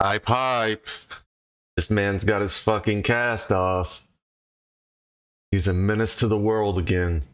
Hype, hype. This man's got his fucking cast off. He's a menace to the world again.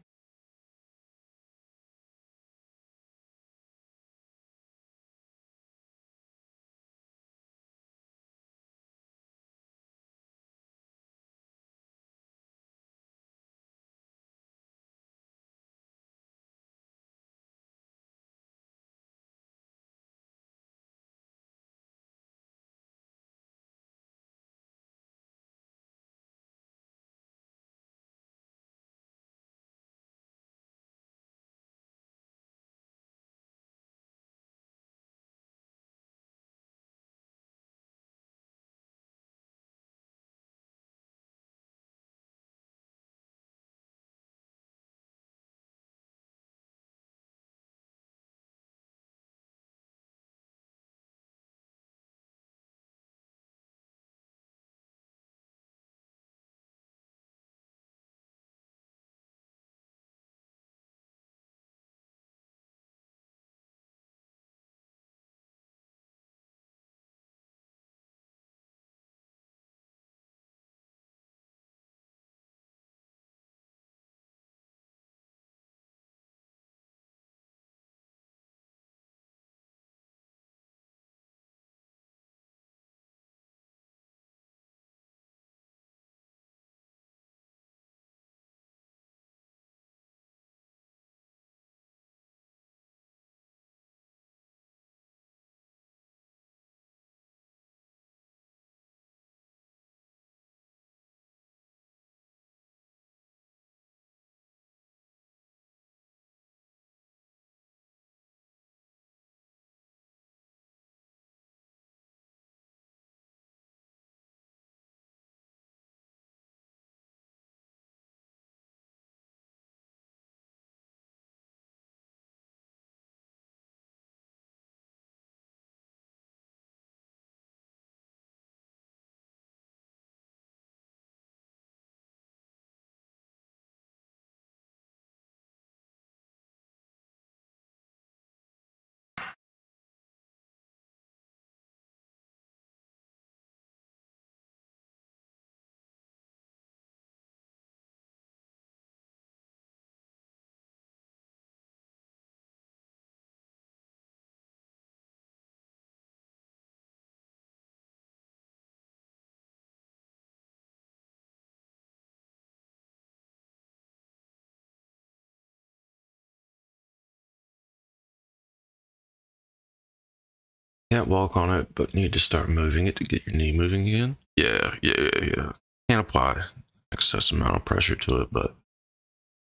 Can't walk on it, but need to start moving it to get your knee moving again. Yeah, yeah, yeah, yeah. Can't apply excess amount of pressure to it, but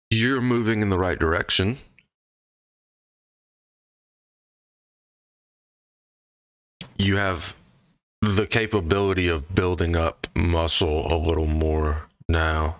you're moving in the right direction. You have the capability of building up muscle a little more now.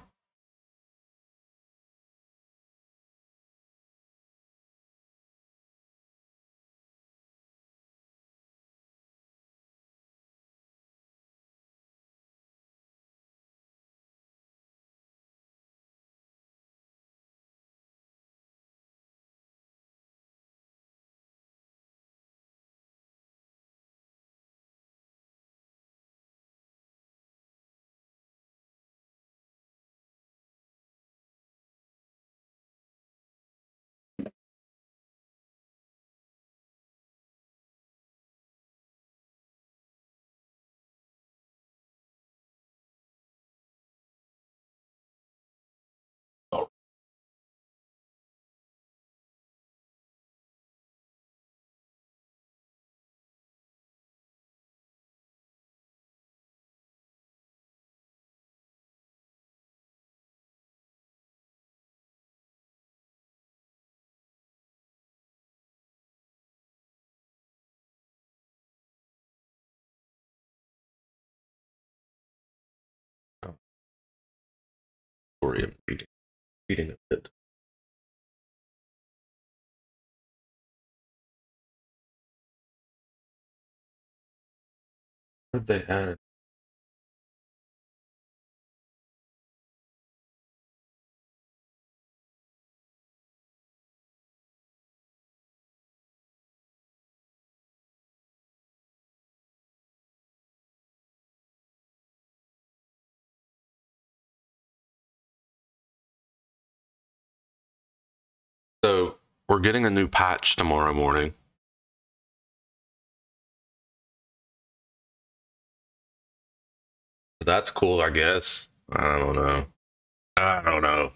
Sorry, I'm reading, reading a bit. What they had we're getting a new patch tomorrow morning. That's cool, I guess. I don't know. I don't know.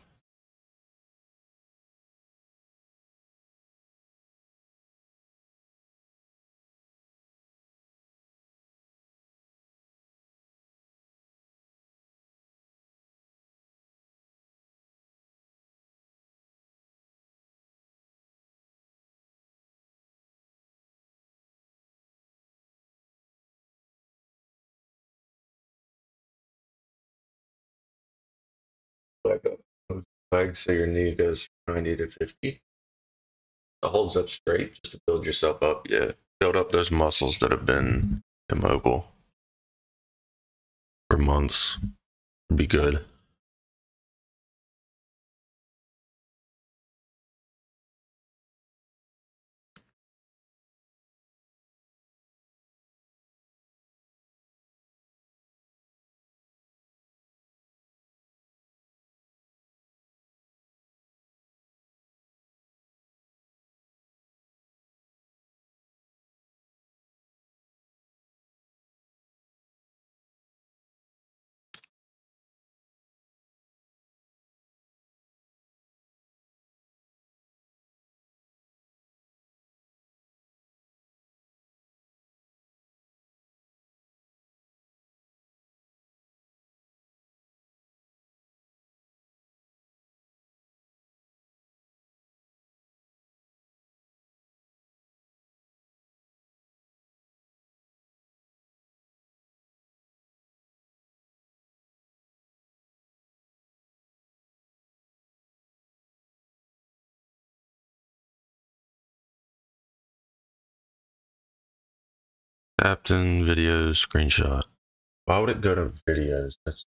Leg so your knee goes from 90 to 50. It holds up straight just to build yourself up. Yeah. Build up those muscles that have been immobile for months. Be good. Captain video screenshot. Why would it go to videos? That's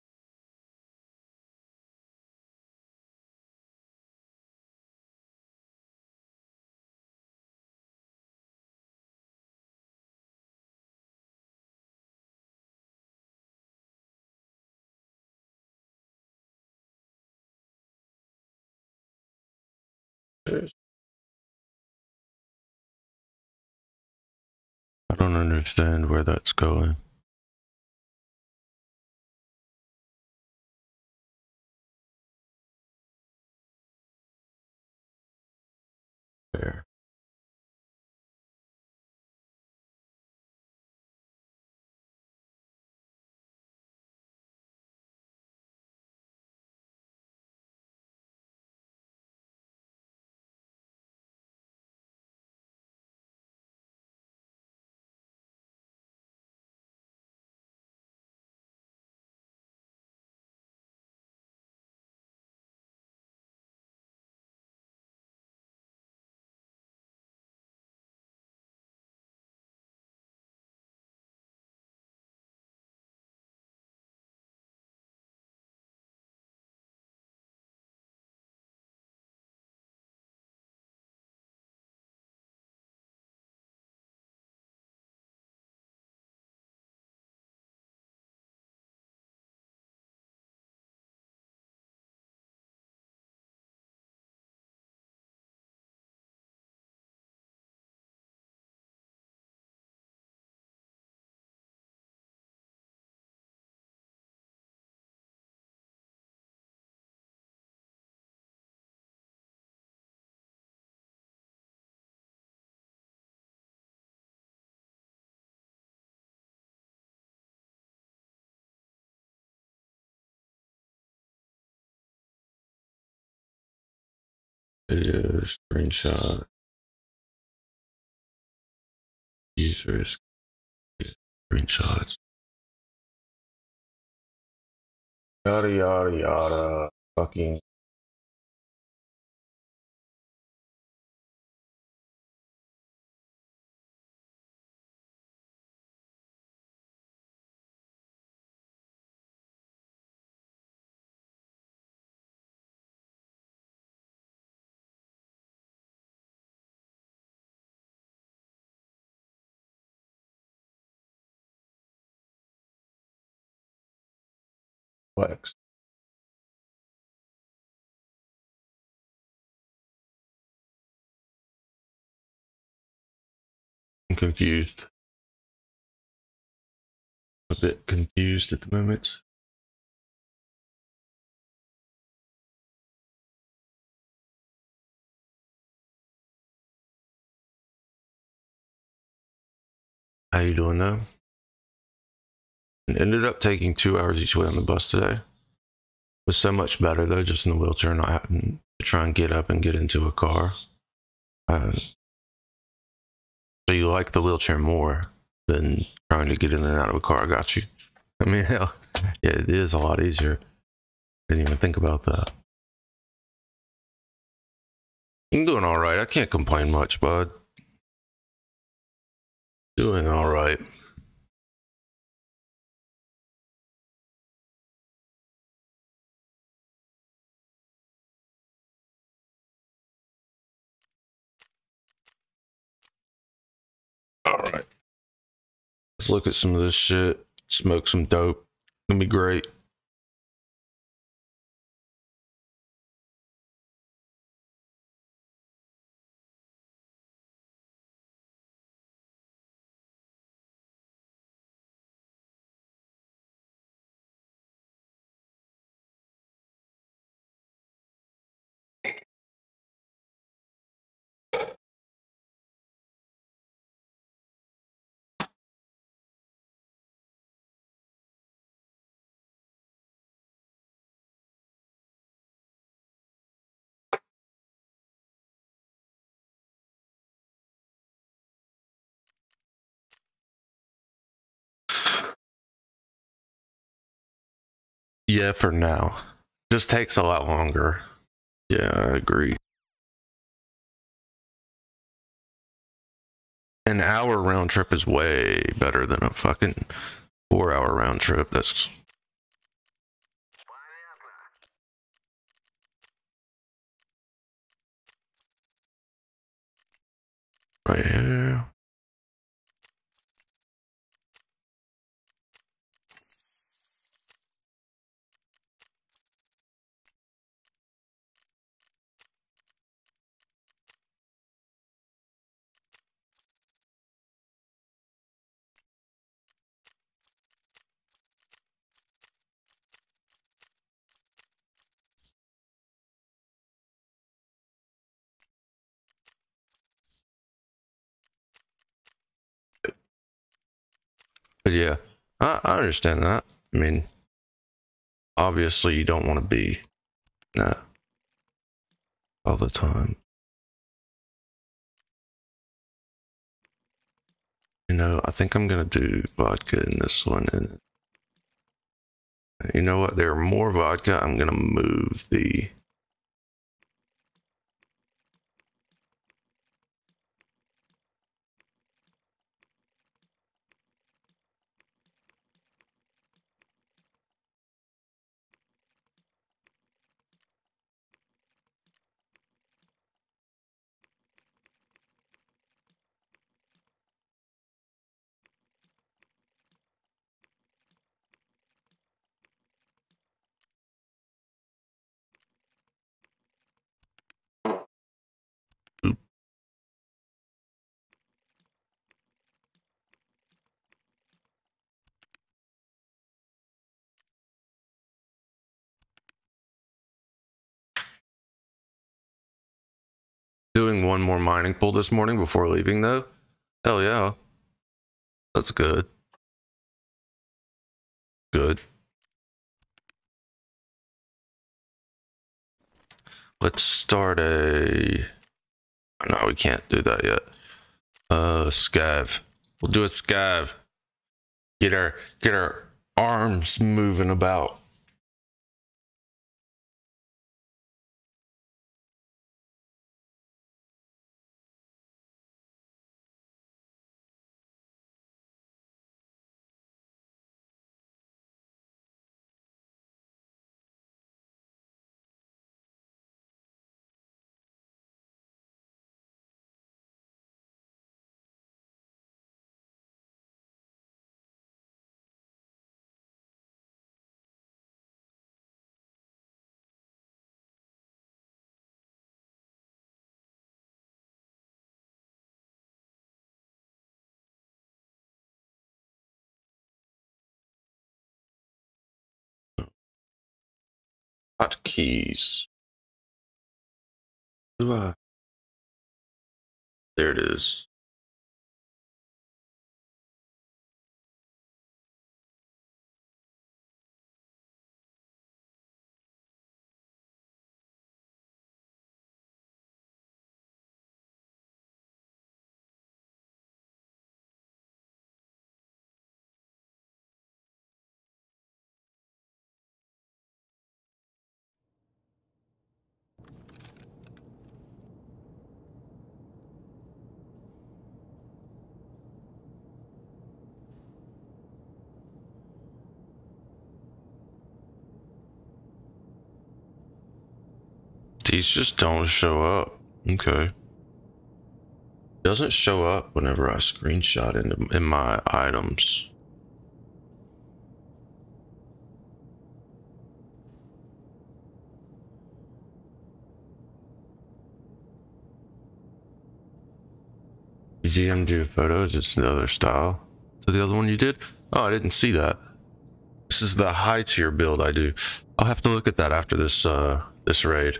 don't understand where that's going. Video screenshot. Users screenshots. Yada yada yada. Fucking I'm confused. A bit confused at the moment. I you doing now? It ended up taking two hours each way on the bus today. Was so much better though, just in the wheelchair, not having to try and get up and get into a car. Uh, so you like the wheelchair more than trying to get in and out of a car? I got you. I mean, hell, yeah, it is a lot easier. Didn't even think about that. I'm doing all right. I can't complain much, bud. Doing all right. All right. Let's look at some of this shit. Smoke some dope. Gonna be great. Yeah, for now. Just takes a lot longer. Yeah, I agree. An hour round trip is way better than a fucking four hour round trip. That's right here. But yeah, I, I understand that. I mean, obviously, you don't want to be that all the time. You know, I think I'm gonna do vodka in this one, and you know what? There are more vodka. I'm gonna move the. Doing one more mining pool this morning before leaving, though. Hell yeah. That's good. Good. Let's start a. No, we can't do that yet. Uh, scav. We'll do a scav. Get our get our arms moving about. Hotkeys. I? Ah. There it is. These just don't show up. Okay. Doesn't show up whenever I screenshot in, in my items. GM do photos, it's another style. So the other one you did? Oh, I didn't see that. This is the high tier build I do. I'll have to look at that after this uh this raid.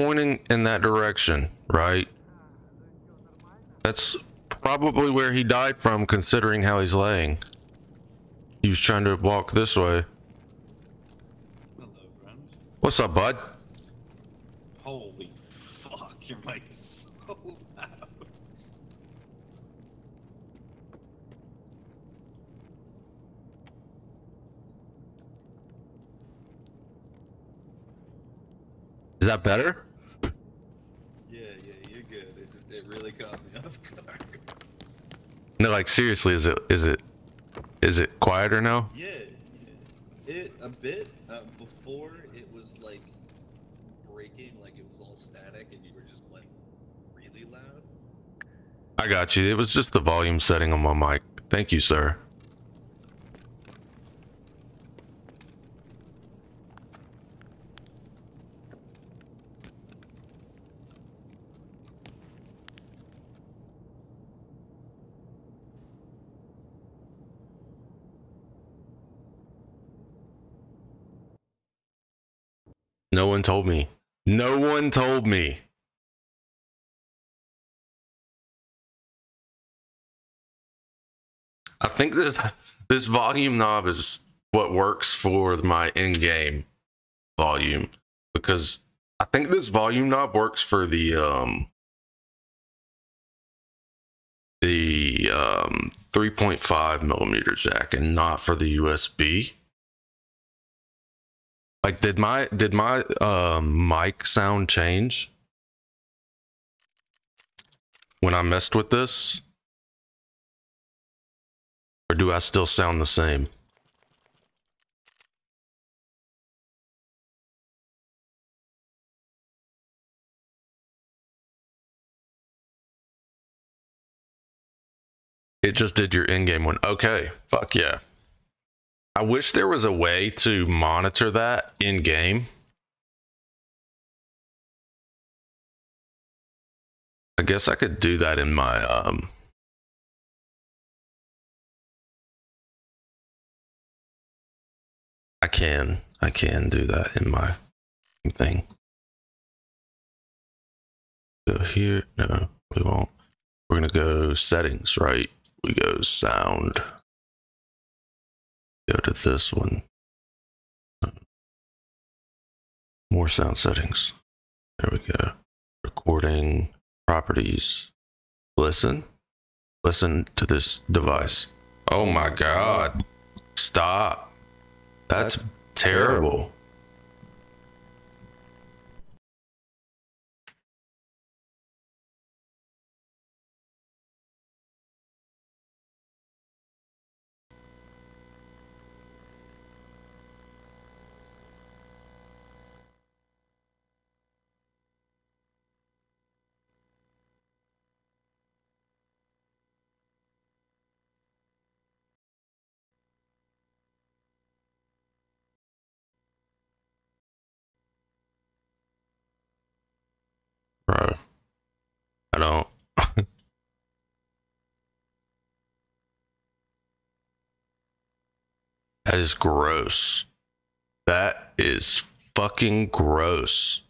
Pointing in that direction, right? That's probably where he died from, considering how he's laying. He was trying to walk this way. Hello. What's up, bud? Holy fuck, your mic is so loud. Is that better? Yeah, yeah, you're good. It really caught me off guard. No, like seriously, is it is it is it quieter now? Yeah, yeah. it a bit. Uh, before it was like breaking, like it was all static, and you were just like really loud. I got you. It was just the volume setting on my mic. Thank you, sir. No one told me. No one told me. I think that this volume knob is what works for my in-game volume because I think this volume knob works for the um the um 3.5 millimeter jack and not for the USB. Like did my did my um mic sound change when I messed with this? Or do I still sound the same? It just did your in-game one. Okay. Fuck yeah. I wish there was a way to monitor that in game. I guess I could do that in my um I can. I can do that in my thing. Go here. No, we won't. We're gonna go settings, right? We go sound. Go to this one. More sound settings. There we go. Recording properties. Listen. Listen to this device. Oh my god. Stop. That's, terrible. bro. I don't. That is gross. That is fucking gross.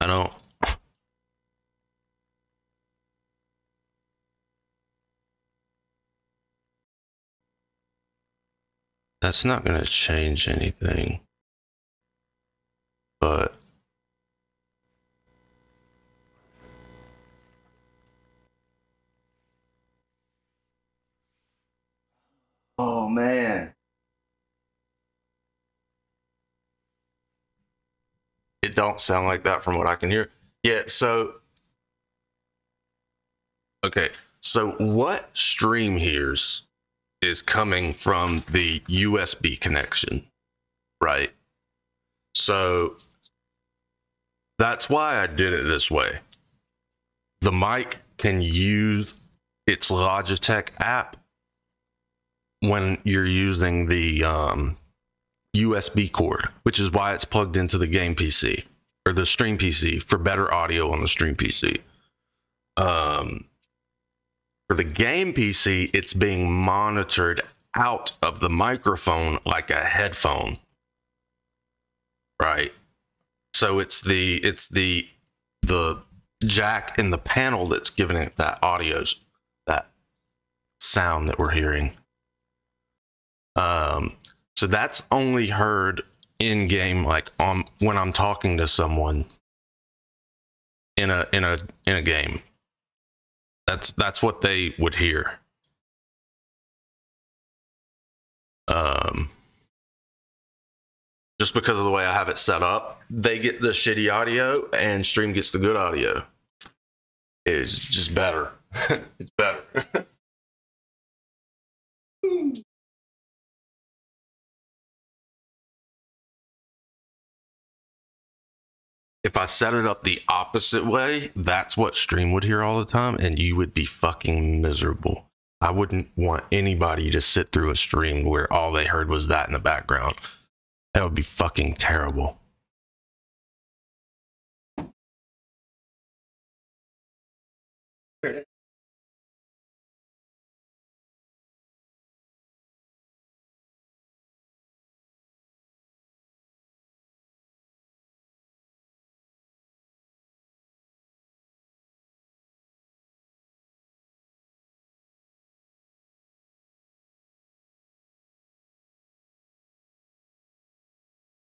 I don't. That's not going to change anything. But. Oh, man. It don't sound like that from what I can hear. Yeah, so. Okay, so what stream hears is coming from the USB connection, right? So that's why I did it this way. The mic can use its Logitech app when you're using the um, USB cord, which is why it's plugged into the game PC or the stream PC for better audio on the stream PC. Um, for the game PC, it's being monitored out of the microphone like a headphone. Right? So it's the it's the the jack in the panel that's giving it that audio's that sound that we're hearing. Um so that's only heard in game like on when I'm talking to someone in a in a in a game. That's that's what they would hear. Um, just because of the way I have it set up, they get the shitty audio and stream gets the good audio. It's just better. it's better. if I set it up the opposite way, that's what stream would hear all the time, and you would be fucking miserable. I wouldn't want anybody to sit through a stream where all they heard was that in the background. That would be fucking terrible.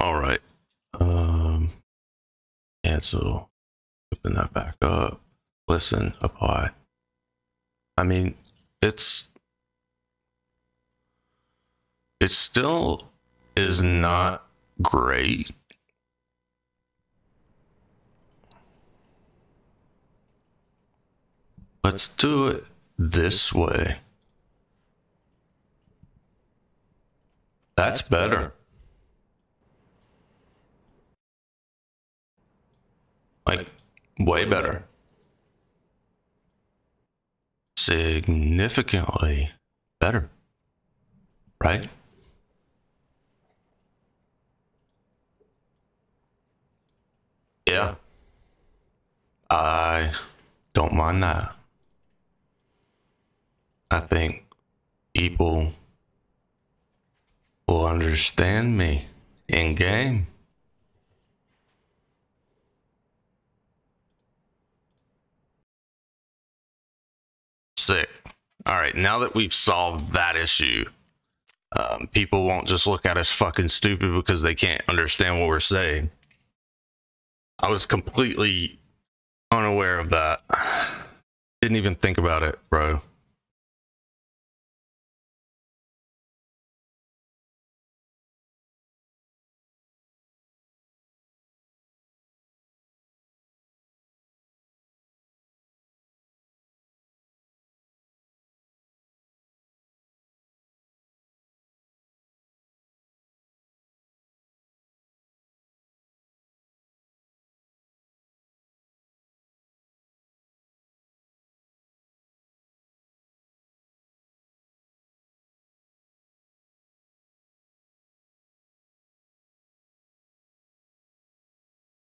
All right. Um, cancel. Open that back up. Listen, apply. I mean, it's it still is not great. Let's do it this way. That's better. Like, way better. Significantly better. Right? Yeah. I don't mind that. I think people will understand me in game. Sick. All right, now that we've solved that issue, um, people won't just look at us fucking stupid because they can't understand what we're saying. I was completely unaware of that. Didn't even think about it, bro.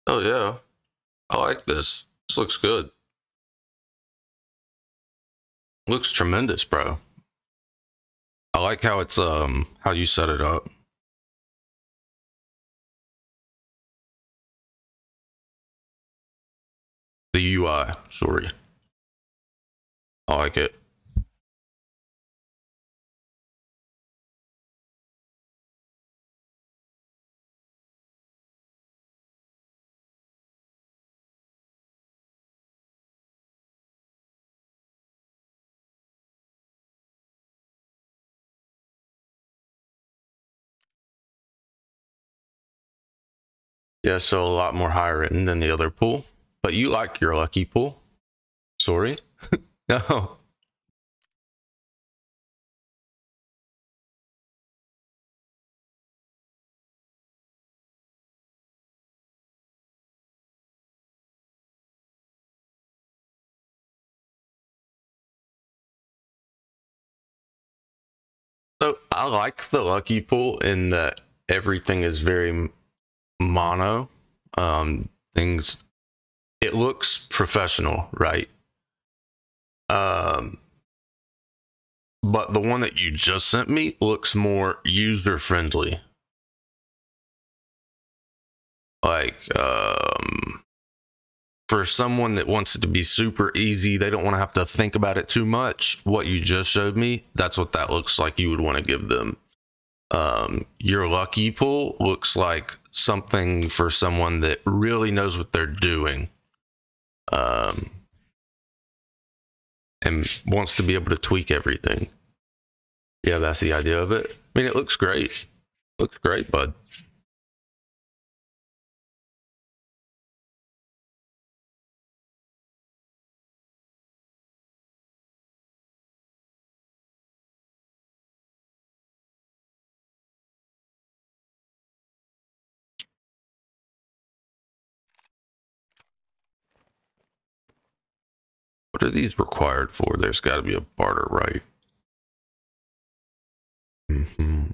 Oh yeah. I like this. This looks good. Looks tremendous, bro. I like how it's um how you set it up. The UI, sorry. I like it. Yeah, so a lot more high written than the other pool. But you like your lucky pool. Sorry. no. So I like the lucky pool in that everything is very mono. Um, things it looks professional, right? Um, but the one that you just sent me looks more user friendly. Like, um, for someone that wants it to be super easy, they don't want to have to think about it too much. What you just showed me, that's what that looks like you would want to give them. Um, your lucky pool looks like something for someone that really knows what they're doing um, and wants to be able to tweak everything. Yeah, that's the idea of it. I mean, it looks great. Looks great, bud. What are these required for? There's got to be a barter, right? hmm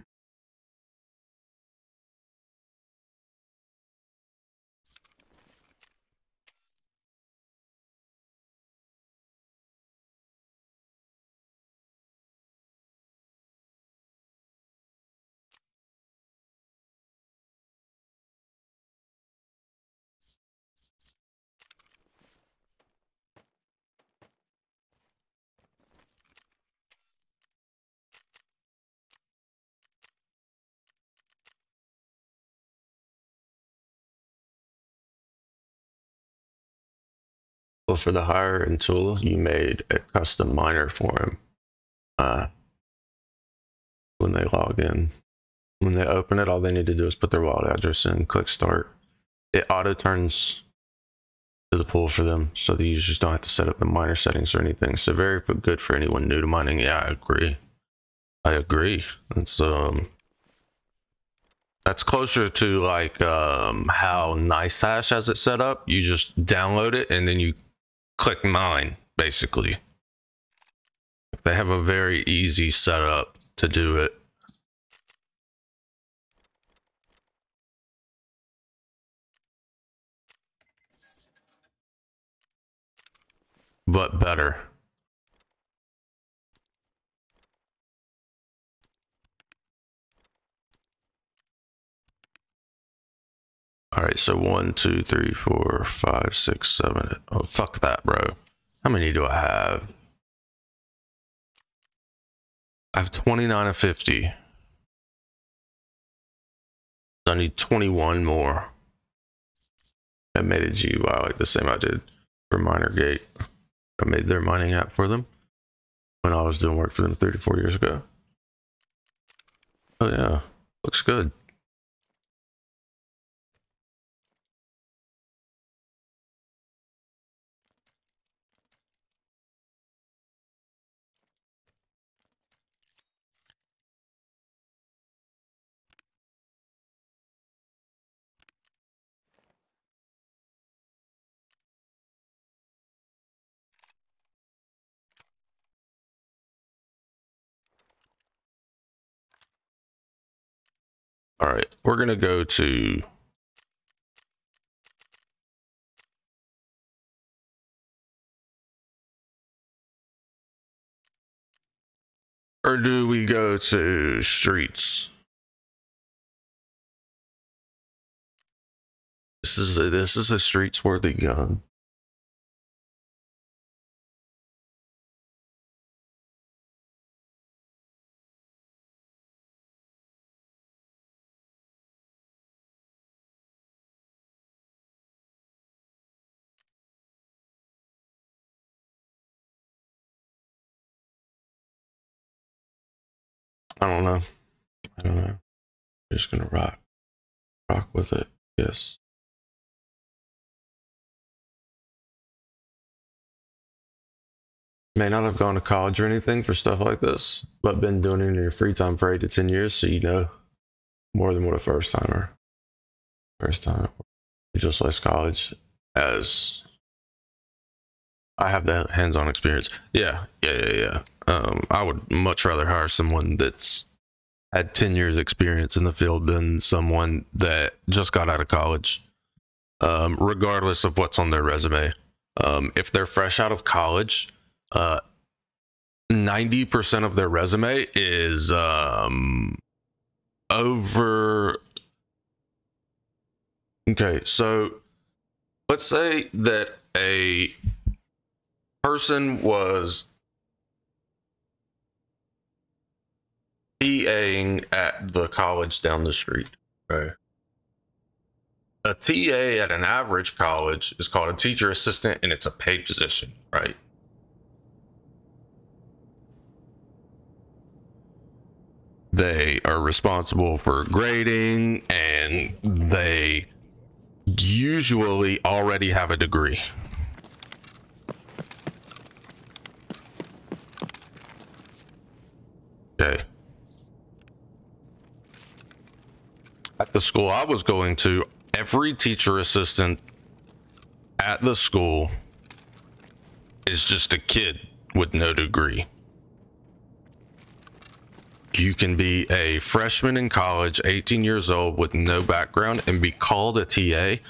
For the hire and tool, you made a custom miner for him. Uh, when they log in, when they open it, all they need to do is put their wallet address in, click start. It auto turns to the pool for them, so the users don't have to set up the miner settings or anything. So very good for anyone new to mining. Yeah, I agree. I agree. It's um, that's closer to like um how NiceHash has it set up. You just download it and then you click mine, basically. They have a very easy setup to do it. But better. All right, so one, two, three, four, five, six, seven. Oh, fuck that, bro. How many do I have? I have 29 of 50. I need 21 more. I made a GUI like the same I did for MinerGate. I made their mining app for them when I was doing work for them 34 years ago. Oh, yeah. Looks good. All right, we're going to go to Or do we go to streets? This is a, this is a streets worthy gun. I don't know. I don't know. I'm just gonna rock, rock with it. Yes. May not have gone to college or anything for stuff like this, but been doing it in your free time for eight to ten years, so you know more than what a first timer. First time, just less college as I have that hands-on experience. Yeah, yeah, yeah, yeah. Um, I would much rather hire someone that's had 10 years experience in the field than someone that just got out of college. Um, regardless of what's on their resume. Um, if they're fresh out of college, uh, 90% of their resume is um, over. Okay, so let's say that a person was TAing at the college down the street. Okay. A TA at an average college is called a teacher assistant and it's a paid position, right? They are responsible for grading and they usually already have a degree. Okay. At the school I was going to, every teacher assistant at the school is just a kid with no degree. You can be a freshman in college, 18 years old, with no background, and be called a TA.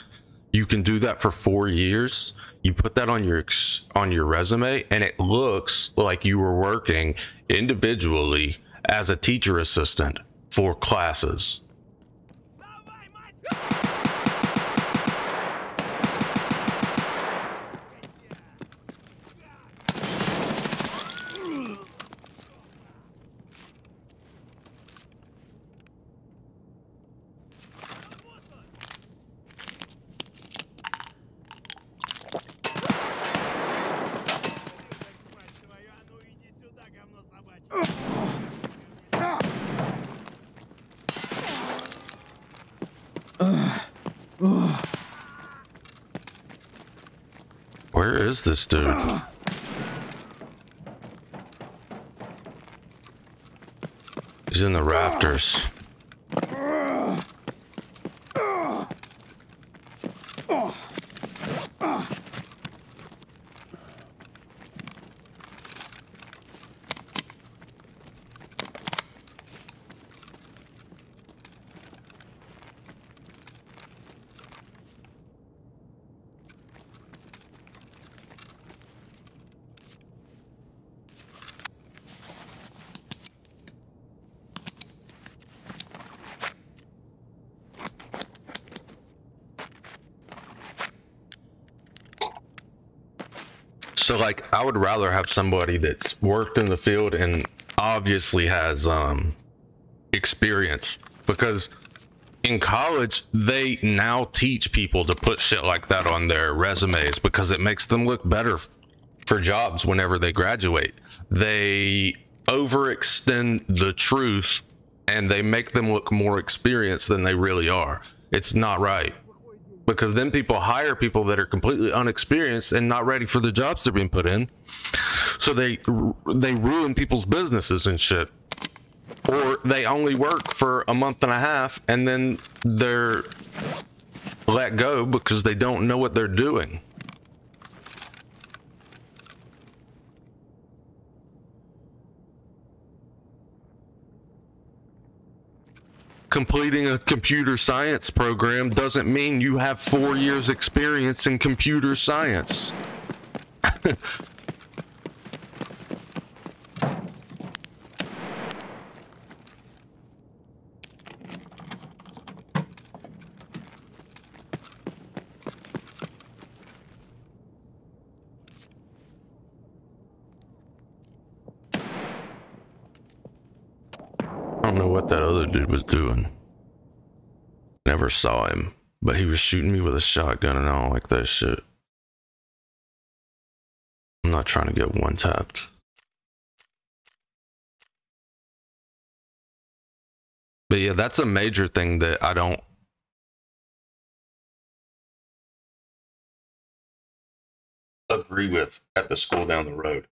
You can do that for four years. You put that on your on your resume, and it looks like you were working individually as a teacher assistant for classes. He's in the rafters. So like I would rather have somebody that's worked in the field and obviously has um experience because in college they now teach people to put shit like that on their resumes because it makes them look better for jobs whenever they graduate. They overextend the truth and they make them look more experienced than they really are. It's not right because then people hire people that are completely unexperienced and not ready for the jobs they're being put in. So they they ruin people's businesses and shit. Or they only work for a month and a half and then they're let go because they don't know what they're doing. Completing a computer science program doesn't mean you have four years experience in computer science. know what that other dude was doing. Never saw him, but he was shooting me with a shotgun, and I don't like that shit. I'm not trying to get one tapped. But yeah, that's a major thing that I don't agree with at the school down the road.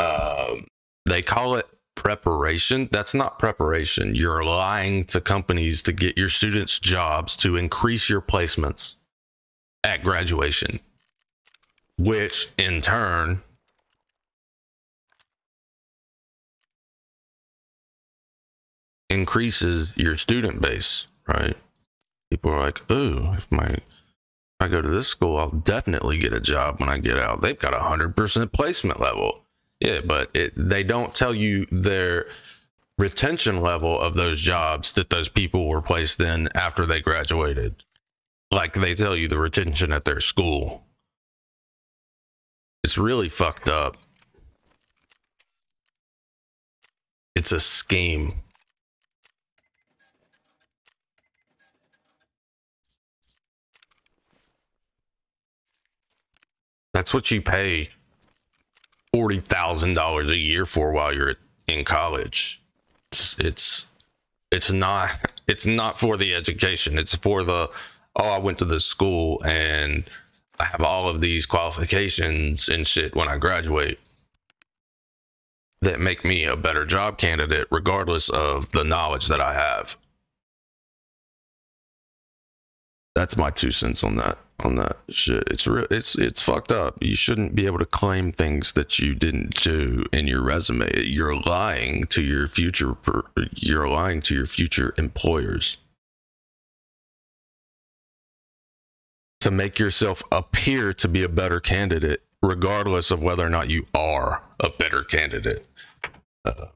Um, they call it preparation. That's not preparation. You're lying to companies to get your students jobs to increase your placements at graduation, which in turn increases your student base, right? People are like, oh, if my if I go to this school, I'll definitely get a job when I get out. They've got a hundred percent placement level. Yeah, but it, they don't tell you their retention level of those jobs that those people were placed in after they graduated. Like they tell you the retention at their school. It's really fucked up. It's a scheme. That's what you pay forty thousand dollars a year for while you're in college. It's, it's it's not it's not for the education. It's for the oh I went to this school and I have all of these qualifications and shit when I graduate that make me a better job candidate regardless of the knowledge that I have. That's my two cents on that on that shit. It's real. It's it's fucked up. You shouldn't be able to claim things that you didn't do in your resume. You're lying to your future. You're lying to your future employers to make yourself appear to be a better candidate, regardless of whether or not you are a better candidate. Uh,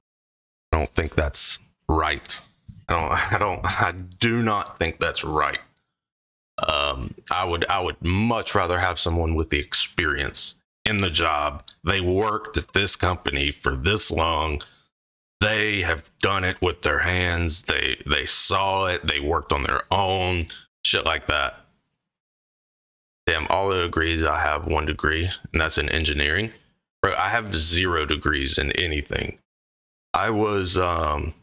I don't think that's right. I don't. I don't. I do not think that's right. Um, I would I would much rather have someone with the experience in the job. They worked at this company for this long. They have done it with their hands. They they saw it. They worked on their own. Shit like that. Damn, all the degrees I have one degree, and that's in engineering. Bro, I have zero degrees in anything. I was um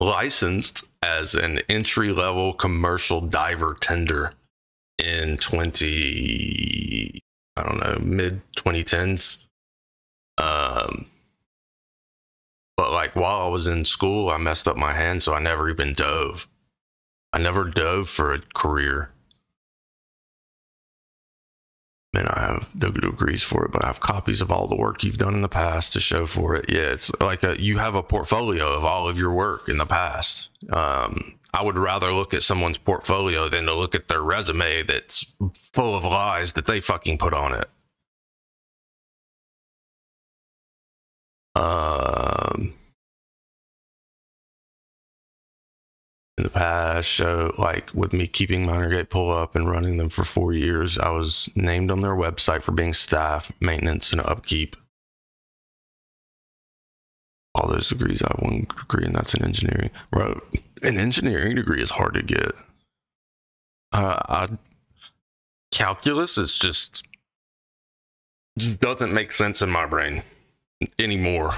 licensed as an entry level commercial diver tender in 20 I don't know, mid 2010s. Um but like while I was in school, I messed up my hand so I never even dove. I never dove for a career. Man, I have no degrees for it, but I have copies of all the work you've done in the past to show for it. Yeah, it's like a, you have a portfolio of all of your work in the past. Um, I would rather look at someone's portfolio than to look at their resume that's full of lies that they fucking put on it. Um, in the past show like with me keeping MinerGate pull up and running them for four years i was named on their website for being staff maintenance and upkeep. All those degrees i have one degree and that's in engineering. Bro an engineering degree is hard to get. Uh I, calculus is just just doesn't make sense in my brain anymore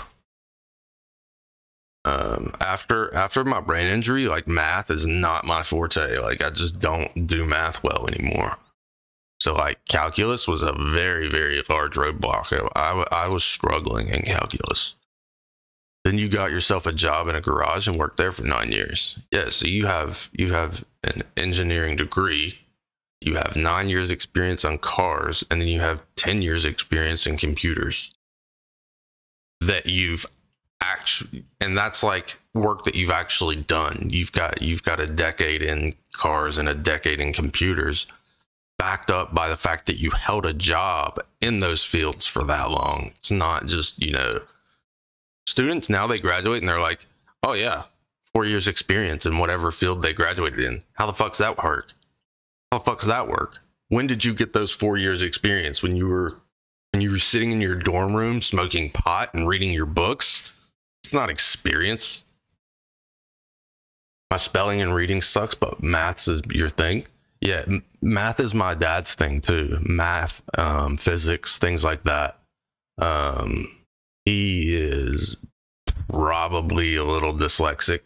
um after after my brain injury like math is not my forte. Like i just don't do math well anymore. So like calculus was a very very large roadblock. I, I was struggling in calculus. Then you got yourself a job in a garage and worked there for nine years. Yeah so you have you have an engineering degree you have nine years experience on cars and then you have 10 years experience in computers that you've actually and that's like work that you've actually done. You've got you've got a decade in cars and a decade in computers backed up by the fact that you held a job in those fields for that long. It's not just you know students now they graduate and they're like oh yeah four years experience in whatever field they graduated in. How the fuck's that work? How the fuck's that work? When did you get those four years experience when you were when you were sitting in your dorm room smoking pot and reading your books it's not experience. my spelling and reading sucks, but maths is your thing. Yeah, math is my dad's thing too. Math, um, physics, things like that. Um, he is probably a little dyslexic.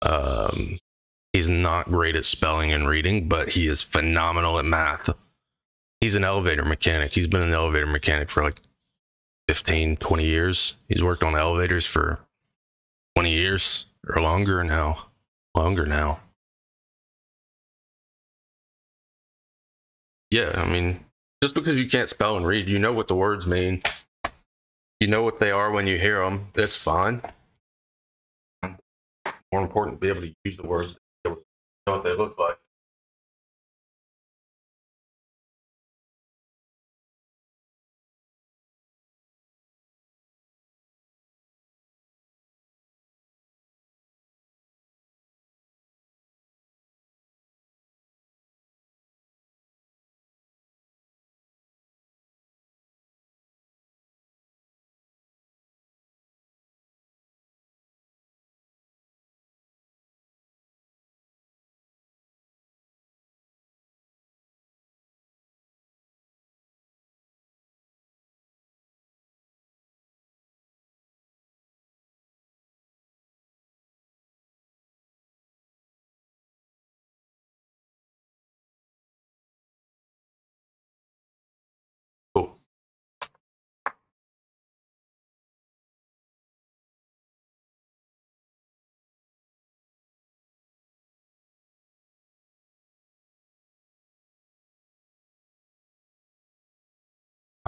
Um, he's not great at spelling and reading, but he is phenomenal at math. He's an elevator mechanic. He's been an elevator mechanic for like 15, 20 years. He's worked on elevators for 20 years or longer now. Longer now. Yeah, I mean, just because you can't spell and read, you know what the words mean. You know what they are when you hear them. That's fine. More important to be able to use the words, know what they look like.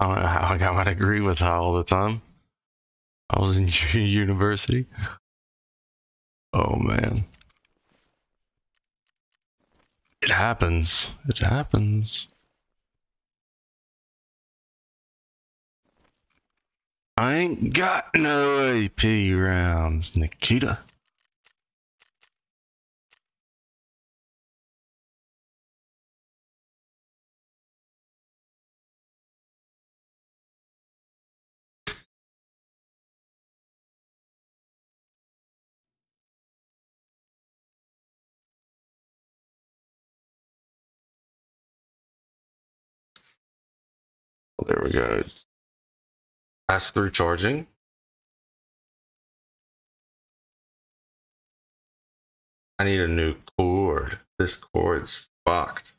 I don't know how I got my degree with her all the time. I was in university. Oh man. It happens. It happens. I ain't got no AP rounds, Nikita. Oh, there we go. Pass through charging. I need a new cord. This cord's fucked.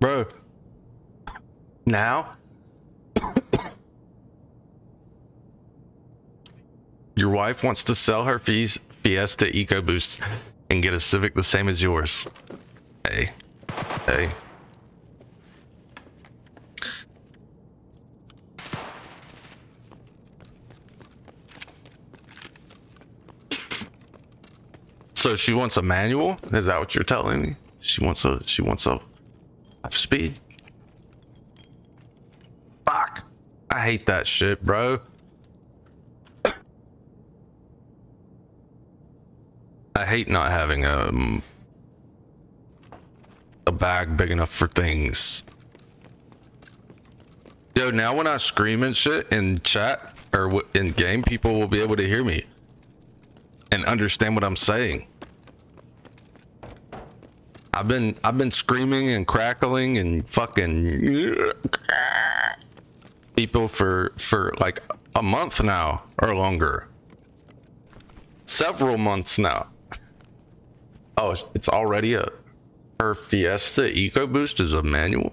Bro. Now? Your wife wants to sell her Fiesta EcoBoost and get a Civic the same as yours. Hey. Hey. So she wants a manual? Is that what you're telling me? She wants a she wants a five speed. Fuck. I hate that shit, bro. I hate not having a um, a bag big enough for things. Yo, now when I scream and shit in chat or in game, people will be able to hear me and understand what I'm saying. I've been I've been screaming and crackling and fucking people for for like a month now or longer. Several months now. Oh, it's already a her Fiesta EcoBoost is a manual.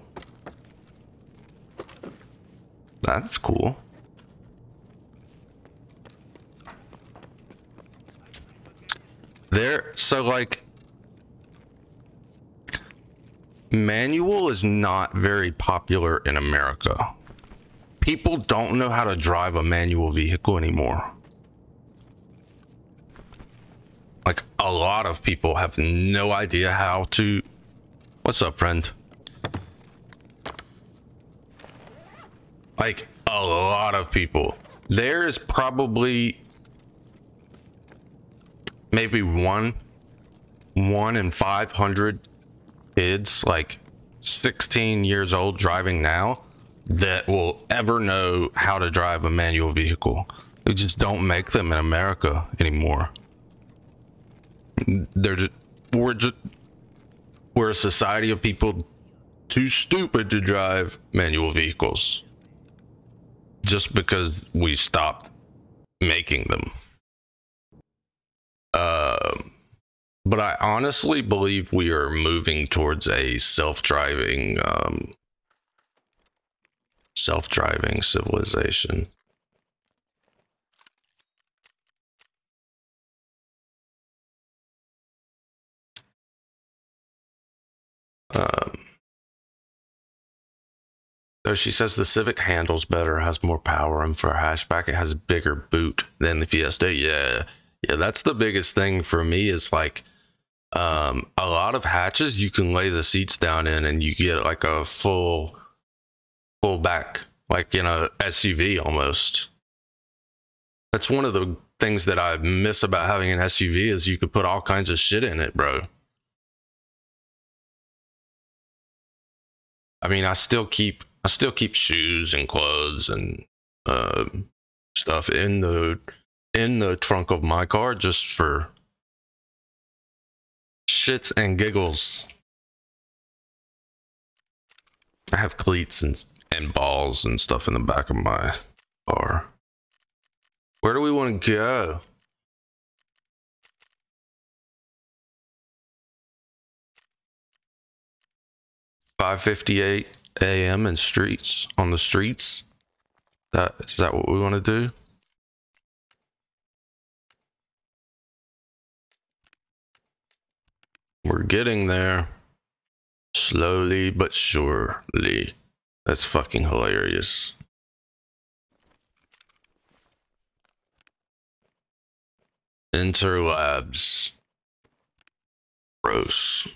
That's cool. There, so like, manual is not very popular in America. People don't know how to drive a manual vehicle anymore. Like, a lot of people have no idea how to. What's up, friend? Like, a lot of people. There is probably maybe one one in 500 kids like 16 years old driving now that will ever know how to drive a manual vehicle. They just don't make them in america anymore. They're just we're just we're a society of people too stupid to drive manual vehicles just because we stopped making them. Um, but I honestly believe we are moving towards a self-driving, um, self-driving civilization. Um, so she says the Civic handles better, has more power, and for a hatchback, it has a bigger boot than the Fiesta. Yeah, yeah, that's the biggest thing for me is like um a lot of hatches you can lay the seats down in and you get like a full full back like in a SUV almost. That's one of the things that I miss about having an SUV is you could put all kinds of shit in it, bro. I mean, I still keep I still keep shoes and clothes and uh, stuff in the in the trunk of my car just for shits and giggles. I have cleats and and balls and stuff in the back of my car. Where do we want to go? Five fifty eight a.m. in streets on the streets. That is that what we want to do? We're getting there. Slowly but surely. That's fucking hilarious. Enter labs. Gross.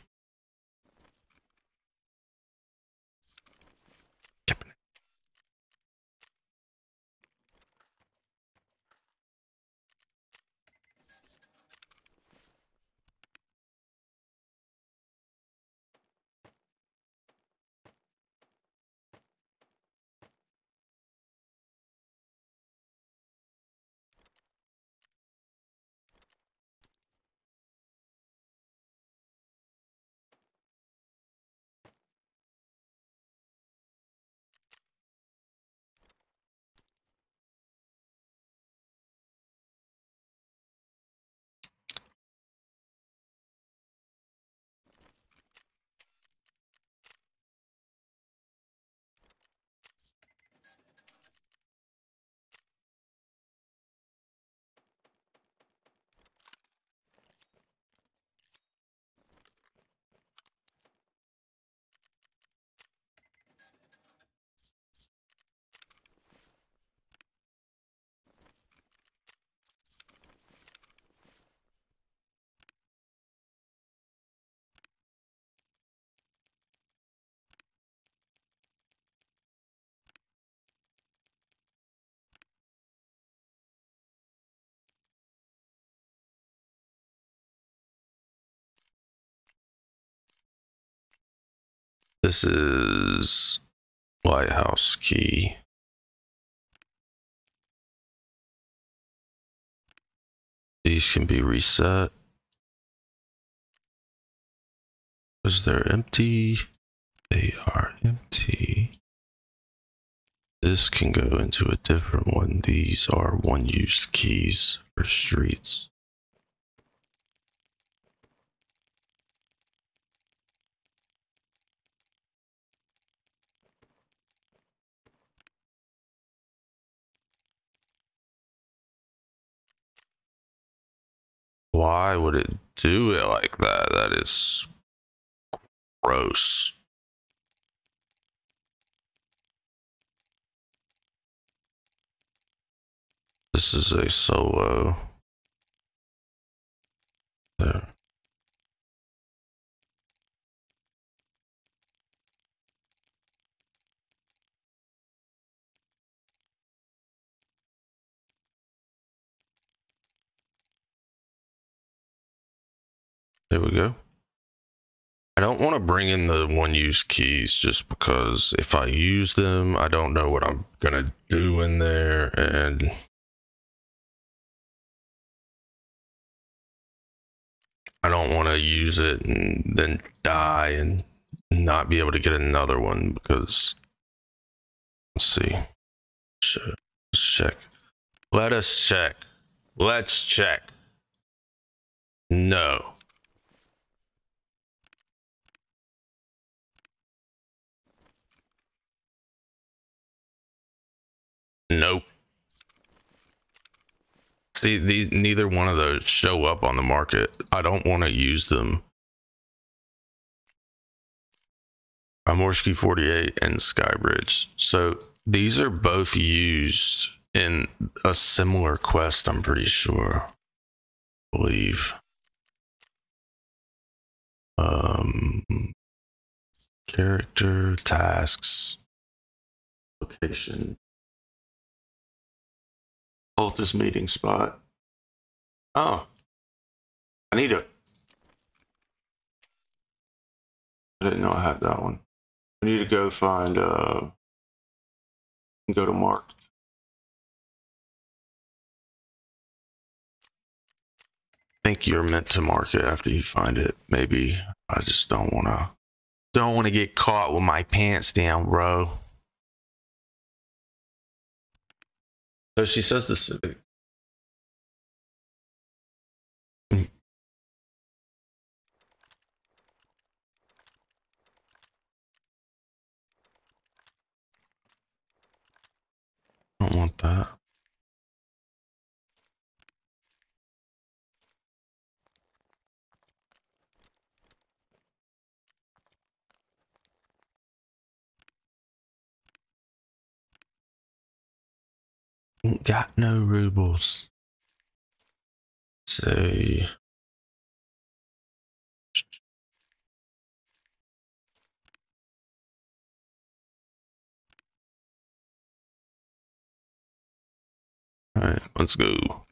This is lighthouse key. These can be reset. Because they're empty. They are empty. This can go into a different one. These are one use keys for streets. Why would it do it like that? That is gross. This is a solo. There. There we go. I don't want to bring in the one use keys just because if I use them, I don't know what I'm going to do in there. And I don't want to use it and then die and not be able to get another one because let's see. Let's check. Let us check. Let's check. No. Nope. See, these neither one of those show up on the market. I don't want to use them. Primorsky 48 and Skybridge. So these are both used in a similar quest, I'm pretty sure. believe. Um character, tasks, location. Cultist meeting spot. Oh. I need it. I didn't know I had that one. I need to go find uh go to marked. I think you're meant to mark it after you find it. Maybe I just don't wanna don't wanna get caught with my pants down, bro. So she says. Mm. I don't want that. Got no rubles. So All right, let's go.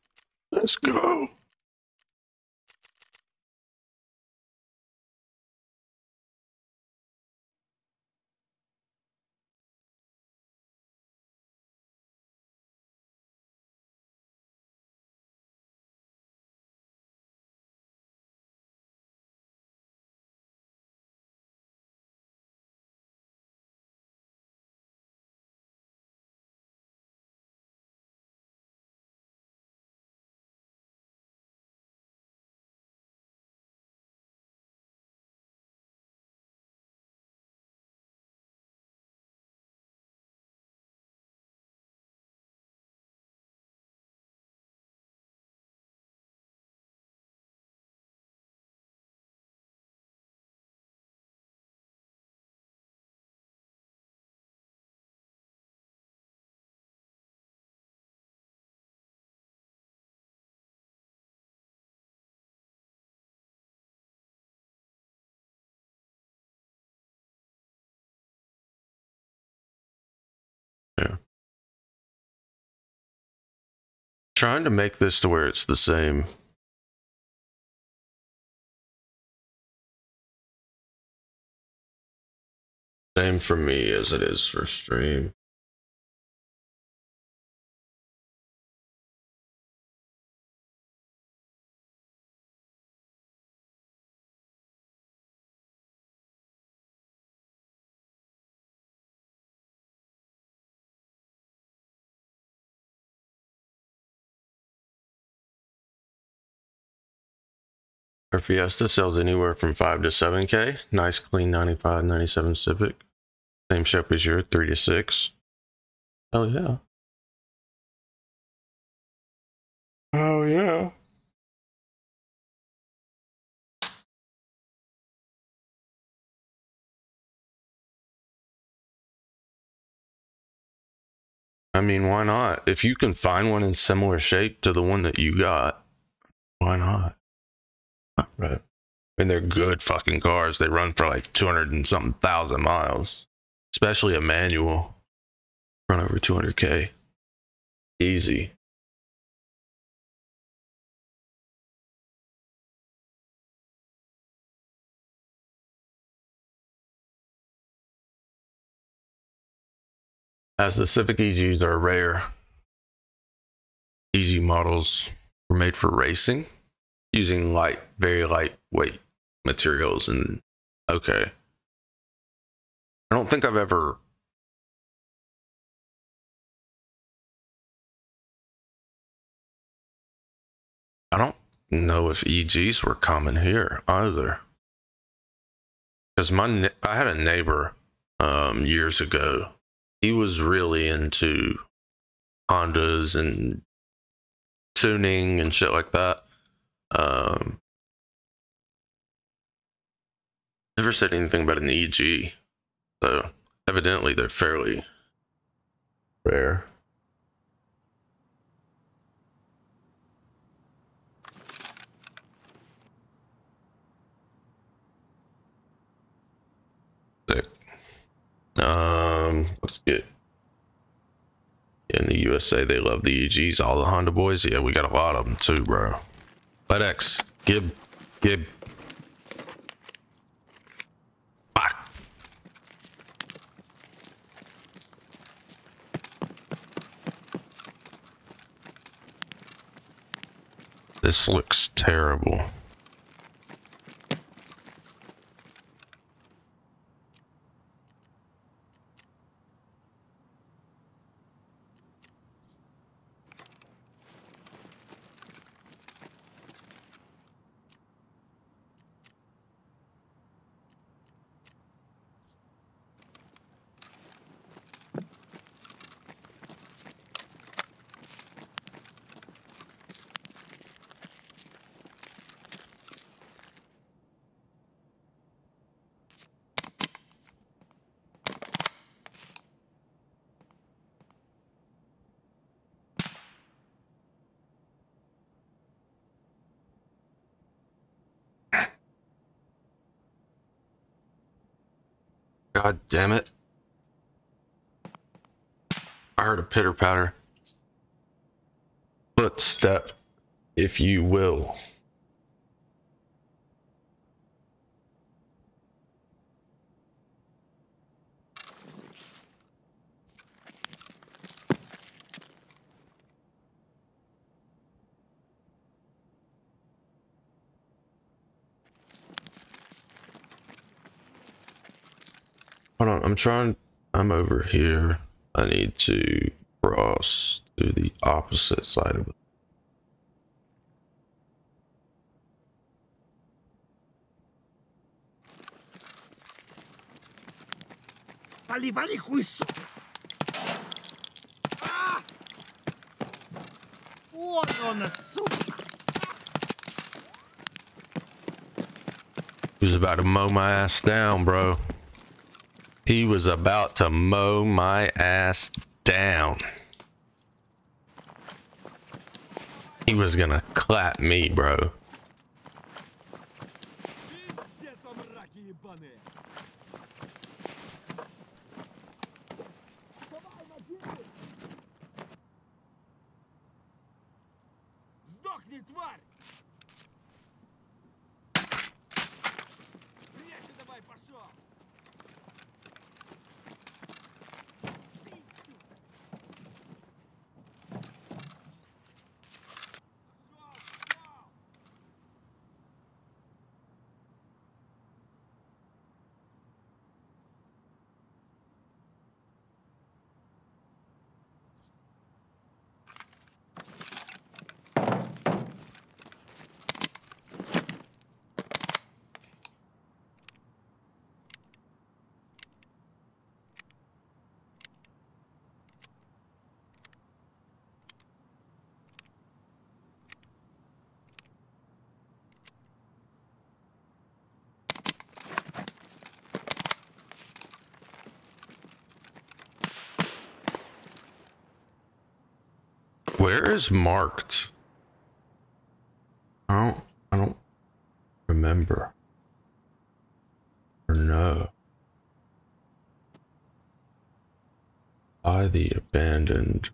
Let's go. Trying to make this to where it's the same. Same for me as it is for stream. Her Fiesta sells anywhere from 5 to 7K. Nice, clean 95, 97 Civic. Same shape as your 3 to 6. Hell yeah. Oh yeah. I mean, why not? If you can find one in similar shape to the one that you got, why not? Right. I mean, they're good fucking cars. They run for like 200 and something thousand miles, especially a manual. Run over 200K. Easy. As the Civic EGs are rare, EG models were made for racing using light, very lightweight materials. And okay, I don't think I've ever. I don't know if EGs were common here either. Because my I had a neighbor um, years ago. He was really into Hondas and tuning and shit like that. Um, never said anything about an EG, so evidently they're fairly rare. Sick. Um, let's get. In the USA, they love the EGs. All the Honda boys, yeah, we got a lot of them too, bro. FedEx, give, give. Fuck. This looks terrible. God damn it. I heard a pitter patter. Footstep, if you will. Hold on, I'm trying, I'm over here. I need to cross to the opposite side of it. What ah! on the soup? About to mow my ass down, bro. He was about to mow my ass down. He was gonna clap me, bro. Is marked? I don't. I don't remember. Or no. By the abandoned.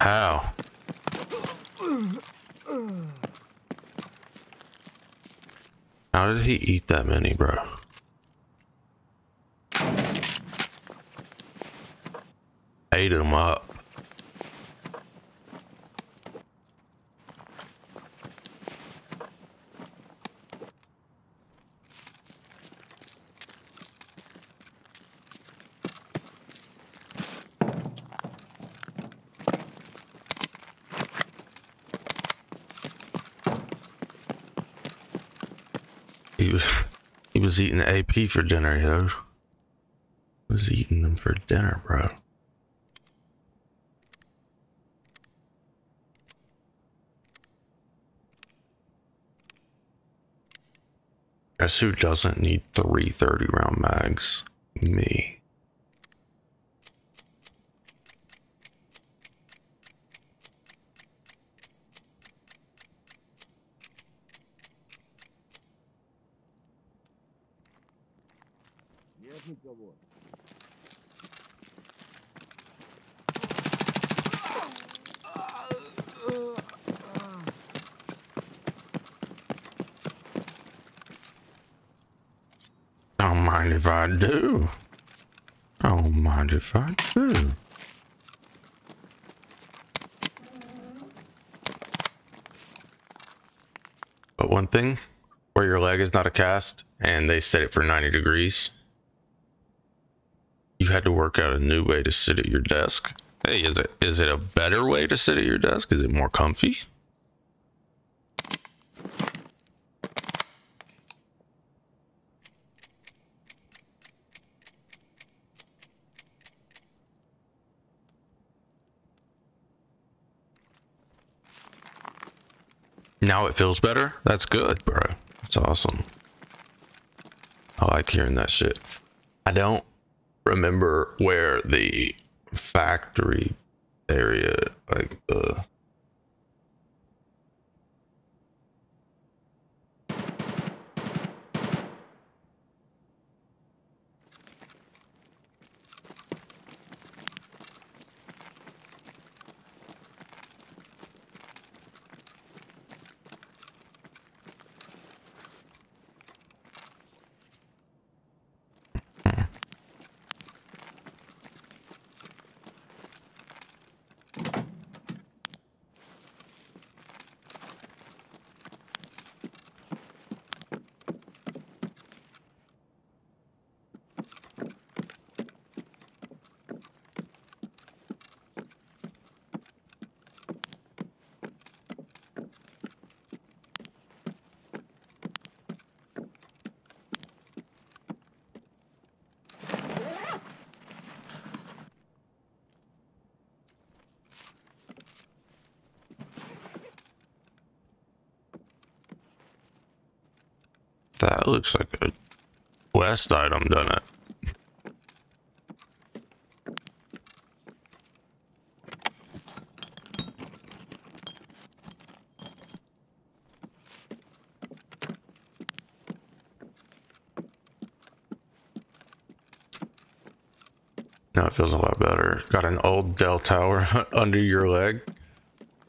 How? How did he eat that many, bro? Ate them up. He was he was eating AP for dinner, yo. Was eating them for dinner, bro. Guess who doesn't need three 30 round mags? Me. I do. Don't mind if I do. But one thing, where your leg is not a cast and they set it for 90 degrees, you had to work out a new way to sit at your desk. Hey, is it is it a better way to sit at your desk? Is it more comfy? Now it feels better? That's good, bro. That's awesome. I like hearing that shit. I don't remember where the factory area, like the. That looks like a West item, doesn't it? Now it feels a lot better. Got an old Dell tower under your leg.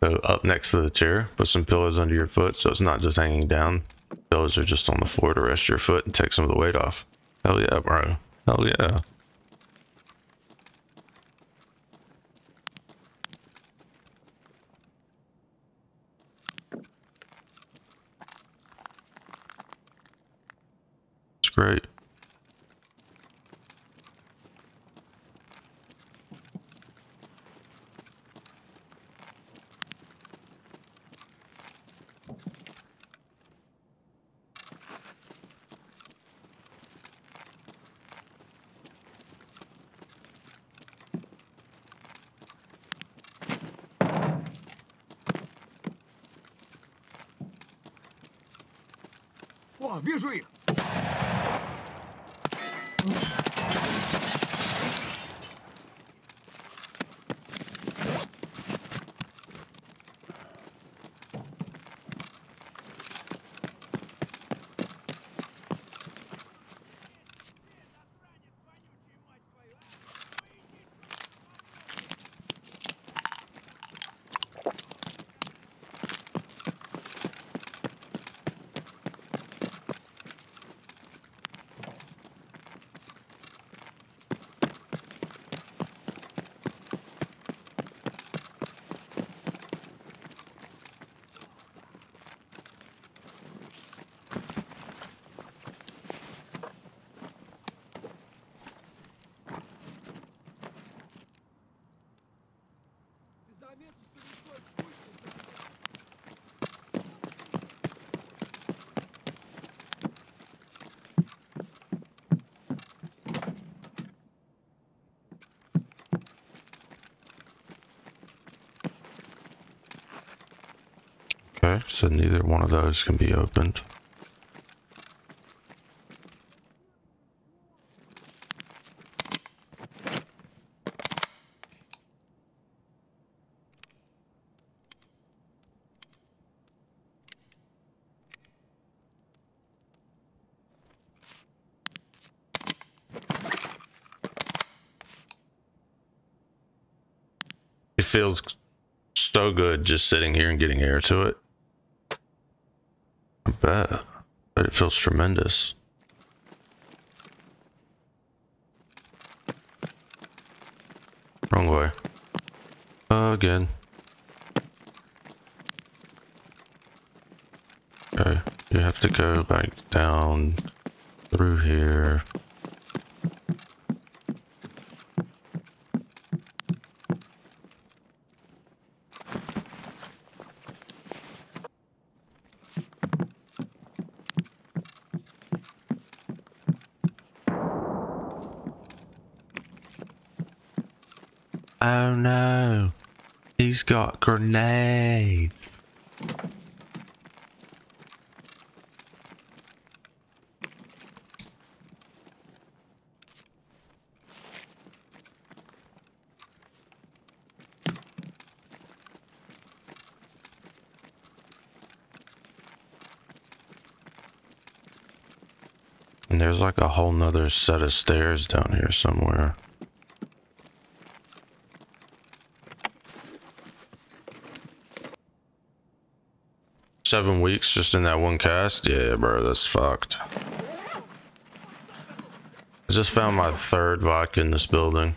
So up next to the chair. Put some pillows under your foot so it's not just hanging down. Pillows are just on the floor to rest your foot and take some of the weight off. Hell yeah, bro. Hell yeah. So neither one of those can be opened. It feels so good just sitting here and getting air to it. But it feels tremendous. Wrong way. Again. Okay, you have to go back down through here. Oh no. He's got grenades. And there's like a whole nother set of stairs down here somewhere. Seven weeks just in that one cast? Yeah, bro, that's fucked. I just found my third vodka in this building.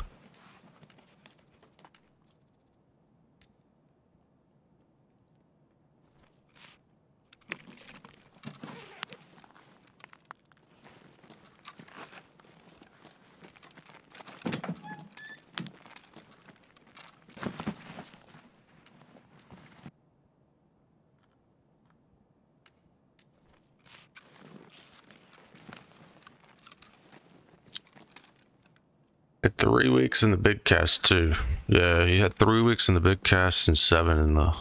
Had three weeks in the big cast too. Yeah, he had three weeks in the big cast and seven in the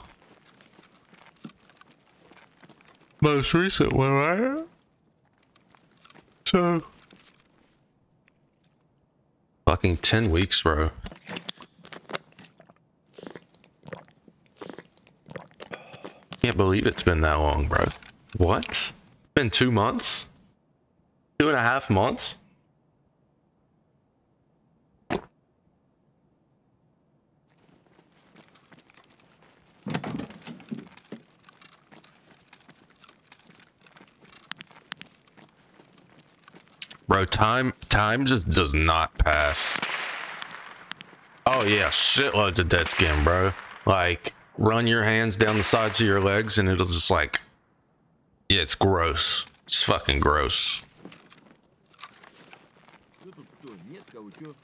most recent one, right? So fucking ten weeks, bro. Can't believe it's been that long, bro. What? It's been two months? Two and a half months? Bro, time time just does not pass. Oh yeah, shitloads of dead skin, bro. Like run your hands down the sides of your legs and it'll just like Yeah, it's gross. It's fucking gross. Что тут кто? Нет кого, чё?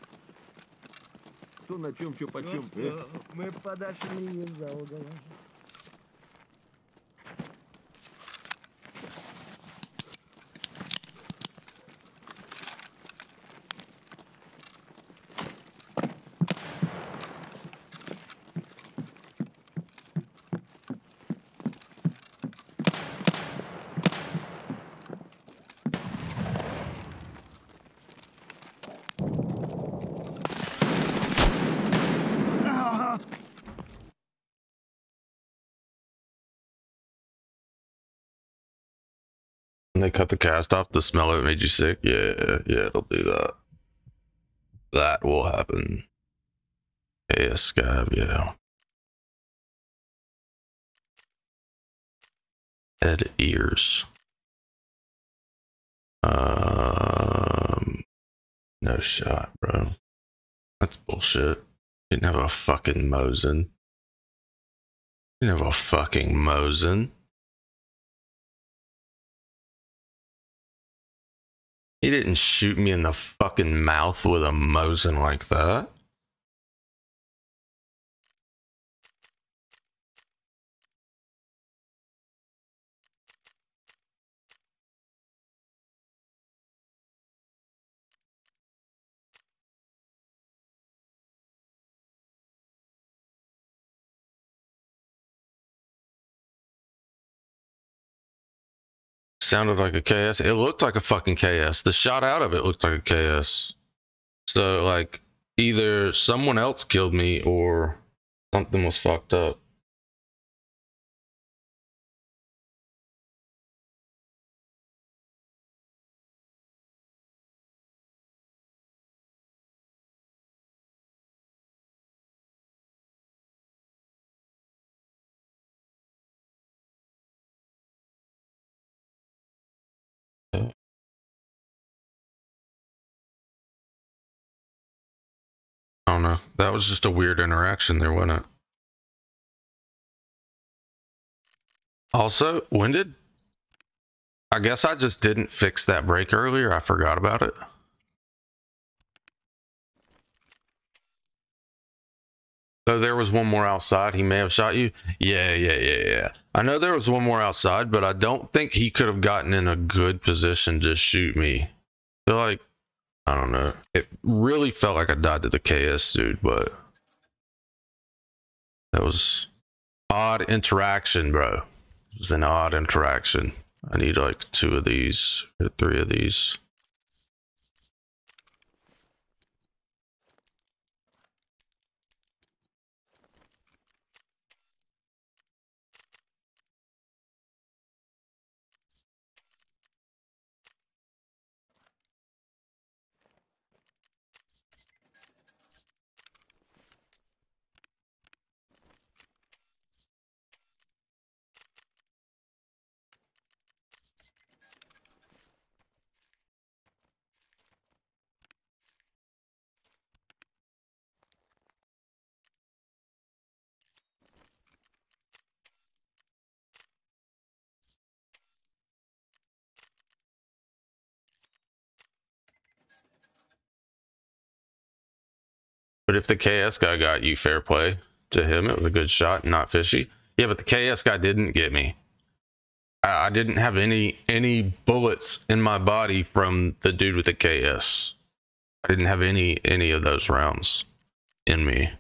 Кто на чем, чё почем? э? Мы подошли из-за угла. Cut the cast off, the smell of it made you sick. Yeah, yeah, it'll do that. That will happen. Yeah, scab, yeah. Head ears. Um, no shot, bro. That's bullshit. Didn't have a fucking Mosin. Didn't have a fucking Mosin. He didn't shoot me in the fucking mouth with a Mosin like that. Sounded like a KS. It looked like a fucking KS. The shot out of it looked like a KS. So, like, either someone else killed me or something was fucked up. Don't know. That was just a weird interaction there, wasn't it? Also, when did I guess I just didn't fix that break earlier. I forgot about it. So there was one more outside. He may have shot you. Yeah, yeah, yeah, yeah. I know there was one more outside, but I don't think he could have gotten in a good position to shoot me. I feel like I don't know. It really felt like I died to the KS dude, but that was odd interaction, bro. It was an odd interaction. I need like two of these or three of these. But if the KS guy got you, fair play to him. It was a good shot, not fishy. Yeah, but the KS guy didn't get me. I, I didn't have any any bullets in my body from the dude with the KS. I didn't have any any of those rounds in me.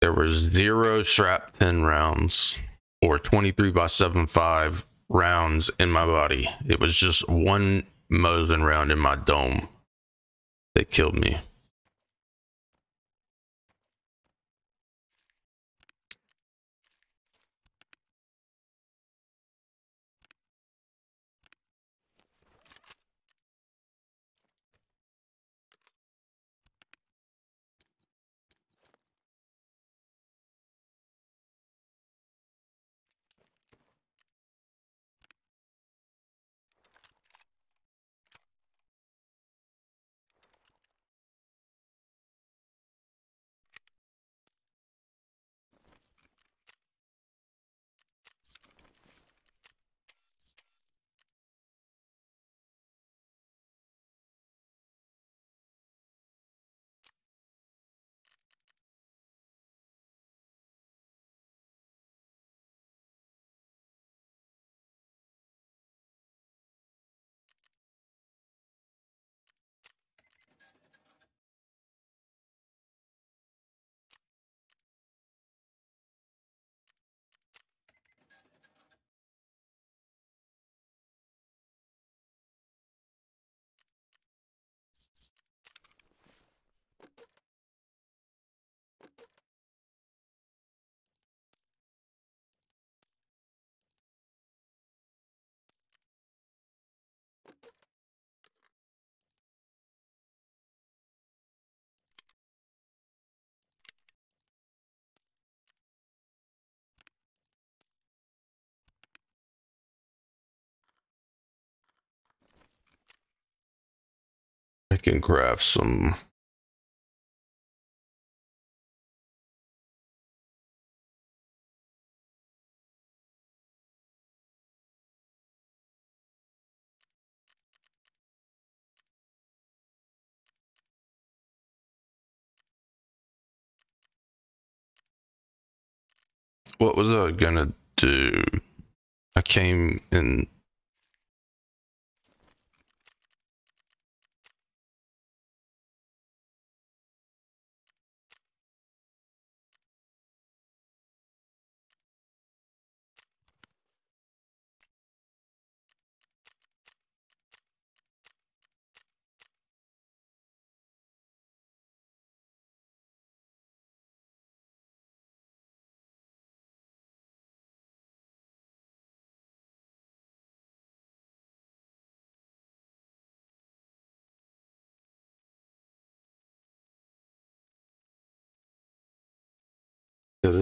There were zero strap 10 rounds or 23 by 75 rounds in my body. It was just one Mosin round in my dome that killed me. I can craft some. What was I gonna do? I came in.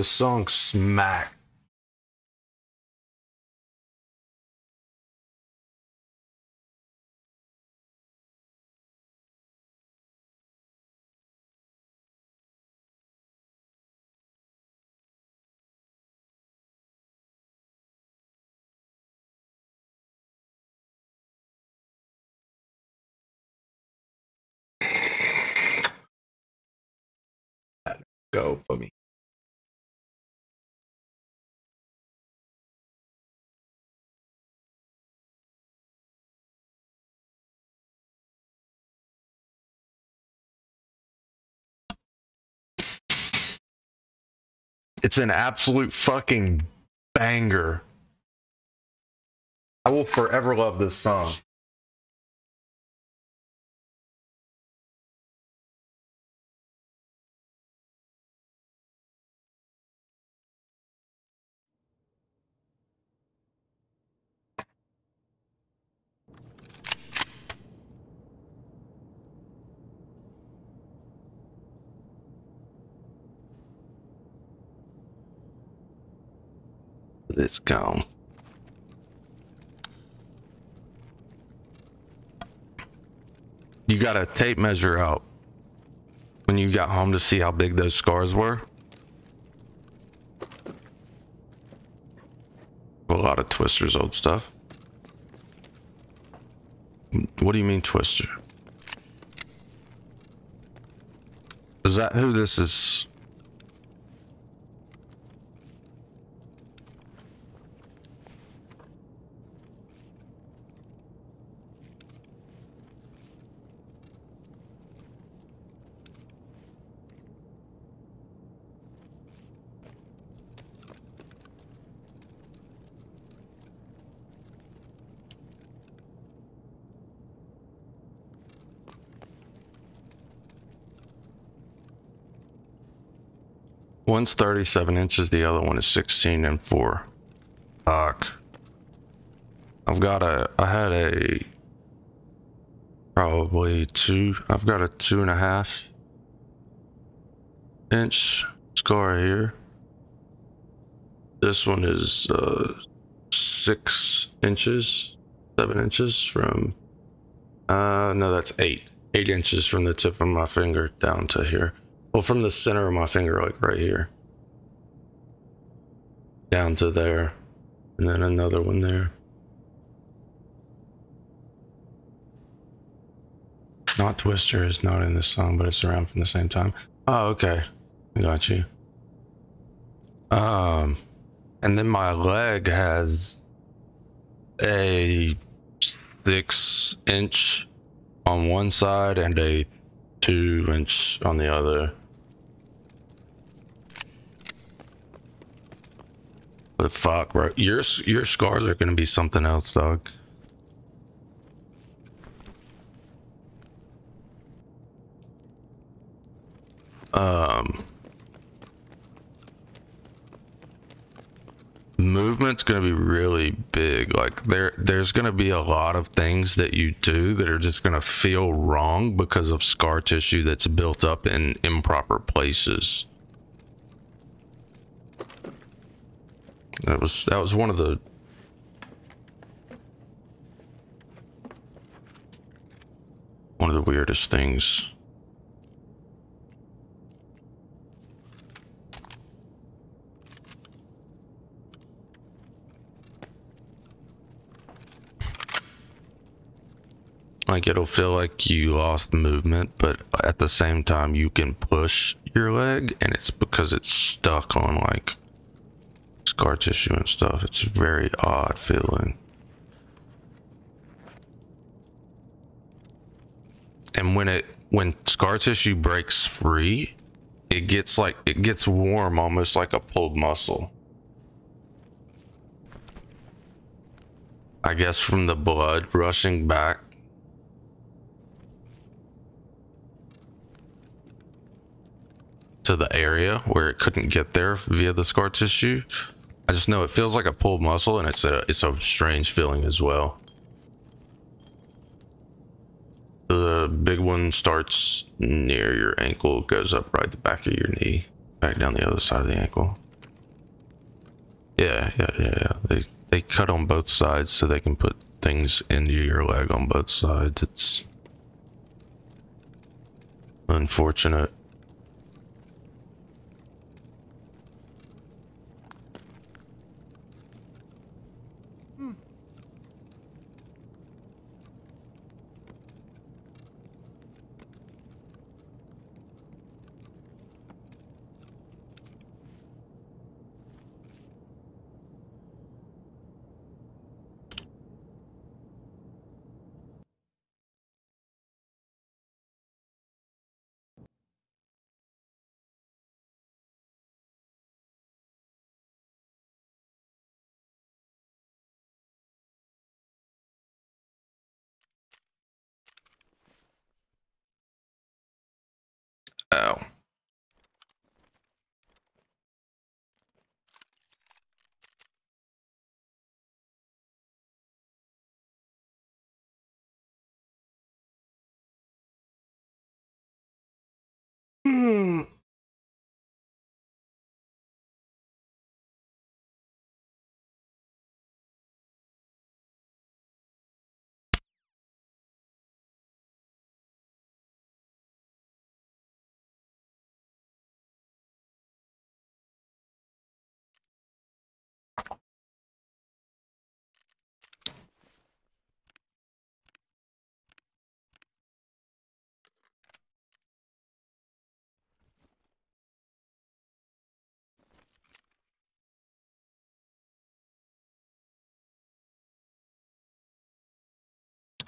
This song smack. Go for me. It's an absolute fucking banger. I will forever love this song. Let's go. You got a tape measure out when you got home to see how big those scars were. A lot of Twister's old stuff. What do you mean, Twister? Is that who this is? One's 37 inches, the other one is 16 and 4. Fuck. I've got a, I had a, probably two, I've got a two and a half inch scar here. This one is uh, six inches, seven inches from, uh, no, that's eight. Eight inches from the tip of my finger down to here. Well, from the center of my finger, like right here, down to there, and then another one there. Not Twister is not in this song, but it's around from the same time. Oh, okay. I got you. Um, and then my leg has a six inch on one side and a two inch on the other. But fuck, bro, your your scars are gonna be something else, dog. Um, movement's gonna be really big. Like there, there's gonna be a lot of things that you do that are just gonna feel wrong because of scar tissue that's built up in improper places. That was that was one of the one of the weirdest things. Like it'll feel like you lost movement, but at the same time you can push your leg and it's because it's stuck on like scar tissue and stuff. It's a very odd feeling. And when it when scar tissue breaks free, it gets like it gets warm almost like a pulled muscle. I guess from the blood rushing back to the area where it couldn't get there via the scar tissue. I just know it feels like a pulled muscle and it's a it's a strange feeling as well. The big one starts near your ankle, goes up right the back of your knee, back down the other side of the ankle. Yeah, yeah, yeah, yeah. They they cut on both sides so they can put things into your leg on both sides. It's unfortunate.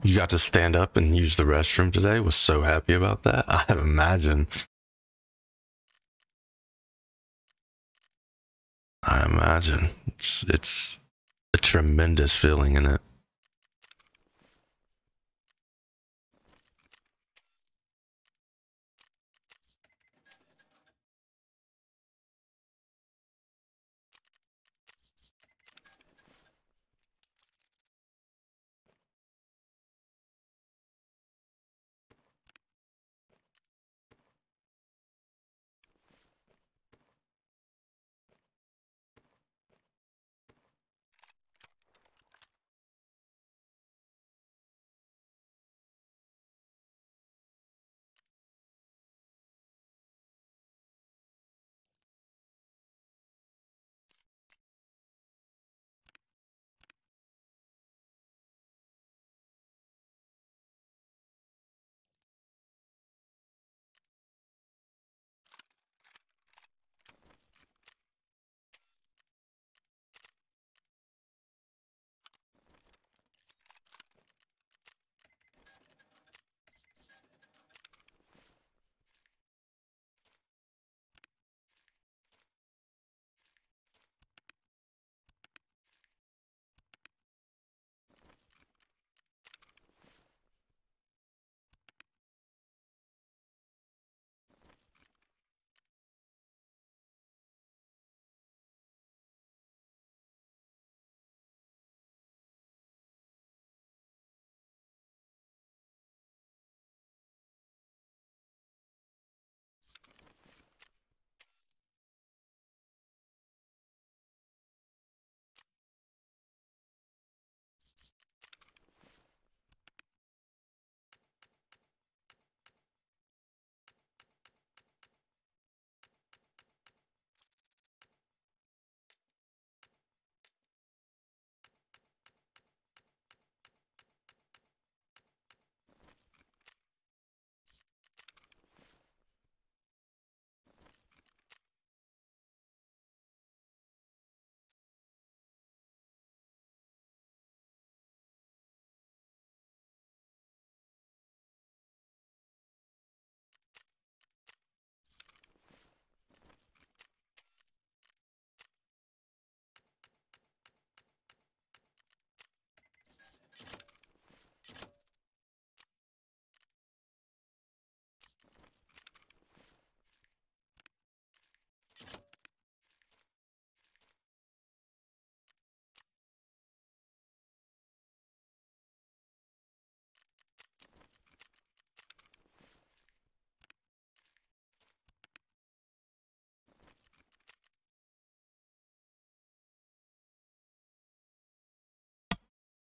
You got to stand up and use the restroom today. Was so happy about that. I imagine. I imagine it's it's a tremendous feeling in it.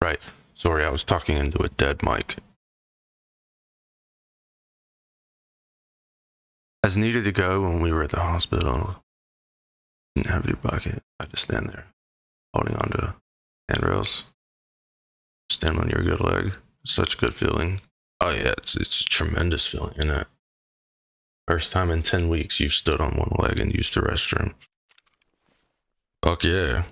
Right. Sorry, I was talking into a dead mic. As needed to go when we were at the hospital. Didn't have your bucket. I to stand there, holding onto handrails. Stand on your good leg. Such a good feeling. Oh yeah, it's it's a tremendous feeling, isn't it? First time in ten weeks you've stood on one leg and used the restroom. Fuck yeah.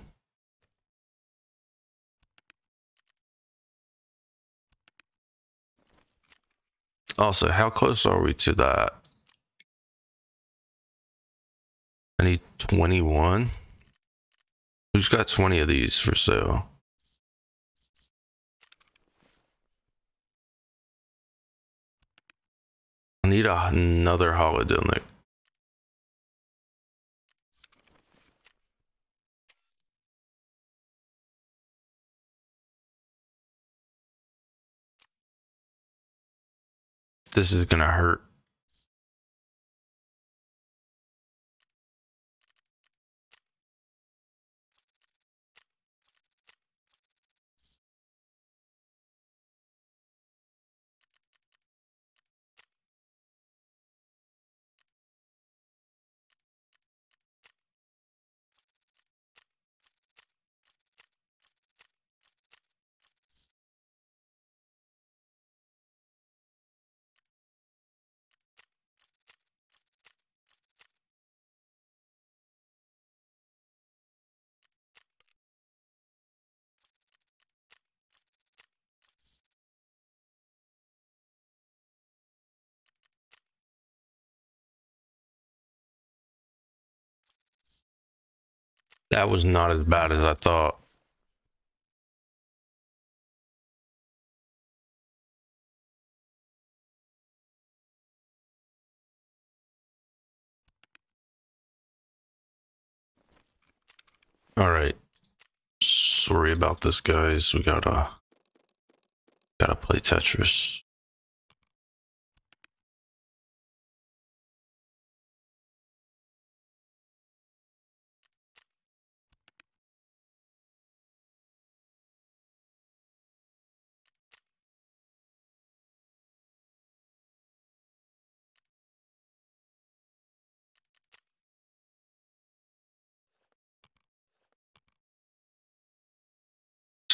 Also, how close are we to that? I need 21. Who's got 20 of these for sale? I need another holodilnick. This is gonna hurt. That was not as bad as I thought. All right. Sorry about this, guys. We gotta gotta play Tetris.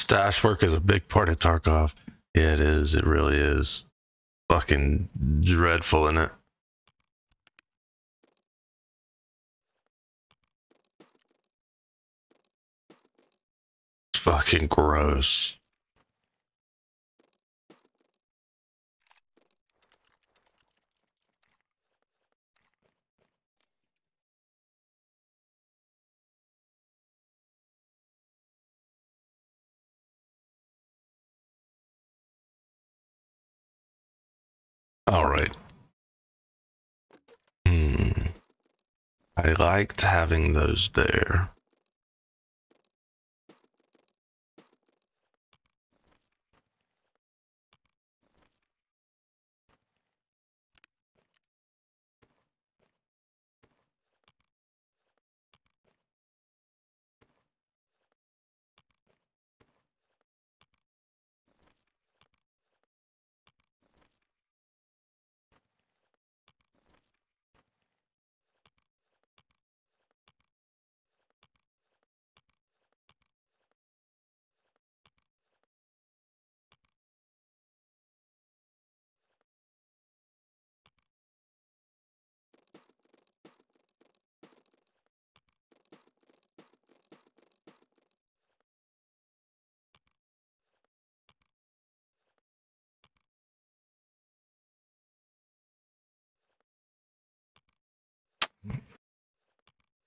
Stash work is a big part of Tarkov. Yeah, it is. It really is. Fucking dreadful in it. It's fucking gross. All right. Hmm. I liked having those there.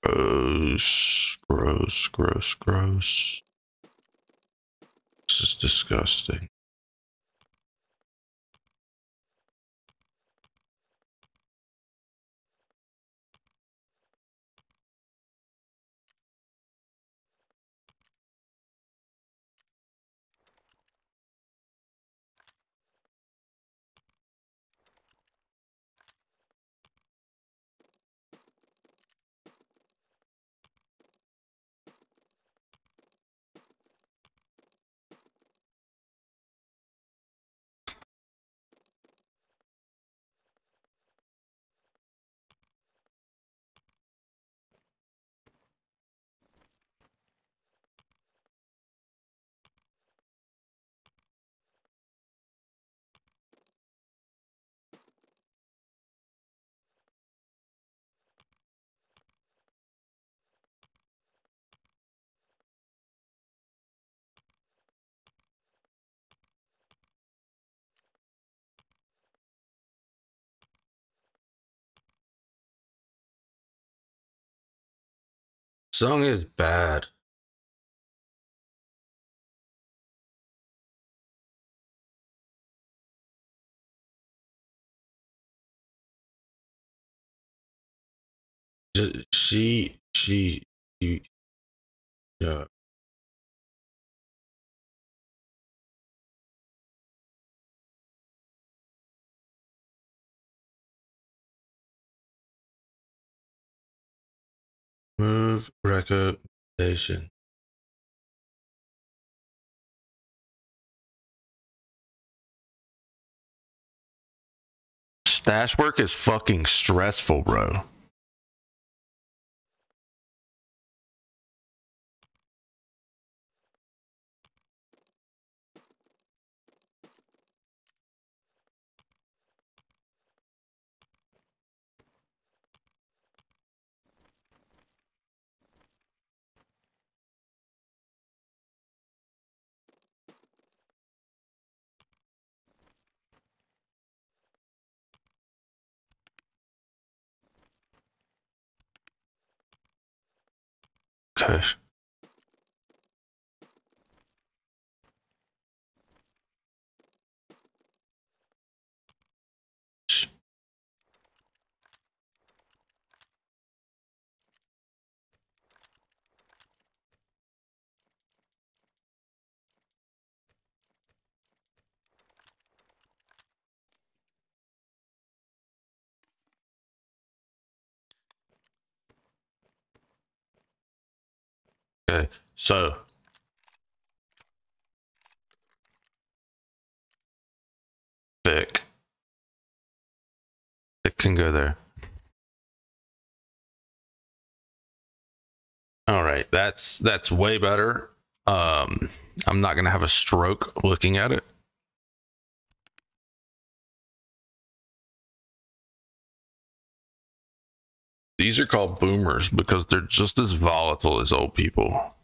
Gross, gross, gross, gross. This is disgusting. Song is bad. She, she, she, yeah. Move recommendation. Stash work is fucking stressful, bro. Okay. Okay, so thick. It can go there. All right, that's that's way better. Um, I'm not gonna have a stroke looking at it. These are called boomers because they're just as volatile as old people.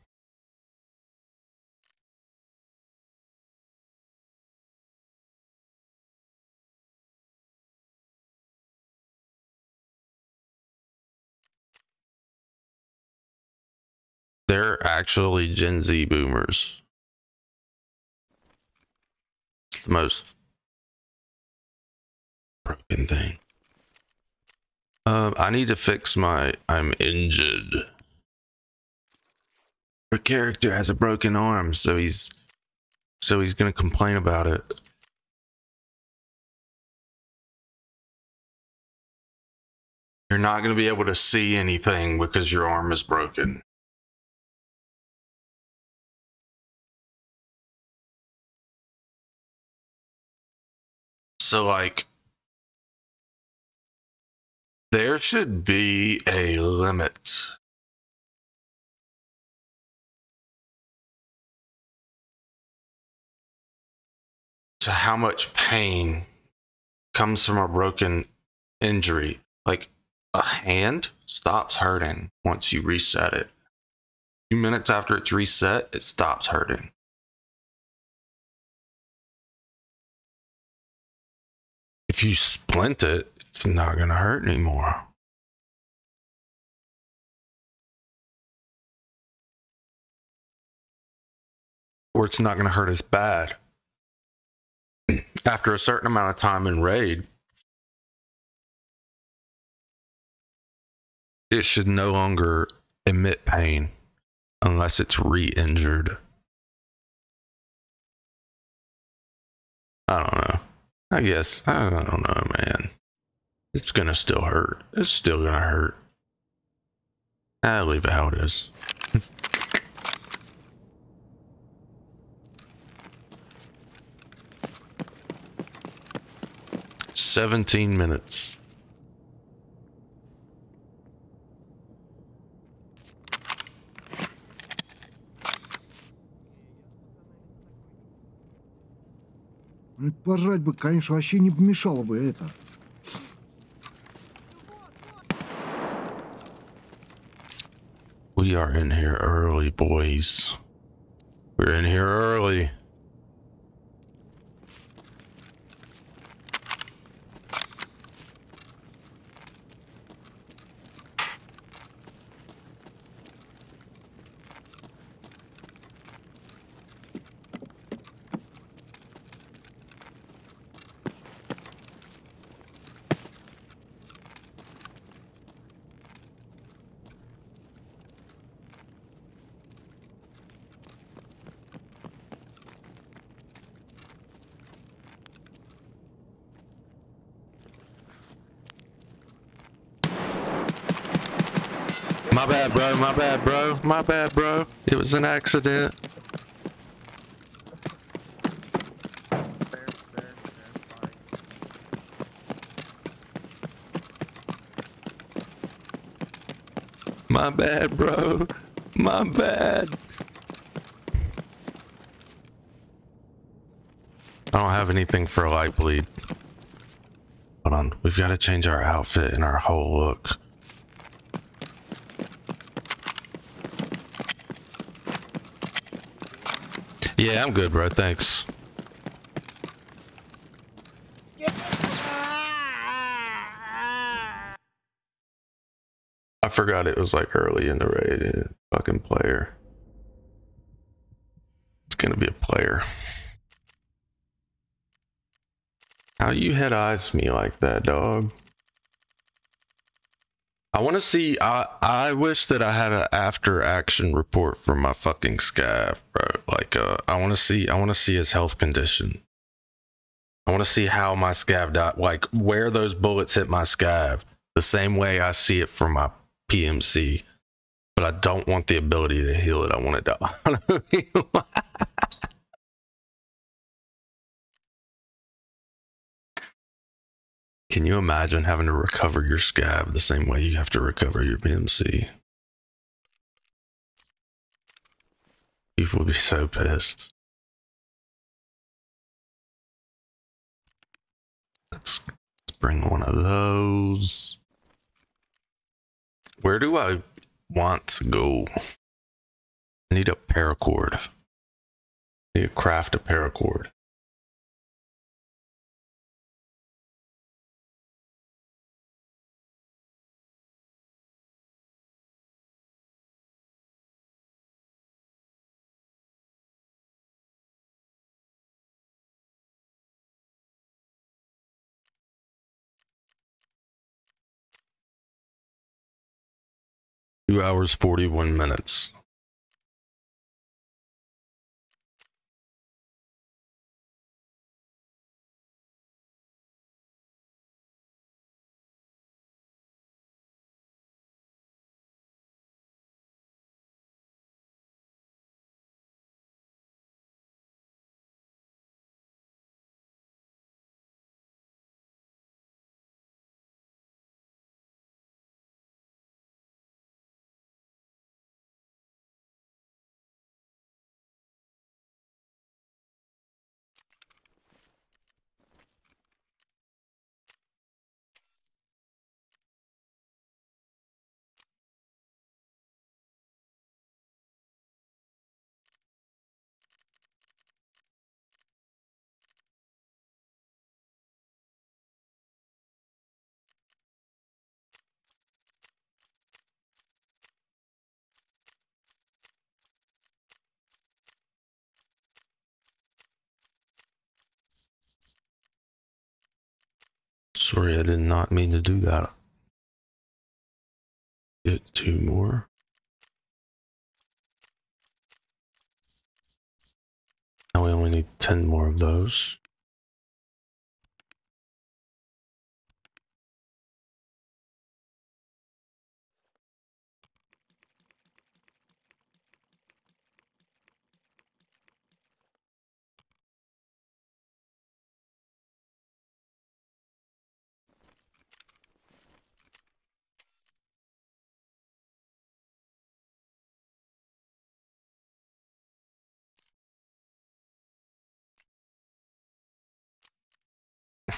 They're actually Gen Z boomers. It's the most broken thing. Um, I need to fix my. I'm injured. Her character has a broken arm, so he's. So he's gonna complain about it. You're not gonna be able to see anything because your arm is broken. So, like, there should be a limit. To how much pain comes from a broken injury. Like, a hand stops hurting once you reset it. Two minutes after it's reset, it stops hurting. You splint it, it's not going to hurt anymore. Or it's not going to hurt as bad. After a certain amount of time in raid, it should no longer emit pain unless it's re injured. I don't know. I guess. I don't know, man. It's gonna still hurt. It's still gonna hurt. I'll leave it how it is. Seventeen minutes. Ну, Пожрать бы, конечно, вообще не помешало бы это. We are in here early, boys. We're in here early. Bro. My bad, bro. My bad, bro. It was an accident. My bad, bro. My bad. I don't have anything for a light bleed. Hold on. We've got to change our outfit and our whole look. Yeah, I'm good, bro. Thanks. I forgot it was like early in the raid. Fucking player. It's gonna be a player. How you head eyes me like that, dog? I want to see. I I wish that I had an after action report for my fucking scav, bro. Like, uh, I want to see. I want to see his health condition. I want to see how my scav died. Like, where those bullets hit my scav, the same way I see it for my PMC. But I don't want the ability to heal it. I want it to. Can you imagine having to recover your scav the same way you have to recover your PMC? People would be so pissed. Let's, let's bring one of those. Where do I want to go? I need a paracord. I need to craft a paracord. Two hours, 41 minutes. Sorry, I did not mean to do that. Get two more. Now we only need 10 more of those.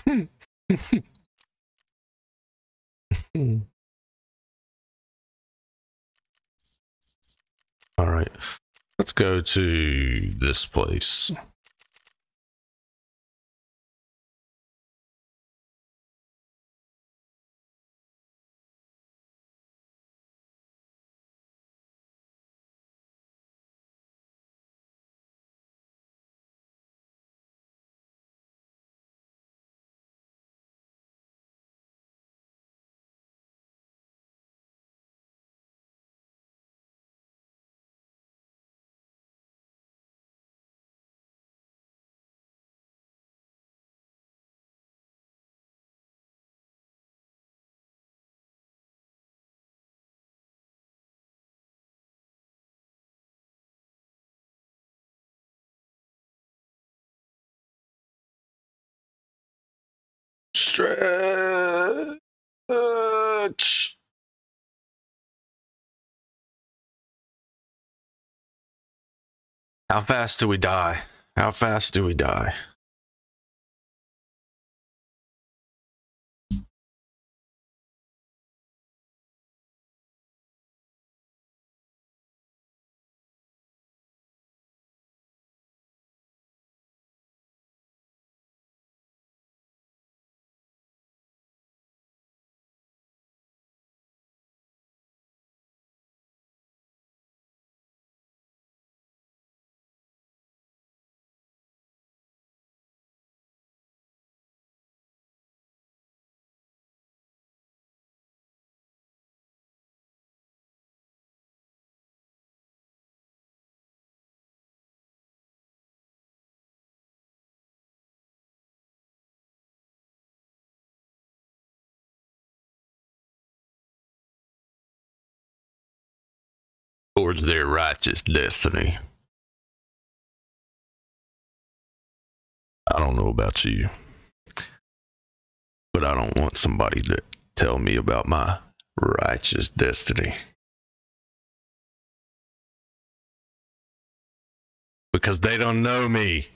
All right, let's go to this place. How fast do we die? How fast do we die? Towards their righteous destiny. I don't know about you, but I don't want somebody to tell me about my righteous destiny. Because they don't know me.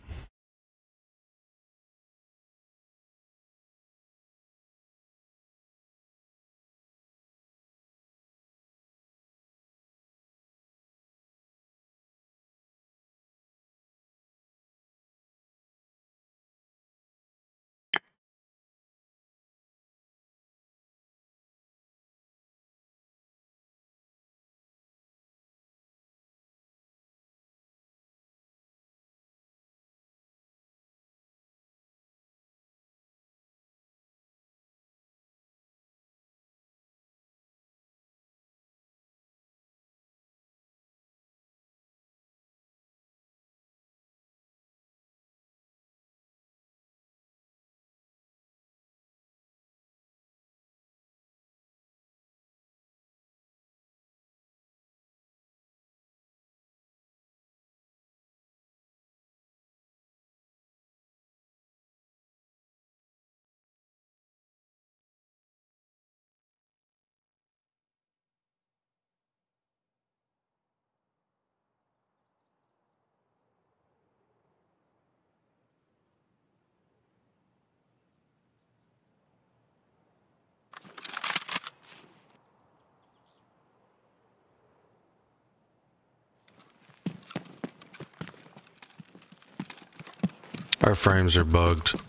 Our frames are bugged.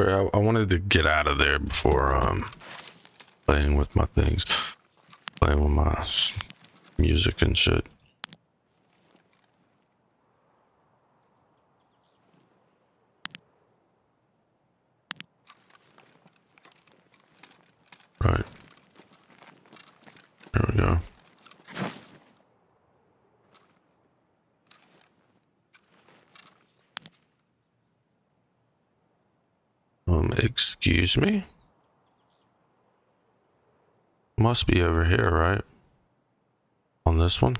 I, I wanted to get out of there before um playing with my things, playing with my music and shit. Right. There we go. Um, excuse me? Must be over here, right? On this one?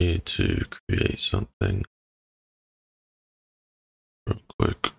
Need to create something real quick.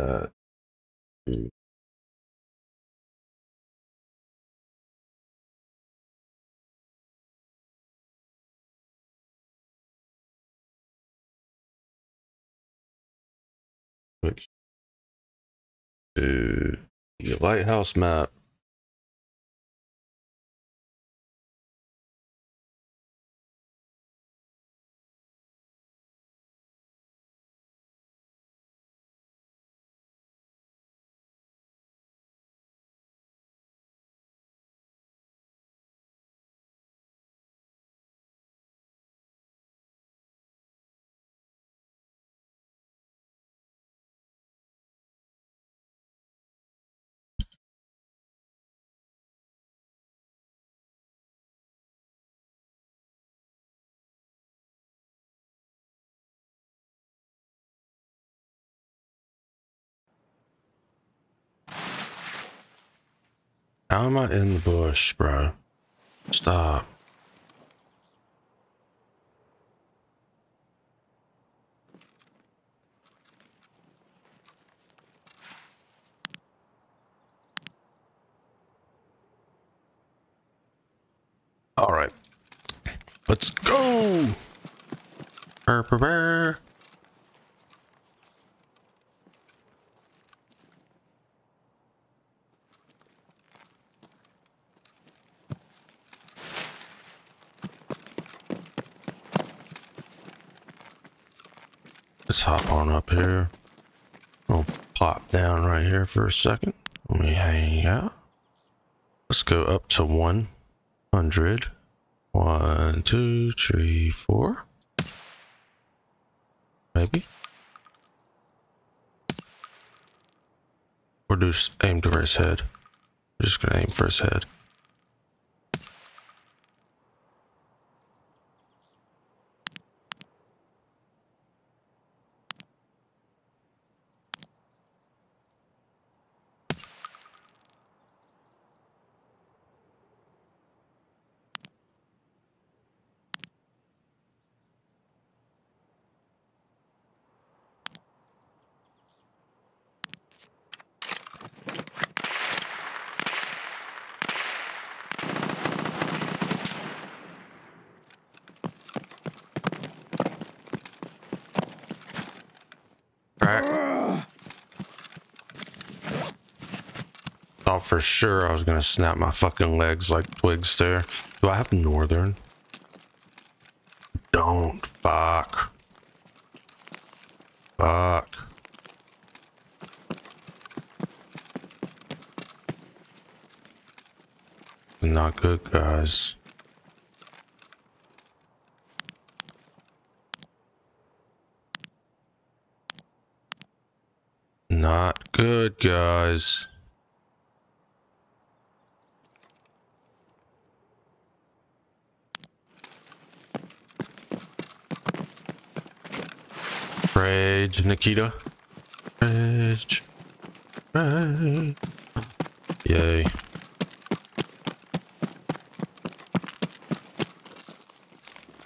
Uh, to the lighthouse map. How am I in the bush, bro? Stop. All right. Let's go. Brr, brr, brr. Let's hop on up here. I'll plop down right here for a second. Let me hang out. Let's go up to 100. One, two, three, four. Maybe. Or just aim for his head. Just gonna aim for his head. Sure I was gonna snap my fucking legs like twigs there. Do I have northern? Don't. Fuck. Fuck. Not good, guys. Not good, guys. Rage, Nikita. Rage. Rage. Yay.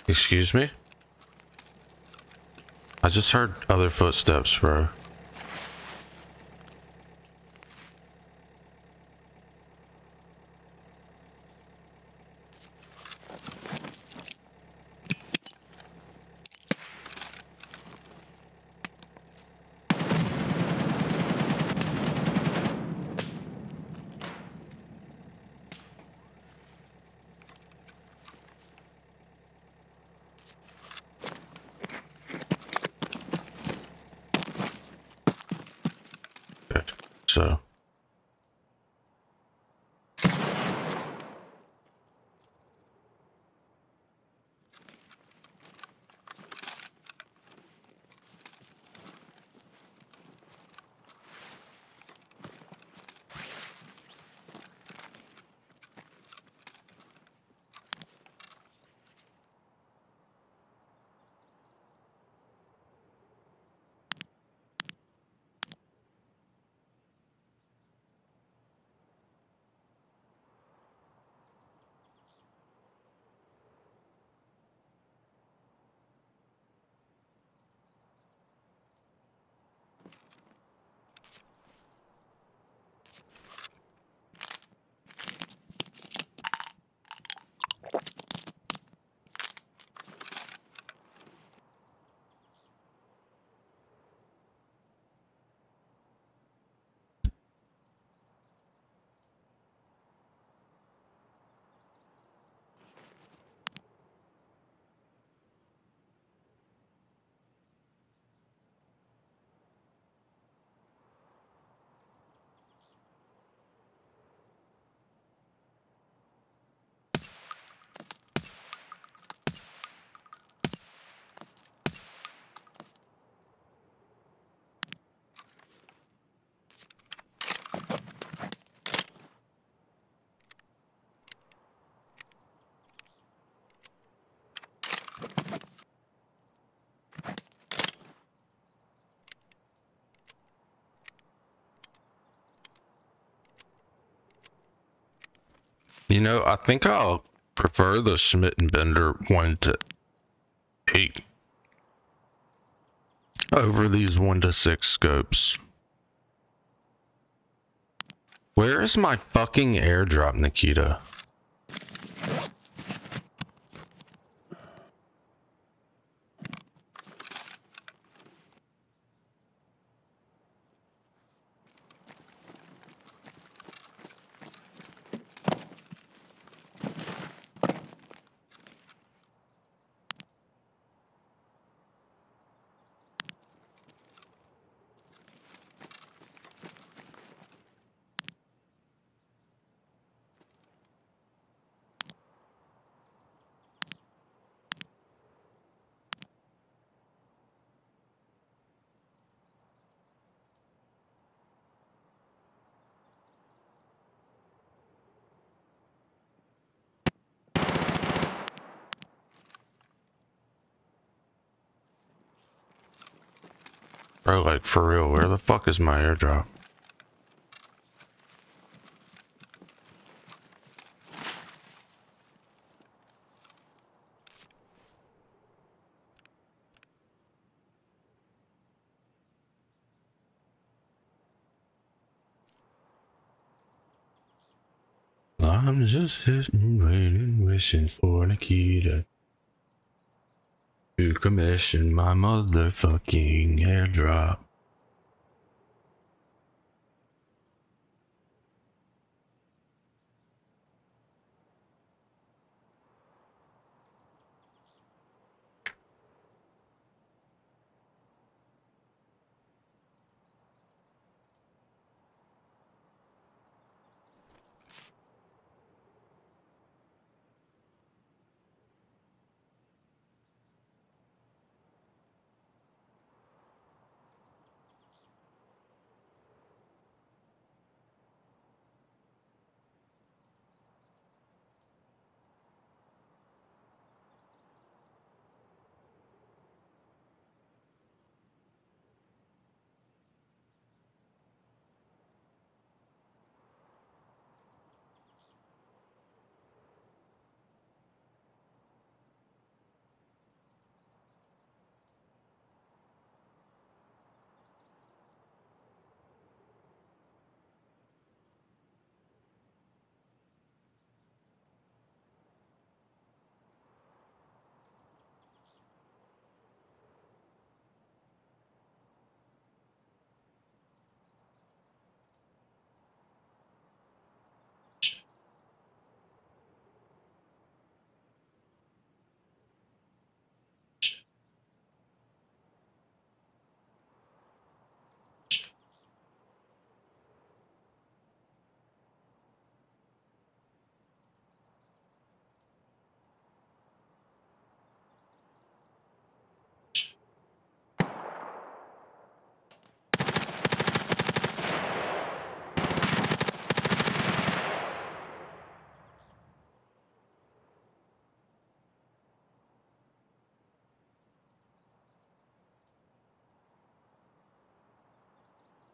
Excuse me? I just heard other footsteps, bro. Know, I think I'll prefer the Schmidt and Bender 1 to 8 over these 1 to 6 scopes. Where is my fucking airdrop, Nikita? For real, where the fuck is my airdrop? I'm just sitting, waiting, wishing for Nikita to commission my motherfucking airdrop.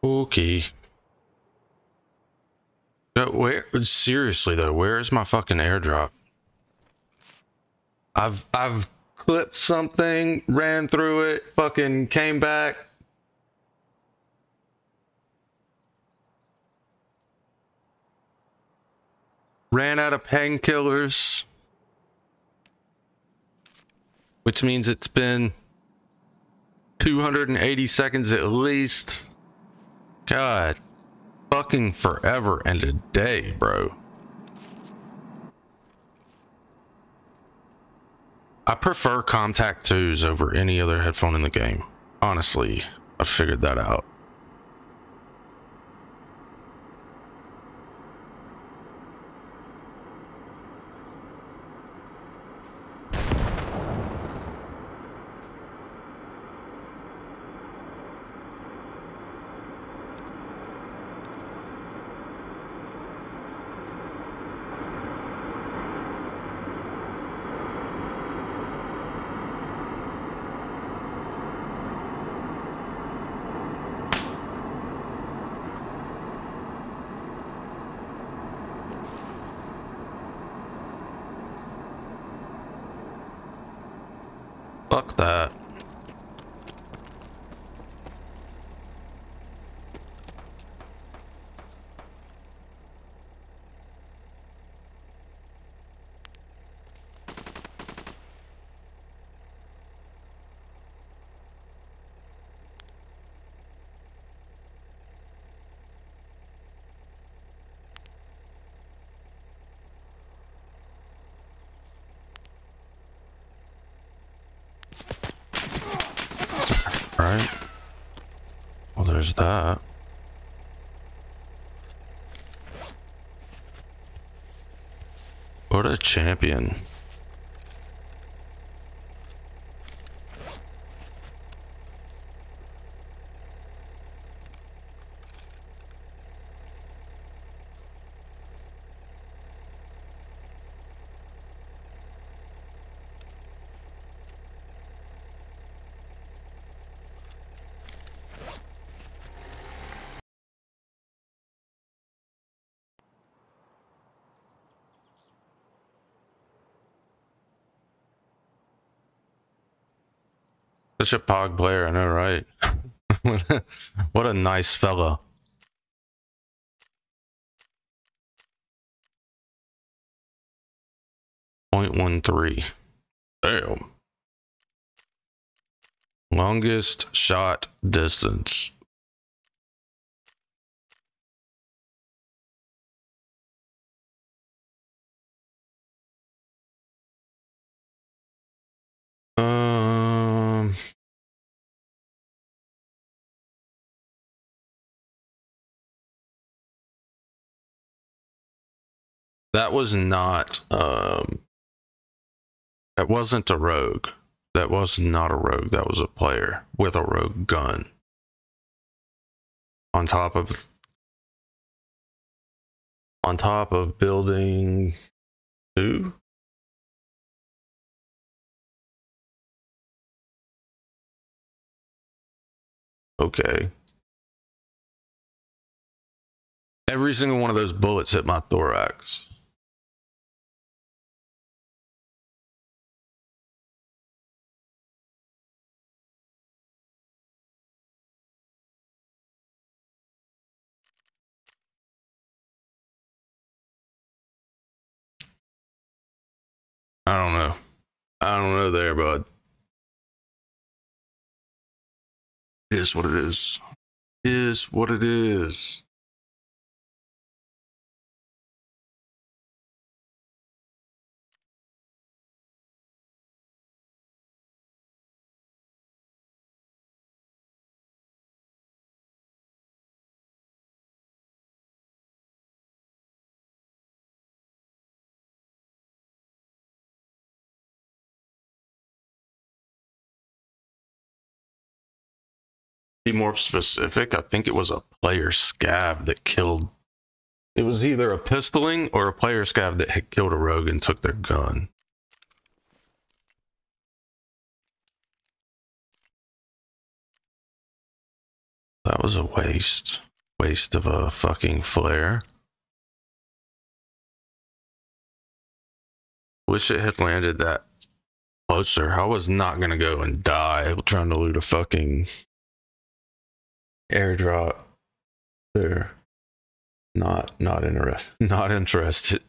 Okay. But where seriously though, where is my fucking airdrop? I've I've clipped something, ran through it, fucking came back. Ran out of painkillers. Which means it's been 280 seconds at least. God, fucking forever and a day, bro. I prefer ComTac 2s over any other headphone in the game. Honestly, I figured that out. Fuck that. Right? Well, there's that. What a champion. Such a pog player, I know, right? what, a, nice fella. Point one three. Damn. Longest shot distance. Um. That was not um that wasn't a rogue. That was not a rogue. That was a player with a rogue gun. On top of on top of building two Okay. Every single one of those bullets hit my thorax. I don't know. I don't know there, bud. It is what it is. It is what it is. Be more specific, I think it was a player scav that killed. It was either a pistoling or a player scav that had killed a rogue and took their gun. That was a waste. Waste of a fucking flare. Wish it had landed that closer. I was not gonna go and die trying to loot a fucking airdrop there. Not not interested. Not interested.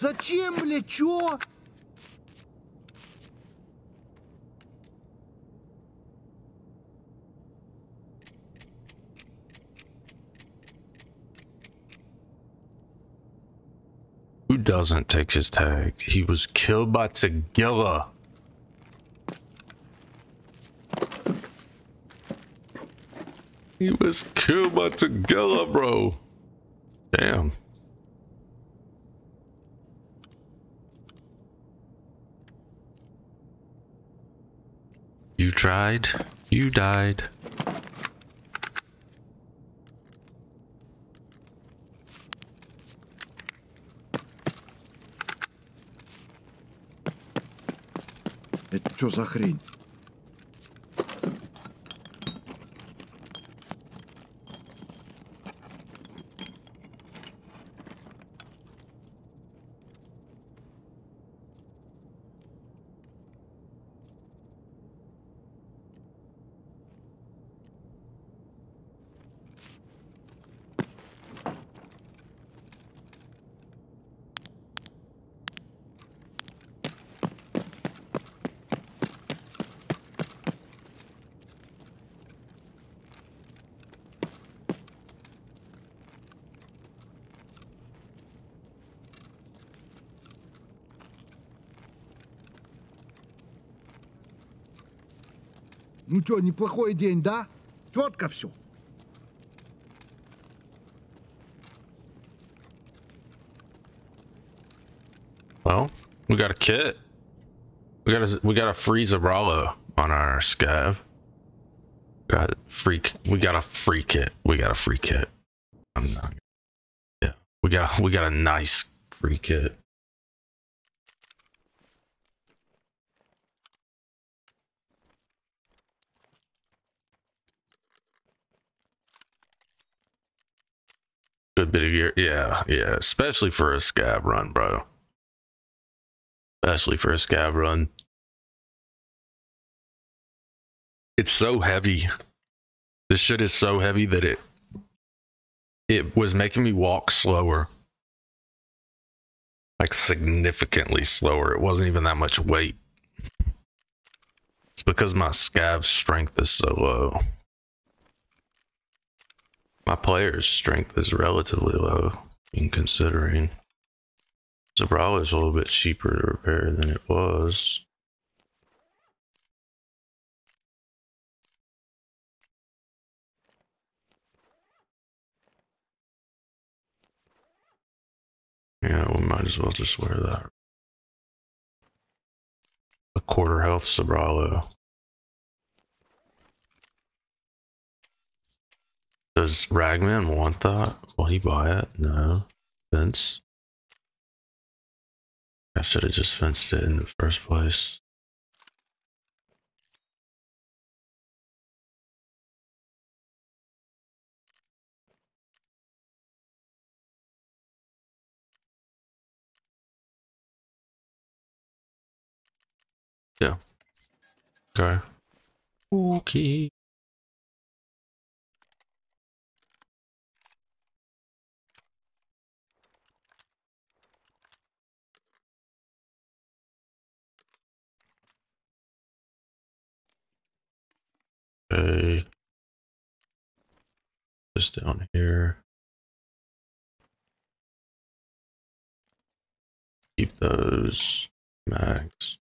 Зачем, бля, чё? Who doesn't take his tag? He was killed by Tagilla. He was killed by Tagilla, bro. Damn. You tried, you died. Это что за хрень? что, неплохой день, да? Четко все. Well, we got a kit. We got a we got a free Zabralo on our scav. Got free. We got a free kit. We got a free kit. I'm not. Yeah, we got we got a nice free kit. Yeah. Especially for a scav run, bro especially for a scav run. It's so heavy. This shit is so heavy that it it was making me walk slower. Like significantly slower. It wasn't even that much weight. It's because my scav strength is so low. My player's strength is relatively low in considering. Zabralo is a little bit cheaper to repair than it was. Yeah, we might as well just wear that. A quarter health Zabralo. Does Ragman want that? Will he buy it? No. Fence? I should have just fenced it in the first place. Yeah. Okay. Okay. Okay. This down here. Keep those mags.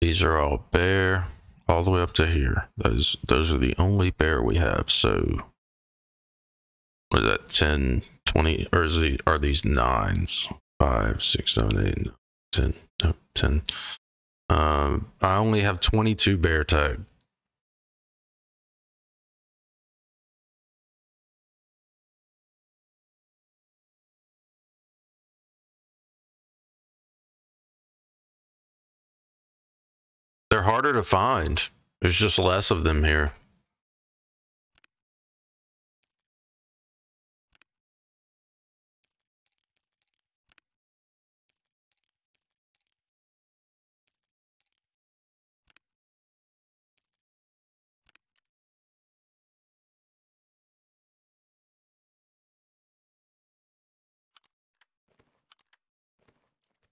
These are all bear all the way up to here. Those those are the only bear we have. So what is that 10, 20 or is the are these nines? Five, six, seven, eight, nine, ten, no, ten. Um I only have 22 bear tag. They're harder to find. There's just less of them here.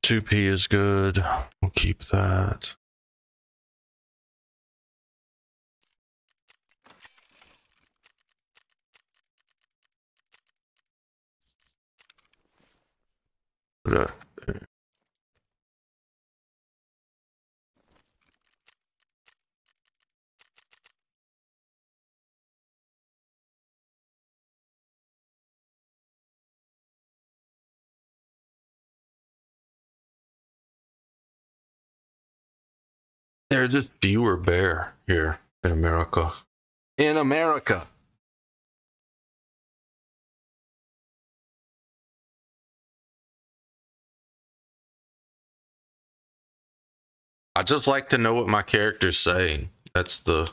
Two P is good. We'll keep that. That. There's just fewer bear here in America. In America. I just like to know what my character's saying. That's the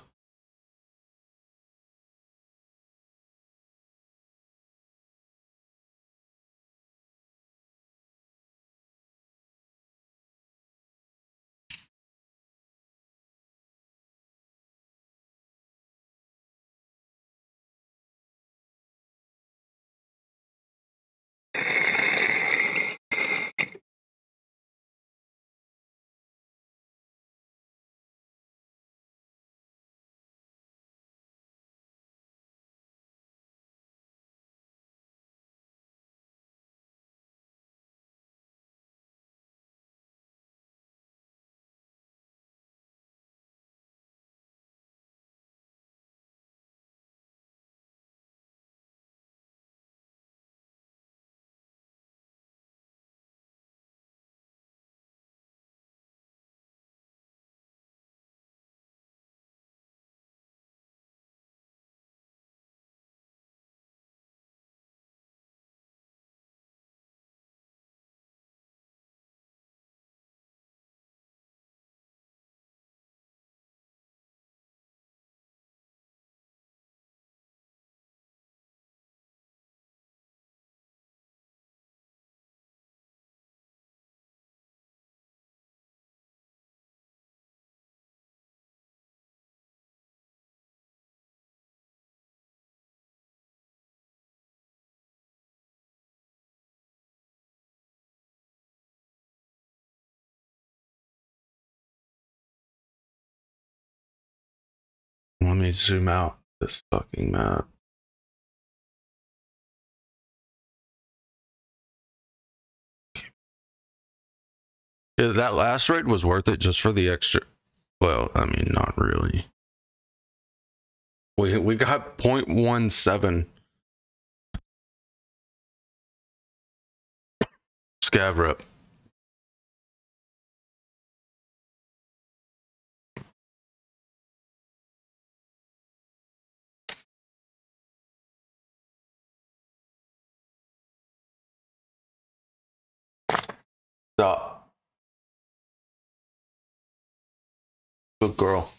Let me zoom out this fucking map. Yeah, that last raid was worth it just for the extra. Well, I mean, not really. We we got 0.17 scav rep. Stop. Good girl.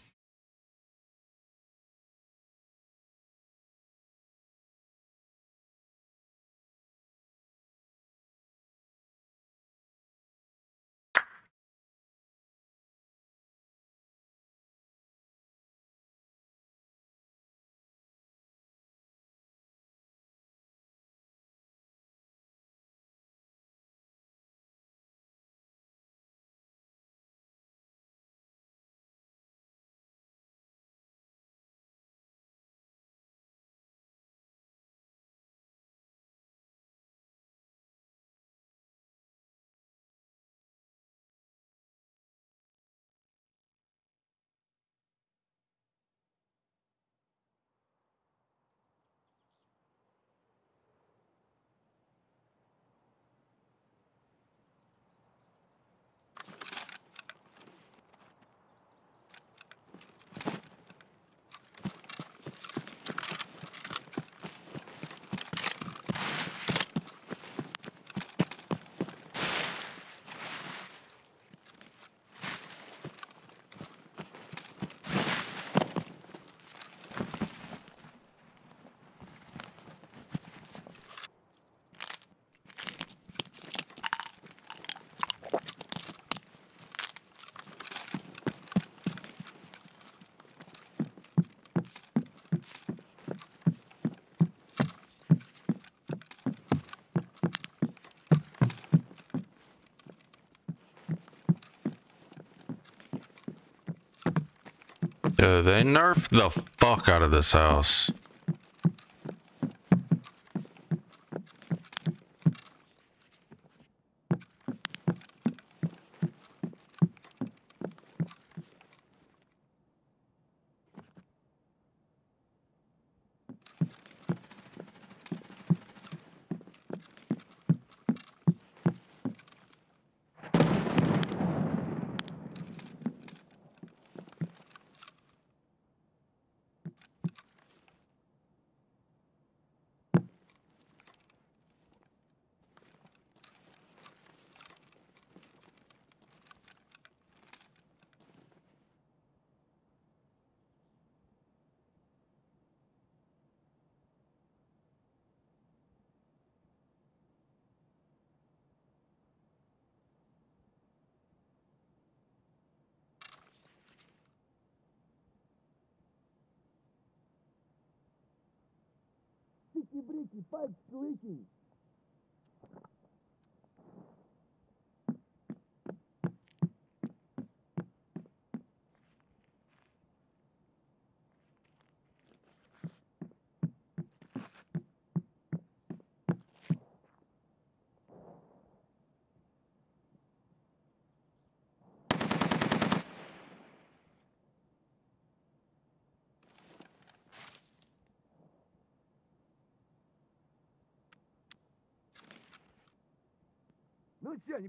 Yeah, they nerfed the fuck out of this house.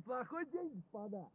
Неплохой день, господа?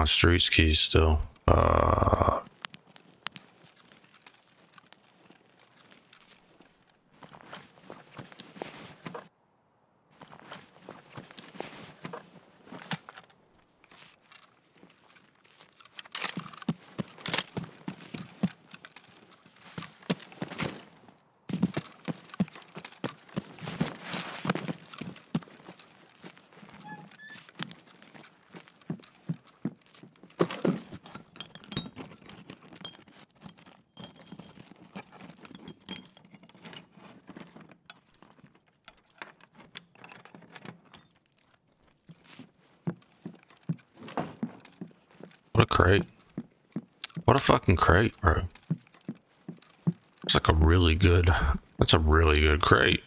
My streets keys still. Fucking crate, bro. It's like a really good, that's a really good crate.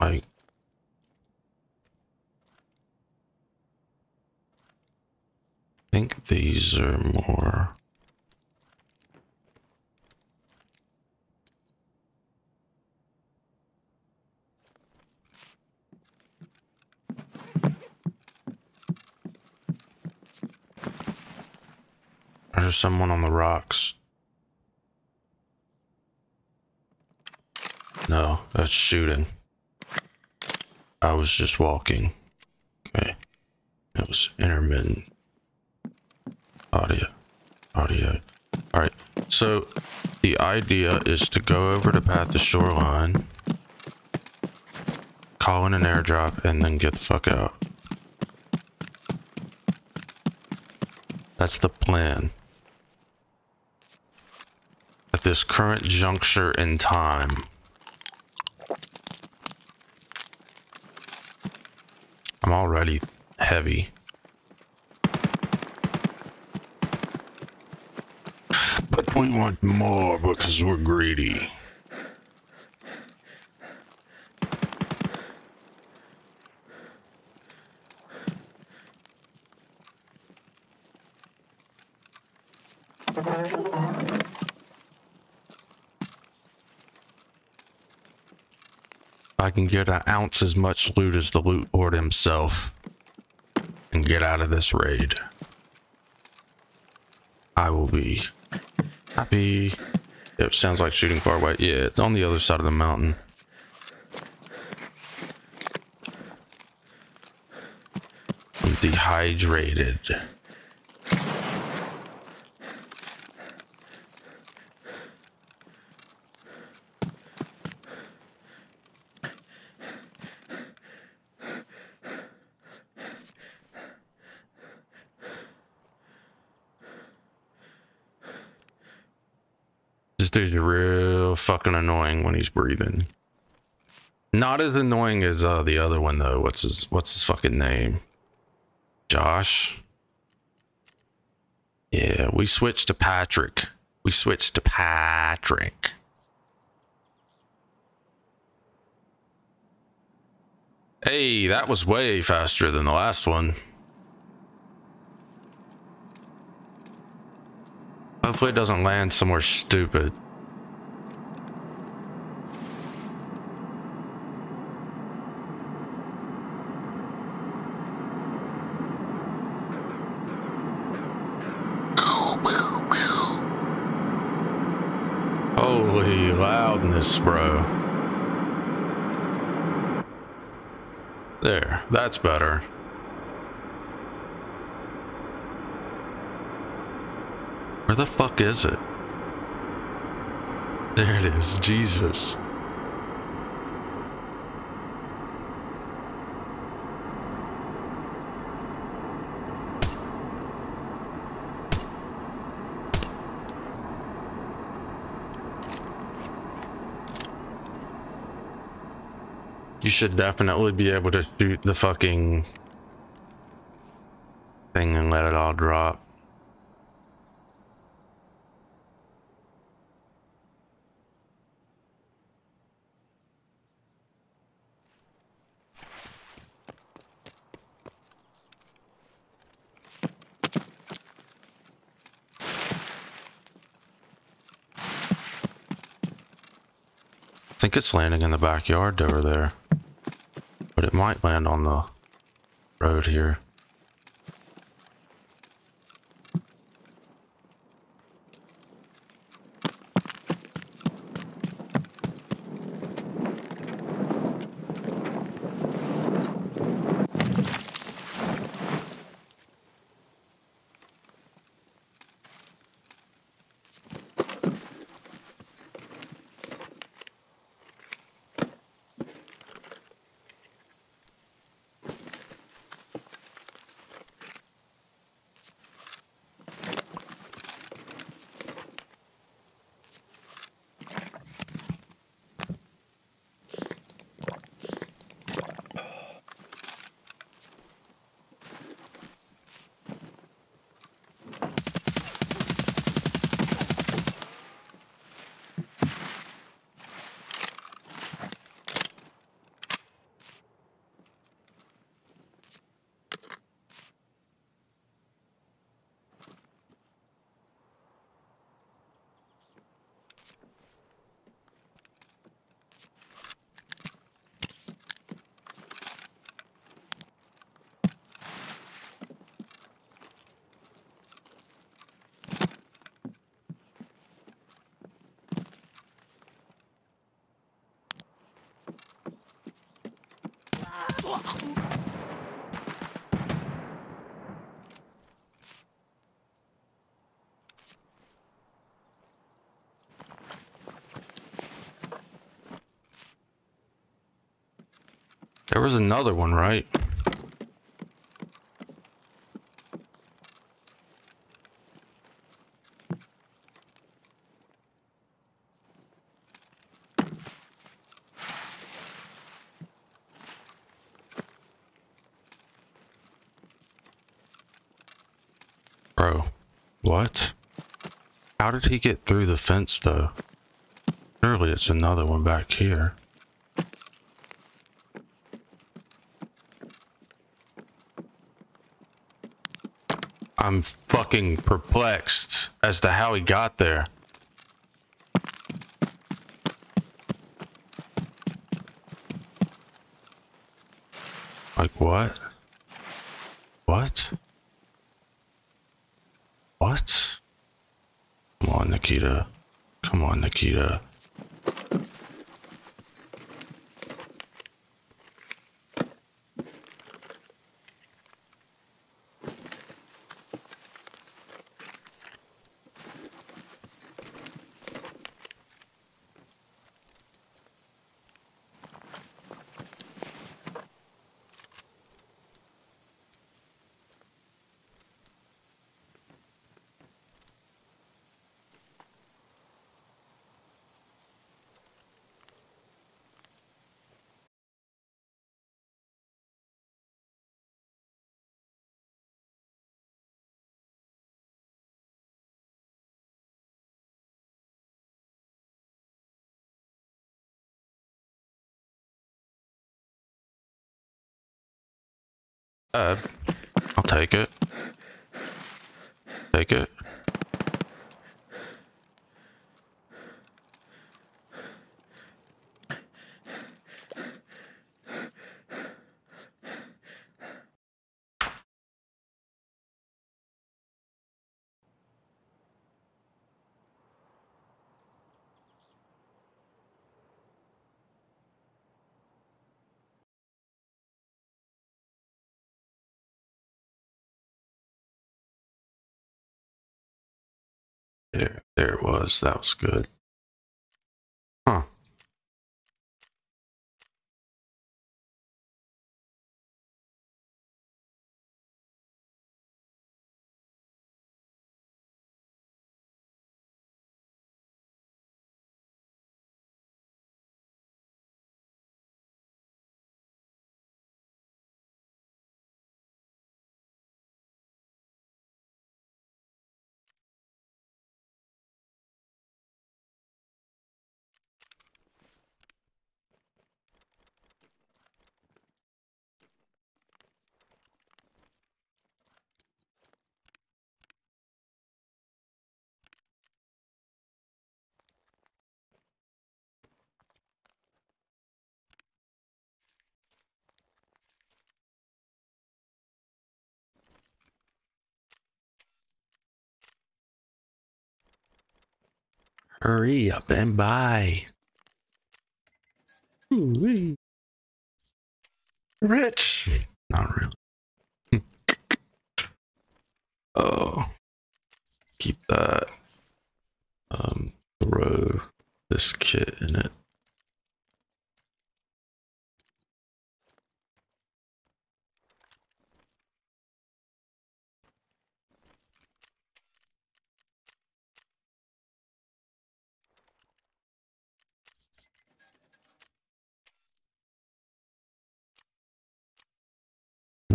Like, I think these are more. There's someone on the rocks. No, that's shooting. I was just walking. Okay. That was intermittent. Audio. Audio. Alright. So the idea is to go over to pat the shoreline, call in an airdrop, and then get the fuck out. That's the plan. This current juncture in time. I'm already heavy. But we want more because we're greedy. Can get an ounce as much loot as the loot lord himself and get out of this raid, I will be happy. It sounds like shooting far away. Yeah, it's on the other side of the mountain. I'm dehydrated. This dude's real fucking annoying when he's breathing. Not as annoying as uh, the other one though. What's his What's his fucking name? Josh. Yeah, we switched to Patrick. We switched to Patrick. Hey, that was way faster than the last one. Hopefully it doesn't land somewhere stupid. Holy loudness, bro. There, that's better. Where the fuck is it? There it is, Jesus. You should definitely be able to shoot the fucking thing and let it all drop. I think it's landing in the backyard over there. It might land on the road here. One, right? Bro, what? How did he get through the fence though? Surely it's another one back here. I'm fucking perplexed. as to how he got there. Like what? What? What? Come on, Nikita. Come on, Nikita. Uh, I'll take it. Take it. There, there it was. That was good. Hurry up and buy. Ooh-wee. Rich. Not really. oh. Keep that. Um, throw this kit in it.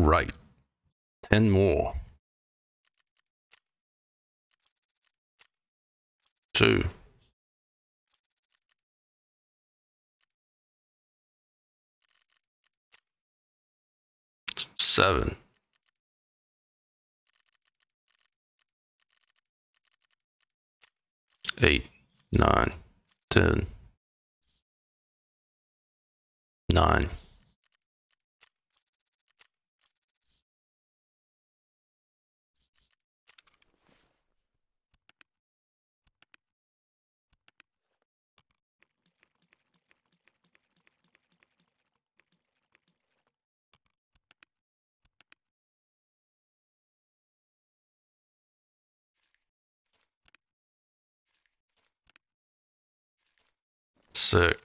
Right. 10 more. Two. Seven. Eight. Nine. Ten. Nine. Sick.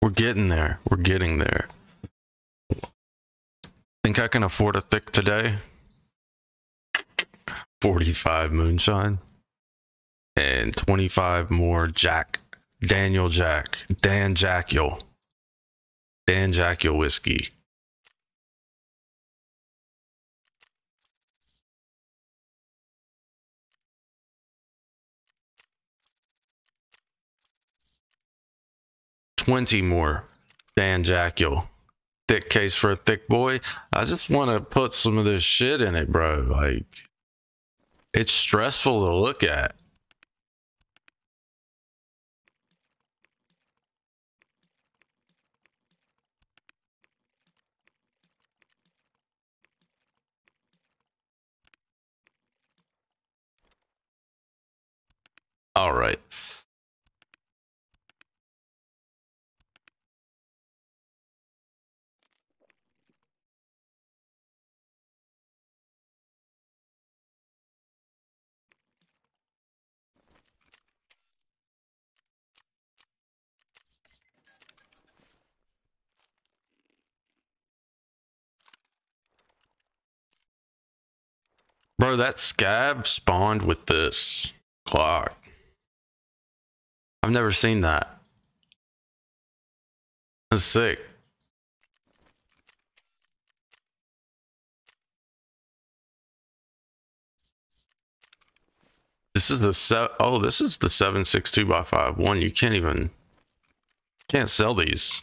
We're getting there. We're getting there. Think I can afford a thick today? 45 moonshine and 25 more Jack Daniel Jack Dan Jackiel Dan Jackiel whiskey. Twenty more Dan Jackiel THICC case for a thick boy. I just want to put some of this shit in it, bro. Like, it's stressful to look at. All right. Bro, that scav spawned with this clock. I've never seen that. That's sick. This is the se- oh, this is the seven six two by five one. You can't even can't sell these.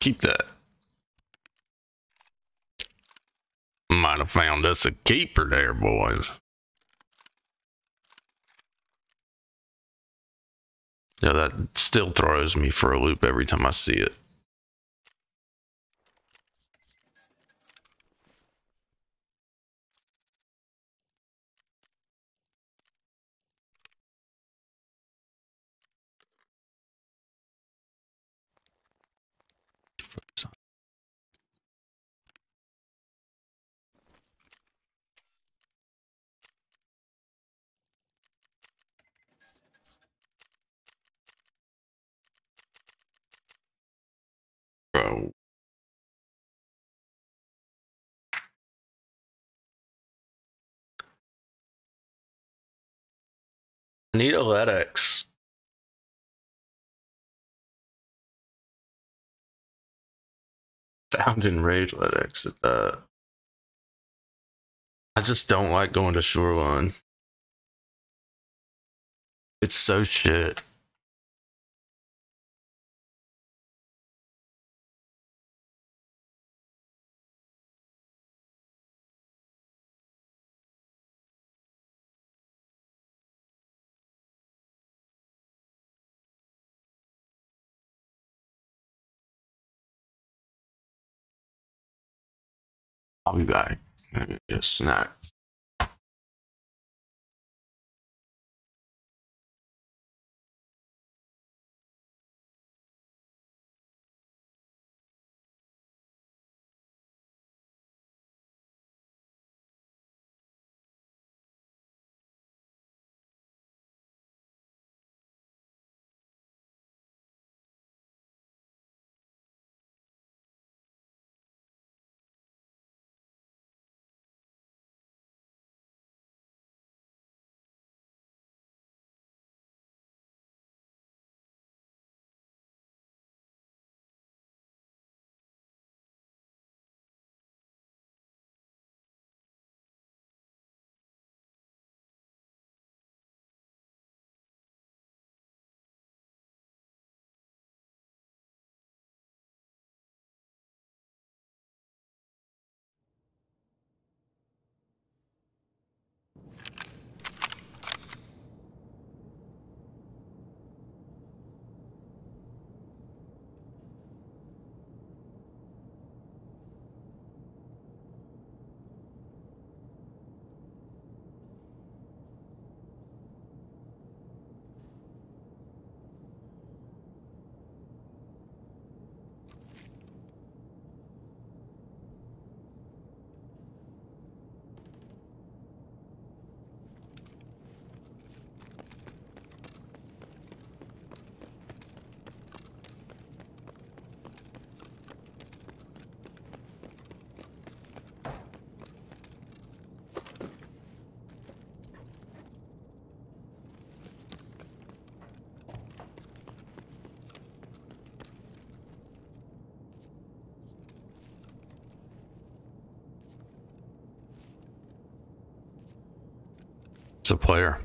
Keep that. Might have found us a keeper there, boys. Yeah, that still throws me for a loop every time I see it. Bro. I need a LEDX. Found in raid LEDX at that. I just don't like going to Shoreline. It's so shit. I'll be back. Get a snack. It's a player.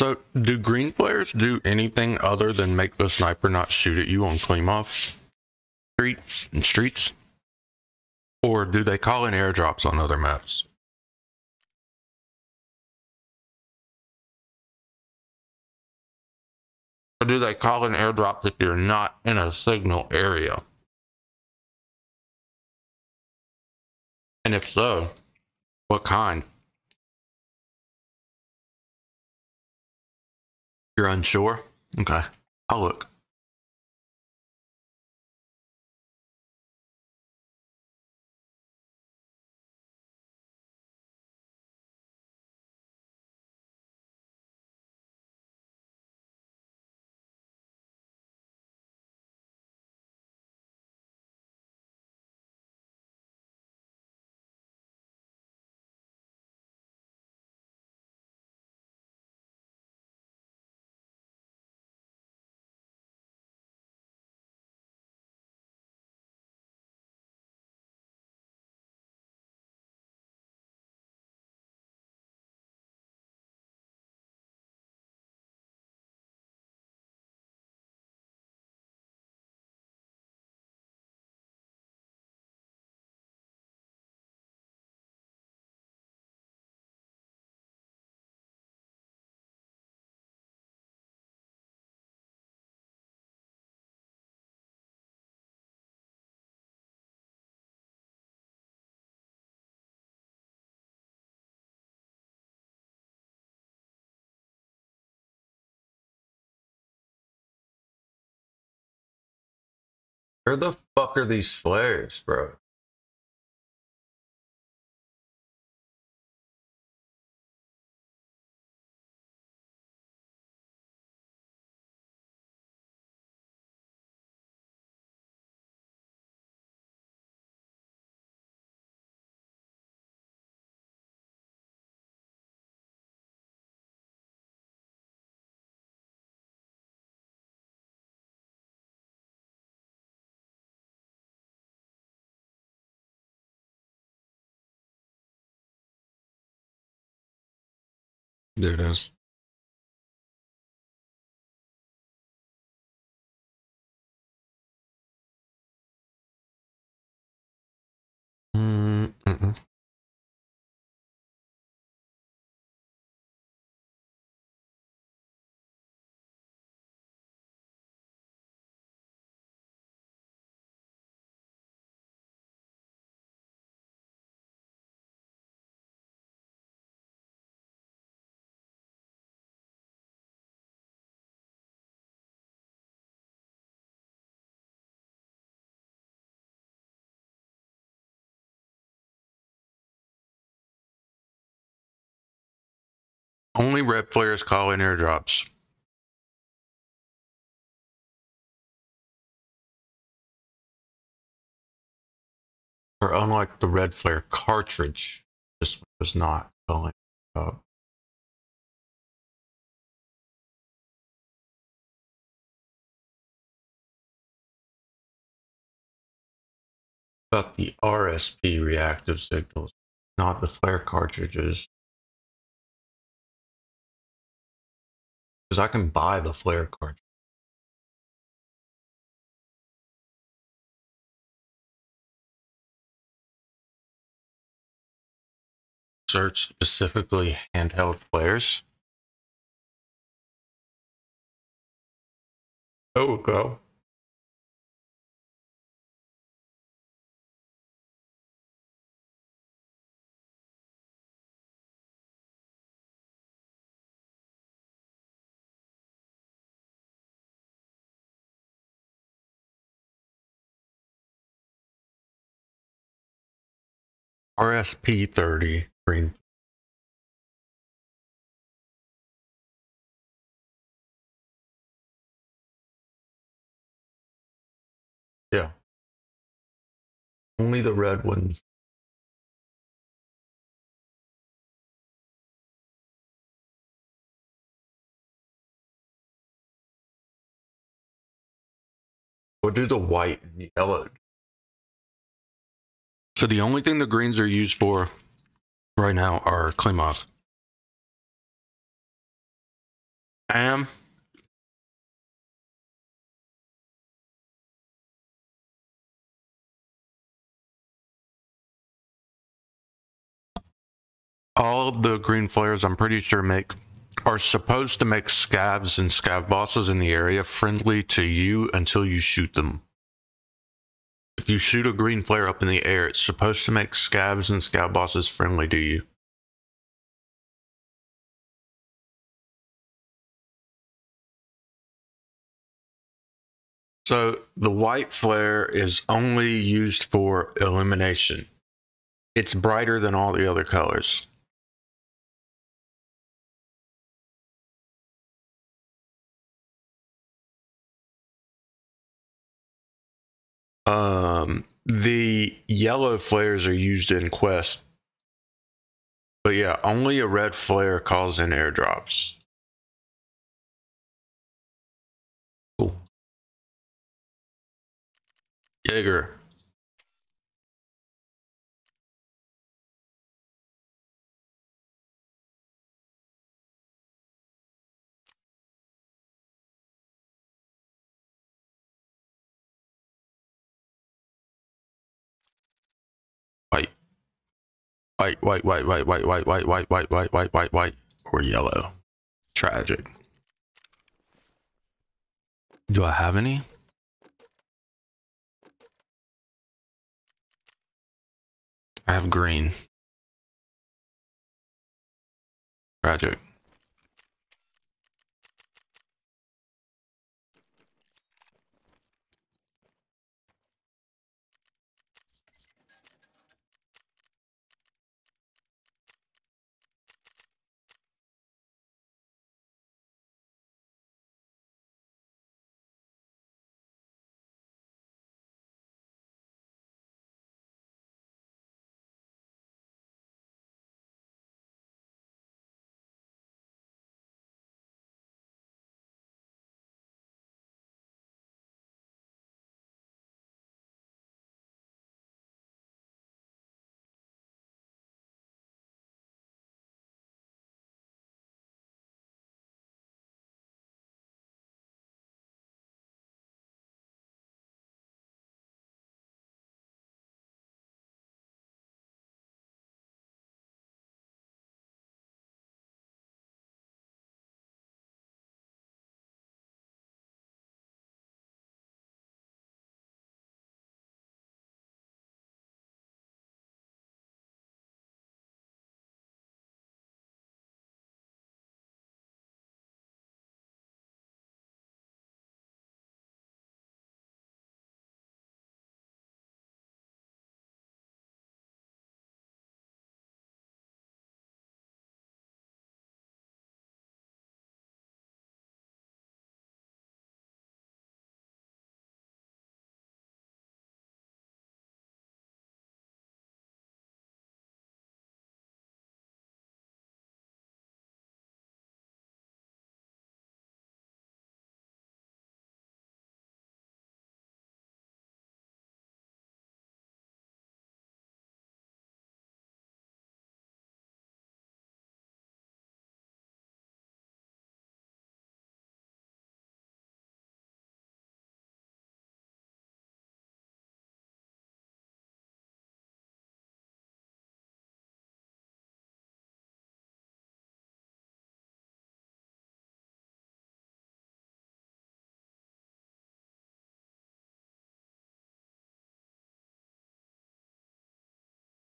So, do green players do anything other than make the sniper not shoot at you on Klimov Street and streets? Or do they call in airdrops on other maps? Or do they call in airdrops if you're not in a signal area? And if so, what kind? You're unsure? Okay. I'll look. Where the fuck are these flares, bro? There it is. Only red players call in airdrops. Or unlike the red flare cartridge, this one was not calling up. But the RSP reactive signals, not the flare cartridges. Because I can buy the flare cartridge. Search specifically handheld flares. Oh, go. RSP 30 green. Yeah. Only the red ones. Or do the white and yellow so the only thing the greens are used for right now are moth. Am. All the green flares, I'm pretty sure, make are supposed to make scavs and scav bosses in the area friendly to you until you shoot them. If you shoot a green flare up in the air, it's supposed to make scavs and scav bosses friendly to you. So the white flare is only used for illumination. It's brighter than all the other colors. Um, the yellow flares are used in quest. But yeah, only a red flare calls in airdrops. Cool. Jaeger. White, white, white, white, white, white, white, white, white, white, white, white, white, or yellow. Tragic. Do I have any? I have green. Tragic.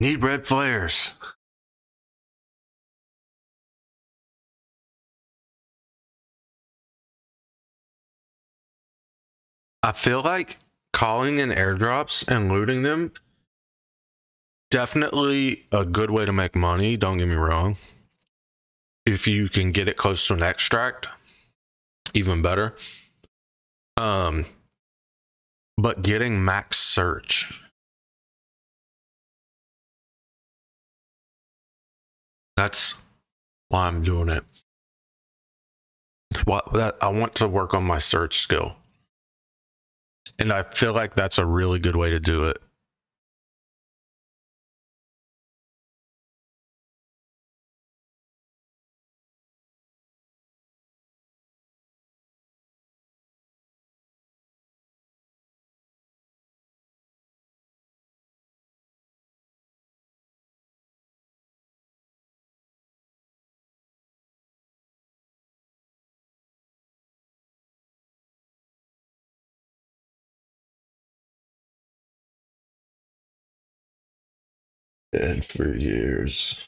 Need red flares. I feel like calling in airdrops and looting them definitely a good way to make money, don't get me wrong. If you can get it close to an extract, even better. Um but getting max search That's why I'm doing it. It's what that I want to work on my search skill. And I feel like that's a really good way to do it. Dead for years.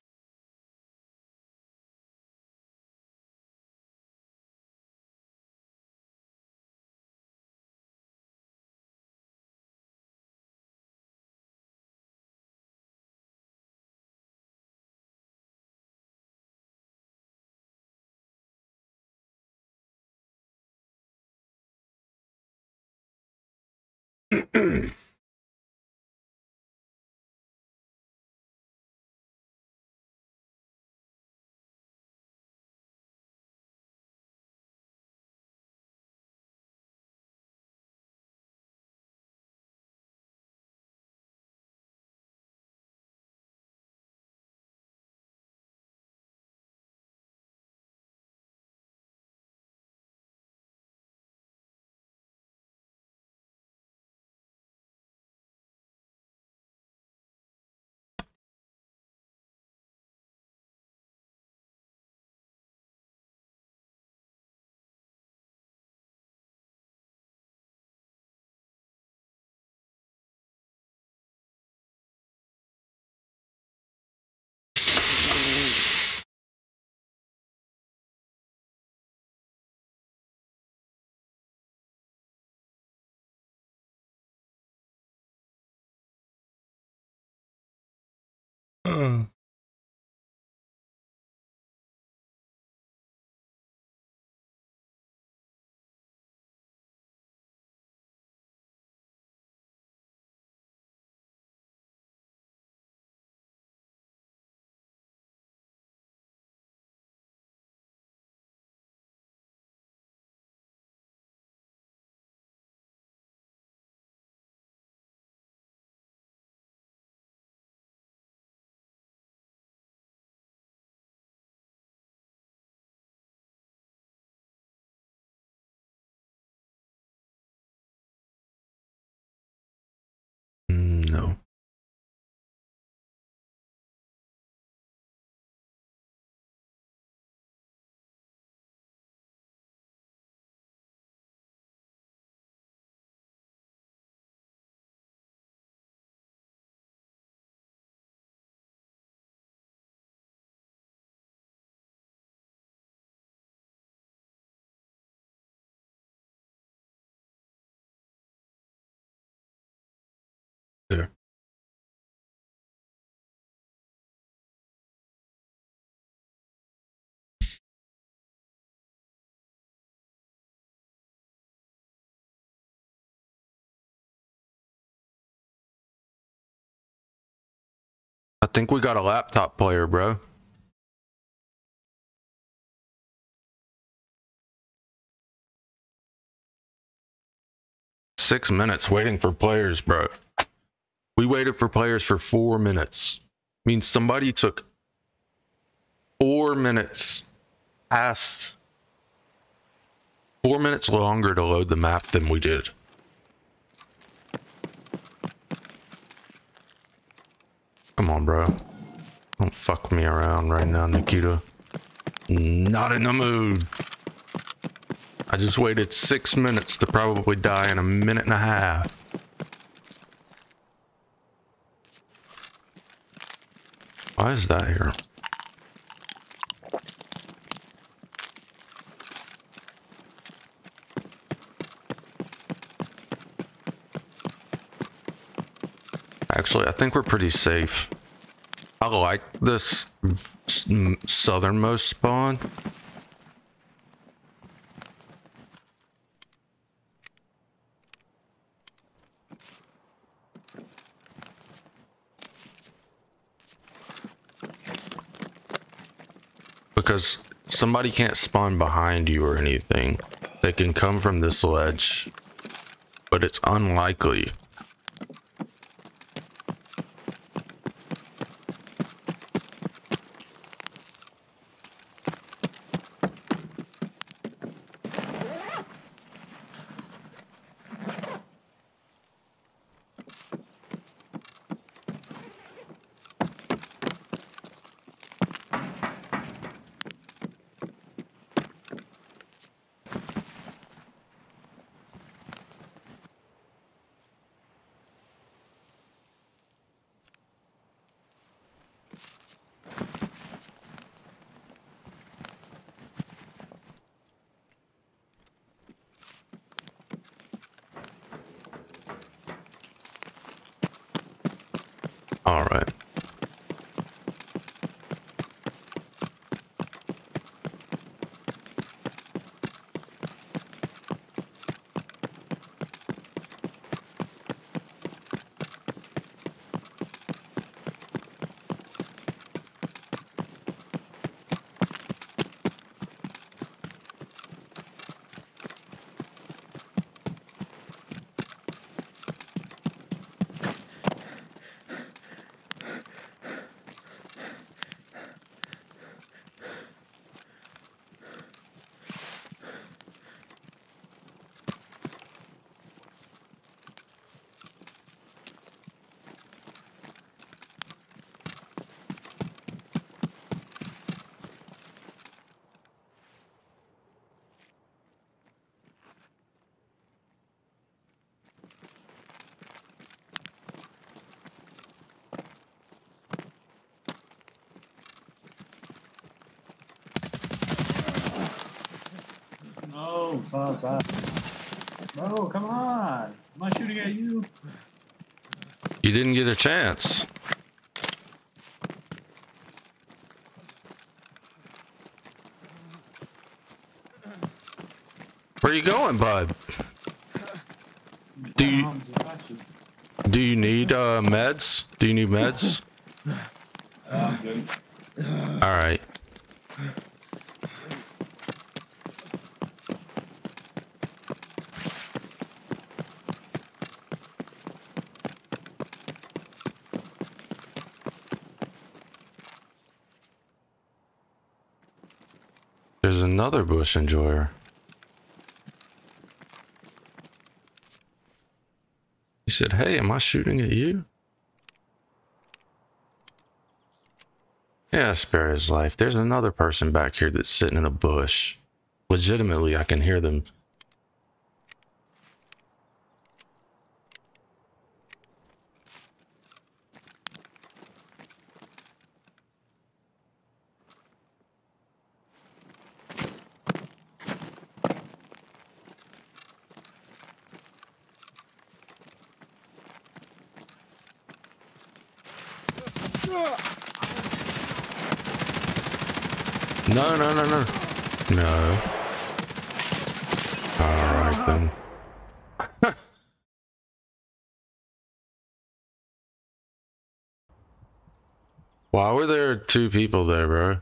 I think we got a laptop player, bro. Six minutes waiting for players, bro. We waited for players for four minutes. Means somebody took four minutes past four minutes longer to load the map than we did. Come on, bro. Don't fuck me around right now, Nikita. Not in the mood. I just waited six minutes to probably die in a minute and a half. Why is that here? Actually, I think we're pretty safe. I like this southernmost spawn. Because somebody can't spawn behind you or anything. They can come from this ledge, but it's unlikely. Stop, stop. No, come on. I'm not shooting at you. You didn't get a chance. Where are you going, bud? Do you- Bombs, I got you. Do you need uh, meds? Do you need meds? I'm good. All right. There's bush enjoyer. He said, Hey, am I shooting at you? Yeah, spare his life. There's another person back here that's sitting in a bush. Legitimately, I can hear them. No, no, no, no. No. Alright then. Why were there two people there, bro?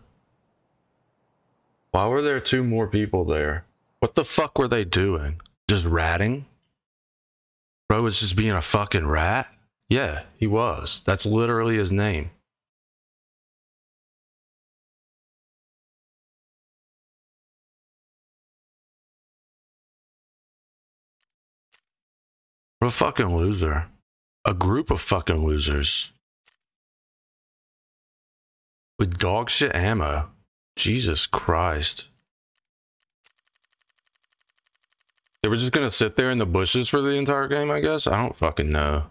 Why were there two more people there? What the fuck were they doing? Just ratting? Bro was just being a fucking rat? Yeah, he was. That's literally his name. What a fucking loser. A group of fucking losers. With dog shit ammo. Jesus Christ. They were just gonna sit there in the bushes for the entire game, I guess? I don't fucking know.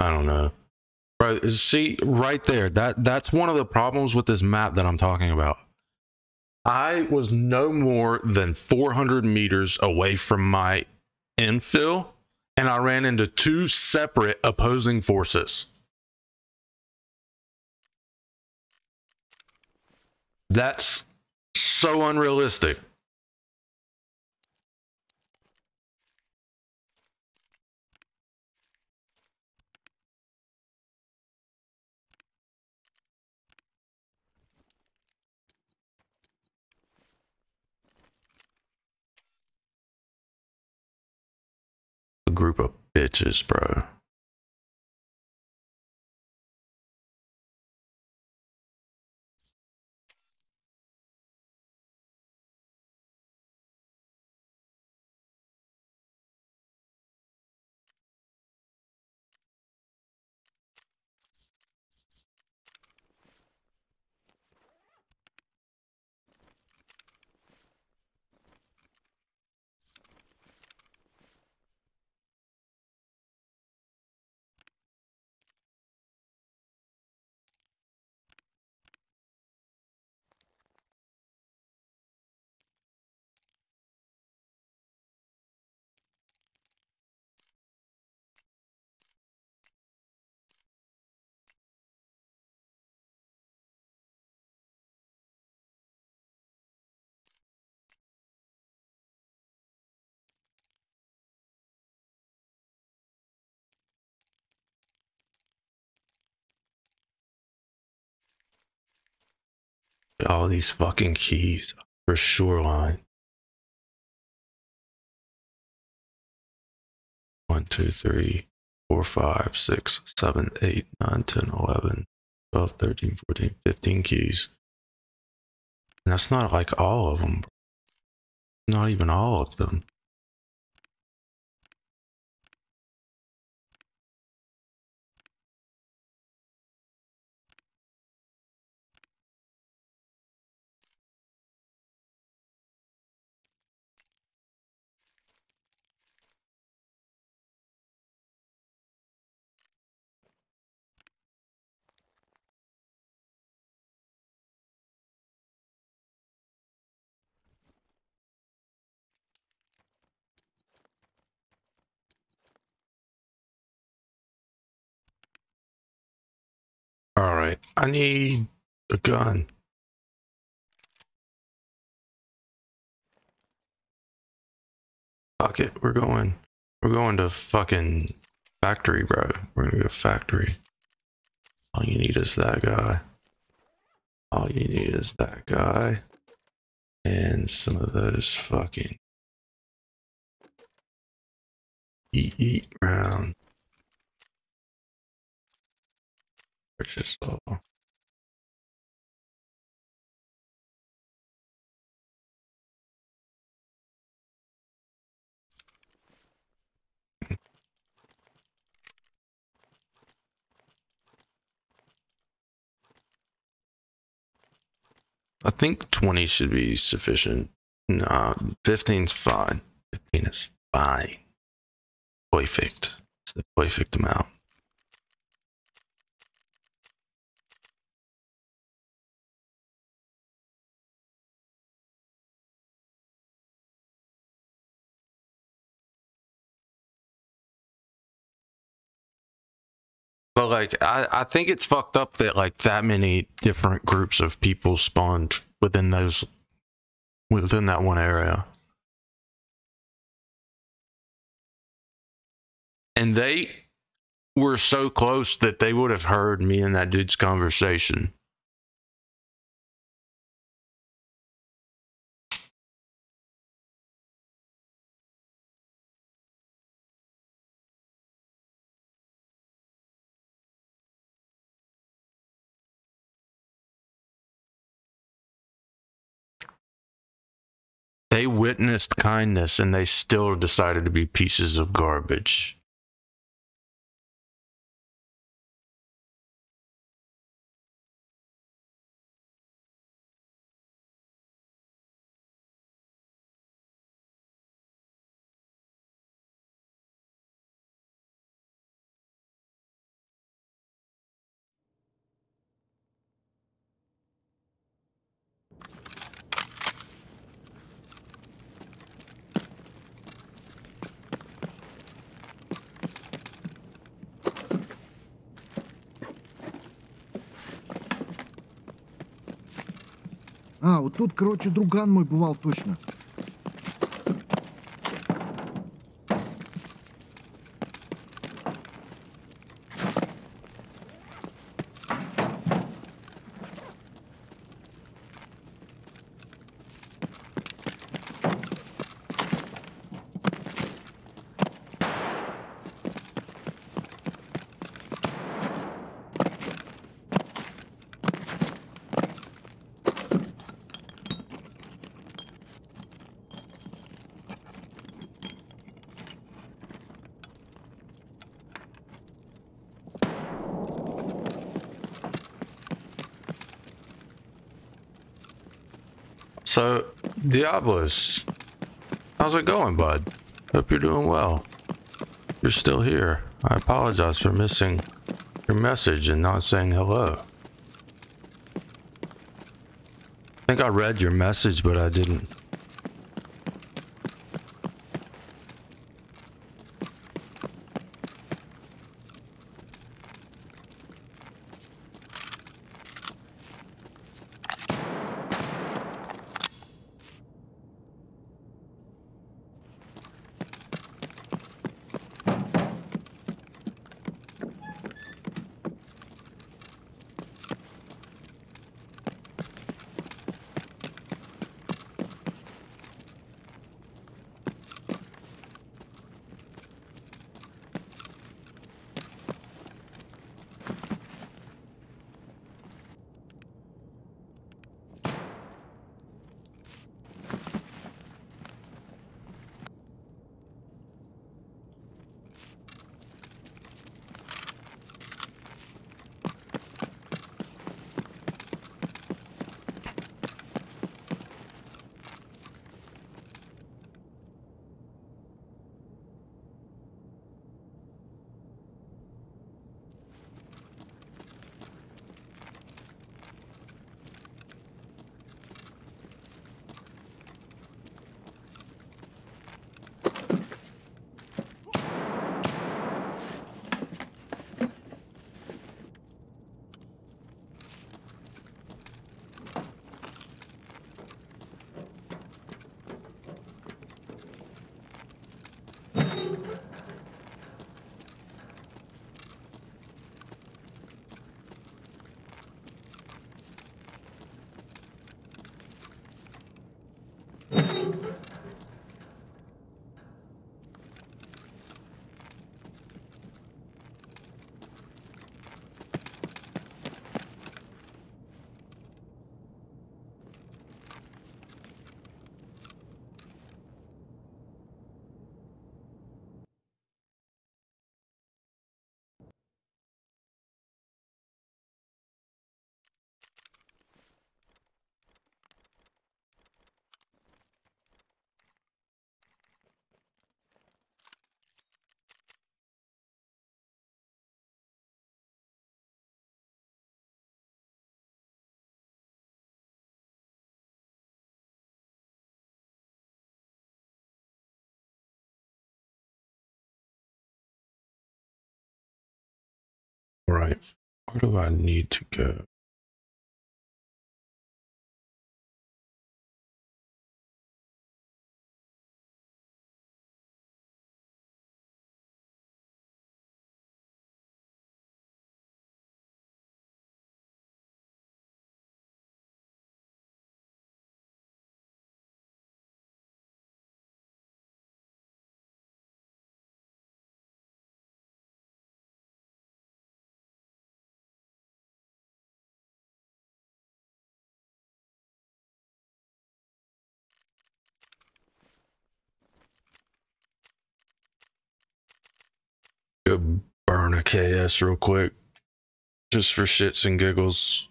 I don't know. Bro, see, right there, that that's one of the problems with this map that I'm talking about. I was no more than 400 meters away from my infill and I ran into two separate opposing forces. That's so unrealistic. A group of bitches, bro. All these fucking keys for shoreline. One, two, three, four, five, six, seven, eight, nine, ten, eleven, twelve, thirteen, fourteen, fifteen keys. And that's not like all of them. Not even all of them. All right, I need a gun. Fuck it, we're going. We're going to fucking factory, bro. We're gonna go factory. All you need is that guy. All you need is that guy. And some of those fucking eat eat round. Purchase. I think 20 should be sufficient. No, 15's fine. 15 is fine. Perfect. It's the perfect amount. But like, I, I think it's fucked up that like that many different groups of people spawned within those within that one area. And they were so close that they would have heard me and that dude's conversation. Witnessed kindness and they still decided to be pieces of garbage. А, вот тут, короче, друган мой бывал точно. So, Diablos, how's it going, bud? Hope you're doing well. You're still here. I apologize for missing your message and not saying hello. I think I read your message, but I didn't. これは2 Go burn a KS real quick. Just for shits and giggles.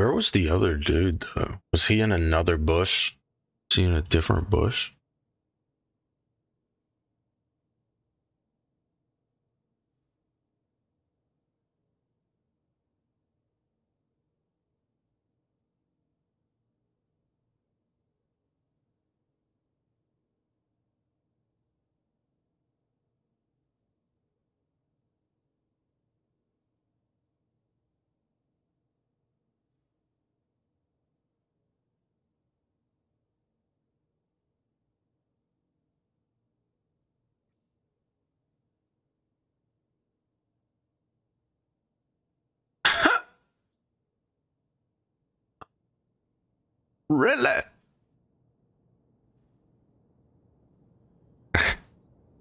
Where was the other dude though? Was he in another bush? Was he in a different bush? Really?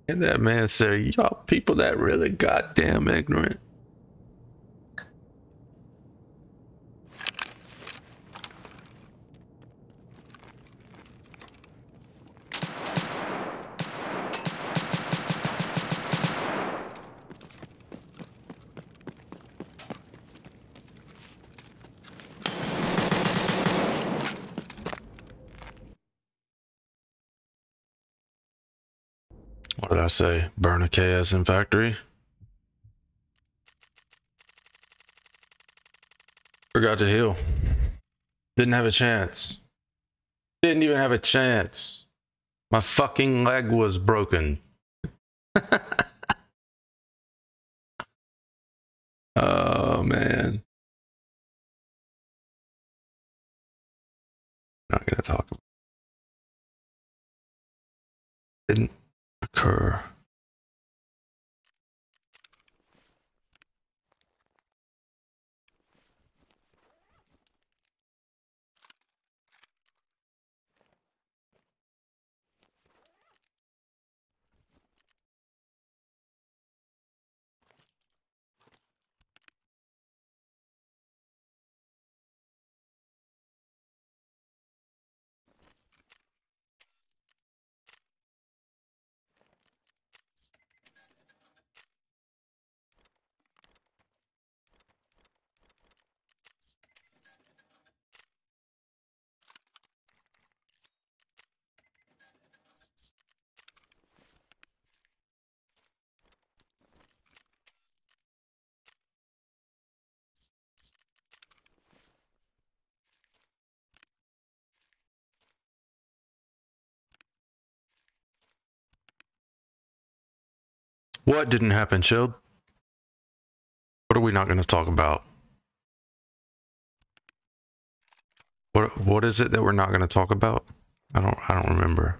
and that man said, Y'all people that really goddamn ignorant. Say? Burn a KS in factory? Forgot to heal. Didn't have a chance. Didn't even have a chance. My fucking leg was broken. oh man. Not gonna talk about it. didn't occur. What didn't happen, Shield? What are we not going to talk about? What what is it that we're not going to talk about? I don't I don't remember.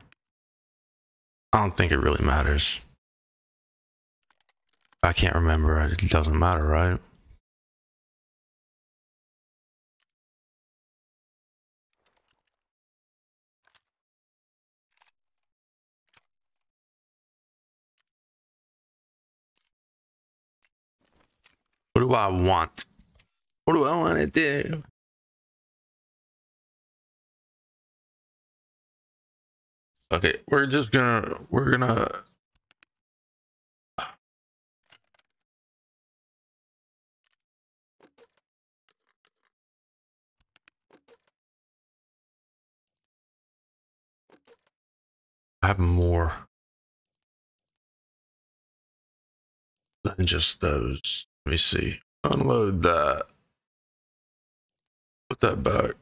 I don't think it really matters. I can't remember. It doesn't matter, right? What do I want? What do I want to do? Okay, we're just gonna we're gonna I have more than just those. Let me see. Unload that. Put that back.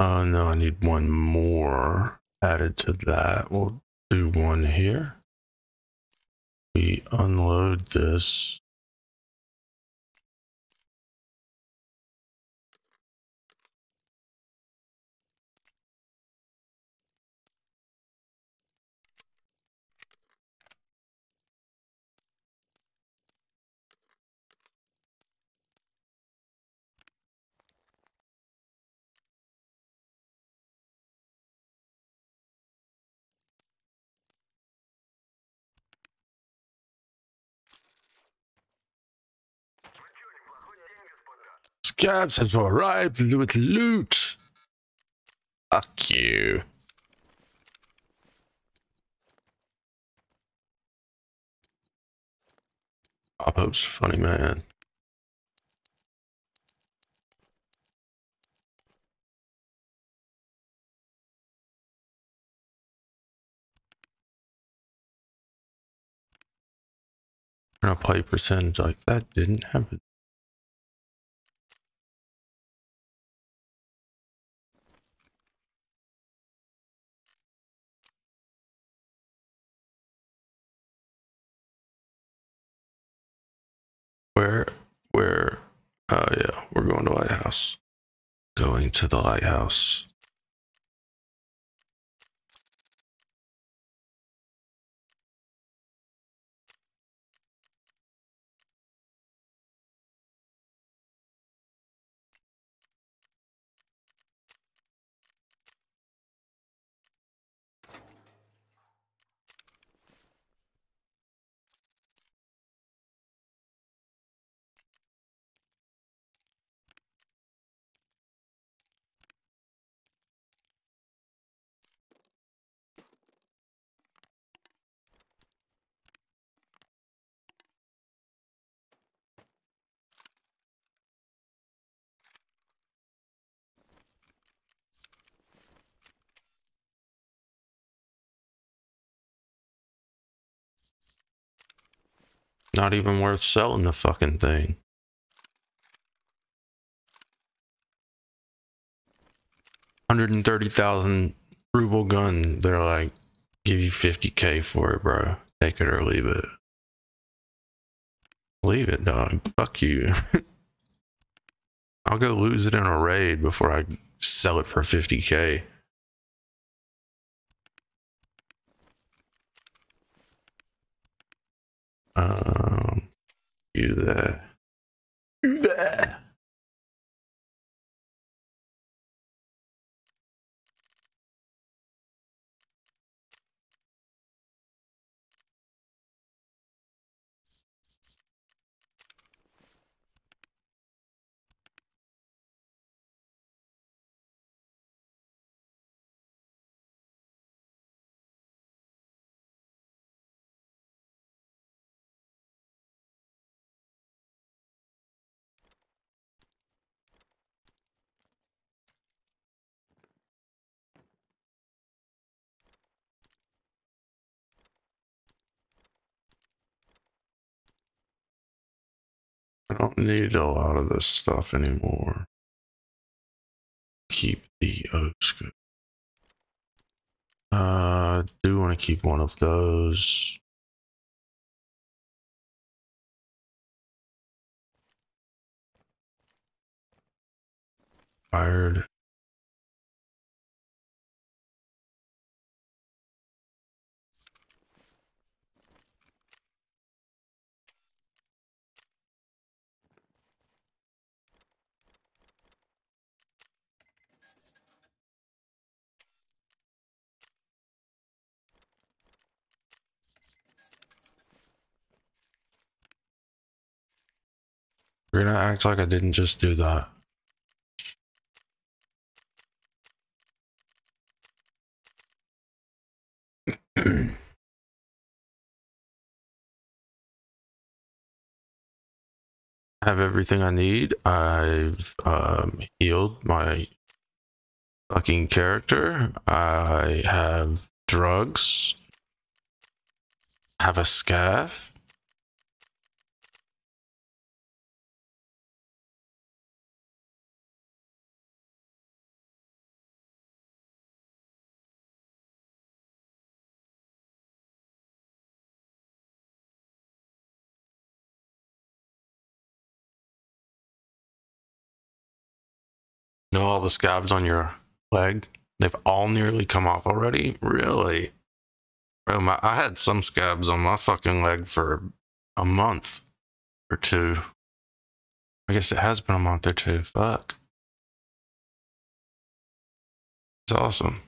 Uh, no, I need one more added to that. We'll do one here. We unload this. Scavs have arrived with loot. Fuck you. Oh, Hope's a funny man. And a play percentage like that didn't happen. Where, where, oh yeah, we're going to lighthouse. Going to the lighthouse. Not even worth selling the fucking thing. Hundred and thirty thousand ruble gun. They're like, give you fifty k for it, bro. Take it or leave it. Leave it, dog. Fuck you. I'll go lose it in a raid before I sell it for fifty k. Um, do that. Do that. Don't need a lot of this stuff anymore. Keep the oak scoop. Uh, do want to keep one of those. Fired. You're gonna act like I didn't just do that. I have everything I need. I've um, healed my fucking character. I have drugs. Have a scaff. Know all the scabs on your leg? They've all nearly come off already? Really? Bro, my, I had some scabs on my fucking leg for a month or two. I guess it has been a month or two. Fuck. It's awesome.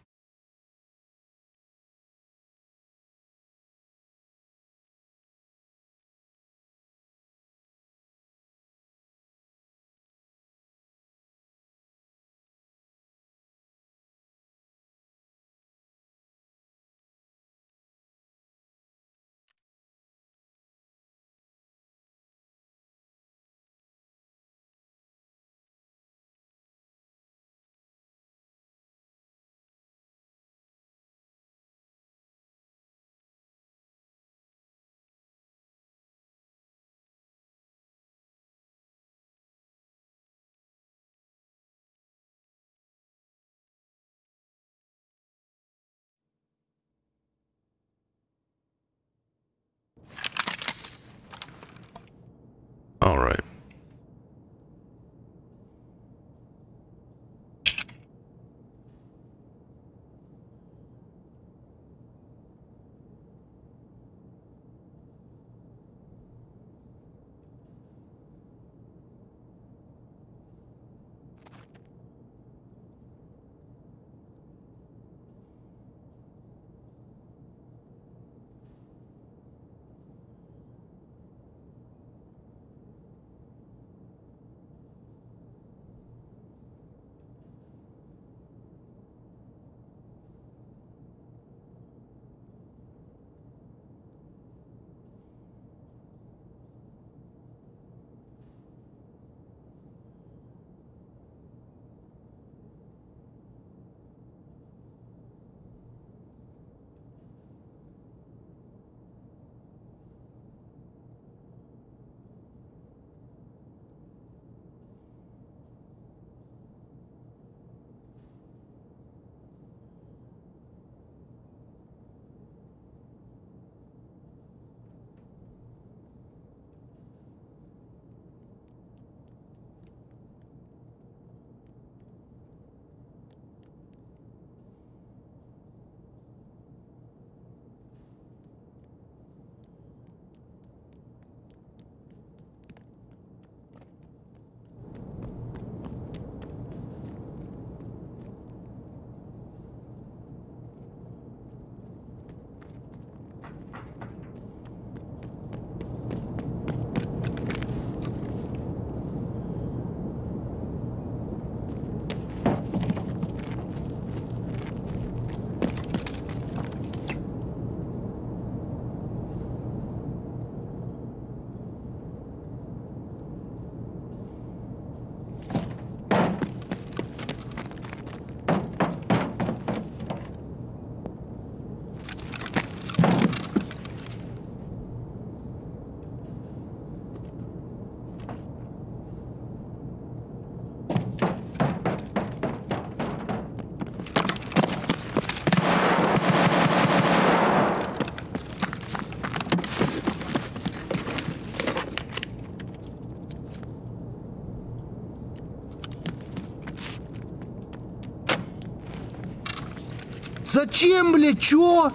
Зачем, блядь, чё?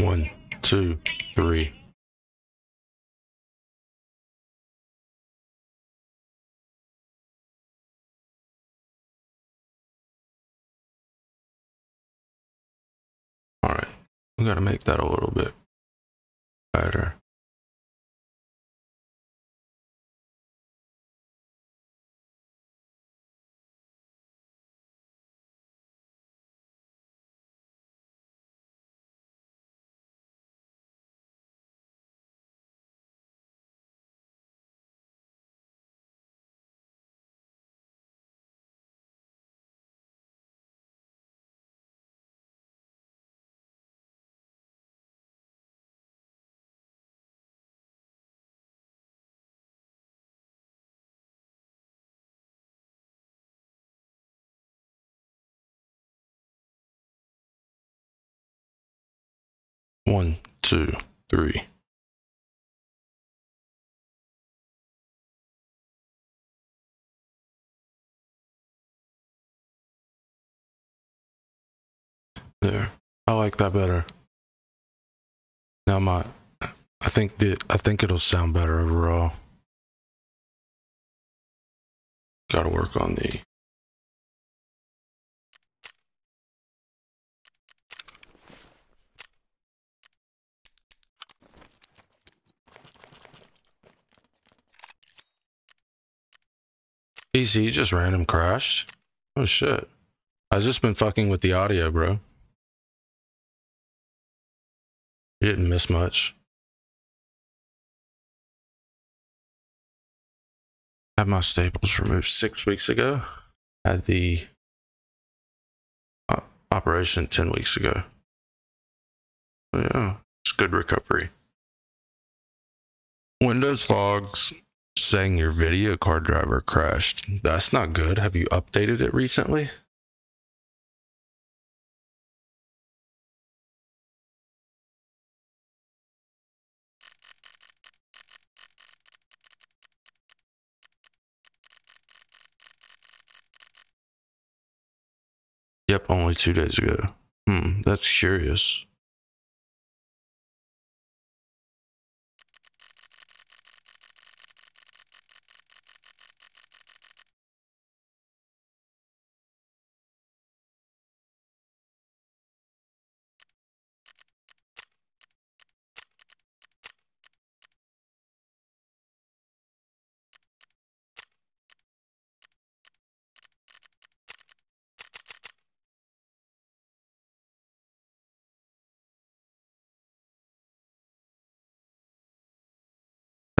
One, two, three. All right, we got to make that a little bit better. One, two, three. There. I like that better. Now my I think the I think it'll sound better overall. Gotta work on the PC just random crashed. Oh shit. I've just been fucking with the audio, bro. You didn't miss much. Had my staples removed six weeks ago. Had the uh, operation 10 weeks ago. Yeah, it's good recovery. Windows logs saying your video card driver crashed. That's not good. Have you updated it recently? Yep, only two days ago. Hmm, that's curious.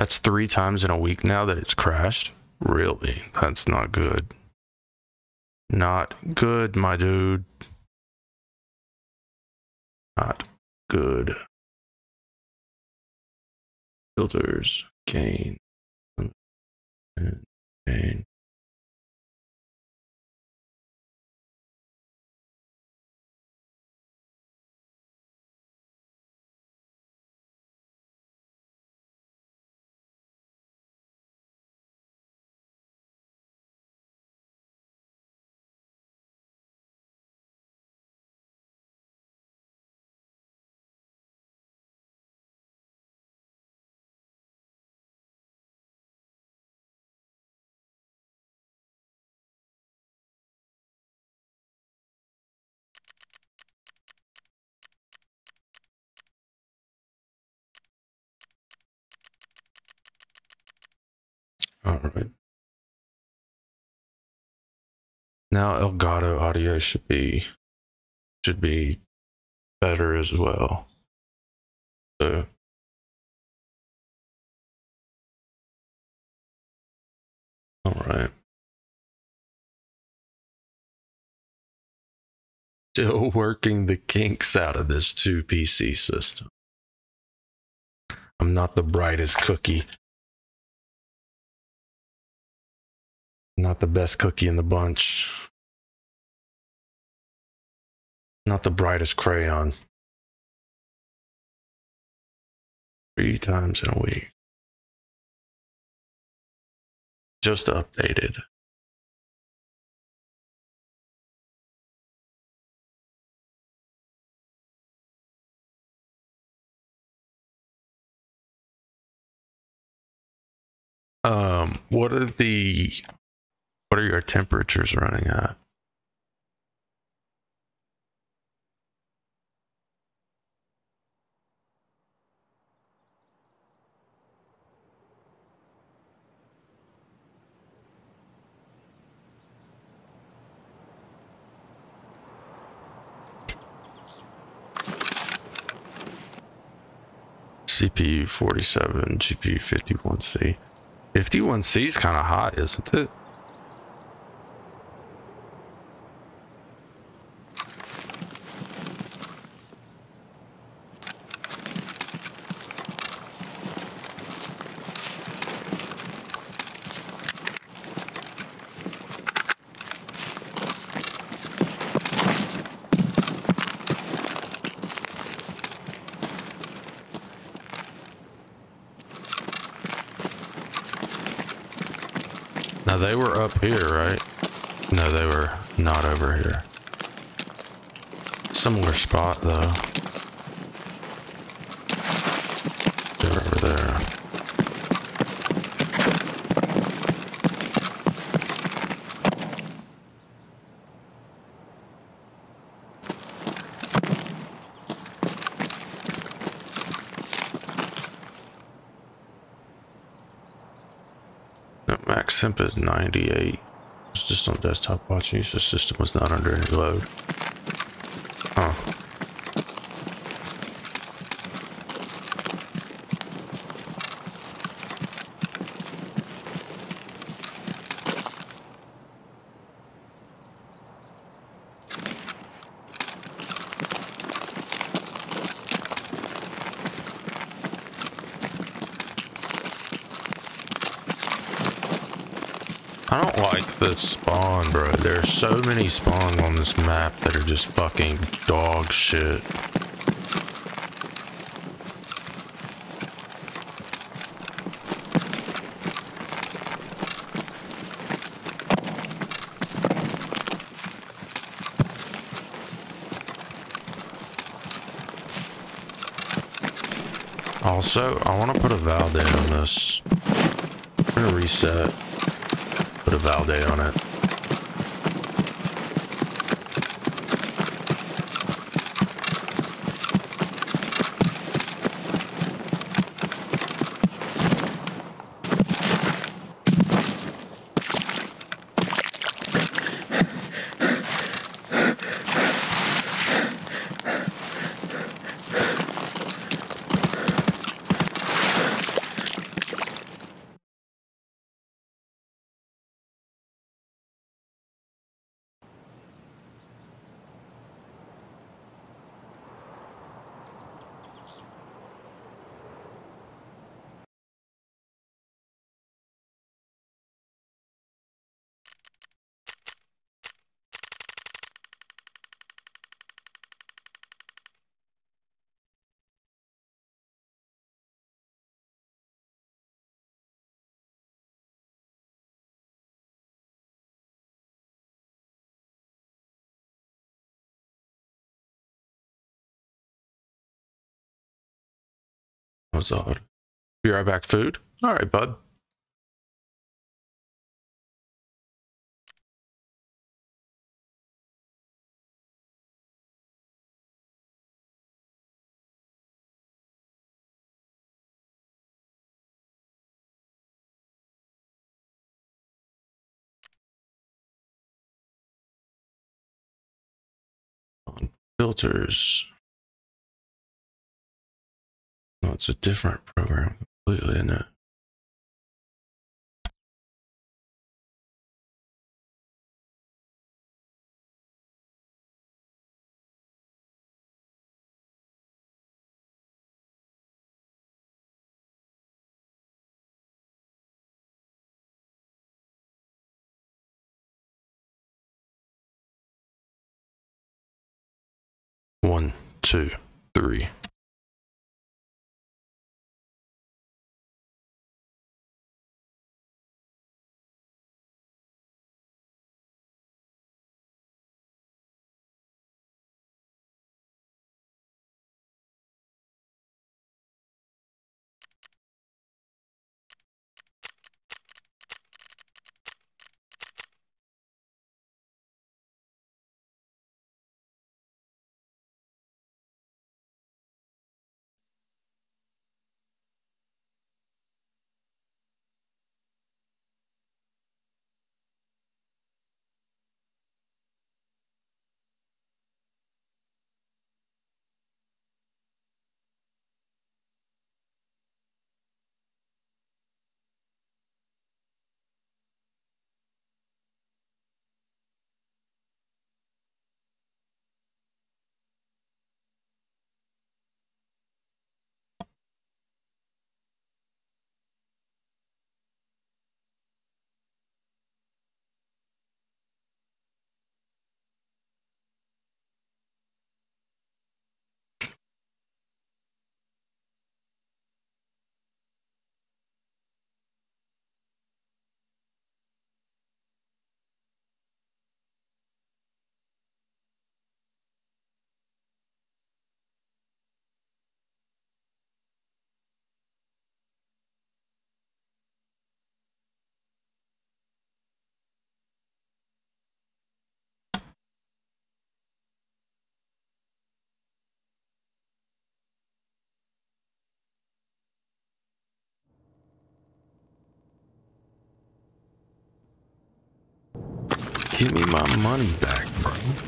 That's three times in a week now that it's crashed. Really? That's not good. Not good, my dude. Not good. Filters, gain, gain. Now Elgato audio should be should be better as well. So all right. Still working the kinks out of this two PC system. I'm not the brightest cookie. Not the best cookie in the bunch. Not the brightest crayon. Three times in a week. Just updated. Um, what are the what are your temperatures running at? CPU 47, GPU 51C. 51C is kind of hot, isn't it? Now they were up here, right? No, they were not over here. Similar spot though. They're over there. Max simp is 98. It's just on desktop watching. So the system was not under any load. Huh. I don't like this spawn, bro. There's so many spawns on this map that are just fucking dog shit. Also, I want to put a Valday on this. I'm gonna reset. Put a Valday on it. That's. Be right back, food. All right, bud. filters it's a different program completely, isn't it? One, two, three. Give me my money back, bro.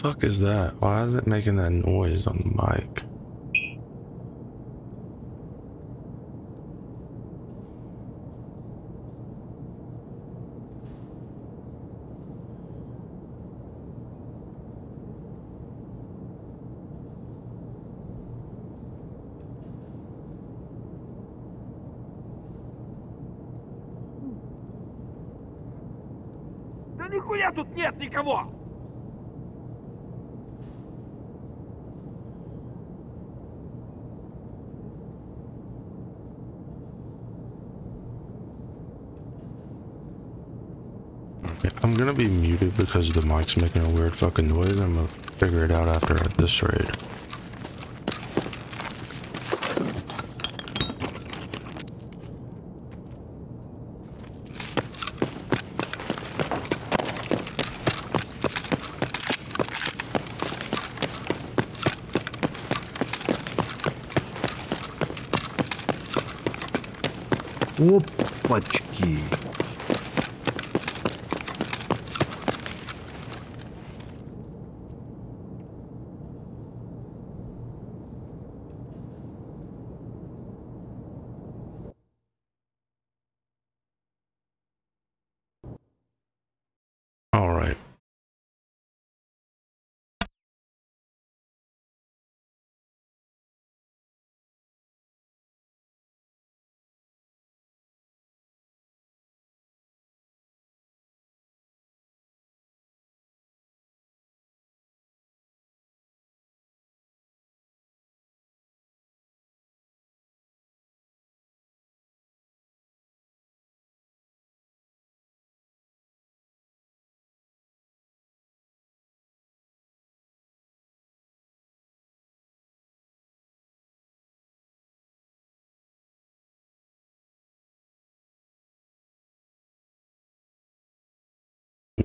Fuck is that? Why is it making that noise on the mic? Be muted because the mic's making a weird fucking noise. I'm gonna figure it out after this raid.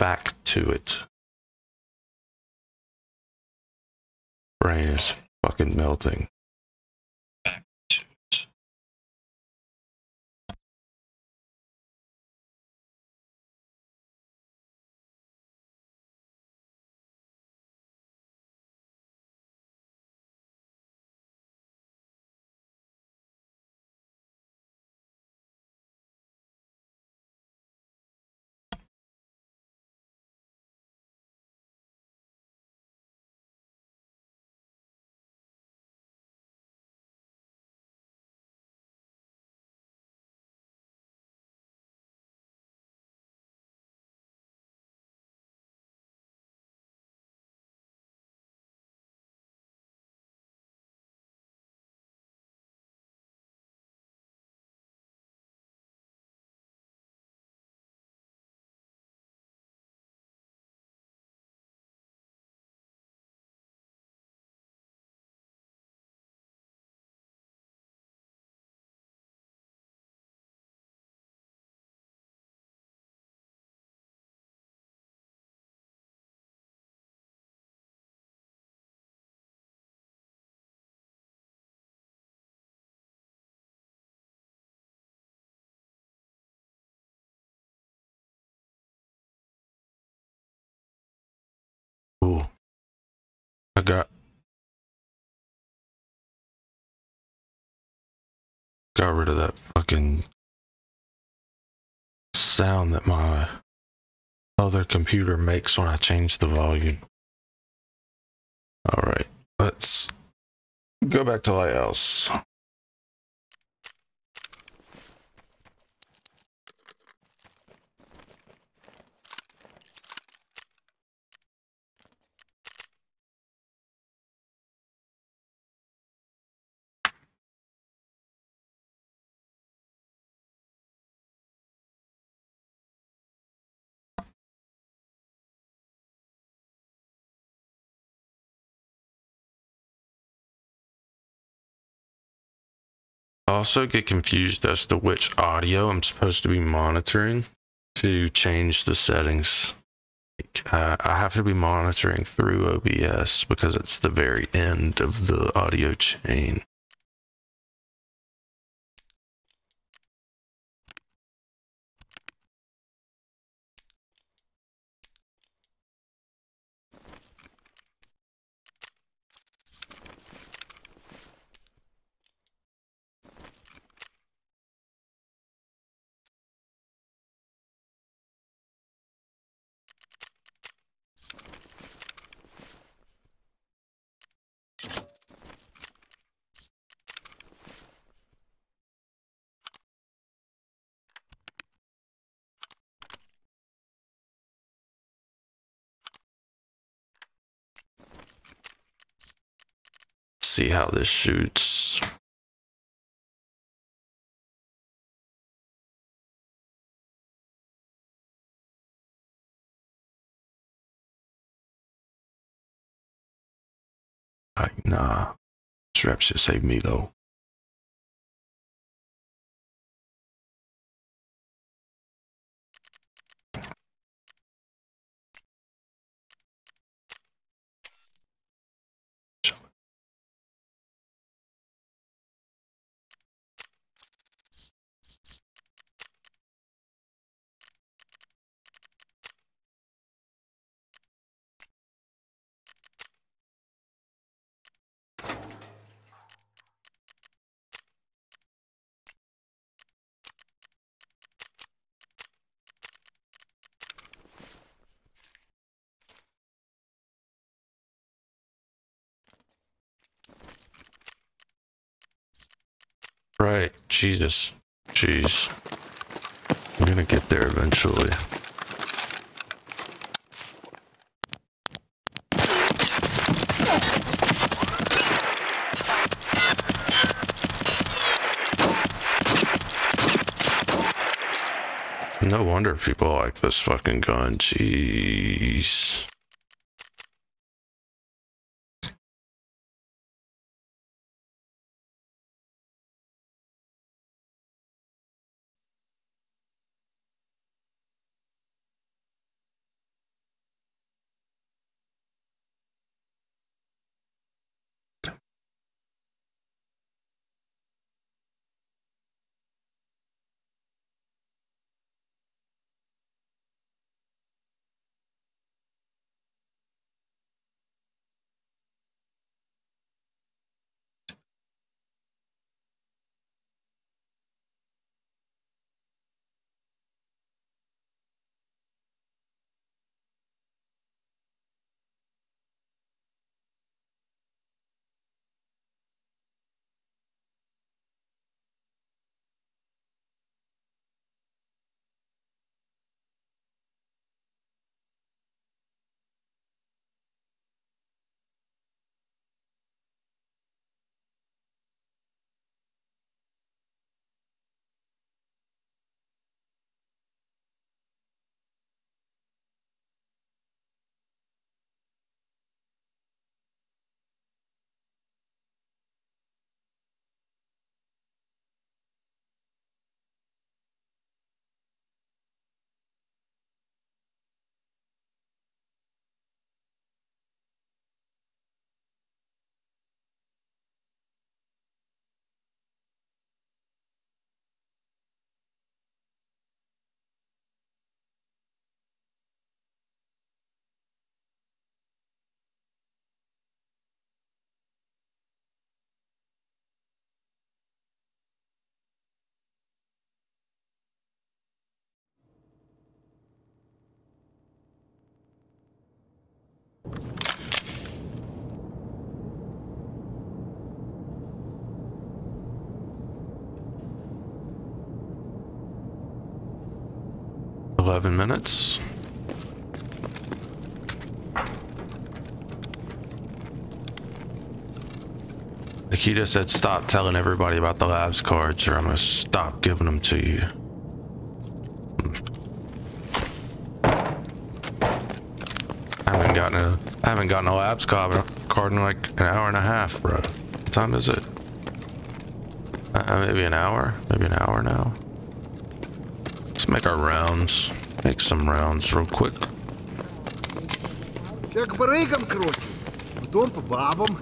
Back to it. Brain is fucking melting. Got got rid of that fucking sound that my other computer makes when I change the volume. All right, let's go back to Lighthouse. I also get confused as to which audio I'm supposed to be monitoring to change the settings. Uh, I have to be monitoring through OBS because it's the very end of the audio chain. How this shoots. Like, nah. Straps should save me though. Right. Jesus. Jeez. I'm gonna get there eventually. No wonder people like this fucking gun. Jeez. 11 minutes. Nikita said, stop telling everybody about the labs cards or I'm going to stop giving them to you. I haven't gotten a, I haven't gotten a labs card, card in like an hour and a half, bro. What time is it? Uh, maybe an hour? Maybe an hour now? Let's make our rounds Make some rounds real quick. Сейчас к барыгам, короче. Потом по бабам.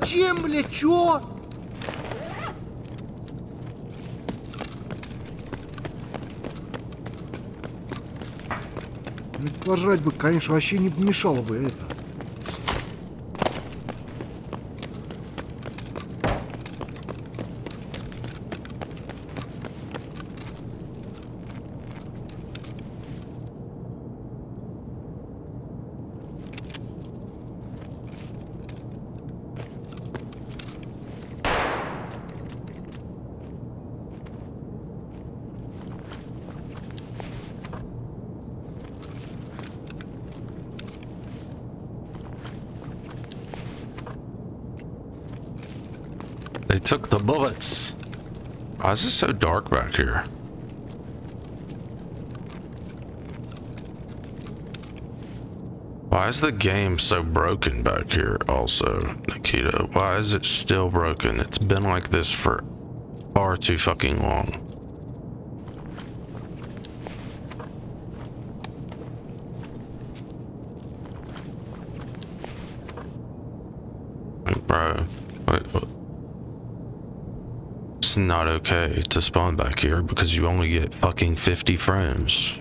Зачем, бля, чё? Пожрать бы, конечно, вообще не помешало бы Why is it so dark back here? Why is the game so broken back here also, Nikita? Why is it still broken? It's been like this for far too fucking long. Bro, wait, what? It's not okay to spawn back here because you only get fucking 50 frames.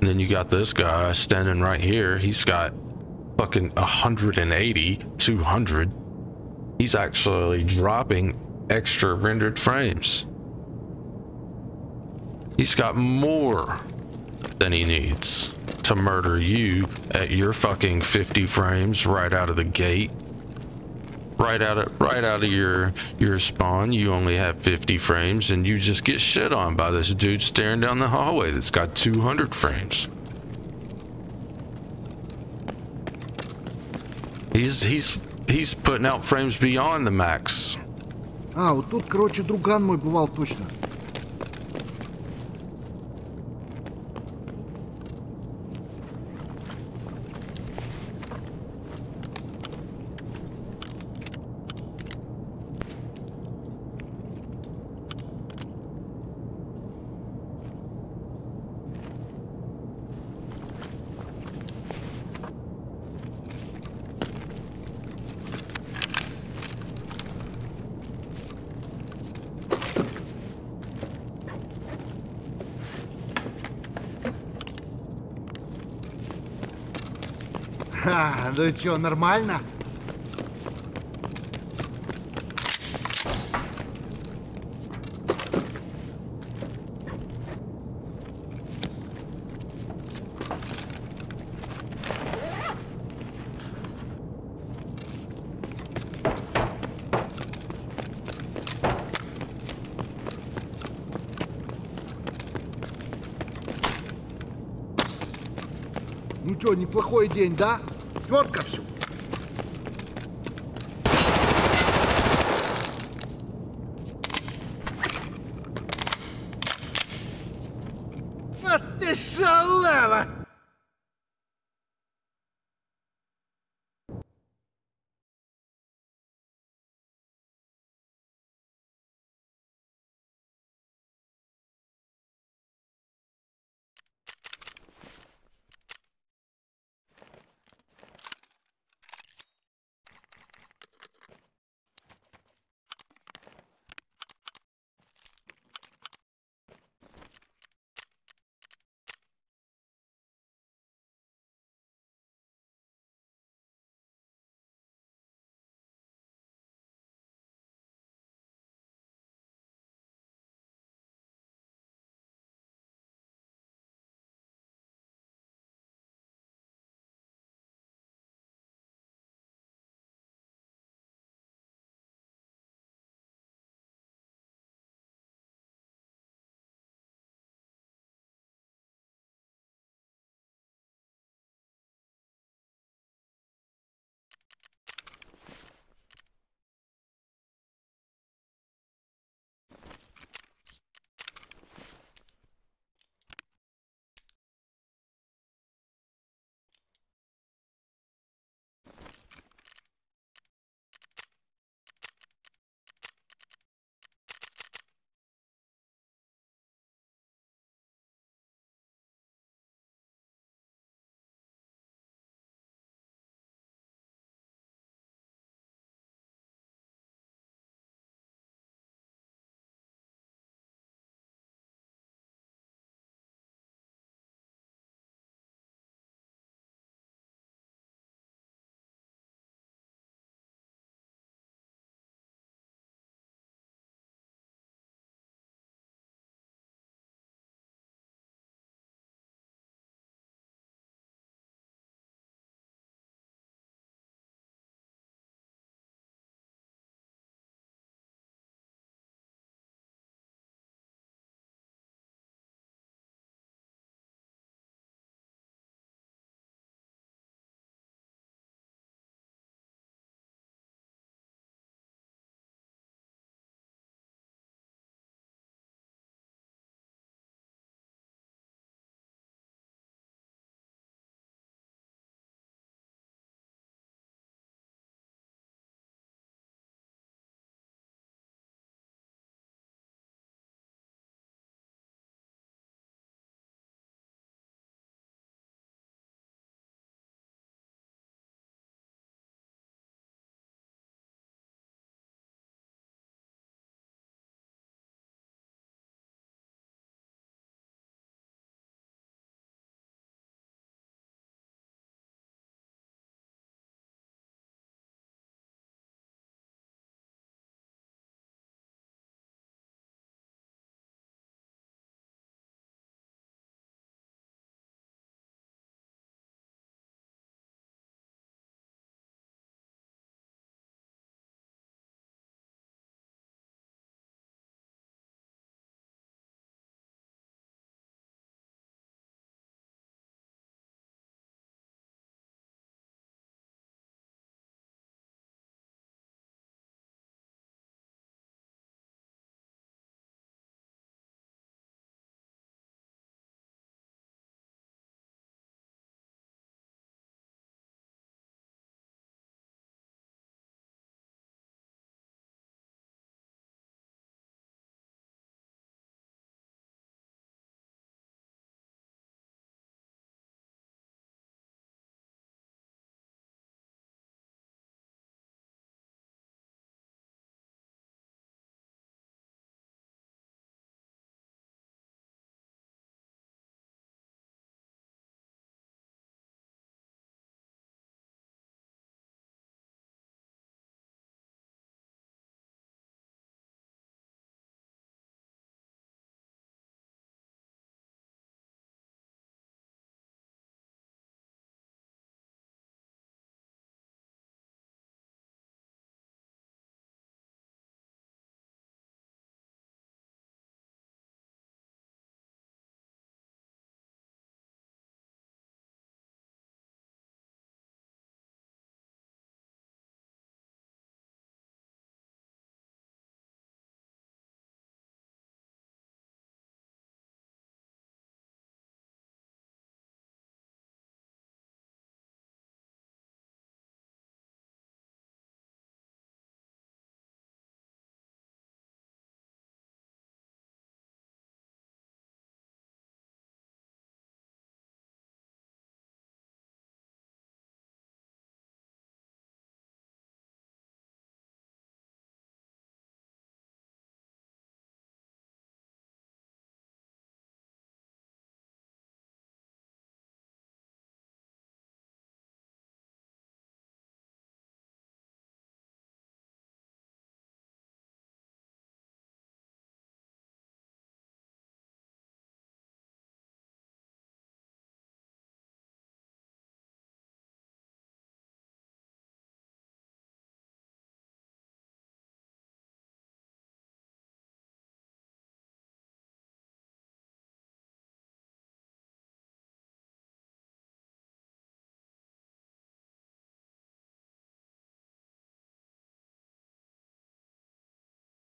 And then you got this guy standing right here. He's got fucking 180, 200. He's actually dropping extra rendered frames. He's got more than he needs to murder you at your fucking 50 frames right out of the gate. Right out of right out of your your spawn, you only have 50 frames and you just get shit on by this dude staring down the hallway that's got 200 frames. He's he's he's putting out frames beyond the max. А, вот тут, короче, друган мой бывал точно. Ну чё, нормально? Ну чё, неплохой день, да? Вот ко всему.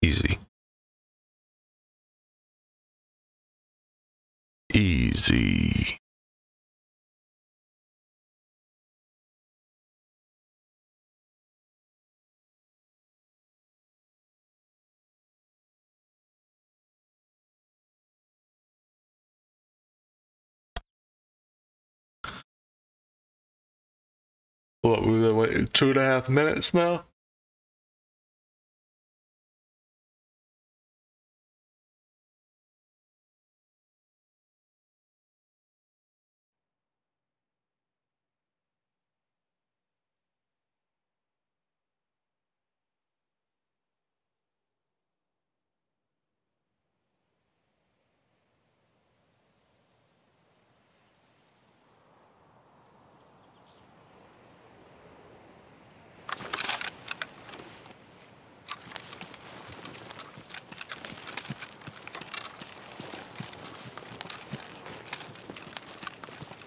Easy. Easy. What, we've been waiting two and a half minutes now?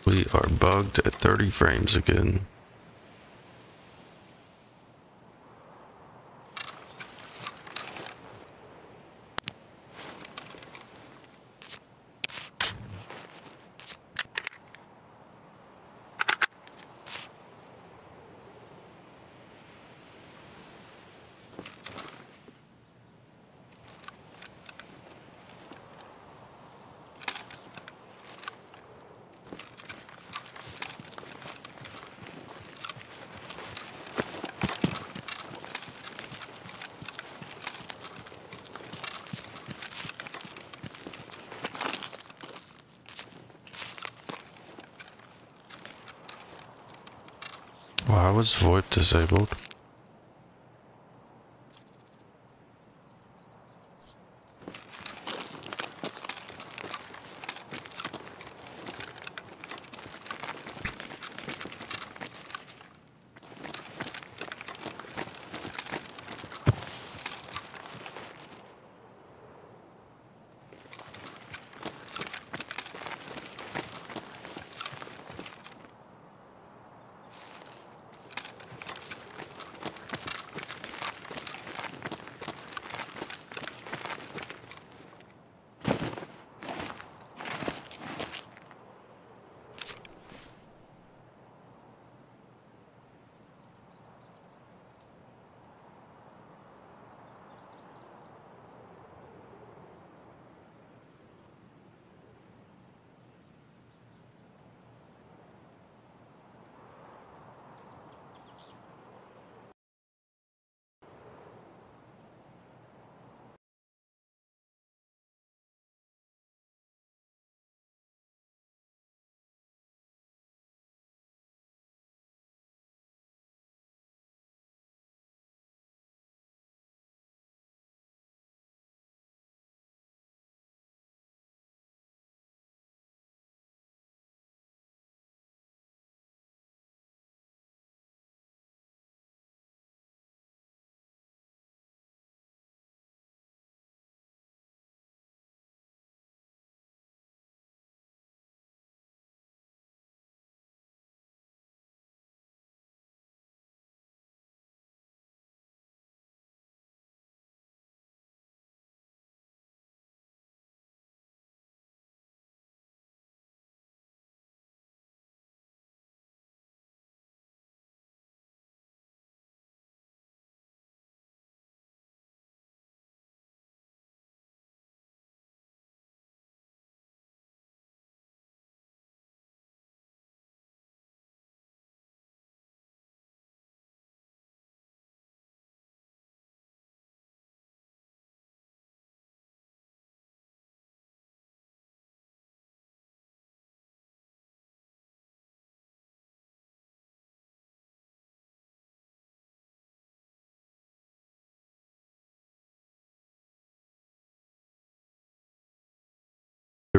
We are bugged at 30 frames again. Why was VOIP disabled?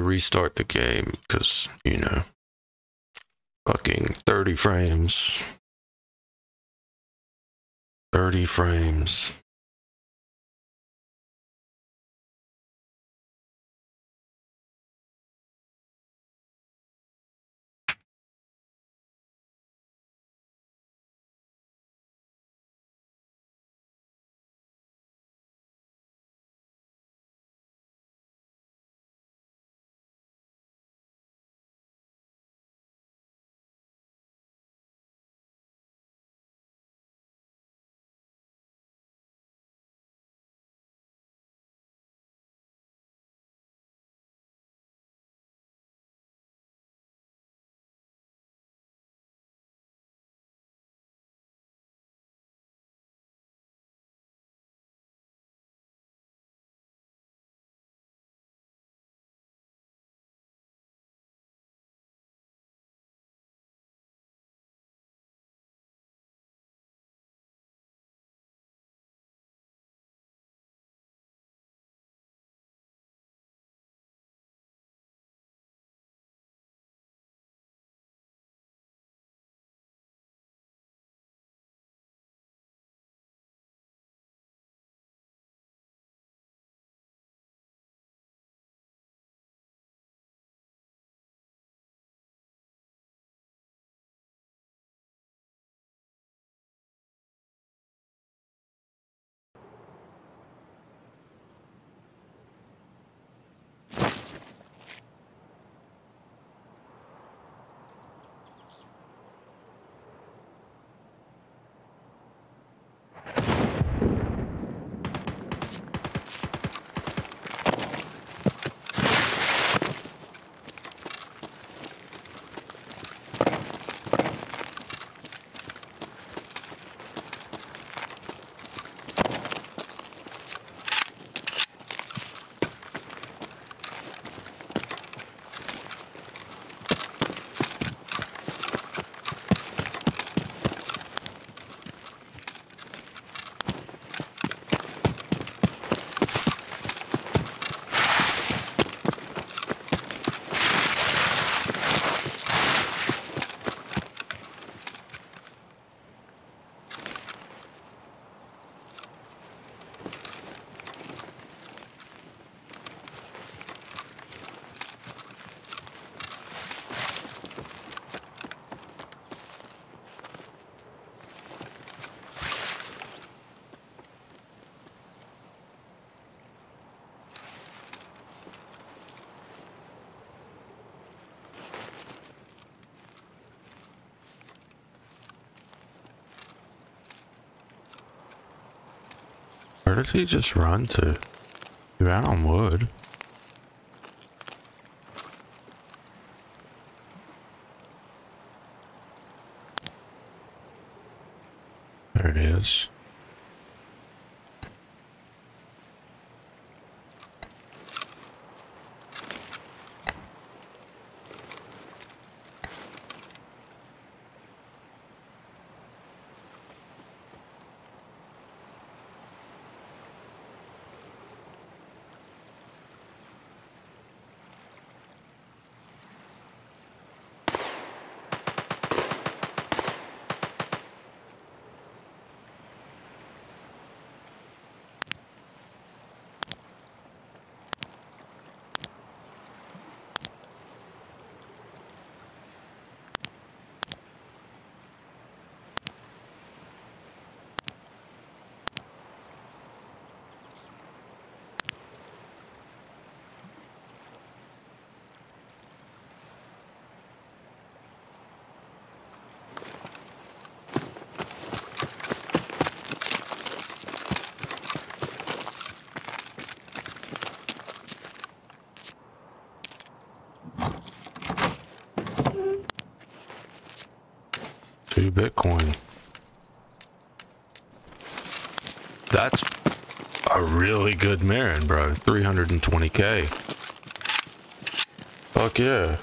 Restart the game, because, you know, fucking 30 frames. 30 frames. Where did he just run to? He ran on wood. There it is. Bitcoin. That's a really good Marin, bro. 320k. Fuck yeah.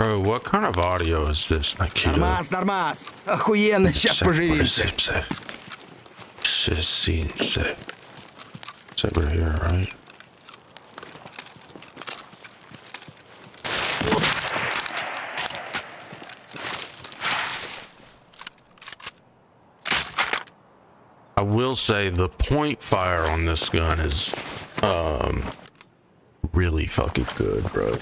Bro, what kind of audio is this, Nikita? Нормас, нормас. Охуенно, сейчас Sec- what does поживимся. it say? Sissy, It's over here, right? I will say the point fire on this gun is um really fucking good, bro.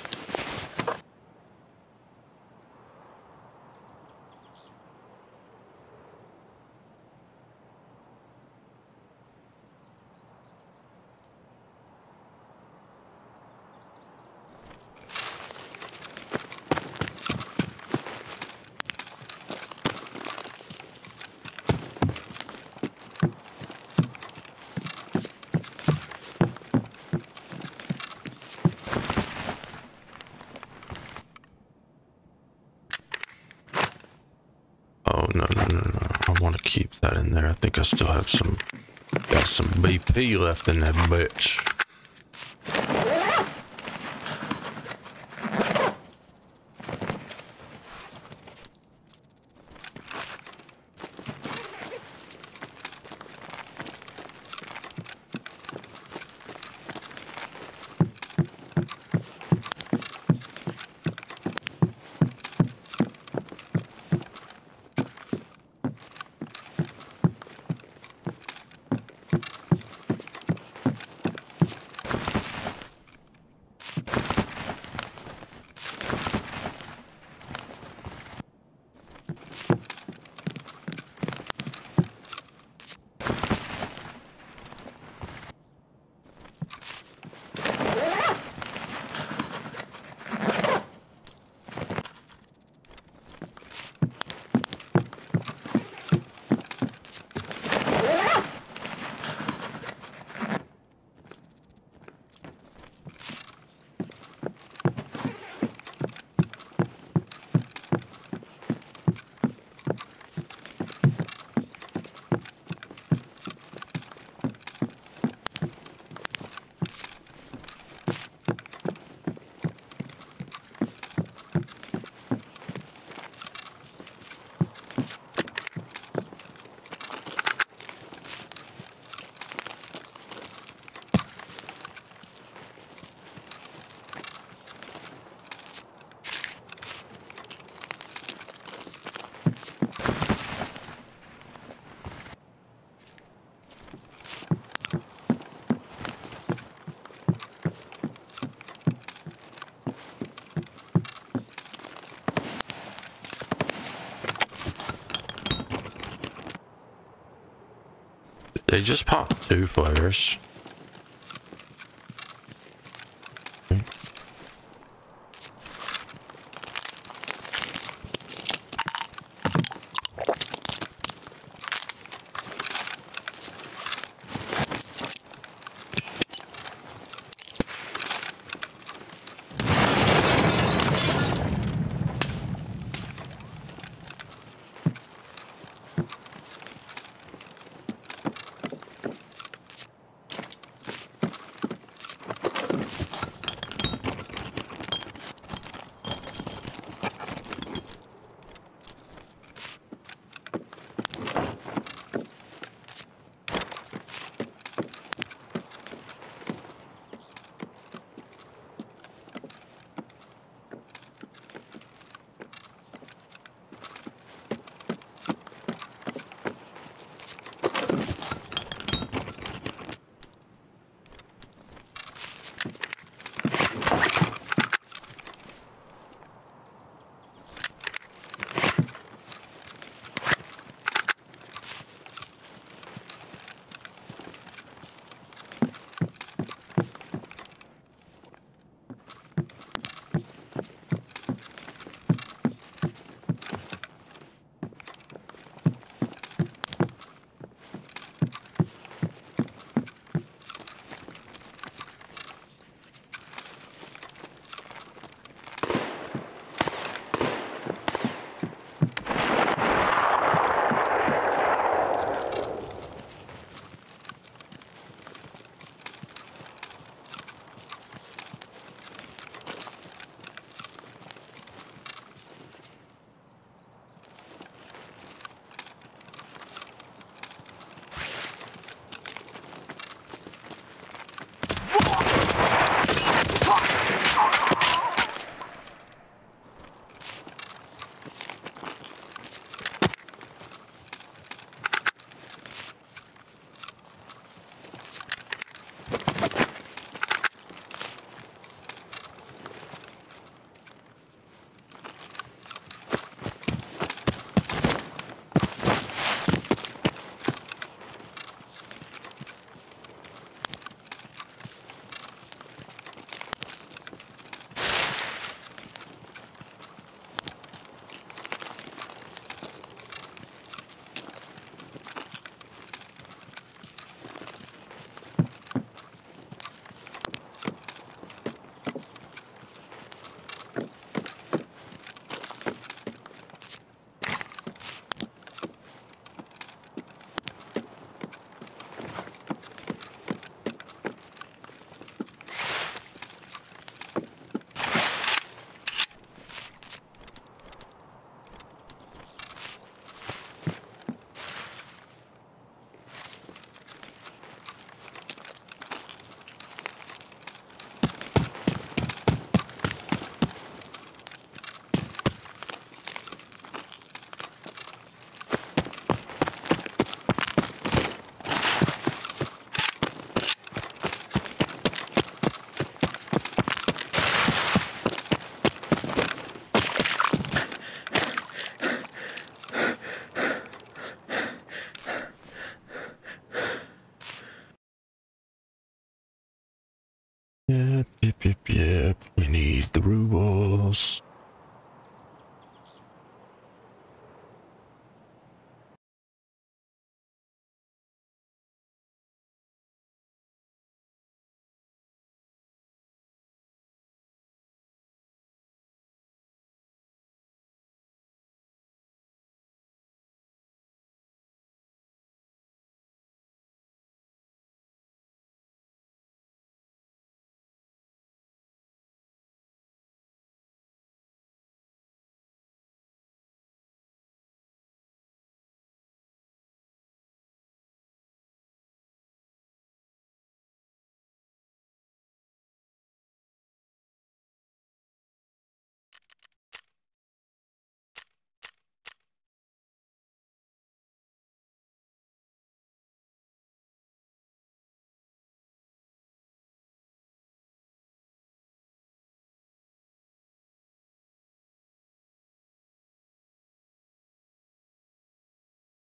Think I still have some, got some BP left in that bitch. Just popped two flares.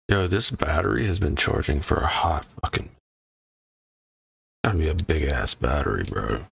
Yo, this battery has been charging for a hot fucking. Gotta be a big ass battery, bro.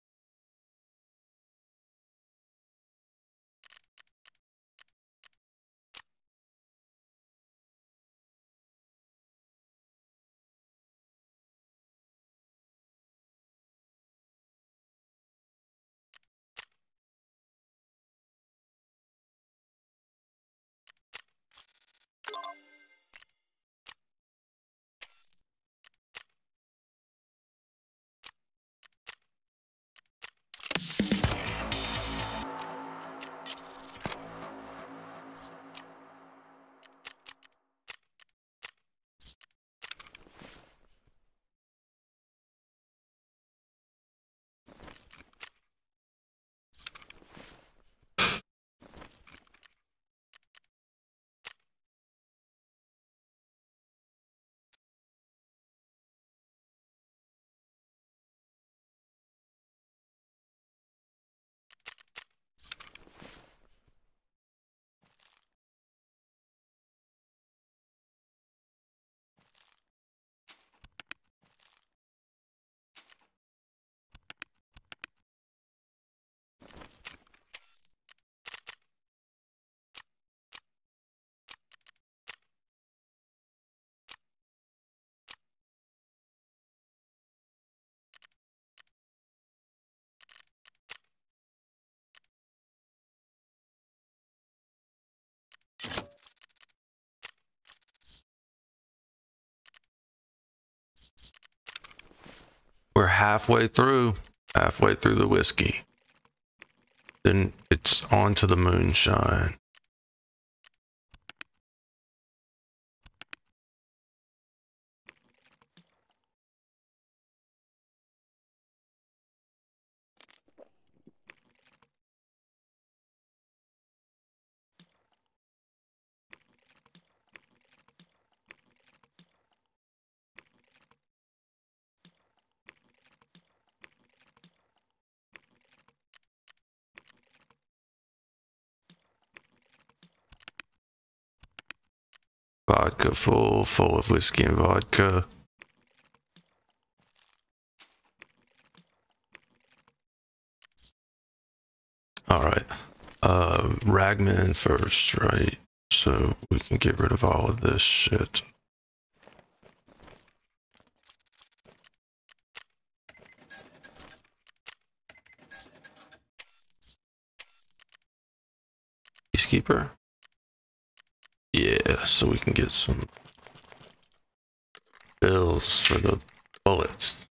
We're halfway through, halfway through the whiskey. Then it's on to the moonshine. Vodka full, full of whiskey and vodka. All right. Uh, Ragman first, right? So we can get rid of all of this shit. Peacekeeper? Yeah, so we can get some bills for the bullets.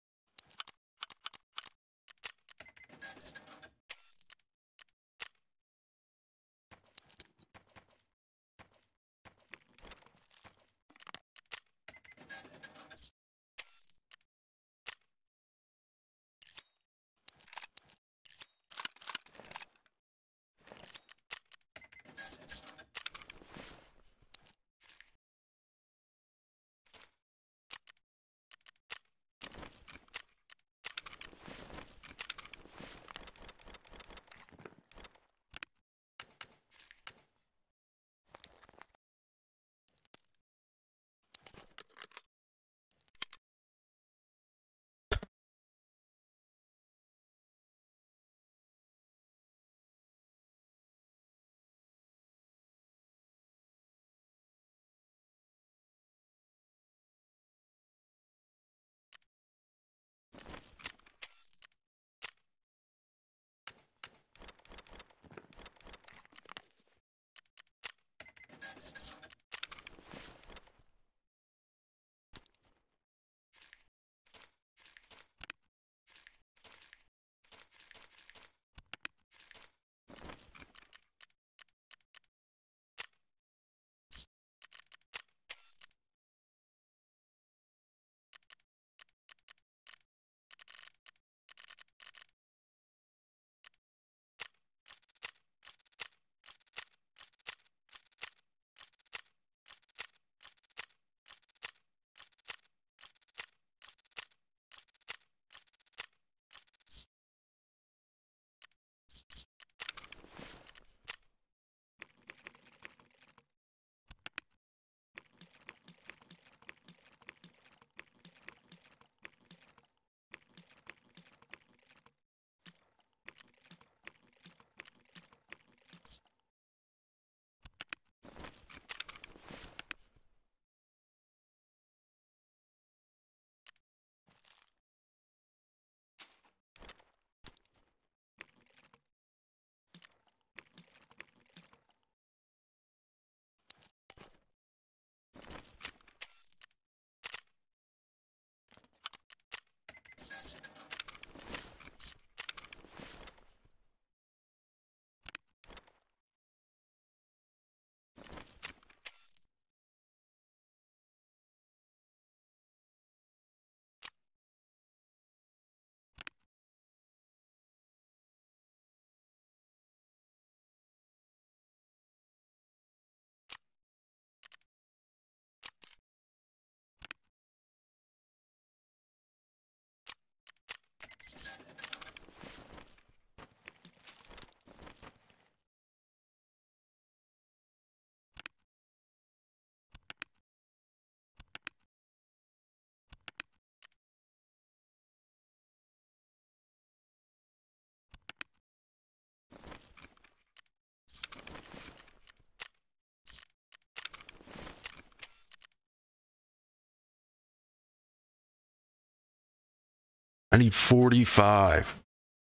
I need 45.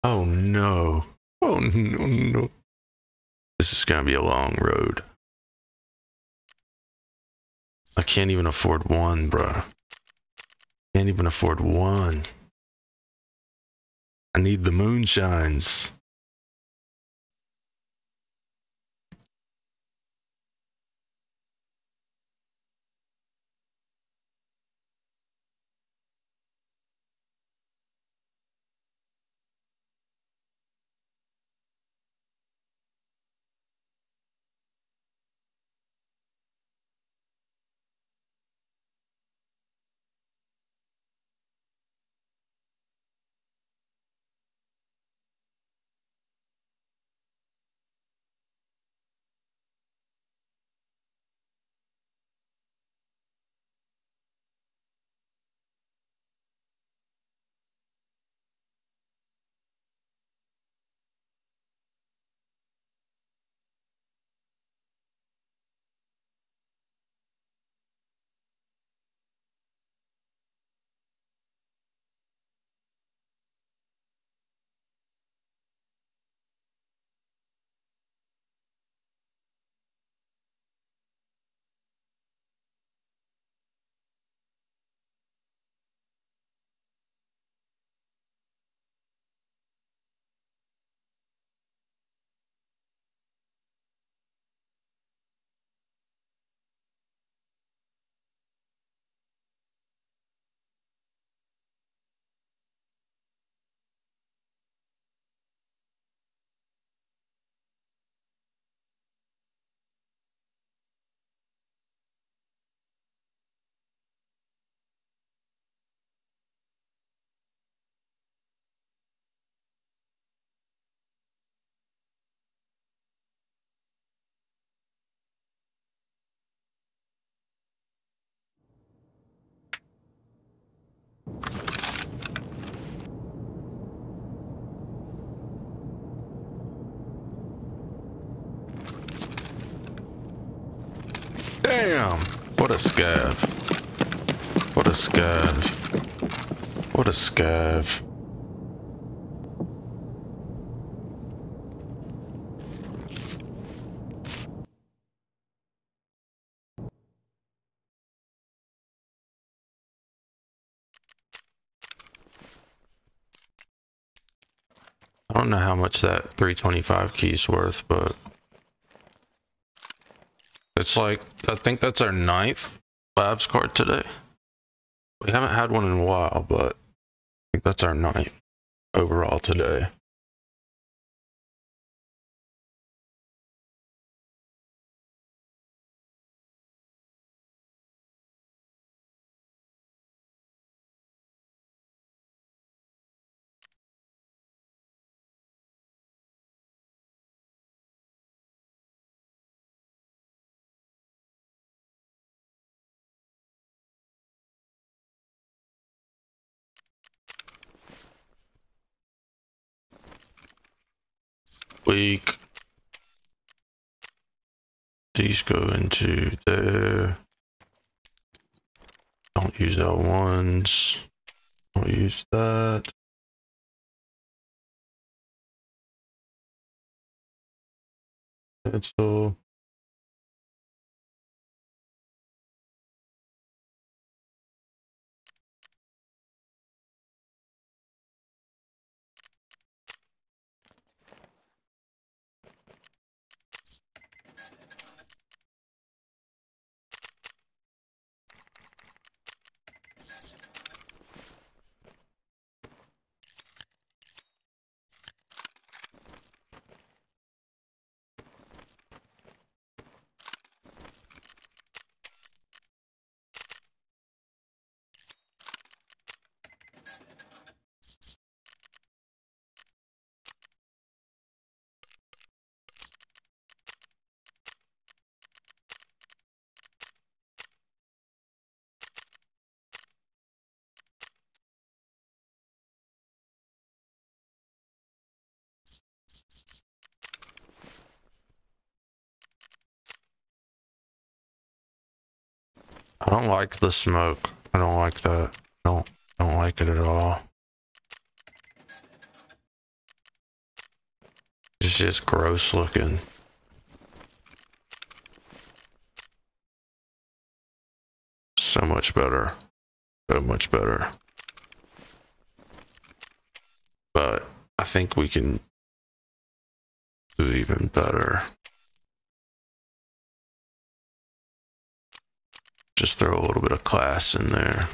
Oh no. Oh no, no. This is going to be a long road. I can't even afford one, bro. Can't even afford one. I need the moonshines. What a scav. What a scav. What a scav. I don't know how much that 325 key's worth, but it's like, I think that's our ninth labs card today. We haven't had one in a while, but I think that's our ninth overall today. Weak. These go into there. Don't use L1s. Don't use that. Cancel. I don't like the smoke. I don't like that. Don't, I don't like it at all. It's just gross looking. So much better. So much better. But I think we can do even better. Just throw a little bit of class in there.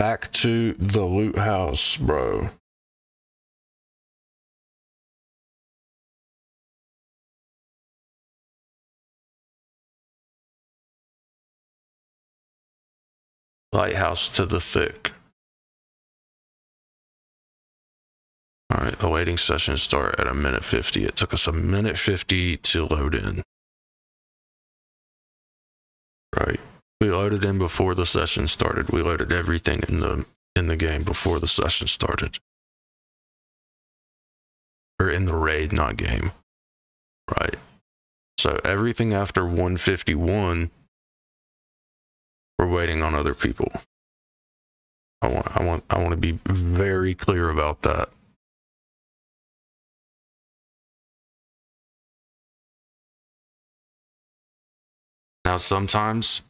Back to the loot house, bro. Lighthouse to the thick. All right, awaiting session start at a minute 50. It took us a minute 50 to load in. We loaded in before the session started. We loaded everything in the in the game before the session started. Or in the raid, not game. Right. So everything after 151 we're waiting on other people. I want I want I want to be very clear about that. Now sometimes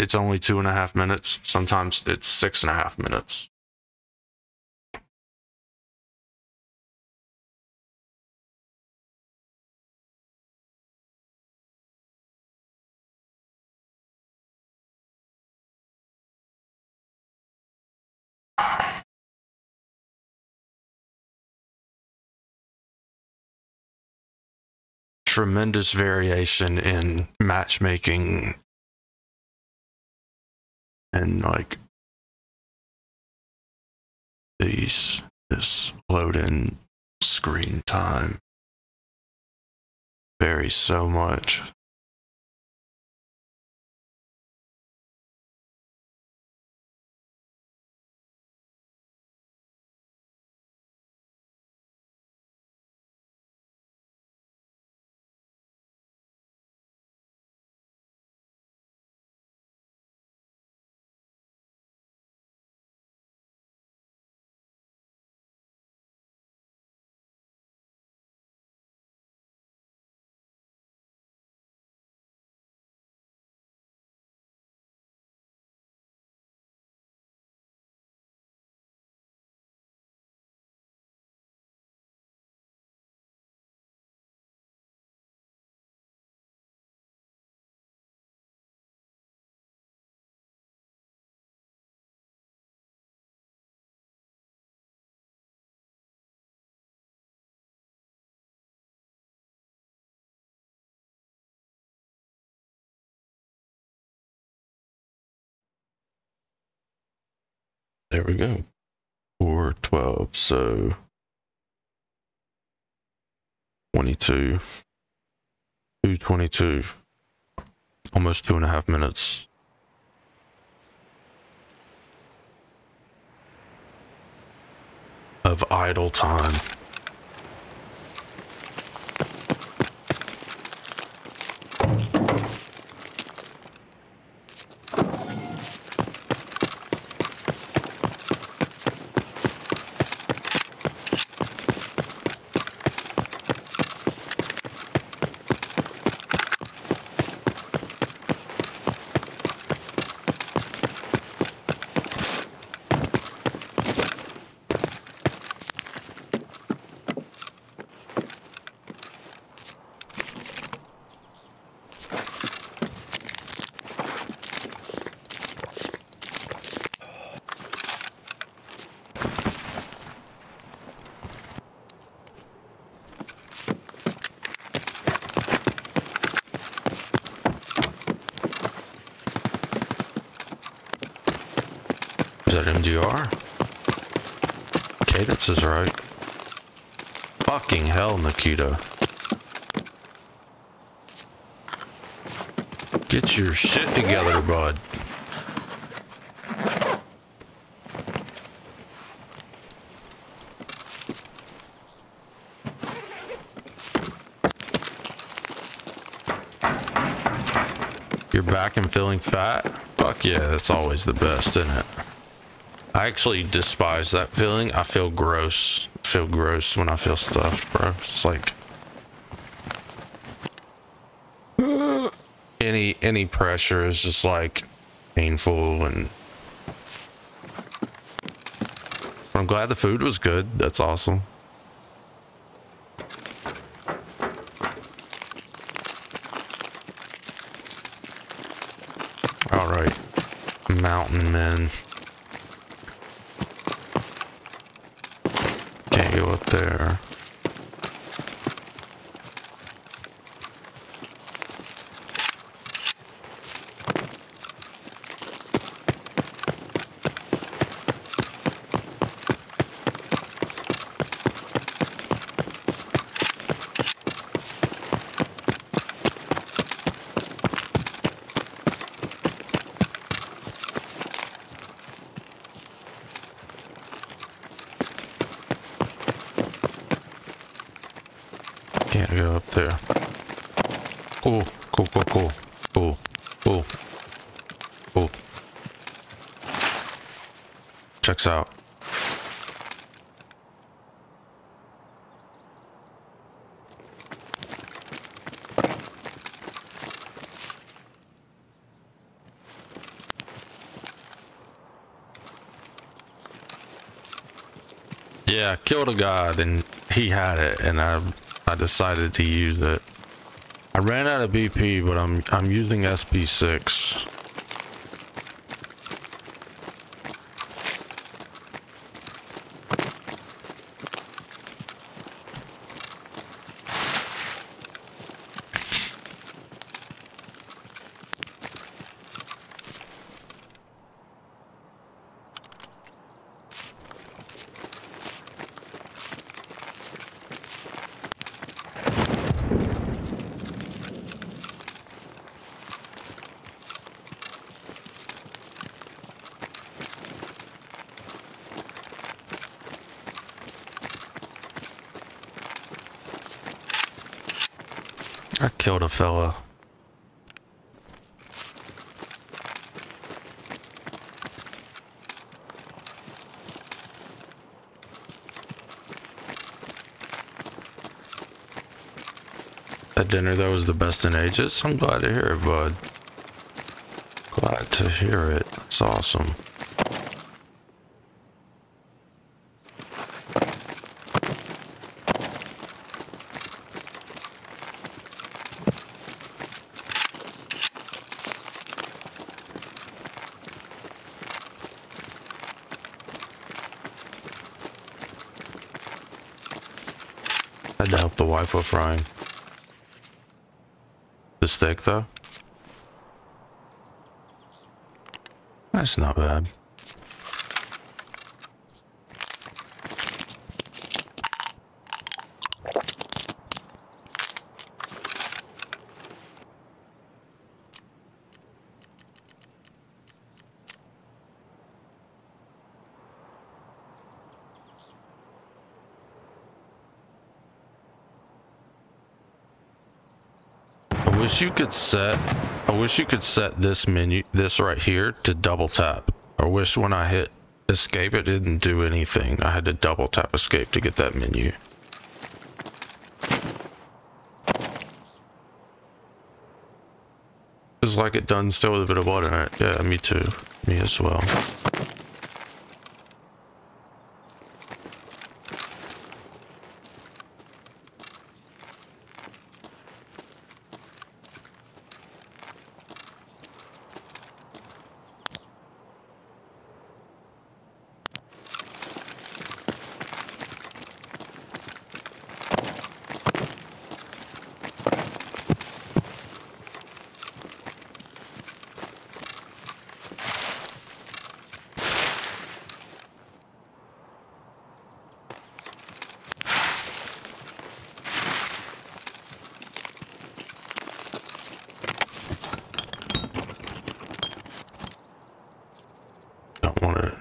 it's only two and a half minutes. Sometimes it's six and a half minutes. Tremendous variation in matchmaking and like these this load in screen time varies so much. There we go. 412. So 22. 222. Almost two and a half minutes. Of idle time. Is that MDR? Cadence is right. Fucking Nikita. Get your shit together, bud. You're back and feeling fat? Fuck yeah, that's always the best, isn't it? I actually despise that feeling. I feel gross. I feel gross when I feel stuffed, bro. It's like any any pressure is just like painful and I'm glad the food was good. That's awesome. All right. Mountain men. Can't go up there. Can't go up there. Cool, cool, cool, cool, cool, cool, cool. Checks out. Yeah, killed a god and he had it and I I decided to use it. I ran out of BP, but I'm I'm using SP6. I killed a fella. That dinner that was the best in ages. I'm glad to hear it, bud. Glad to hear it. That's awesome. The wife with frying. The steak, though? That's not bad. You could set I wish you could set this menu this right here to double tap. I wish when I hit escape it didn't do anything. I had to double tap escape to get that menu. It's like it done still with a bit of water in it. Yeah, me too. Me as well. Don't want it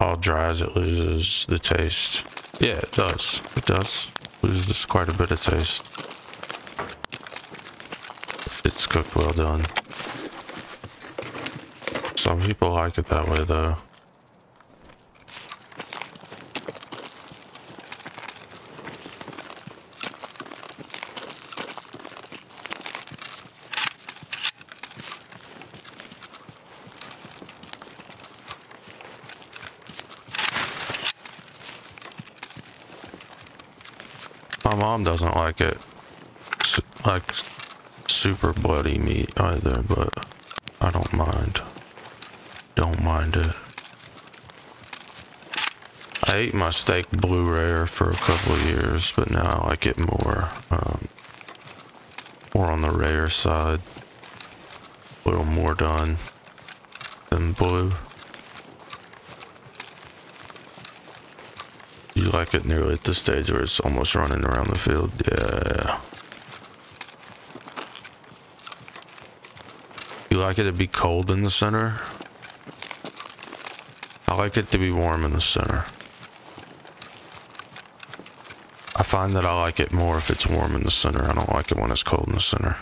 all dry it loses the taste. Yeah, it does. It does. Loses quite a bit of taste. It's cooked well done. Some people like it that way though. My mom doesn't like it. Like super bloody meat either, but I don't mind. Don't mind it. I ate my steak blue rare for a couple of years, but now I like it more. Um, more on the rare side. A little more done than blue. Like it nearly at the stage where it's almost running around the field? Yeah. You like it to be cold in the center? I like it to be warm in the center. I find that I like it more if it's warm in the center. I don't like it when it's cold in the center.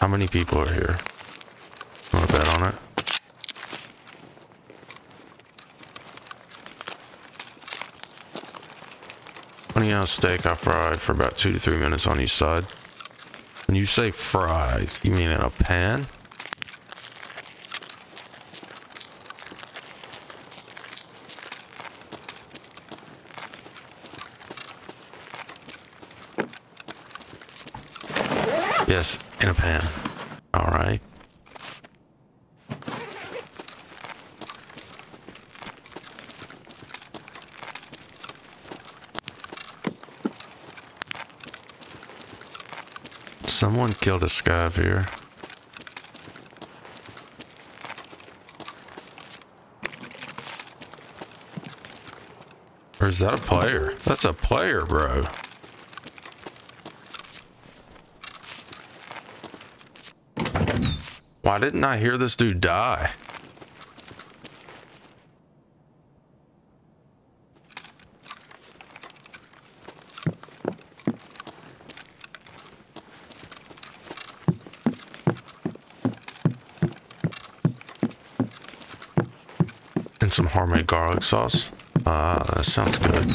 How many people are here? Want to bet on it? Ounce steak I fried for about two to three minutes on each side. When you say fried, you mean in a pan? Yes, in a pan. All right. Someone killed a scav here. Or is that a player? That's a player, bro. Why didn't I hear this dude die? Garlic sauce. Ah, that sounds good.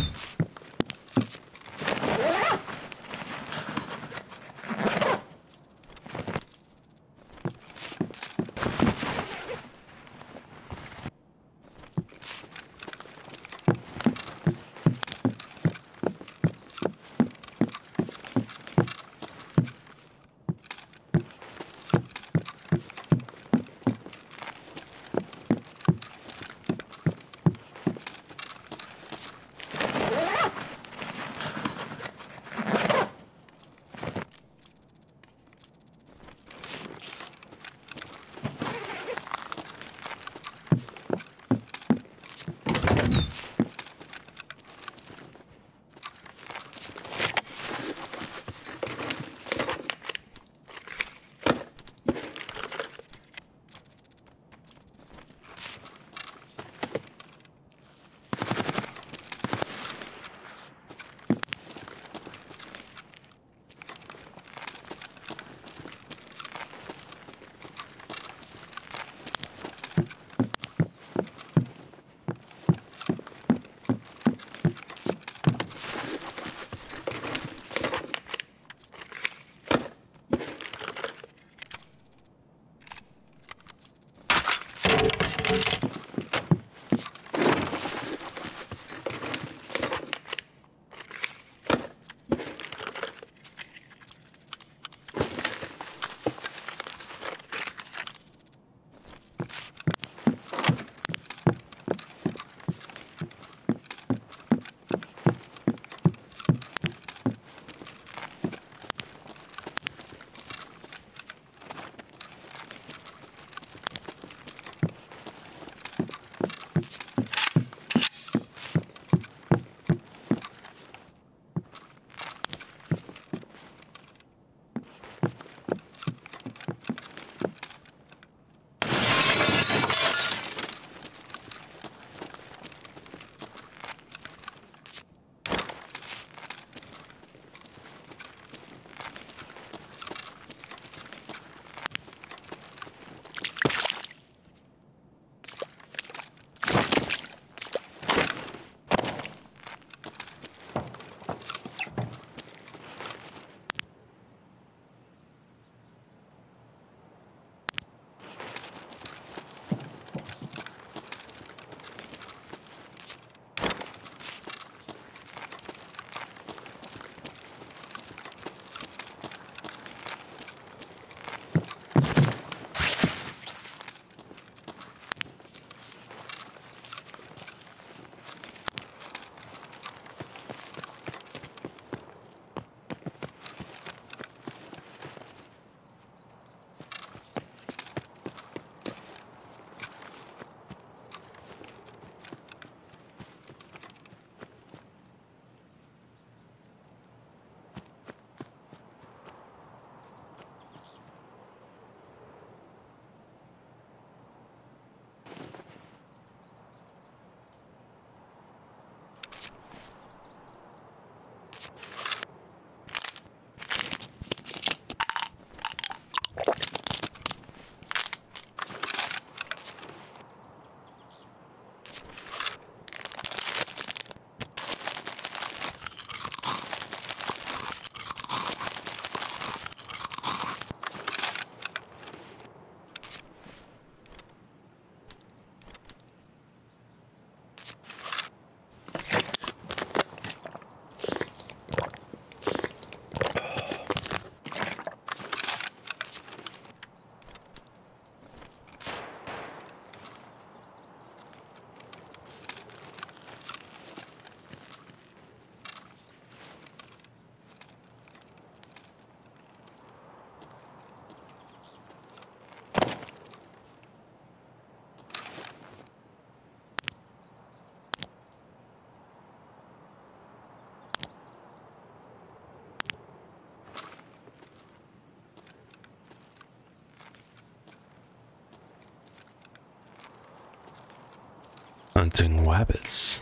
Hunting rabbits.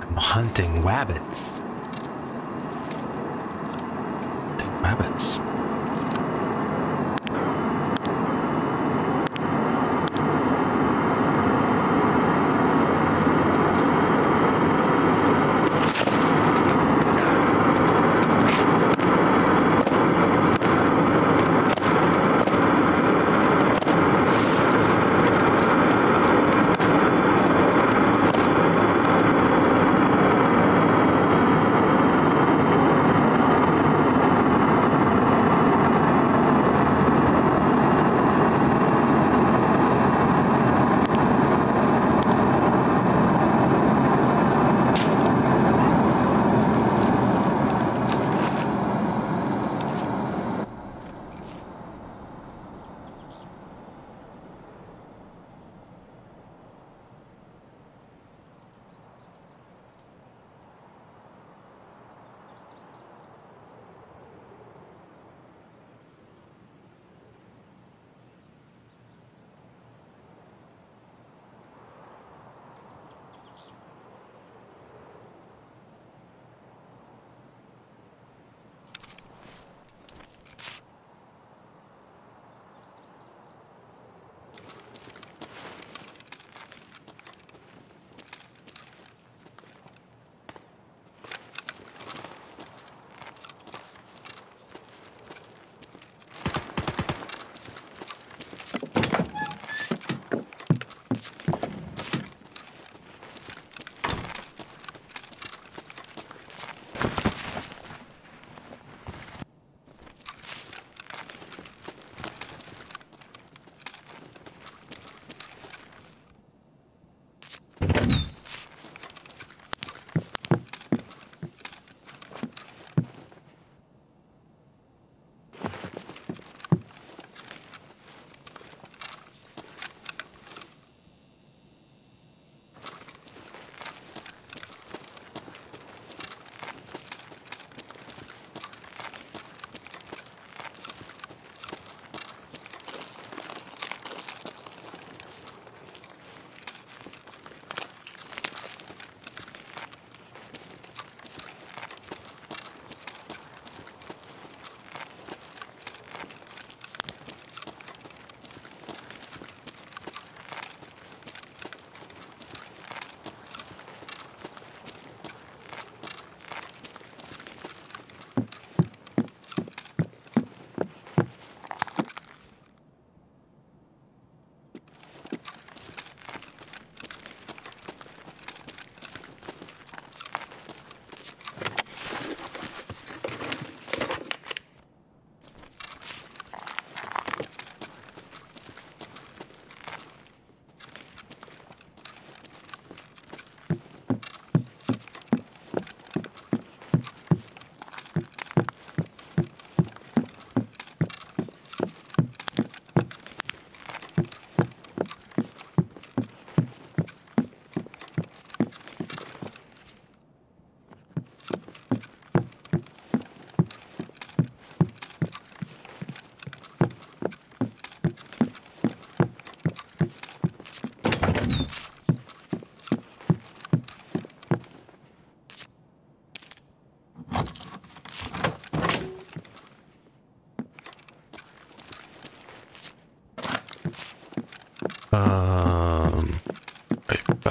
I'm hunting rabbits.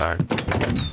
Back.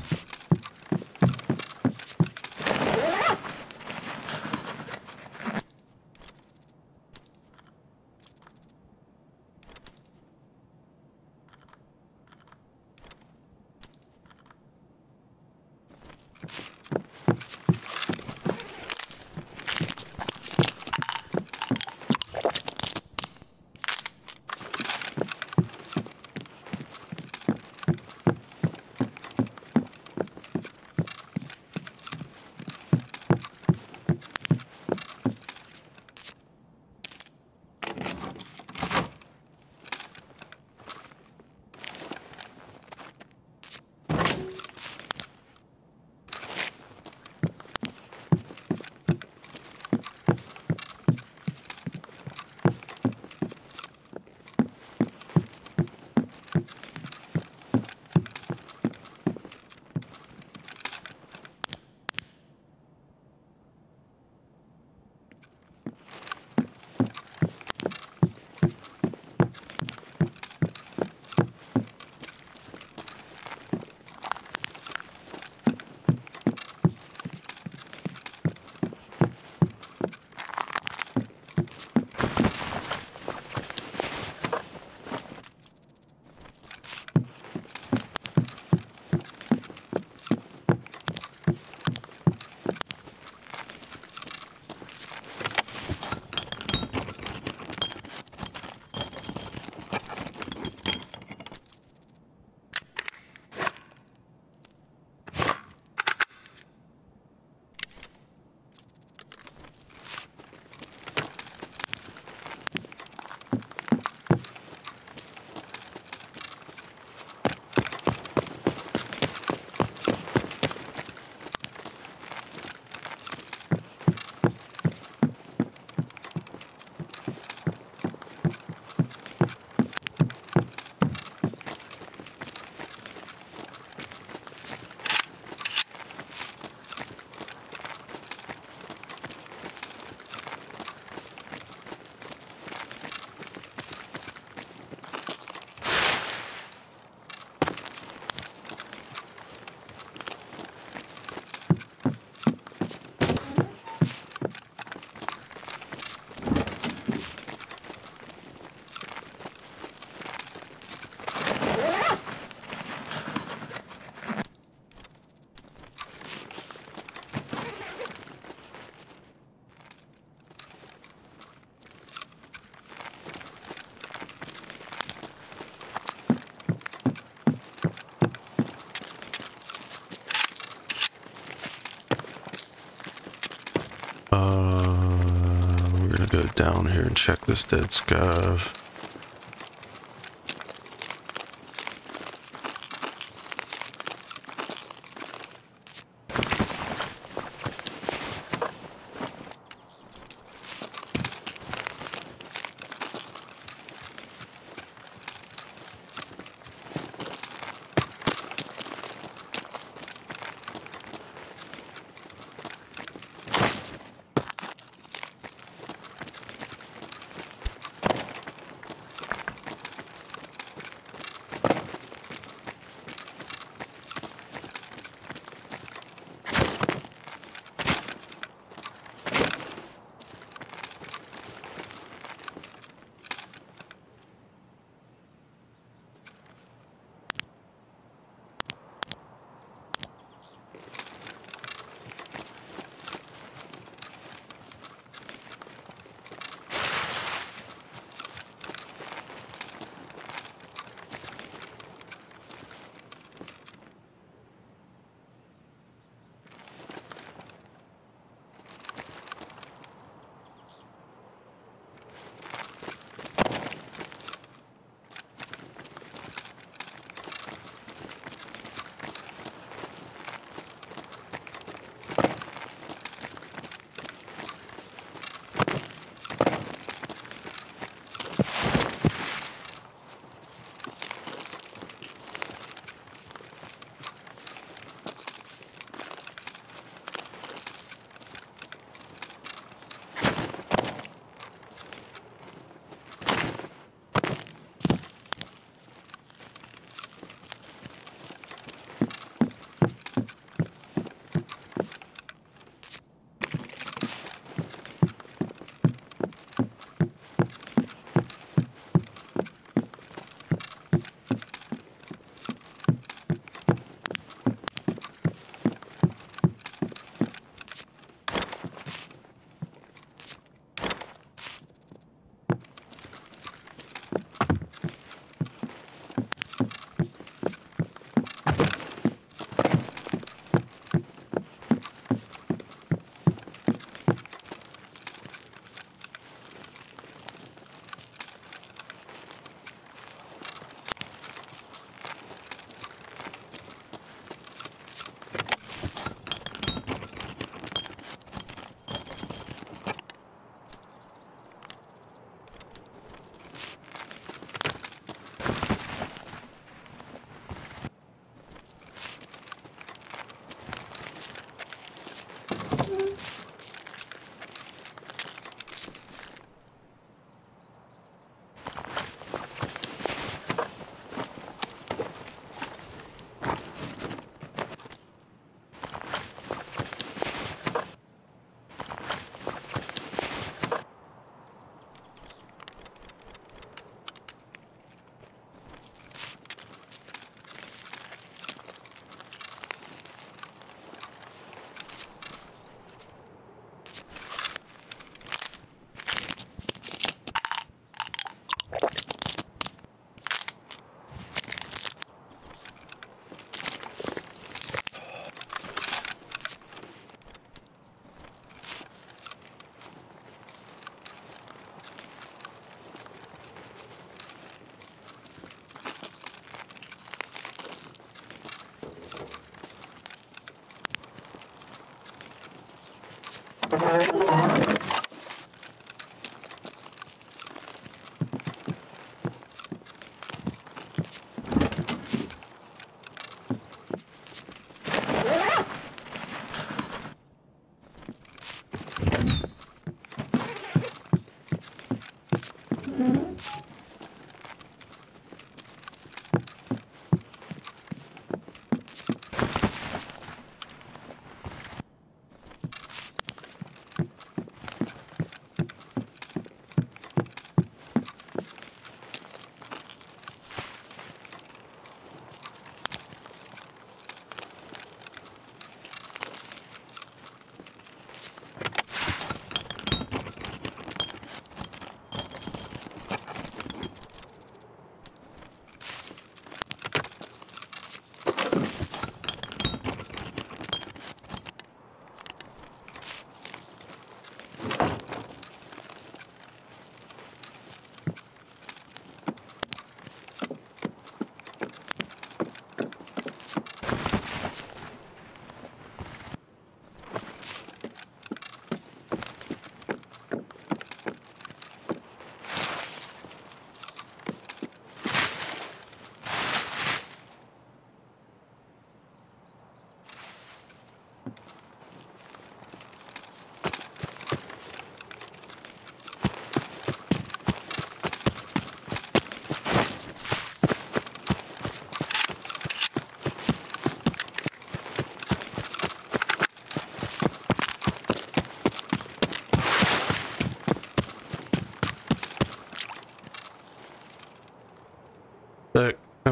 Here and check this dead scav.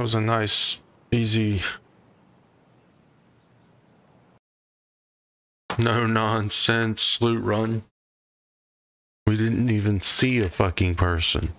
Was a nice, easy, no nonsense loot run. We didn't even see a fucking person.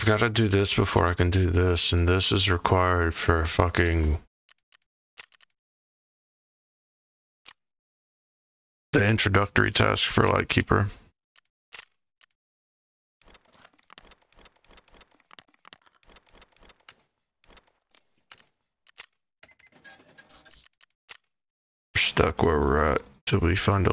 I've got to do this before I can do this, and this is required for fucking the introductory task for Lightkeeper. Stuck where we're at till we find.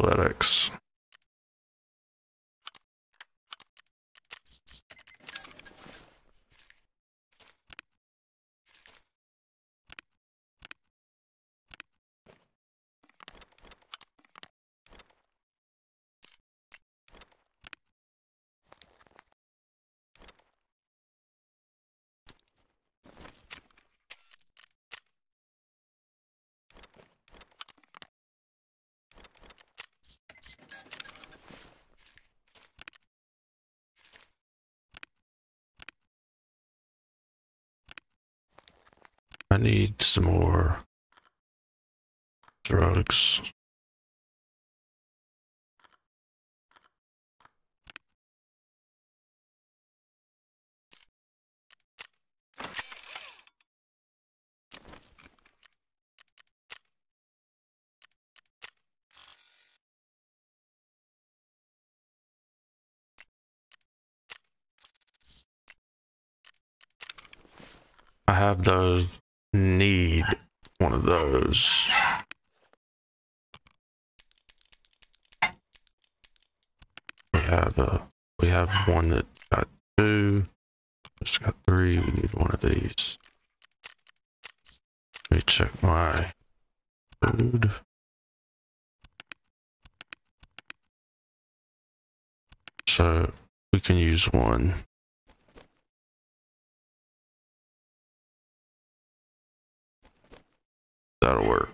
I need some more I have those. Need one of those. We have a. We have one that got two. It's got three. We need one of these. Let me check my food. So we can use one. That'll work.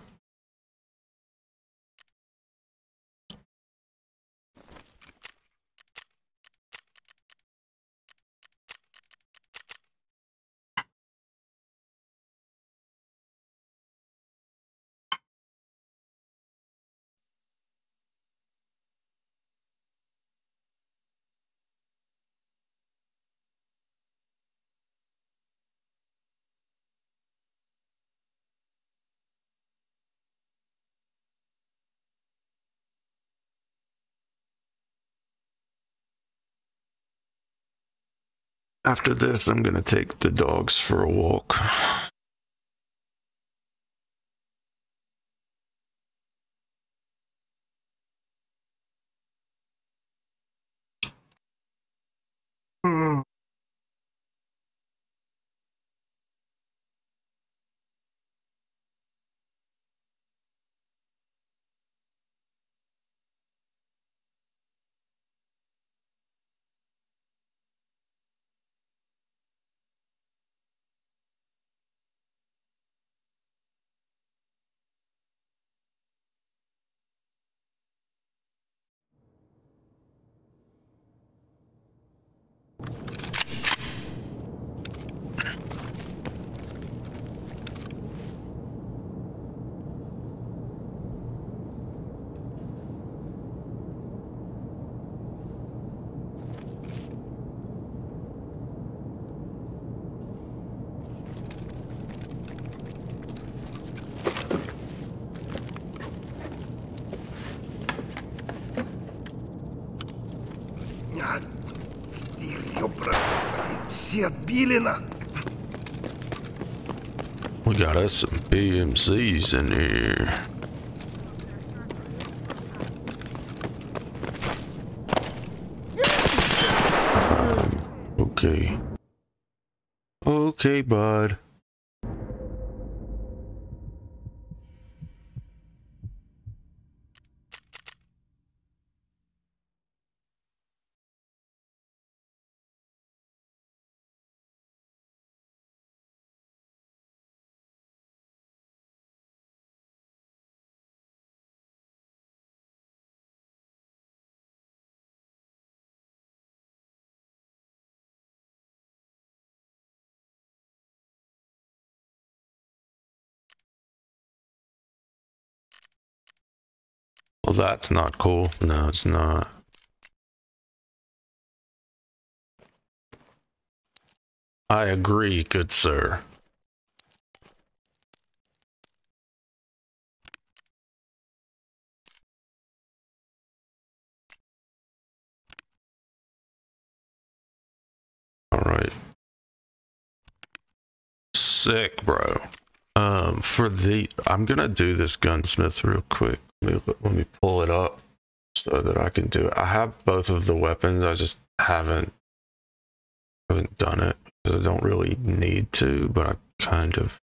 After this, I'm gonna take the dogs for a walk. блин, все отбили на... We got us some PMCs in here. Um, okay. Okay, bud. That's not cool. No, it's not. I agree, good sir. All right. Sick, bro. Um, for the, I'm gonna do this gunsmith real quick. Let me, pull it up so that I can do it. I have both of the weapons. I just haven't haven't done it because I don't really need to, but I kind of.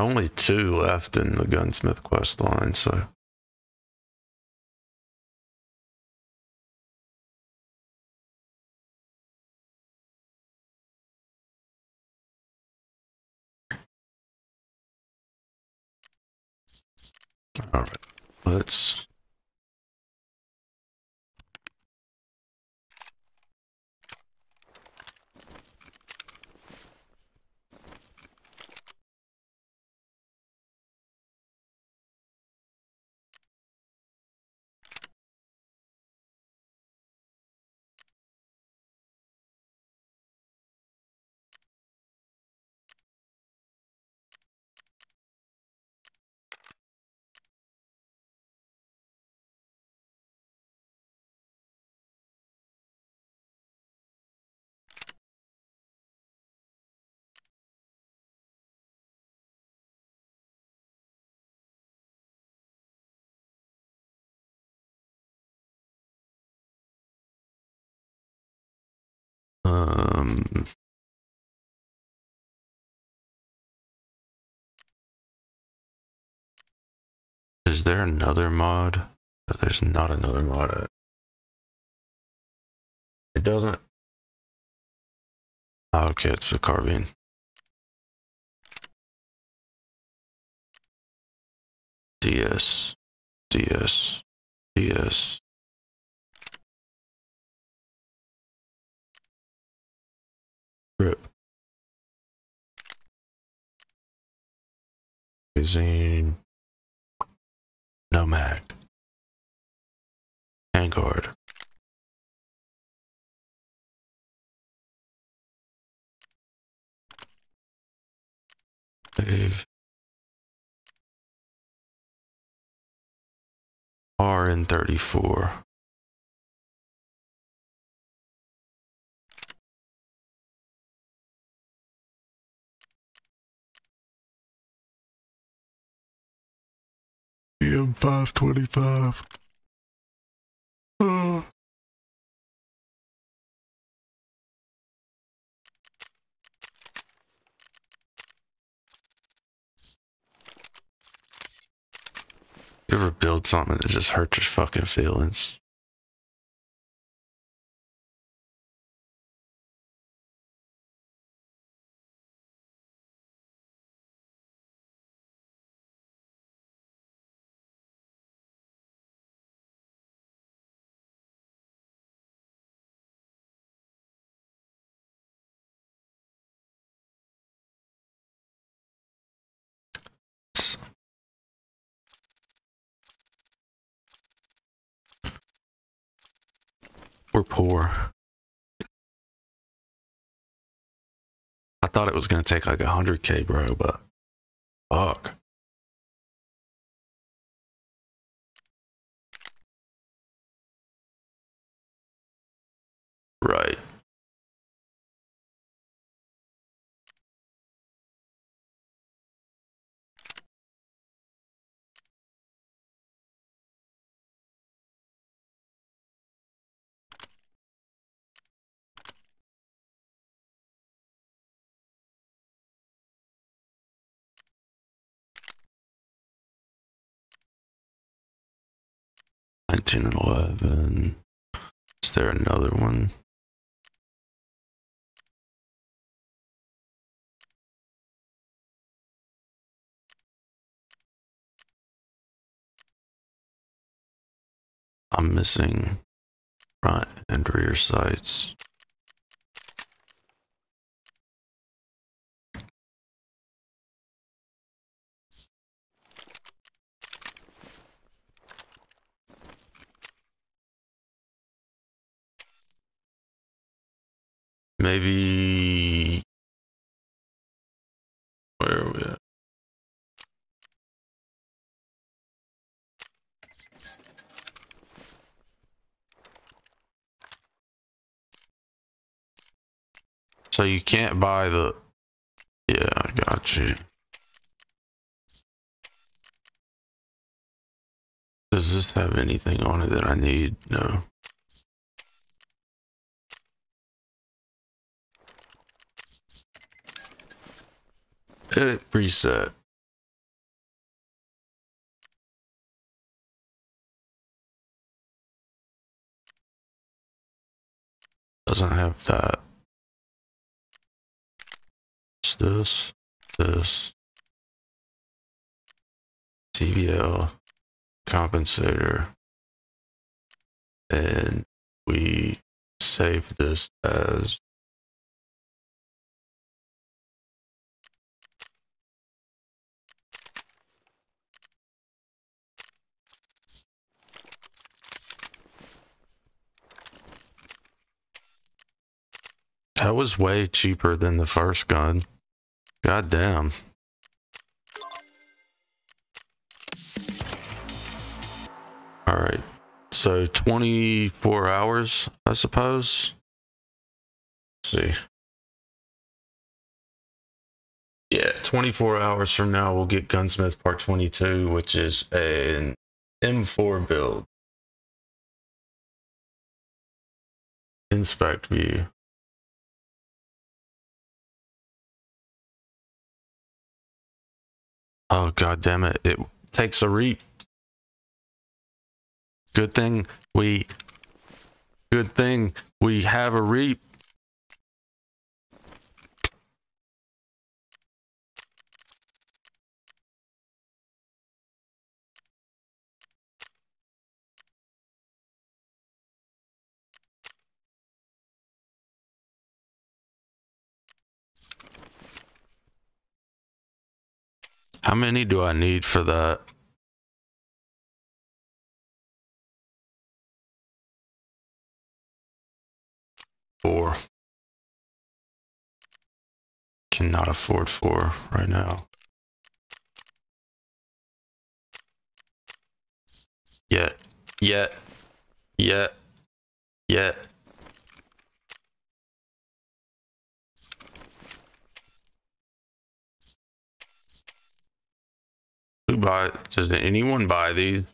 Are only two left in the gunsmith quest line, so. All right, let's. Um, is there another mod? There's not another mod. It doesn't. Oh, okay, it's a carbine. DS, DS, DS. Rip. Magazine. Nomad. Vanguard. Save. RN34. PM 525. Uh. You ever build something that just hurts your fucking feelings? Poor. I thought it was gonna take like a hundred K, bro, but fuck. Right. And eleven. Is there another one? I'm missing front and rear sights. Maybe. Where are we at? So you can't buy the. Yeah, I got you. Does this have anything on it that I need? No. Uh, Edit preset. Uh, doesn't have that. It's this, this, TVL, compensator, and we save this as That was way cheaper than the first gun. God damn. All right. So 24 hours, I suppose. Let's see. Yeah, 24 hours from now, we'll get Gunsmith Part 22, which is an M4 build. Inspect view. Oh god damn it. It takes a reap. Good thing we good thing We have a reap. How many do I need for that? Four. Cannot afford four right now. Yet, yet, yet, yet. Buy? Does anyone buy these?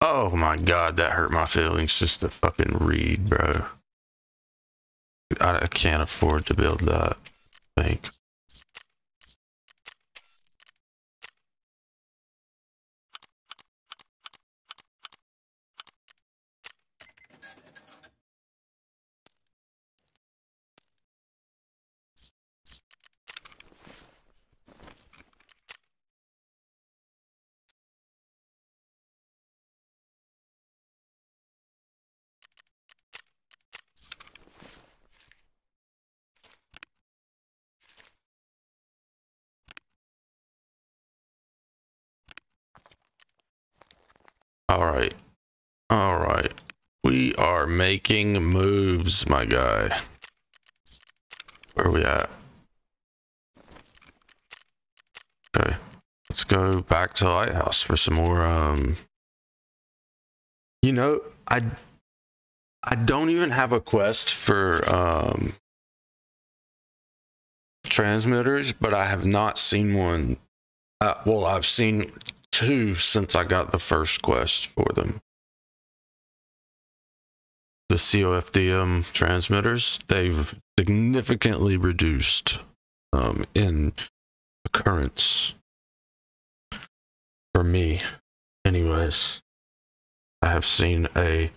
Oh my god, that hurt my feelings just to fucking read, bro. I, I can't afford to build that. I think. All right. All right. We are making moves, my guy. Where are we at? Okay. Let's go back to Lighthouse for some more um You know, I I don't even have a quest for um transmitters, but I have not seen one uh, well, I've seen two since I got the first quest for them. The COFDM transmitters, they've significantly reduced um, in occurrence for me. Anyways, I have seen a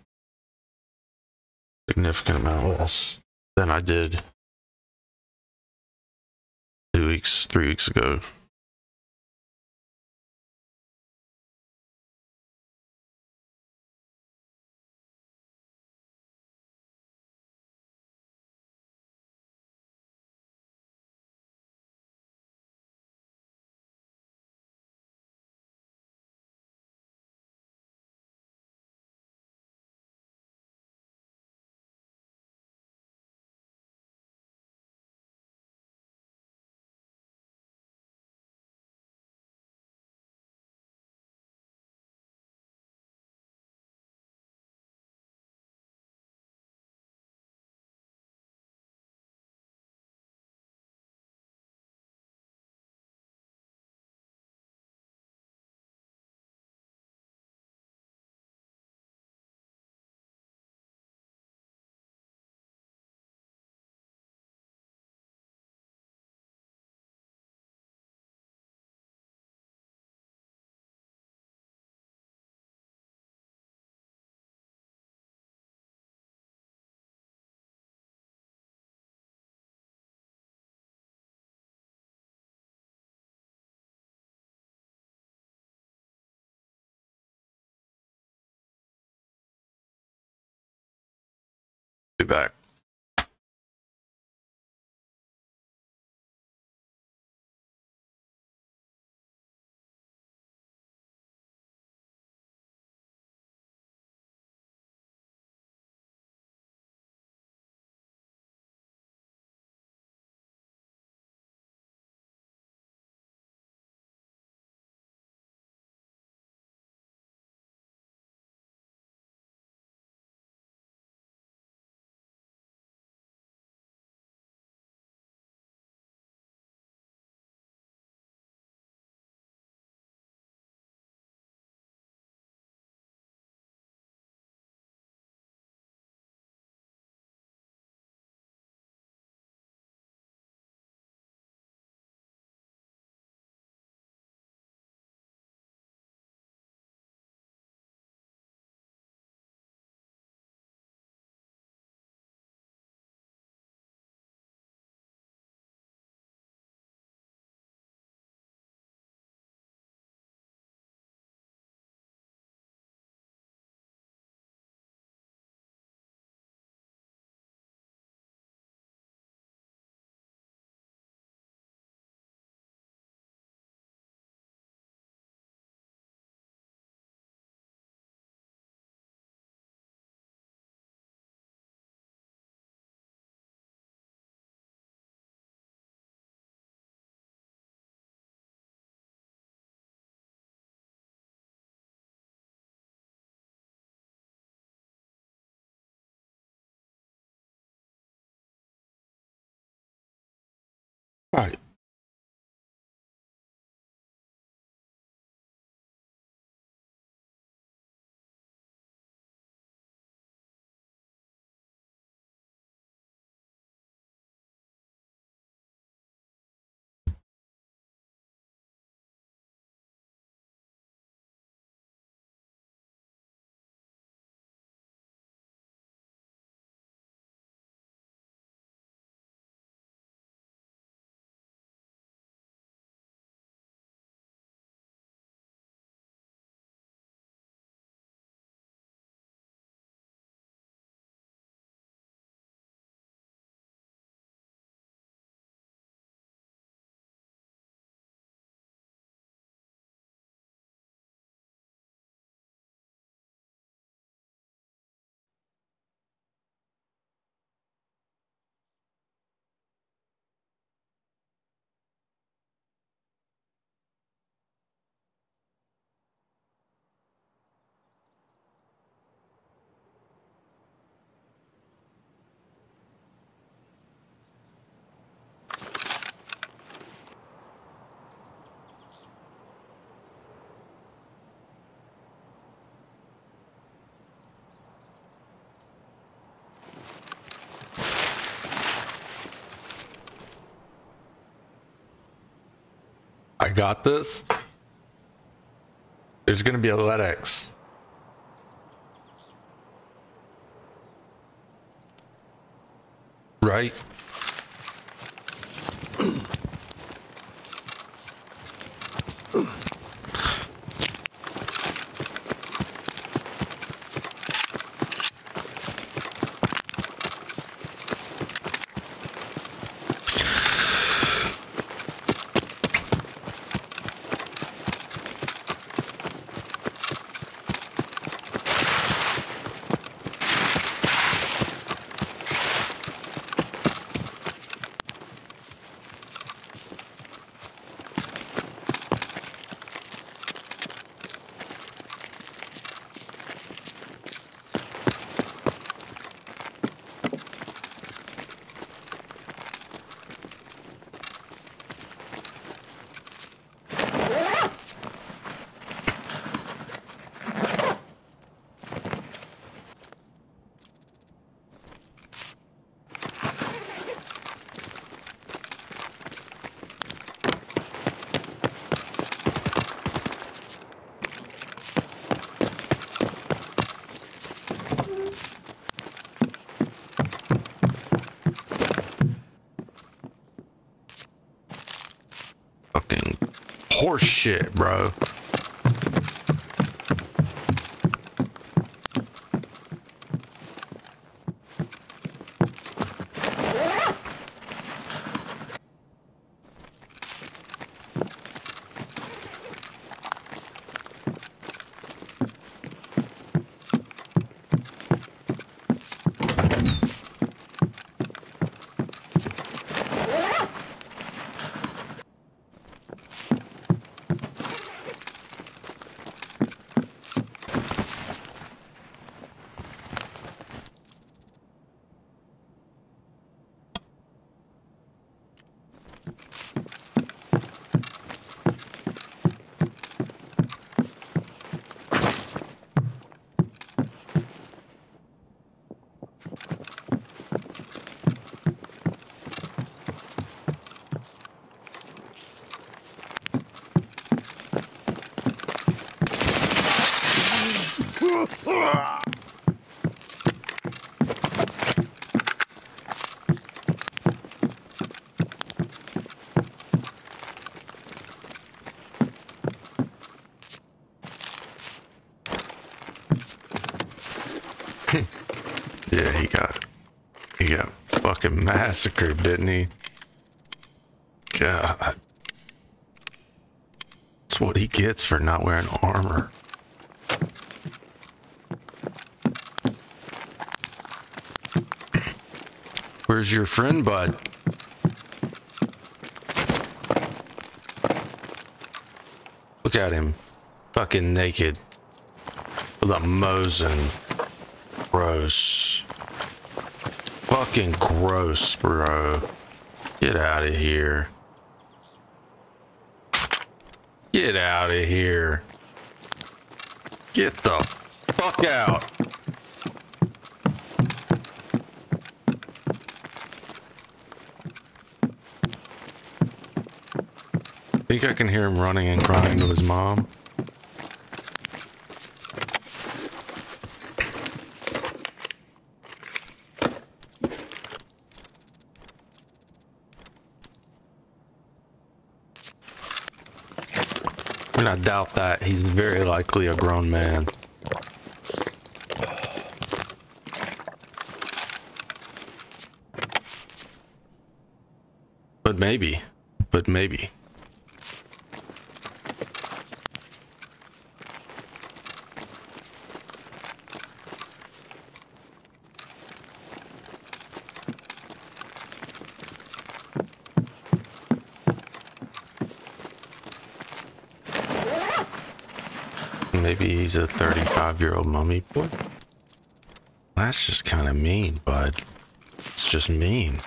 significant amount less than I did two weeks, three weeks ago. Be back. Got this. There's gonna be a LEDX. Right? Fucking horse shit, bro. Yeah, he got he got fucking massacred, didn't he? God. That's what he gets for not wearing armor. Where's your friend, bud? Look at him. Fucking naked. With a Mosin. Gross fucking gross, bro. Get out of here. Get out of here. Get the fuck out. I think I can hear him running and crying to his mom. I doubt that. He's very likely a grown man. But maybe. But maybe. Maybe he's a 35 year old mummy boy. That's just kind of mean, bud. It's just mean.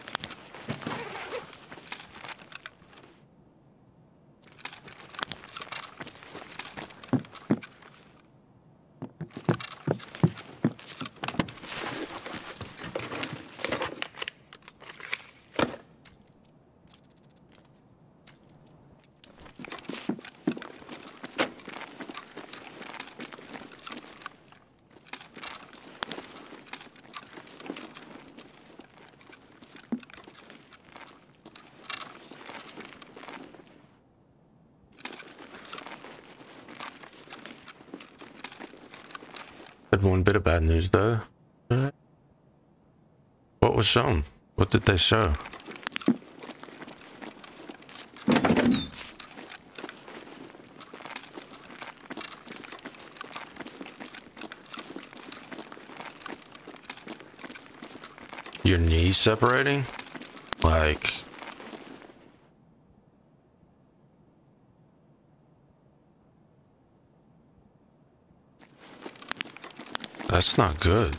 Had one bit of news though. What was shown? What did they show? Your knees separating? Like That's not good.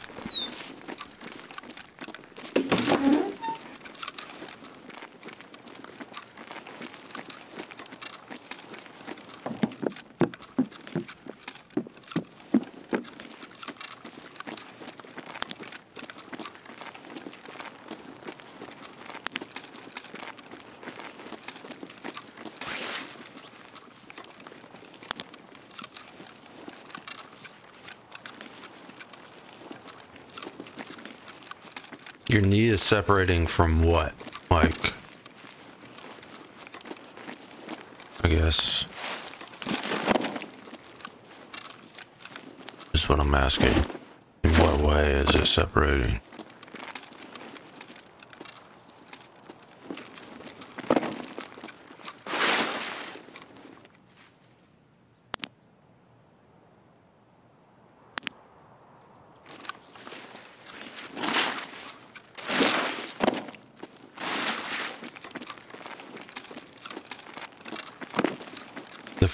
Your knee is separating from what? Like, I guess. Is what I'm asking. In what way is it separating?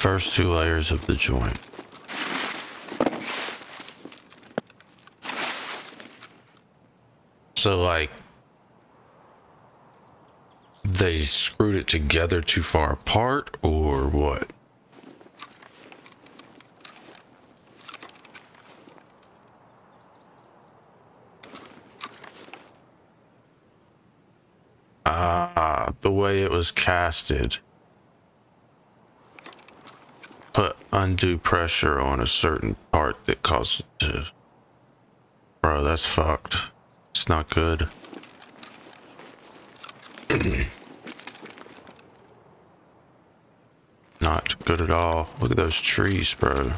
First two layers of the joint. So, like, they screwed it together too far apart, or what? Ah, the way it was casted put undue pressure on a certain part that caused it to. Bro, that's fucked. It's not good. not good at all. Look at those trees, bro.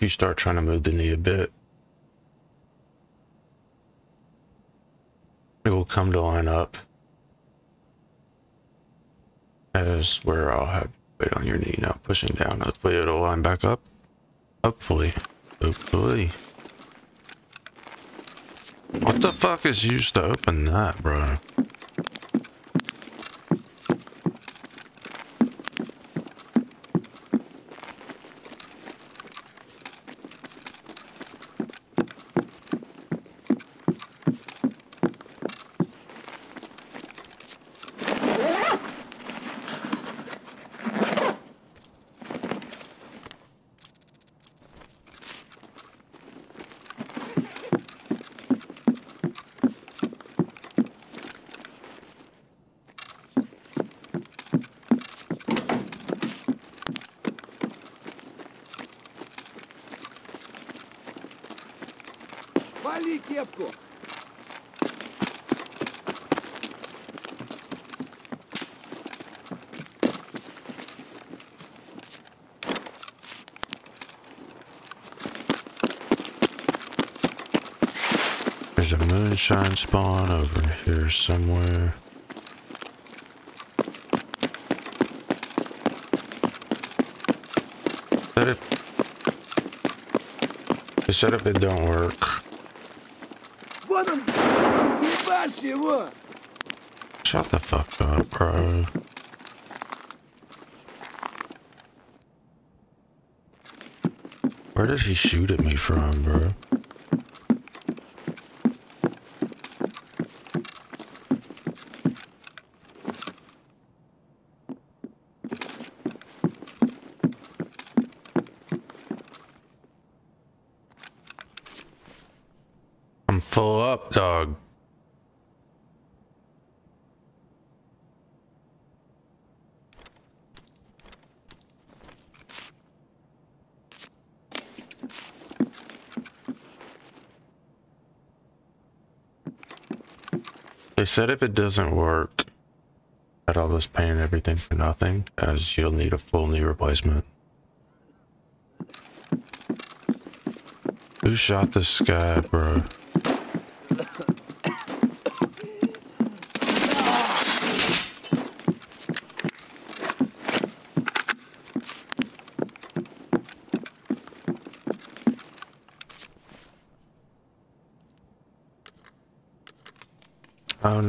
If you start trying to move the knee a bit, it will come to line up as where I'll have weight on your knee now pushing down. Hopefully it'll line back up. Hopefully. Hopefully. What the fuck is used to open that, bro? and spawn over here somewhere. Set it. if they said if it don't work. Shut the fuck up, bro. Where did he shoot at me from, bro? Said if it doesn't work, at all this pain and everything for nothing, as you'll need a full knee replacement. Who shot this guy, bro? Oh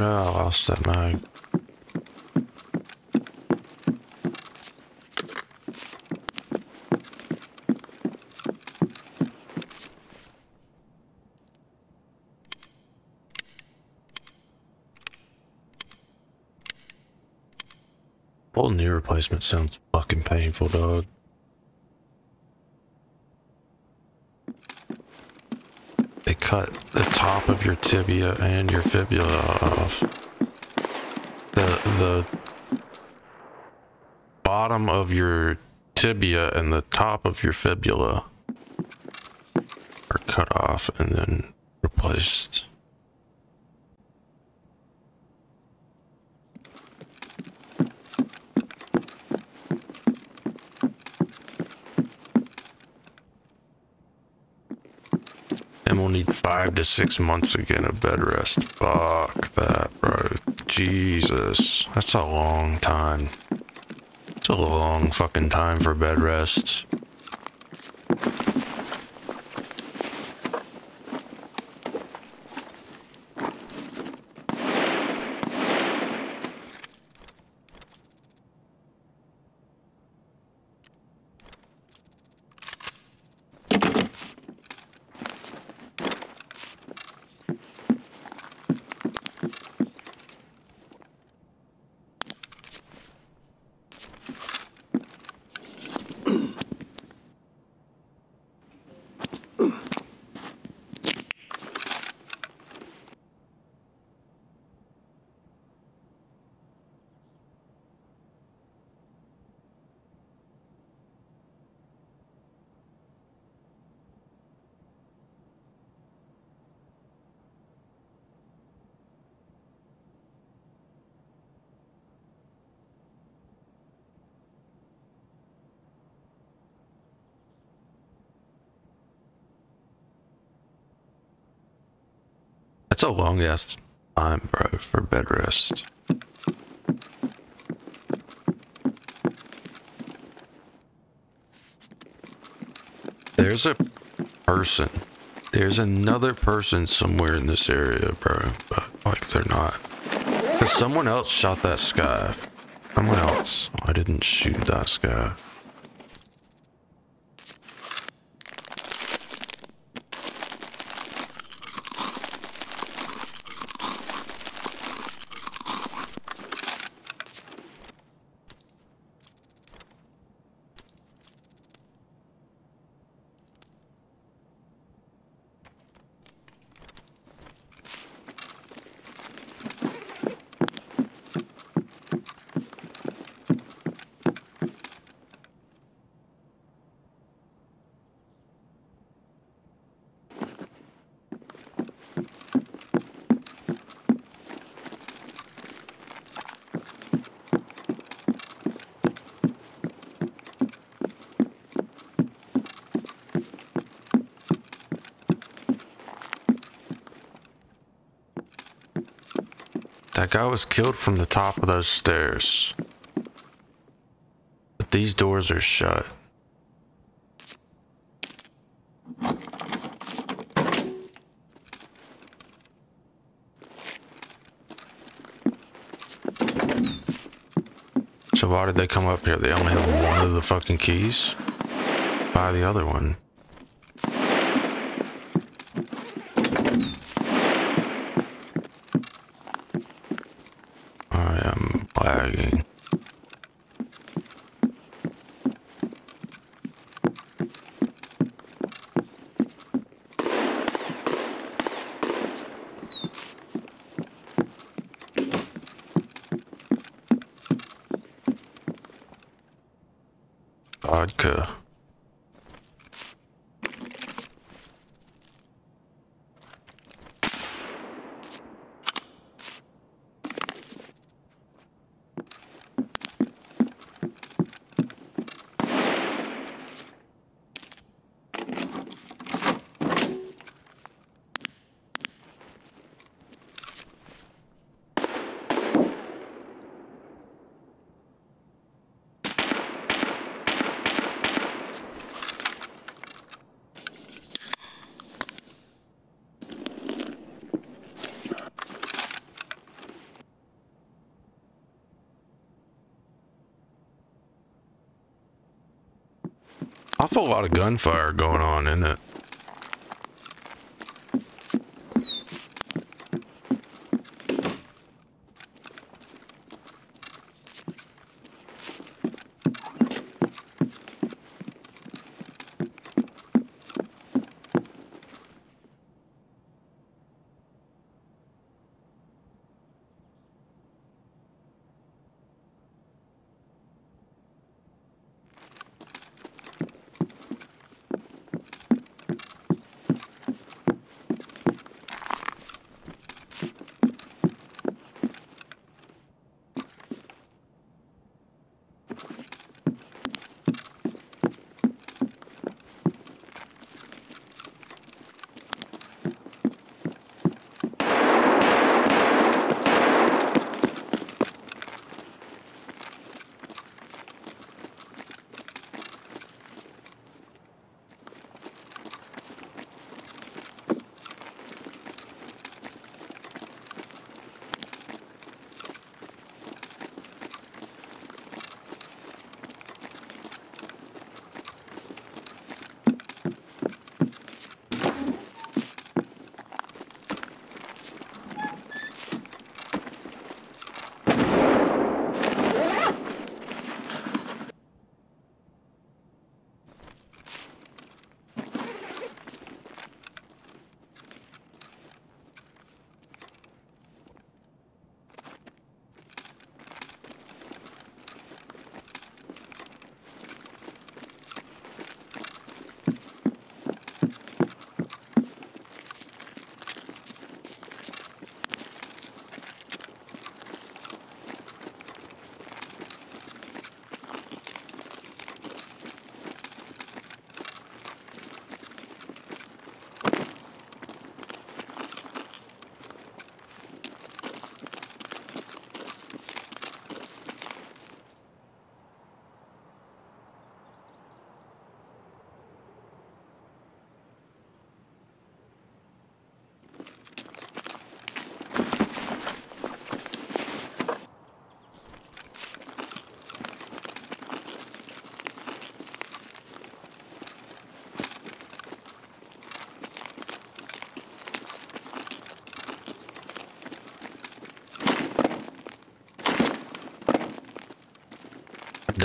lost that mag. Full knee replacement sounds fucking painful, dog. They cut the top of your tibia and your fibula off. The bottom of your tibia and the top of your fibula are cut off and then replaced. And we'll need five to six months again of bed rest. Fuck that. Jesus. That's a long time. It's a long fucking time for bed rest. That's a long ass time, bro, for bed rest. There's a person. There's another person somewhere in this area, bro. But like they're not. Cause someone else shot that sky. Someone else. I didn't shoot that sky. Guy was killed from the top of those stairs. But these doors are shut. So why did they come up here? They only have one of the fucking keys? Buy the other one. I am lot of gunfire going on, isn't it?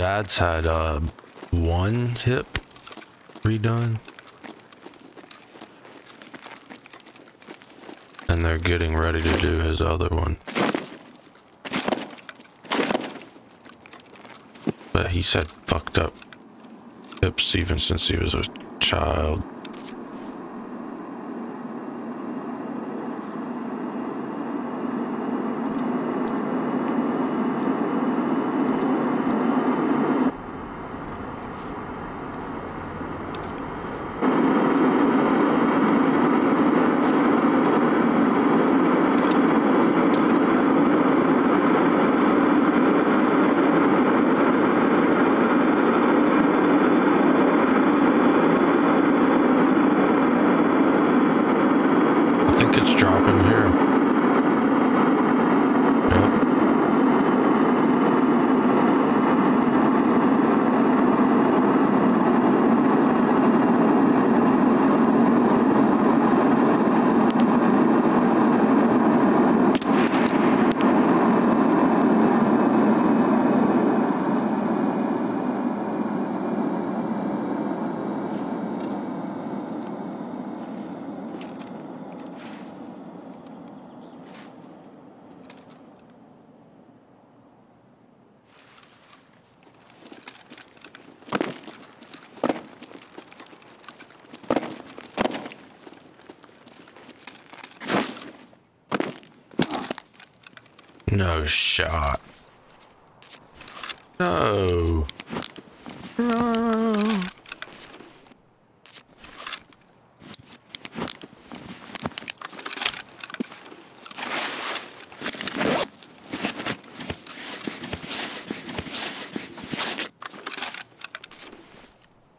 Dad's had uh, one hip redone. And they're getting ready to do his other one. But he's had fucked up hips even since he was a child. I think it's dropping here. Yep. No shot. No. No.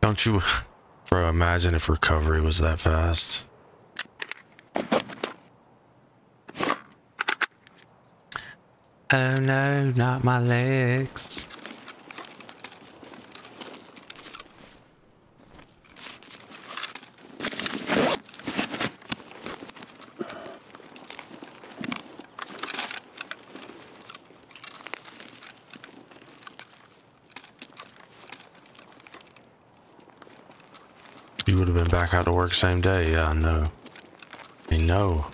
Don't you, bro, imagine if recovery was that fast. Oh no, not my legs. You would have been back out to work same day. Yeah, I know. I know.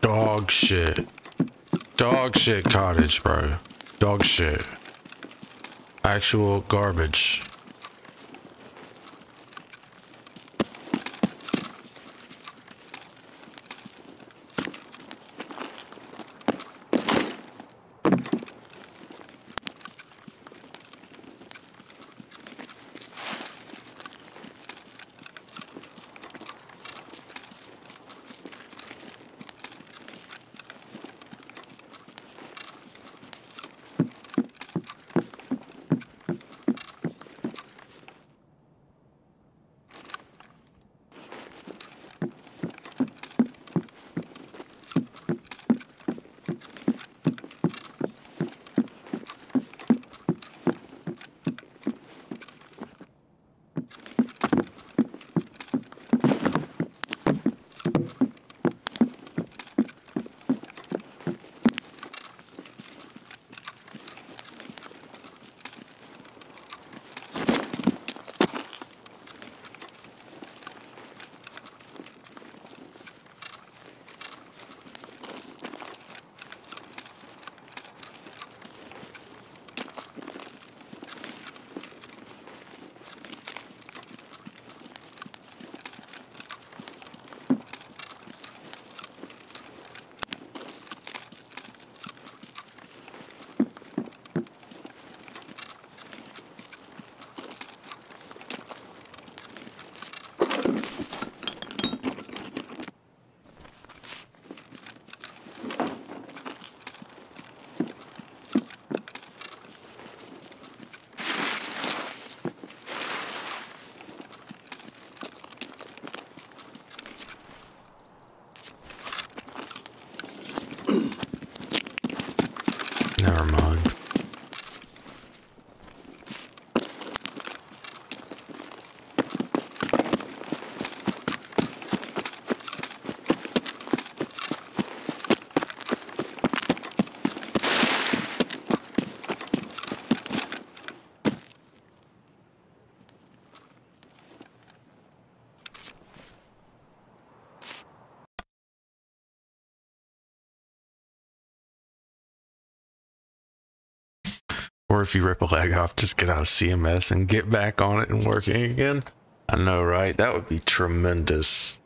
Dog shit. Dog shit cottage, bro. Dog shit. Actual garbage. If you rip a leg off, just get out of CMS and get back on it and working again. I know, right? That would be tremendous.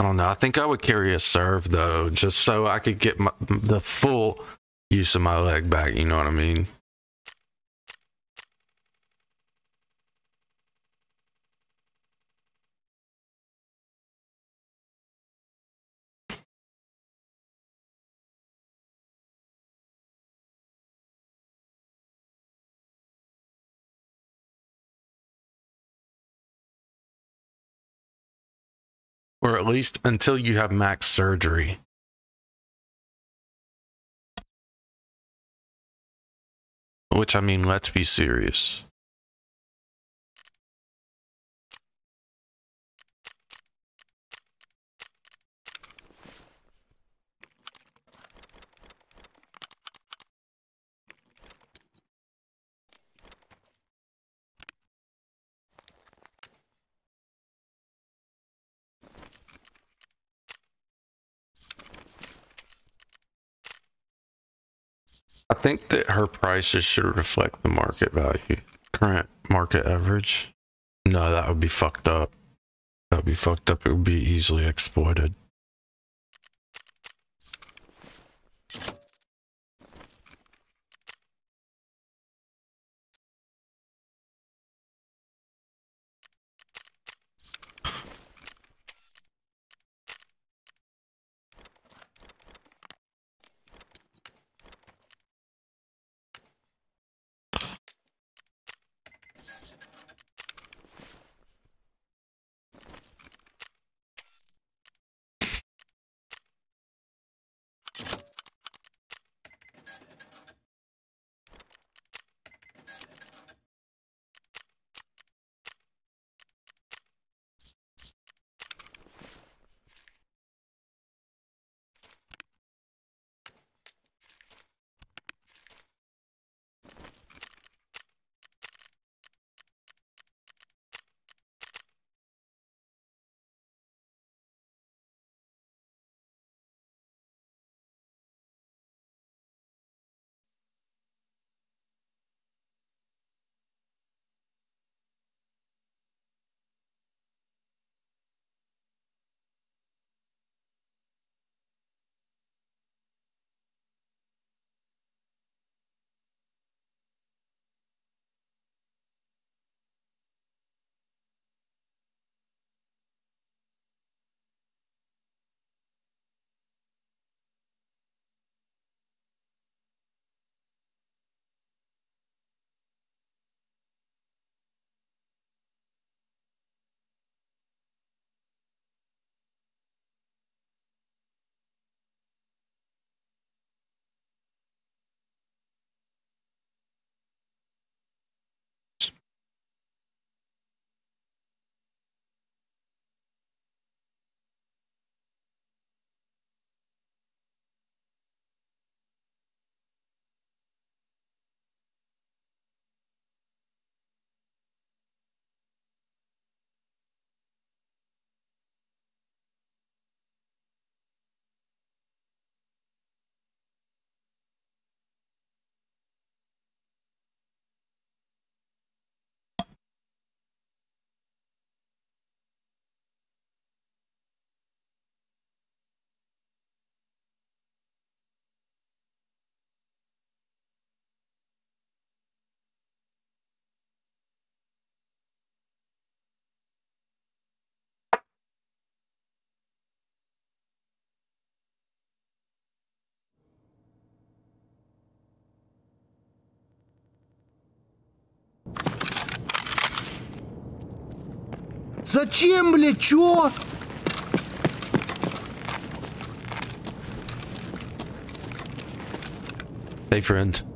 I don't know. I think I would carry a Surv though, just so I could get my, the full use of my leg back. You know what I mean? Or at least until you have max surgery. Which I mean, let's be serious. I think that her prices should reflect the market value. Current market average. No, that would be fucked up. That would be fucked up. It would be easily exploited. Зачем, бля, чё? Hey, friend.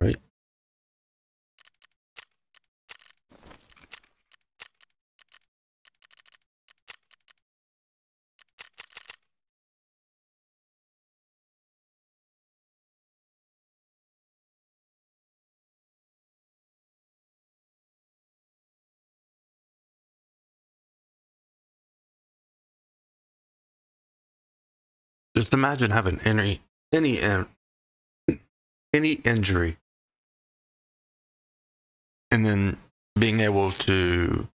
Right. Just imagine having any any any injury and then being able to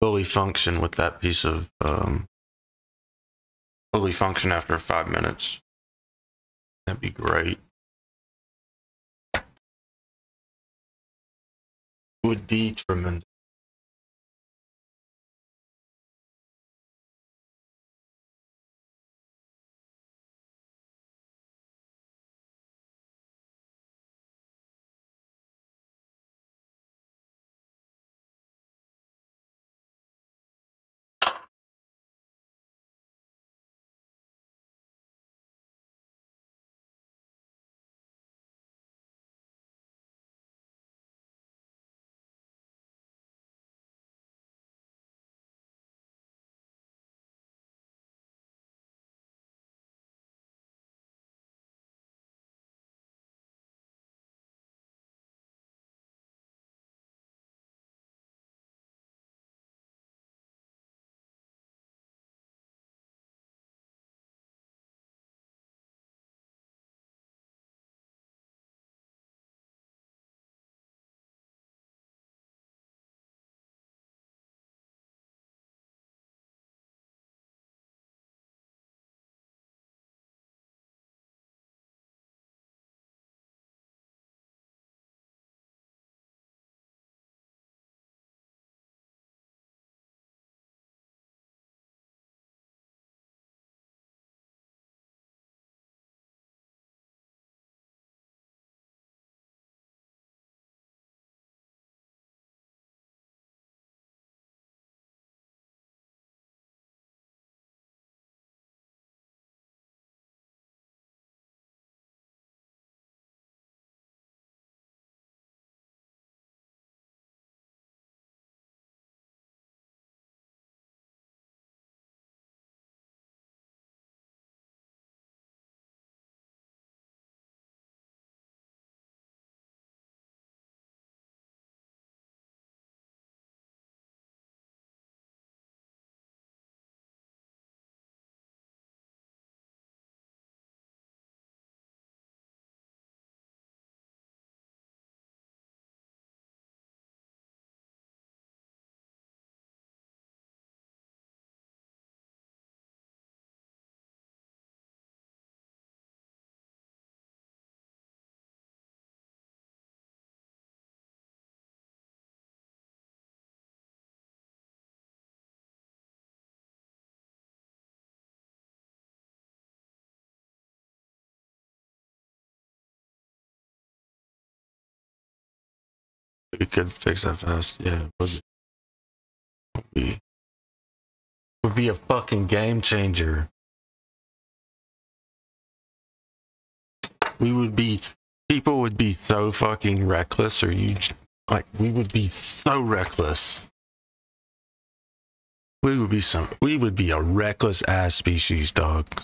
fully function with that piece of um, fully function after five minutes. That'd be great. Would be tremendous. We could fix that fast. Yeah, it would be would be a fucking game changer. We would be people would be so fucking reckless, or you like we would be so reckless. We would be some. We would be a reckless ass species, dog.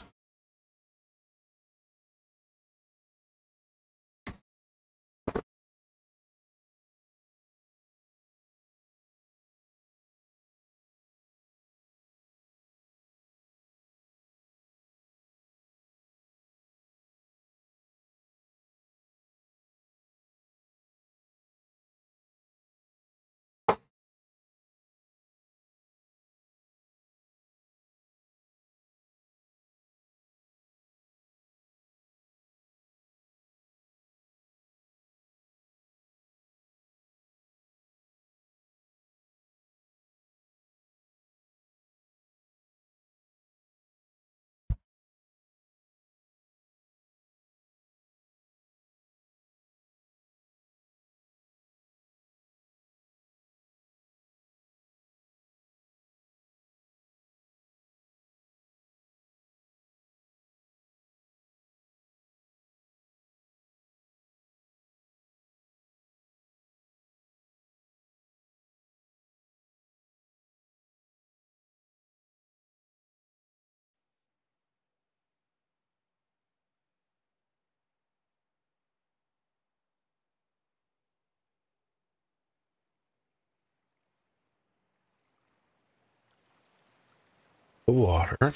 The water.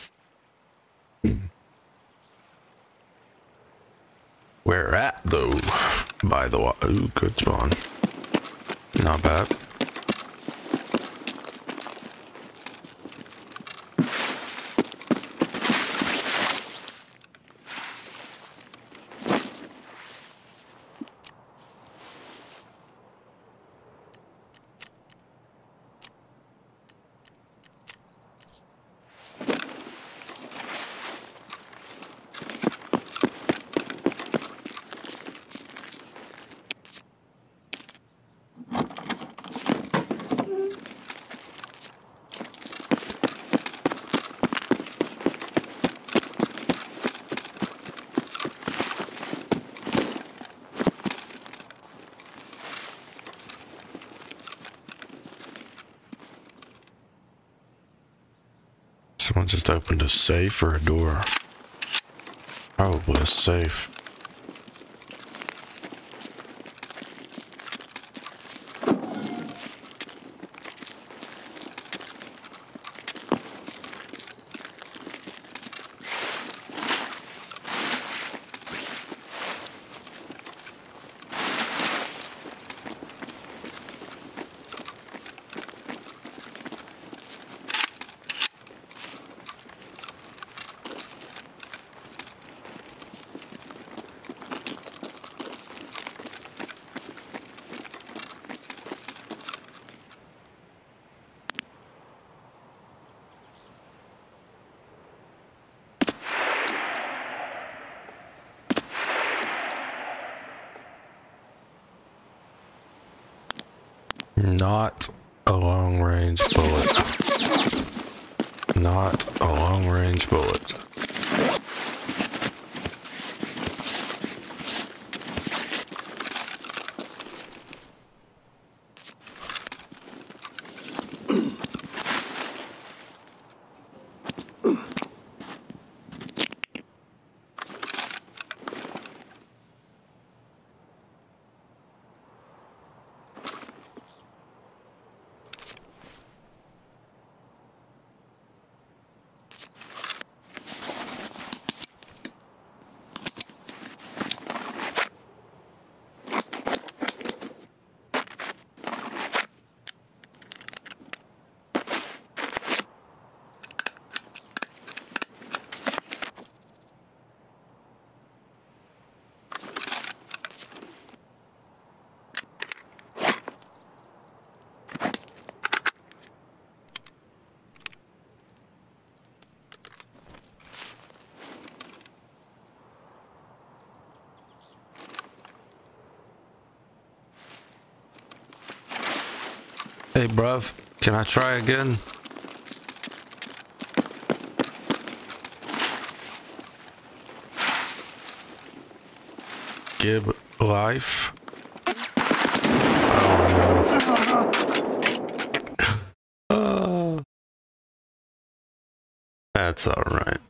Where at though? By the water. Ooh, good spawn. Not bad. Someone just opened a safe or a door. Probably a safe. Hey, bruv, can I try again? Give life. Oh. That's alright.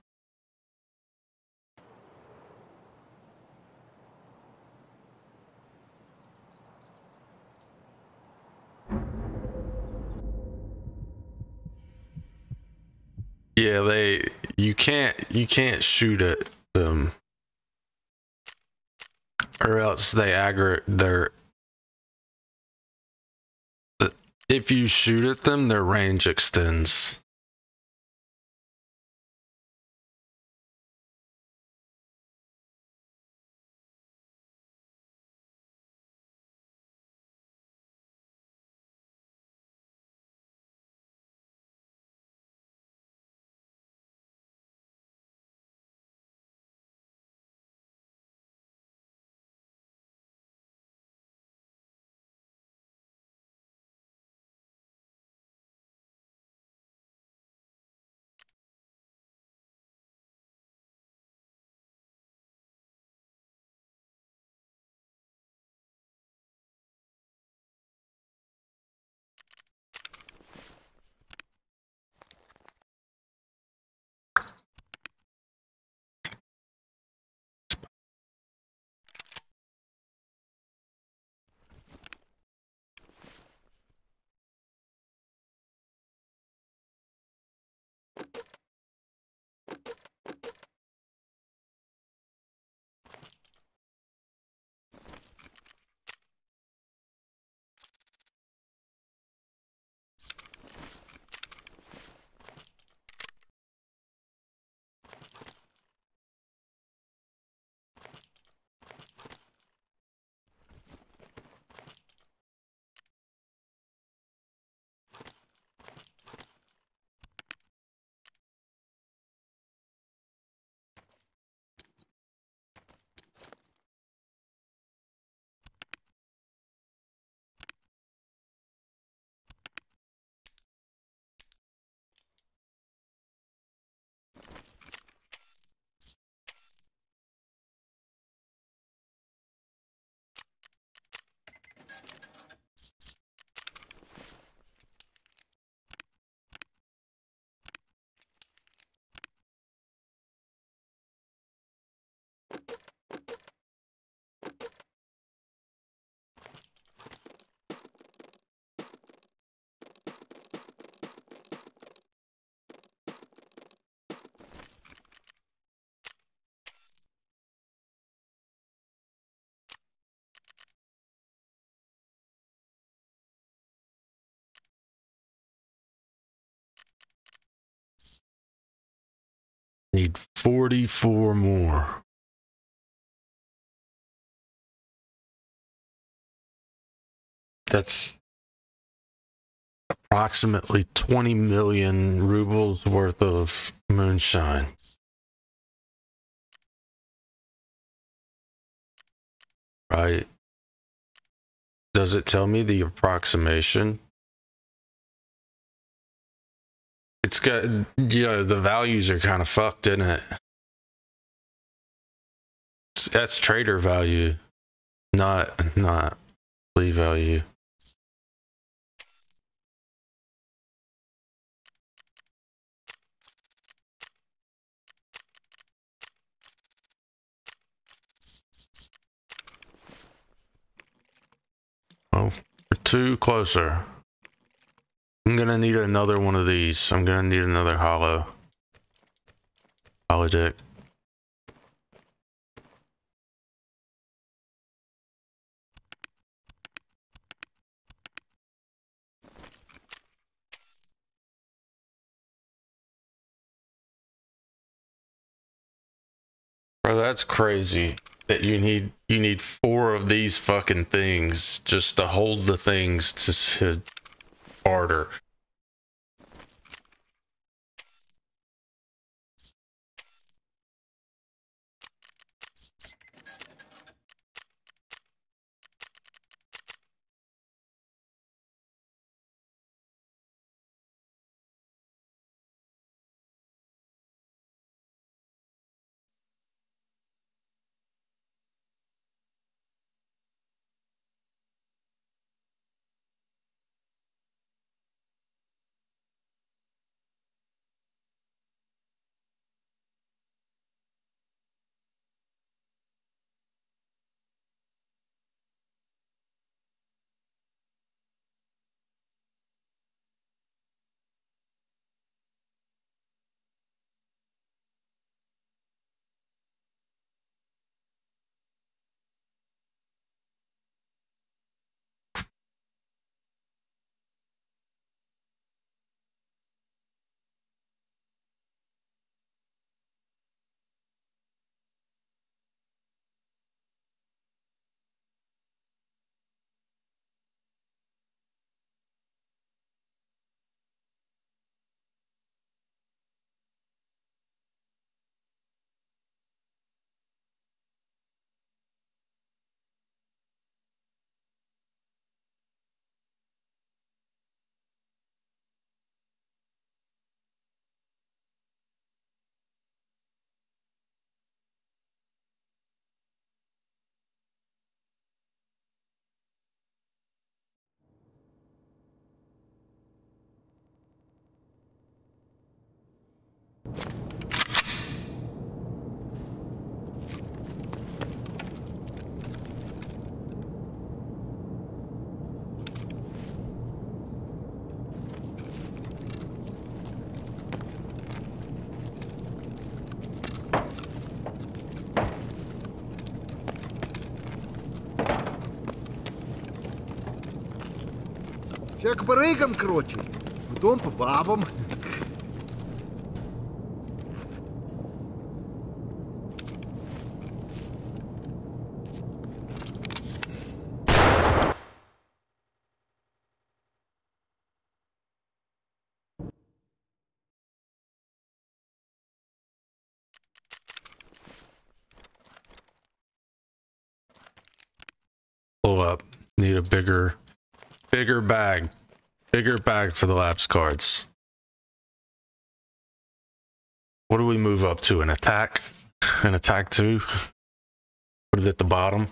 Yeah, they you can't shoot at them. Or else they aggregate their if you shoot at them, their range extends. Need 44 more. That's approximately 20 million rubles worth of moonshine. Right. Does it tell me the approximation? It's got, yeah, the values are kind of fucked, isn't it? It's- That's trader value, not, not flea value. Oh, we're too closer. I'm gonna need another one of these. I'm gonna need another hollow. Holodilnick. Bro, that's crazy. That you need you need four of these fucking things just to hold the things to, to barter. Человек брыгом крутит, в дом по бабам. Bigger, bigger bag. Bigger bag for the Labs cards. What do we move up to? An attack? An attack two? Put it at the bottom.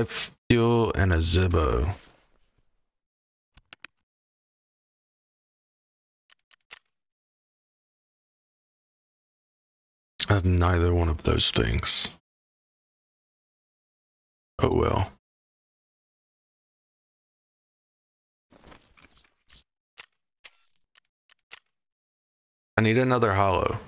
Life fuel and a Zippo. I have neither one of those things. Oh well. I need another hollow.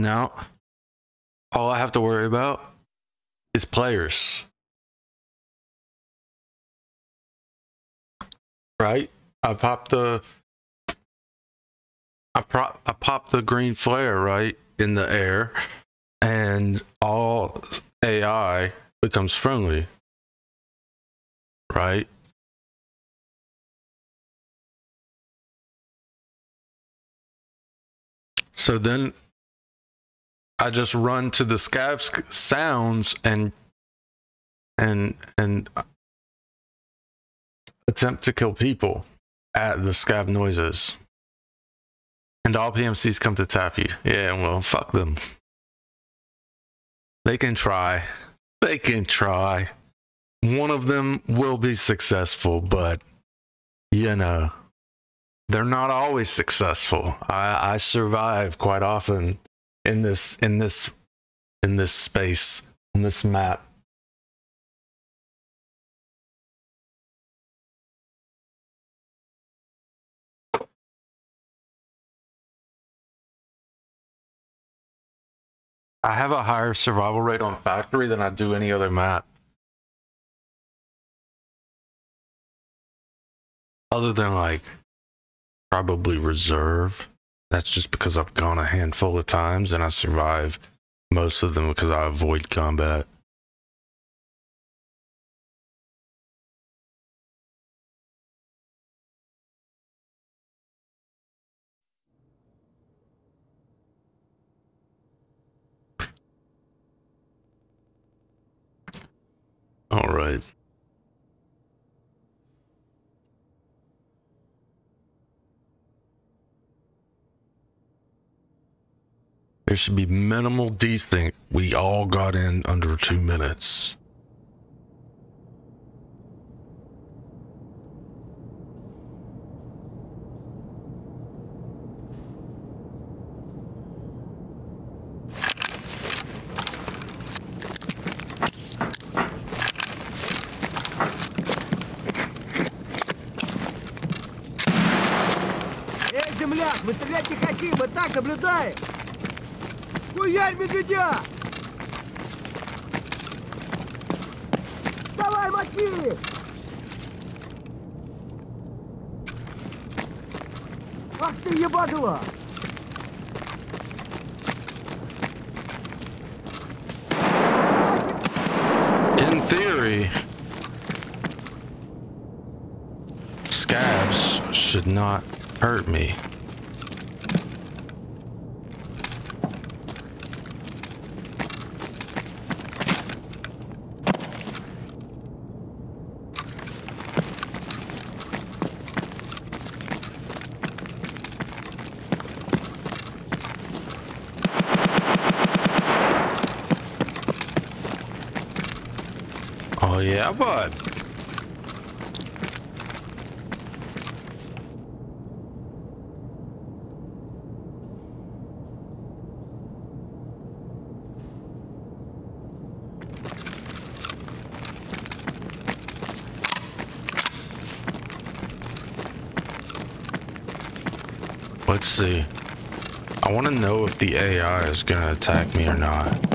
Now, all I have to worry about is players. Right? I pop the I prop I pop the green flare right in the air and all AI becomes friendly. Right? So then I just run to the scav sounds and and and attempt to kill people at the scav noises. And all PMCs come to tap you. Yeah, well, fuck them. They can try. They can try. One of them will be successful, but you know, they're not always successful. I, I survive quite often in this in this in this space on this map I have a higher survival rate on factory than I do any other map. Other than like probably reserve. That's just because I've gone a handful of times and I survive most of them because I avoid combat. All right. There should be minimal desync. We all got in under two minutes. The AI is to attack me or not.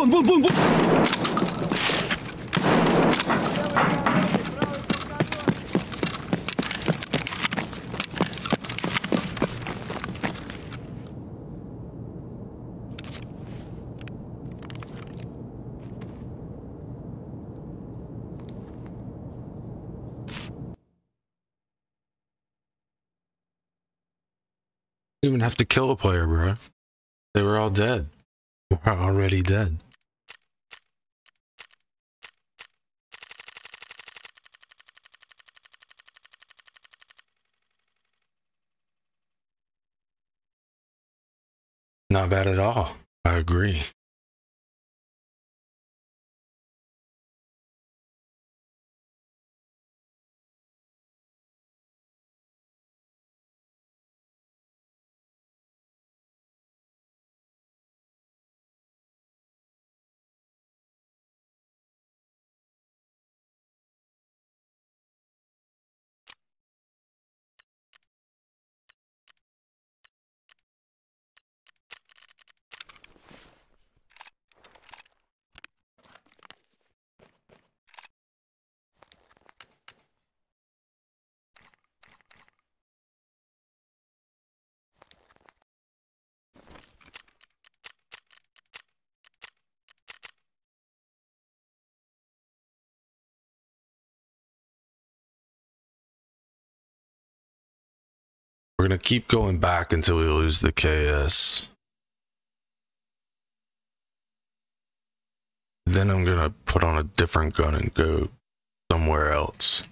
Вон, вон, вон, вон! even have to kill a player, bro. They were all dead. We're already dead. Bad at all. I agree. We're gonna keep going back until we lose the KS. Then I'm gonna put on a different gun and go somewhere else.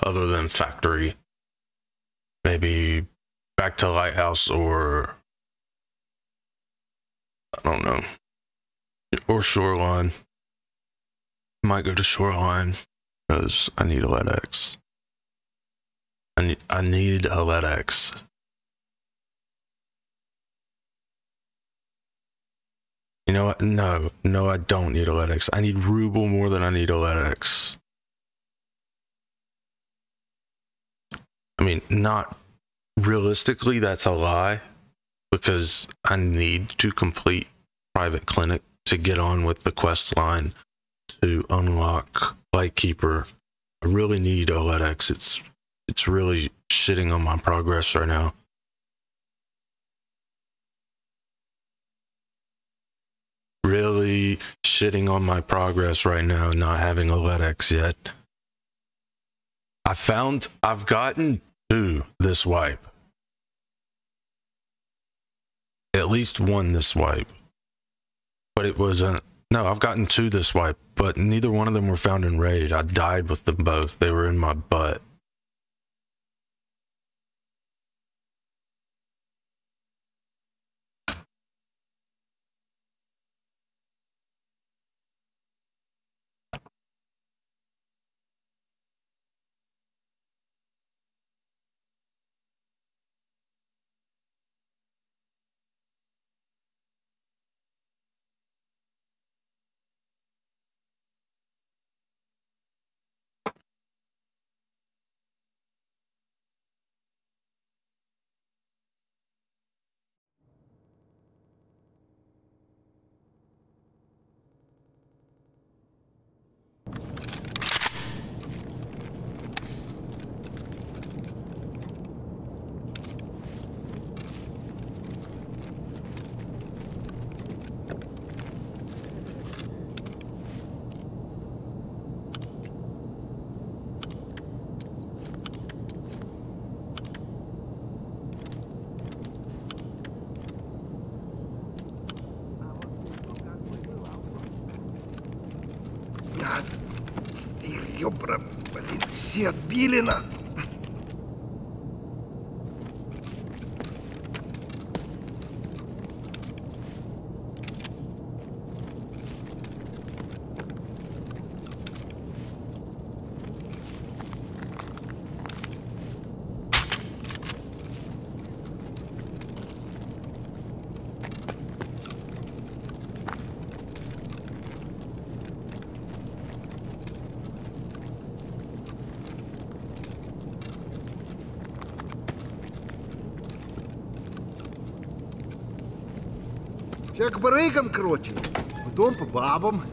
Other than factory. Maybe back to lighthouse or I don't know. Or shoreline. Might go to shoreline because I need a LEDX. I need, I need a. You know what? No, no, I don't need a LEDX. I need Ruble more than I need a LEDX. I mean, not realistically, that's a lie because I need to complete private clinic to get on with the quest line to unlock Lightkeeper. I really need a LEDX. It's it's really shitting on my progress right now. Really shitting on my progress right now, not having a LEDX yet. I found I've gotten two this wipe. At least one this wipe. But it wasn't no, I've gotten two this wipe, but neither one of them were found in raid. I died with them both. They were in my butt. сосед Билина Всяк по рейкам крочил, потом по бабам.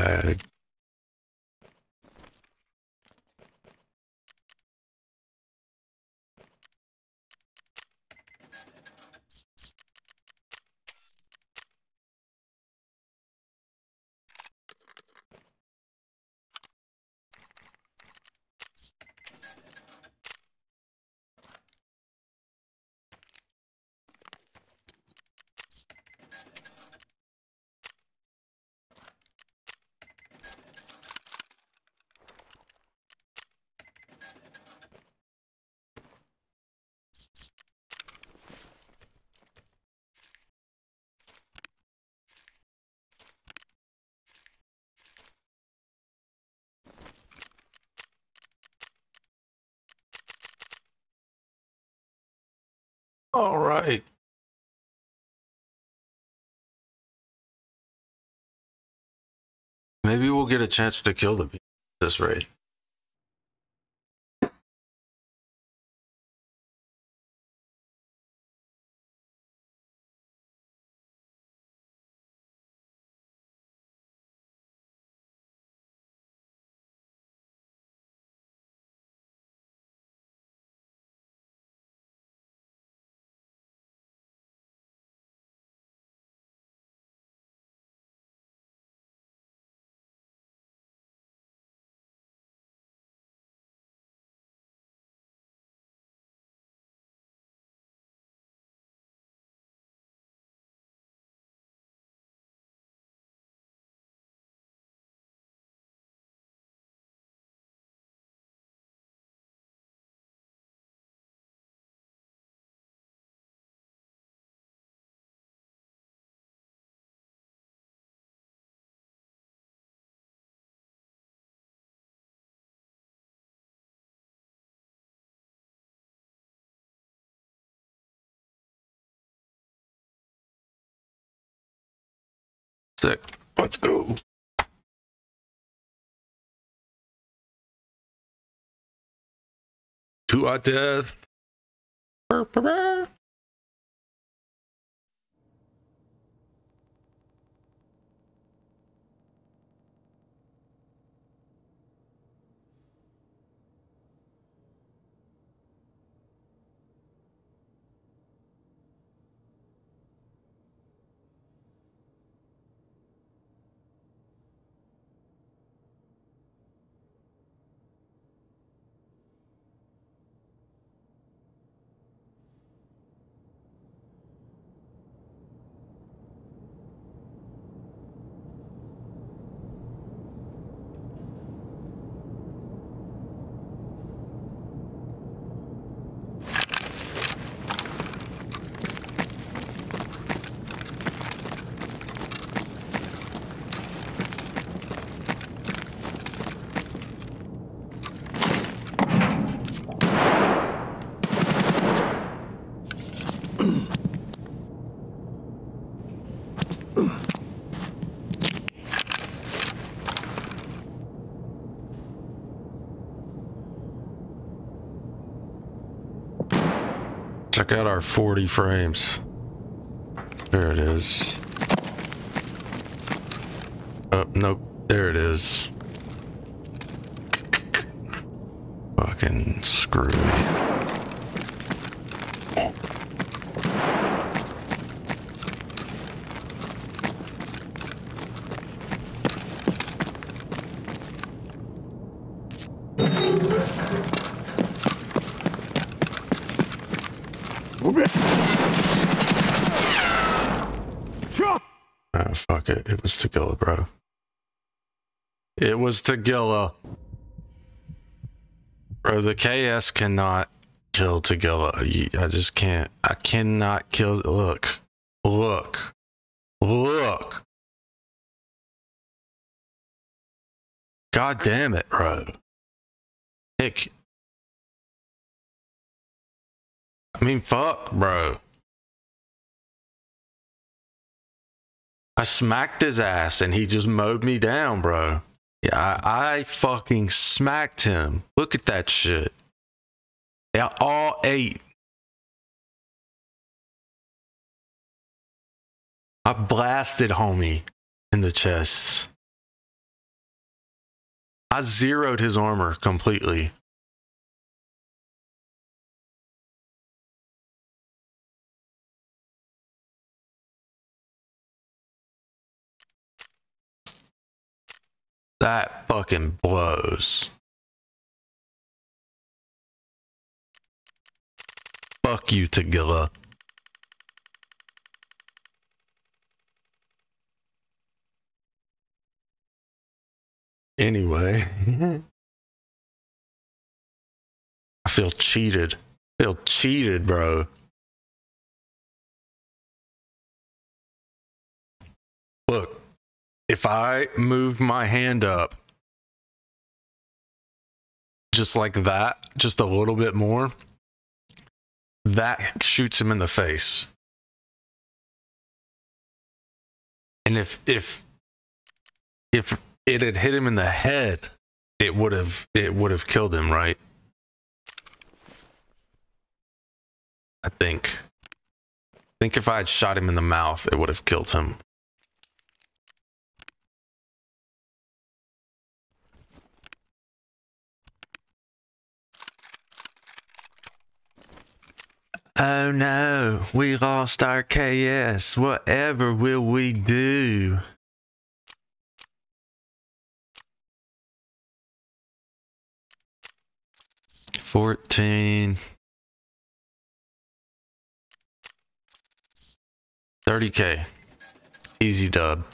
Bag. All right. Maybe we'll get a chance to kill the beast this raid. Sick. Let's go. To our death. Brr, brr, brr. Check out our 40 frames. There it is. Oh, nope. There it is. Fucking screwy. Ah, fuck it. It was Tagilla, bro. It was Tagilla. Bro, the KS cannot kill Tagilla. I just can't. I cannot kill. Look. Look. Look. God damn it, bro. Hick. I mean, fuck, bro. I smacked his ass and he just mowed me down, bro. Yeah, I, I fucking smacked him. Look at that shit. Yeah, all eight. I blasted homie in the chest. I zeroed his armor completely. That fucking blows. Fuck you, Tagilla. Anyway, I feel cheated. I feel cheated, bro. If I move my hand up just like that, just a little bit more, that shoots him in the face. And if if if it had hit him in the head, it would have it would have killed him, right? I think. I think if I had shot him in the mouth, it would have killed him. Oh no, we lost our KS. Whatever will we do? Fourteen. Thirty K. Easy dub.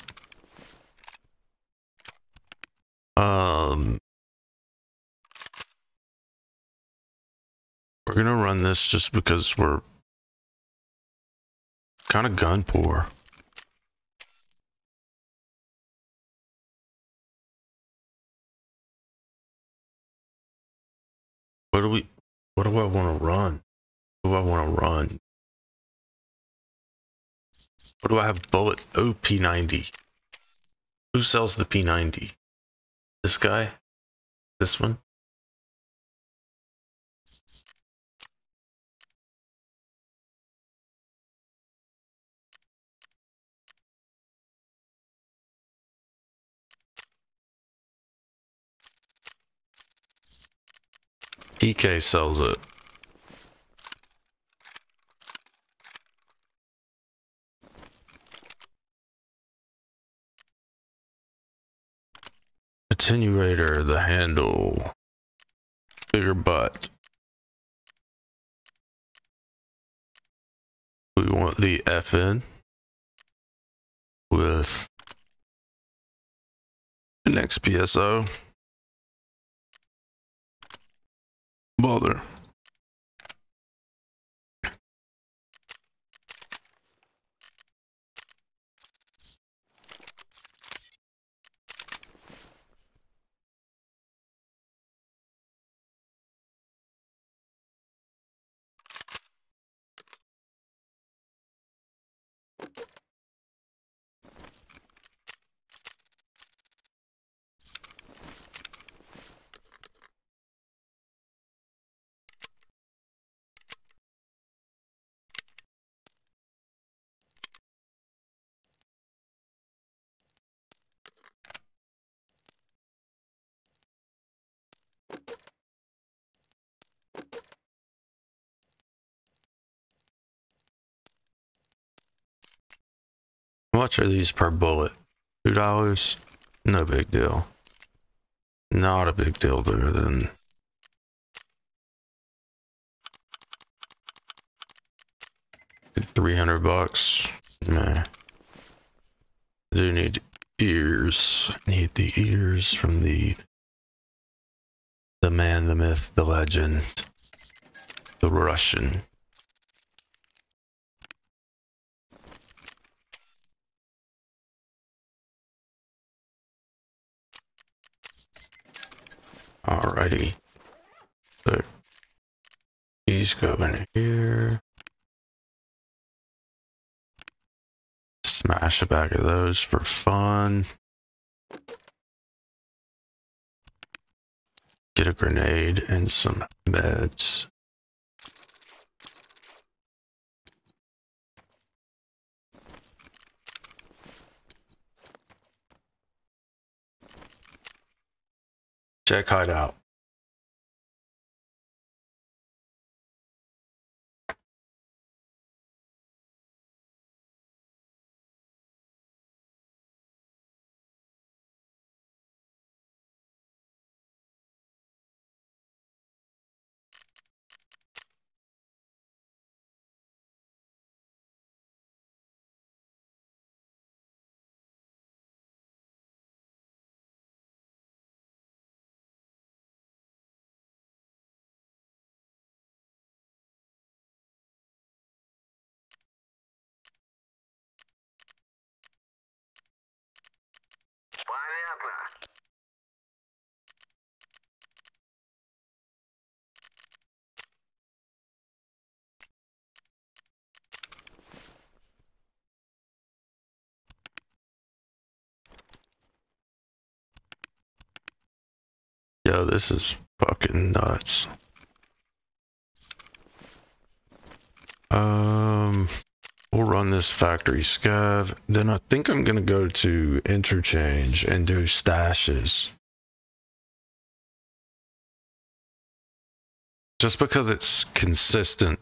Um We're gonna run this just because we're kind of gun poor. What do we? What do I want to run? What do I want to run? What do I have bullets? Oh, P90. Who sells the P90? This guy? This one? PK sells it. Attenuator, the handle. Bigger butt. We want the FN with an XPSO. Bother. Much are these per bullet? Two dollars? No big deal. Not a big deal there then. Three hundred bucks. Nah. I do need ears. I need the ears from the the man, the myth, the legend, the Russian. Alrighty. So these go in here. Smash a bag of those for fun. Get a grenade and some meds. Check hideout. Yo, this is fucking nuts. Um, we'll run this factory scav. Then I think I'm gonna go to interchange and do stashes. Just because it's consistent.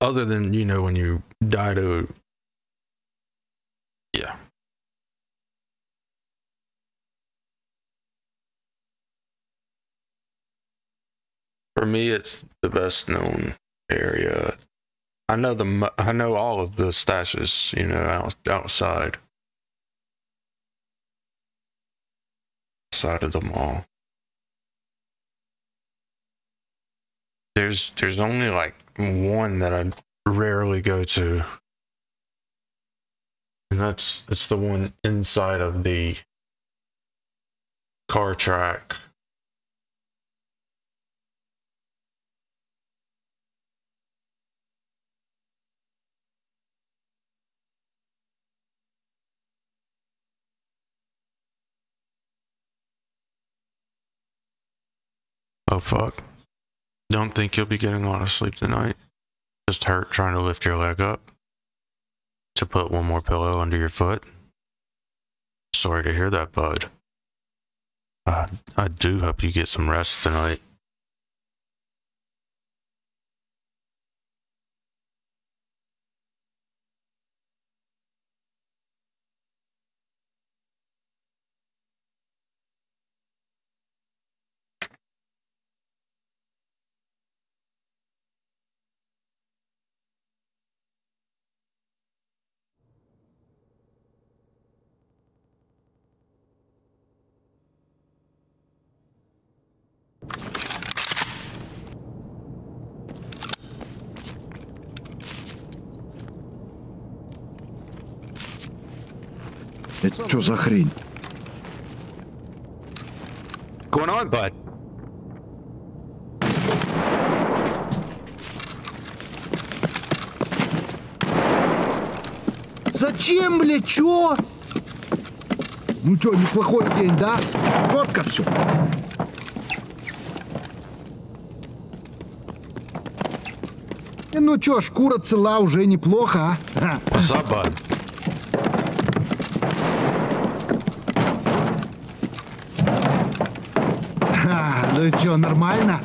Other than, you know, when you die to. Yeah. For me, it's the best known area. I know the I know all of the stashes, you know, out, outside. Side of the mall. There's there's only like one that I rarely go to. And that's it's the one inside of the car track. Oh fuck. Don't think you'll be getting a lot of sleep tonight. Just hurt trying to lift your leg up. To put one more pillow under your foot. Sorry to hear that, bud. Uh, I do hope you get some rest tonight. Это что за хрень? going on, bud? Зачем, бля, чё? Ну чё, неплохой день, да? Четко все. Ну чё, шкура цела уже неплохо, а? Ха. что, нормально?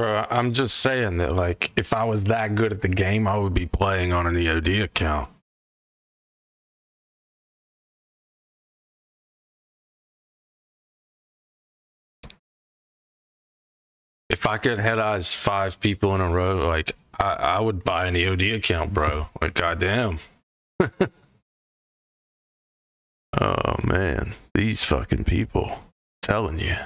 Bro, I'm just saying that, like, if I was that good at the game, I would be playing on an EOD account. If I could head eyes five people in a row, like, I, I would buy an EOD account, bro. Like, goddamn. oh, man. These fucking people. telling you.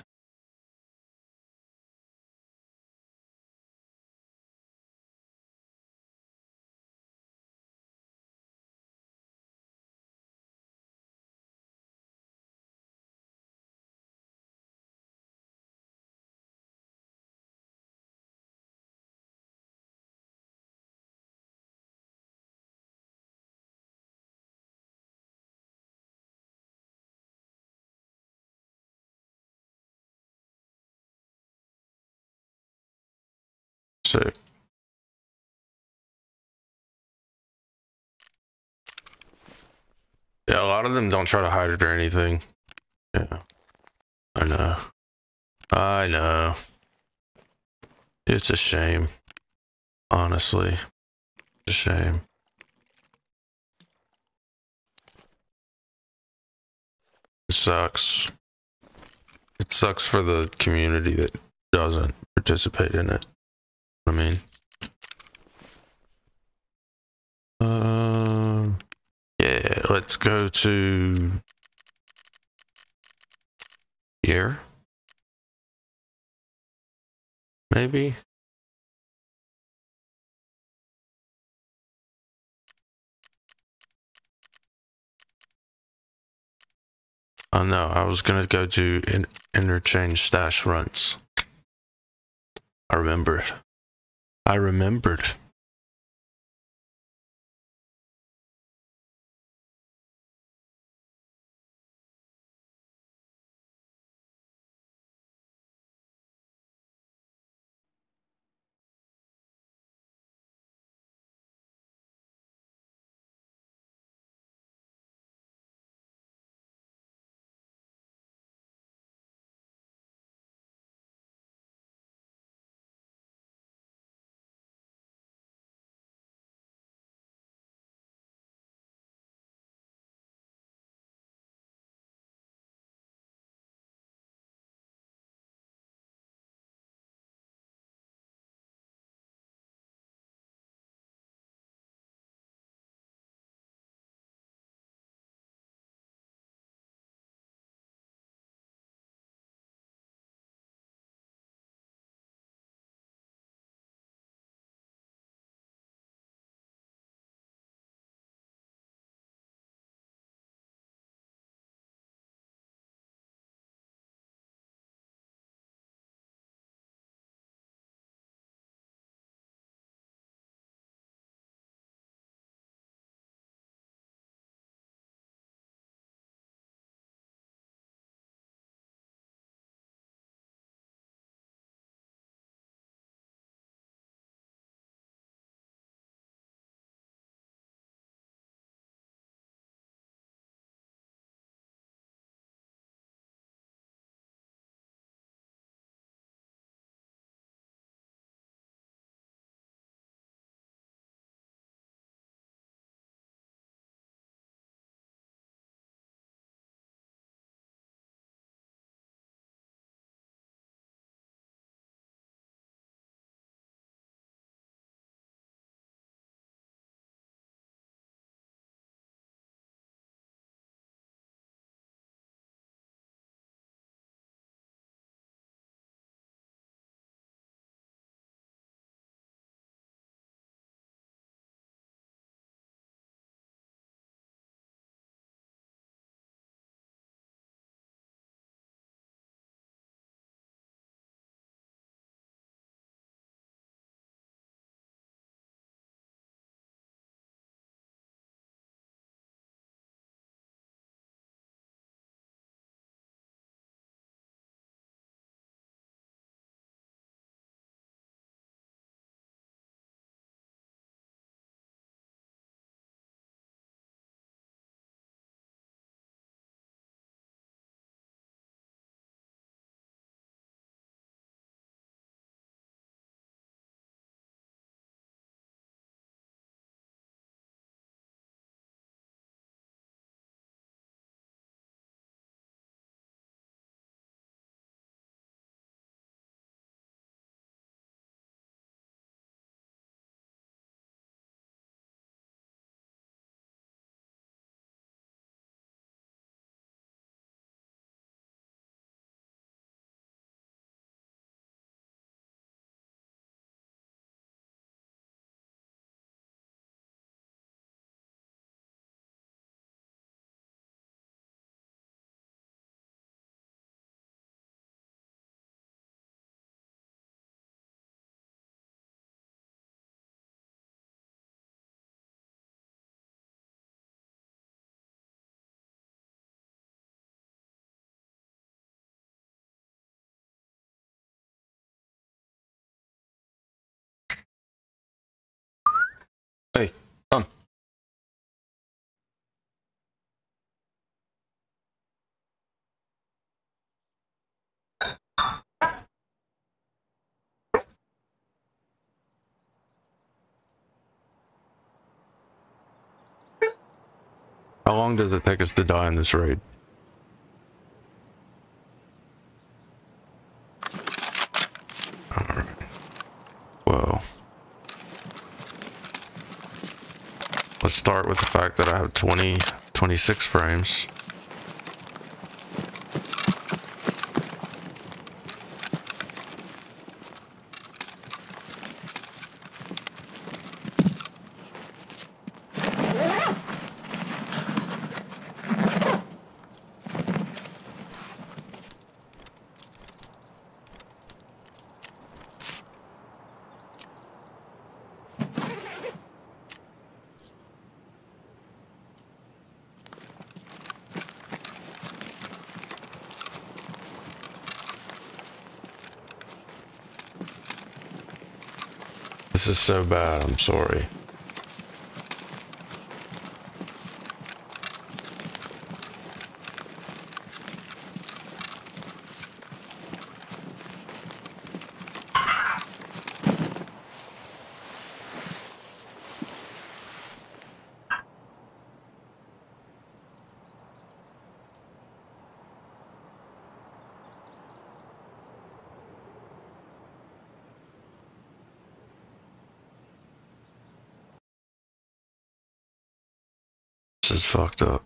Yeah, a lot of them don't try to hide it or anything. Yeah. I know. I know. It's a shame. Honestly. It's a shame. It sucks. It sucks for the community that doesn't participate in it. I mean, um, yeah, let's go to here. Maybe. Oh no, I was gonna go to in- interchange stash runs. I remembered. I remembered. Hey, come. How long does it take us to die in this raid? Start with the fact that I have 20, 26 frames. So bad, I'm sorry. Fucked up,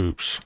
Oops.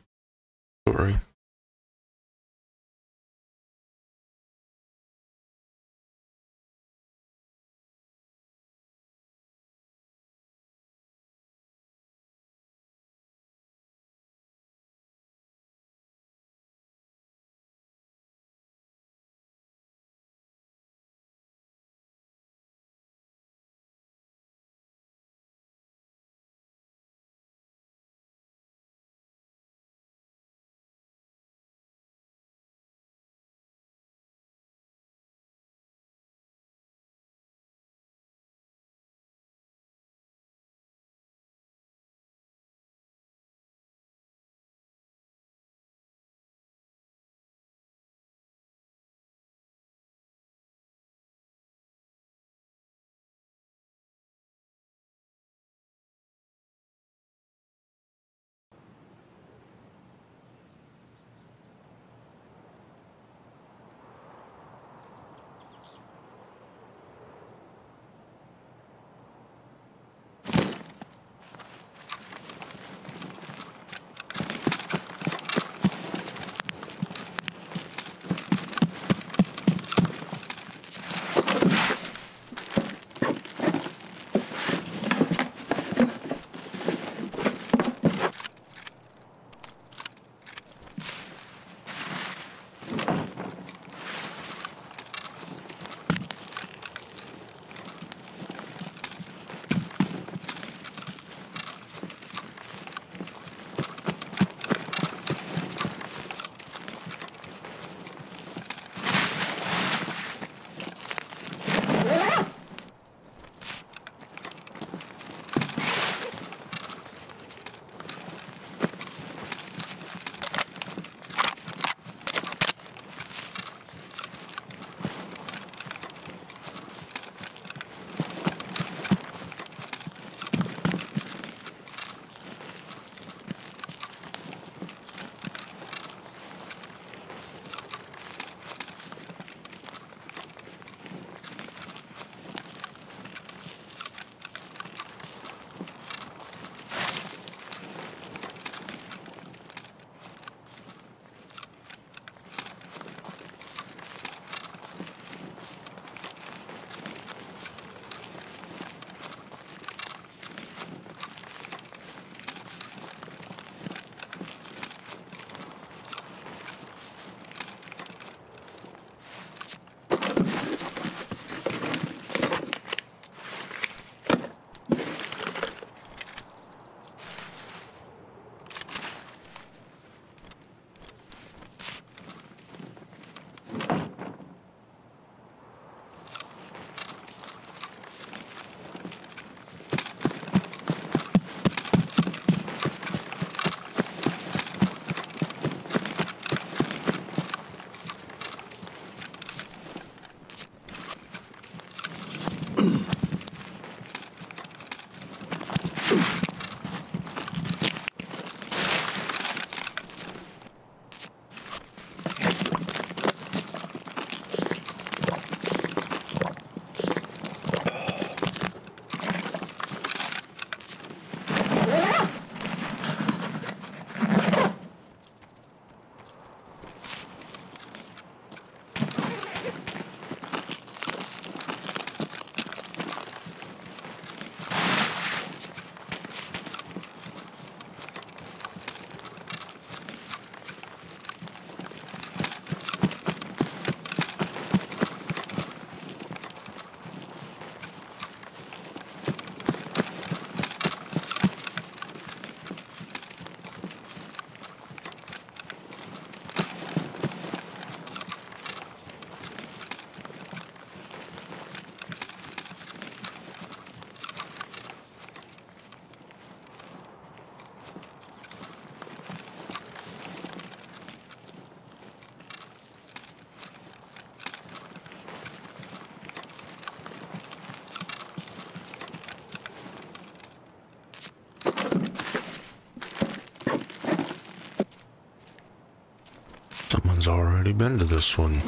Someone's already been to this one.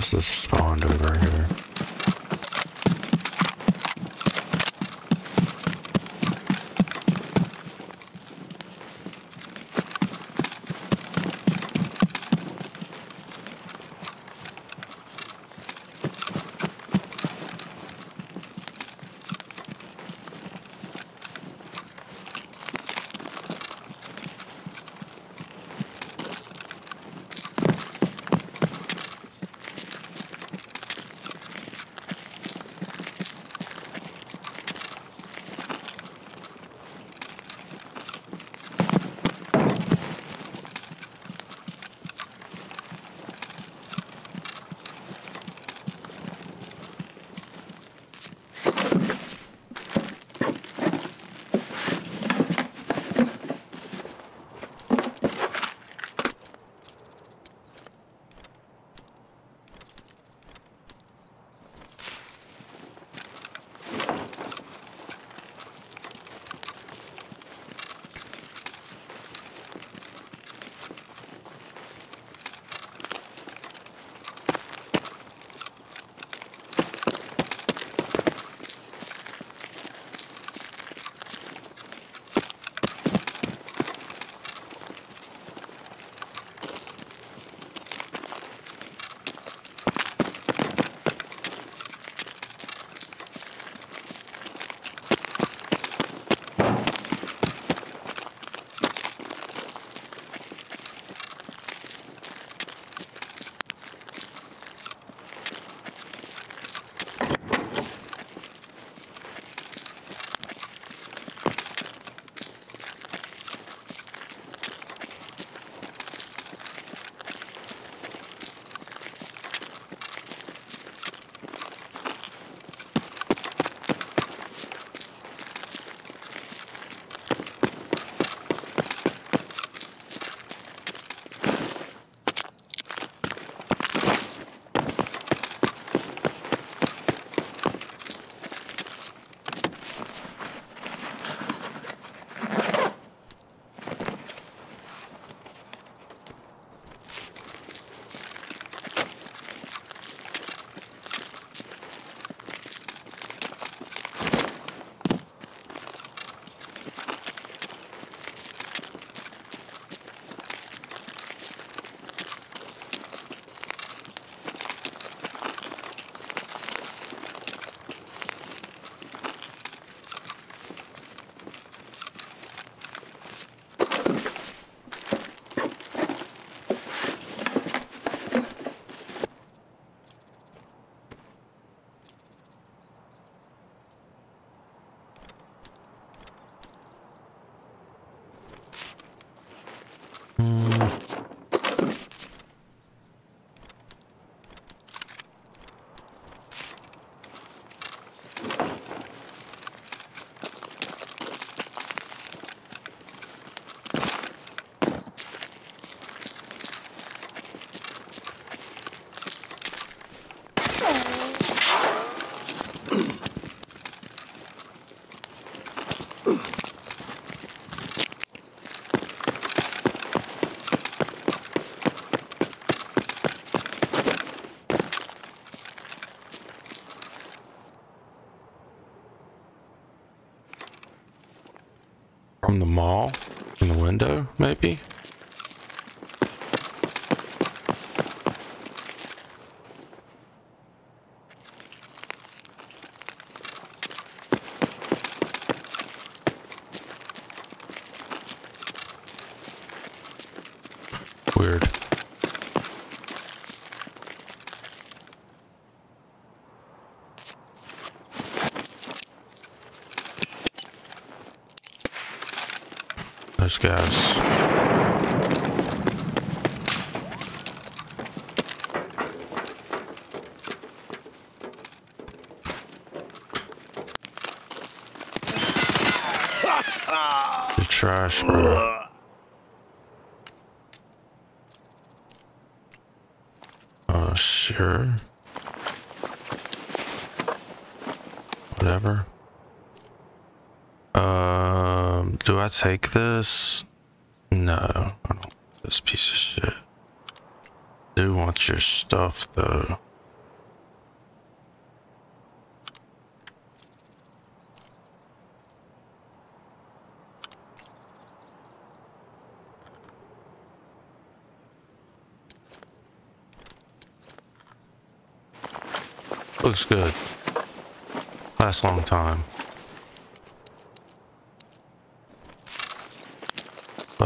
Must have spawned over here. The mall? In the window, maybe? Weird. There's gas. You're trash, bro. Uh, sure. Whatever. Um, do I take this? No, I don't this piece of shit. Do want your stuff though. Looks good. Lasts long time.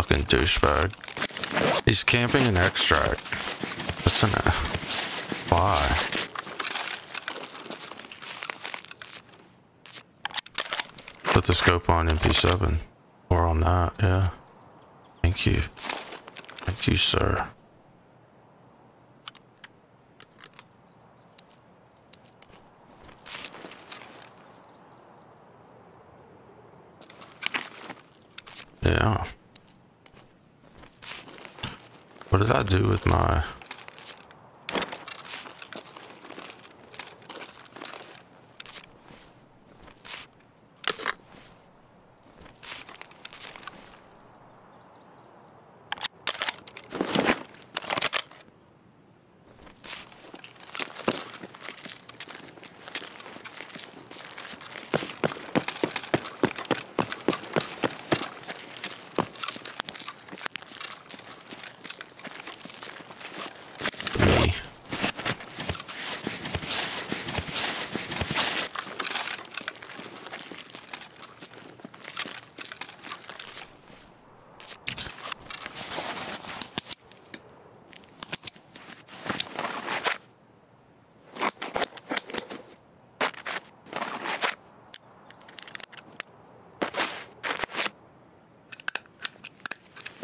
Fucking douchebag. He's camping an extract. What's an uh, why? Put the scope on MP7. Or on that, yeah. Thank you. Thank you, sir. Yeah. What did I do with my...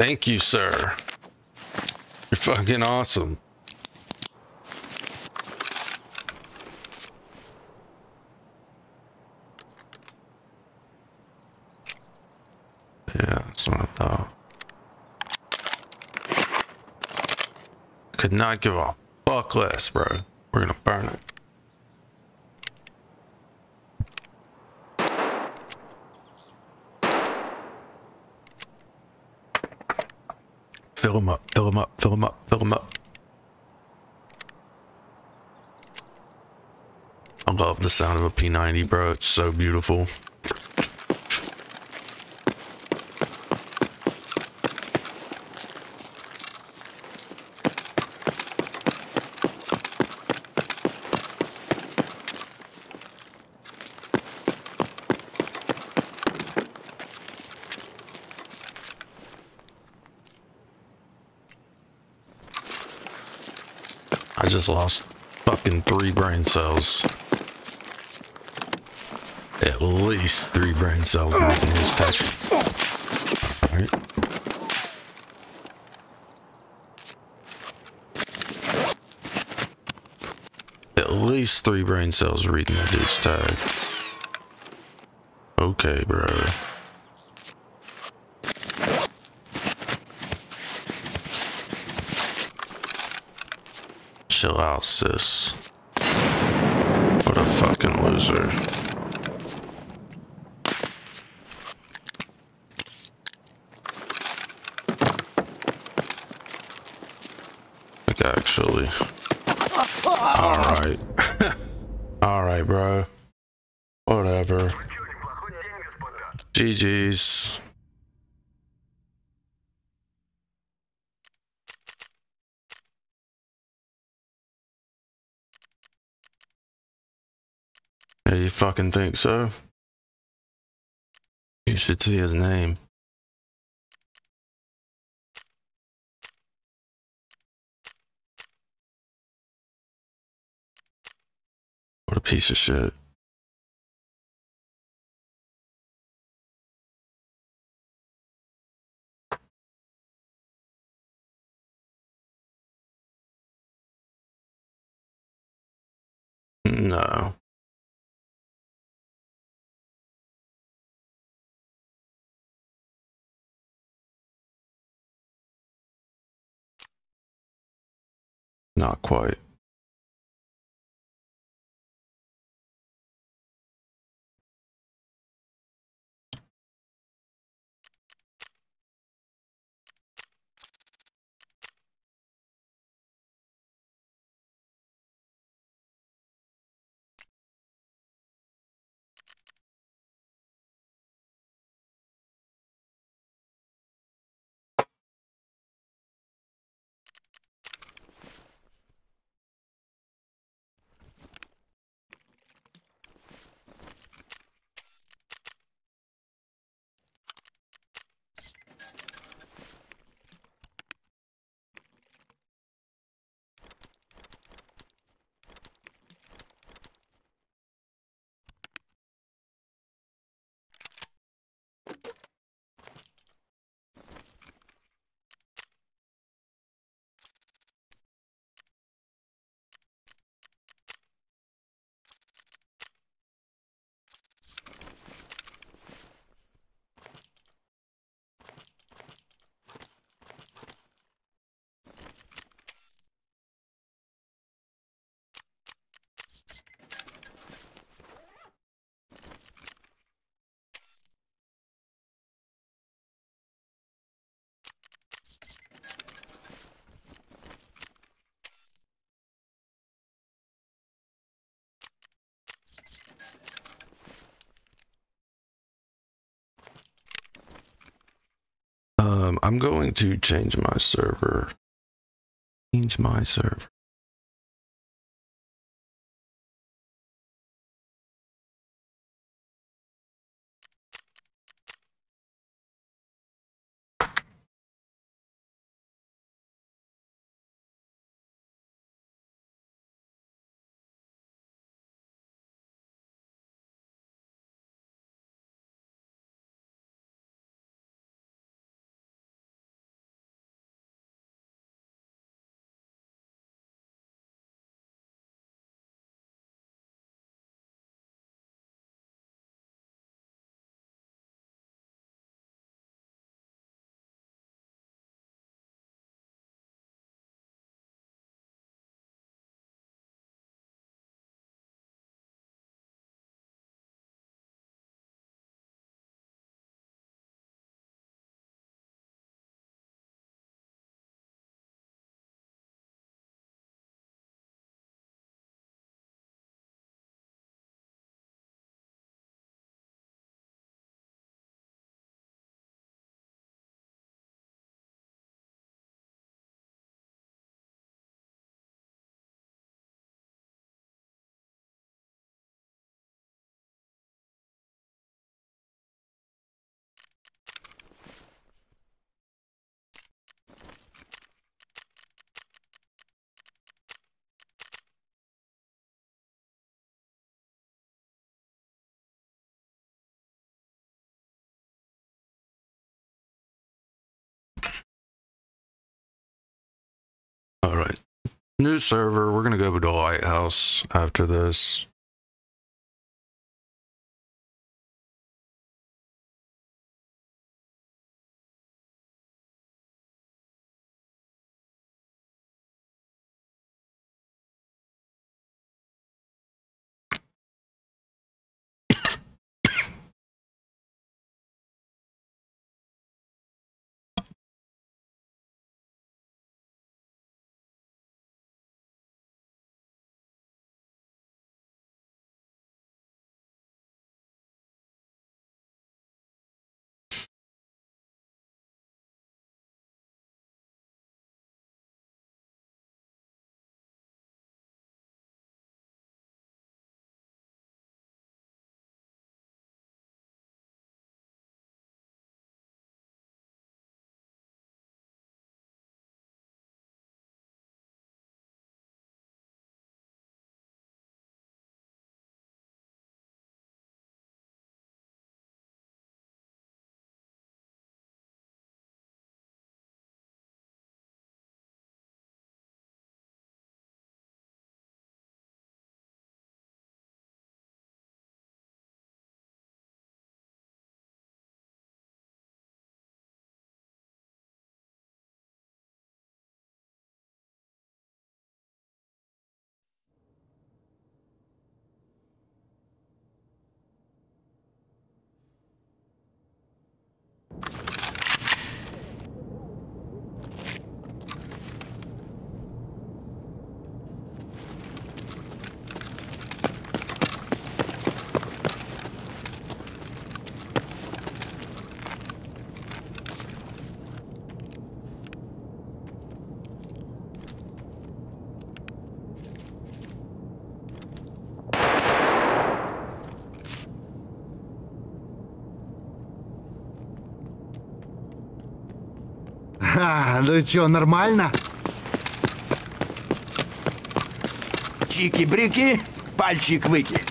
me? Thank you, sir. You're fucking awesome. Yeah, that's what I thought. Could not give a fuck less, bro. We're gonna burn it. Fill him up, fill him up, fill him up, fill him up. I love the sound of a P90, bro. It's so beautiful. Just lost fucking three brain cells. At least three brain cells making his text. Alright. At least three brain cells reading that dude's tag. Okay, bro. What a fucking loser. Like, actually. Alright. Alright, bro. Whatever. GG's. Yeah, you fucking think so? You should see his name. What a piece of shit. Not quite. Um, I'm going to change my server. Change my server. All right. New server. We're going to go to the lighthouse after this. Ну чё, нормально? Чики-брики, пальчик-выки.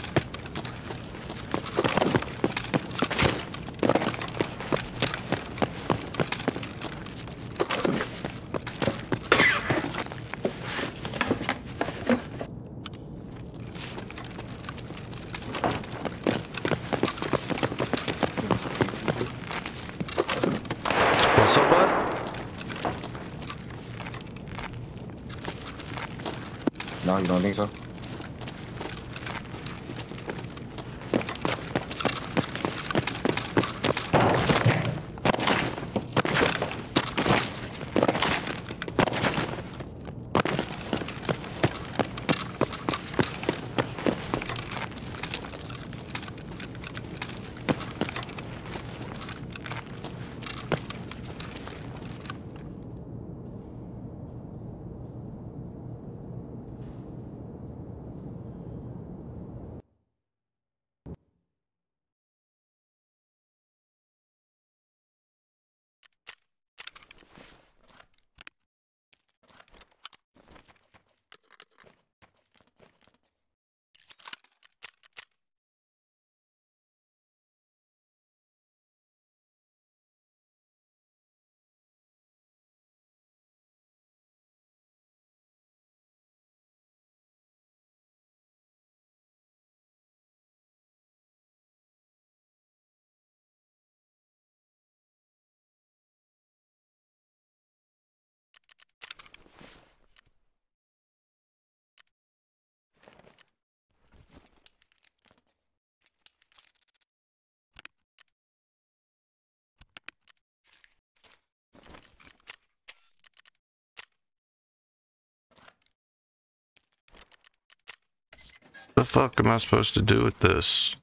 What the fuck am I supposed to do with this?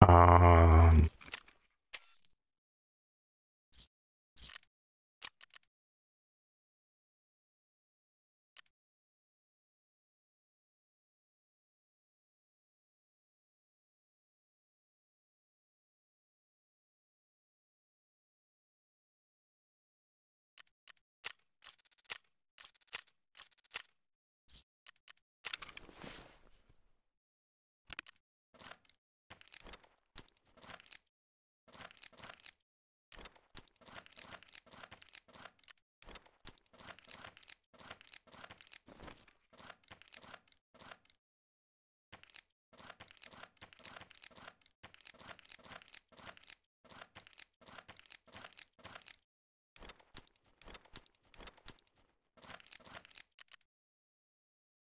Um,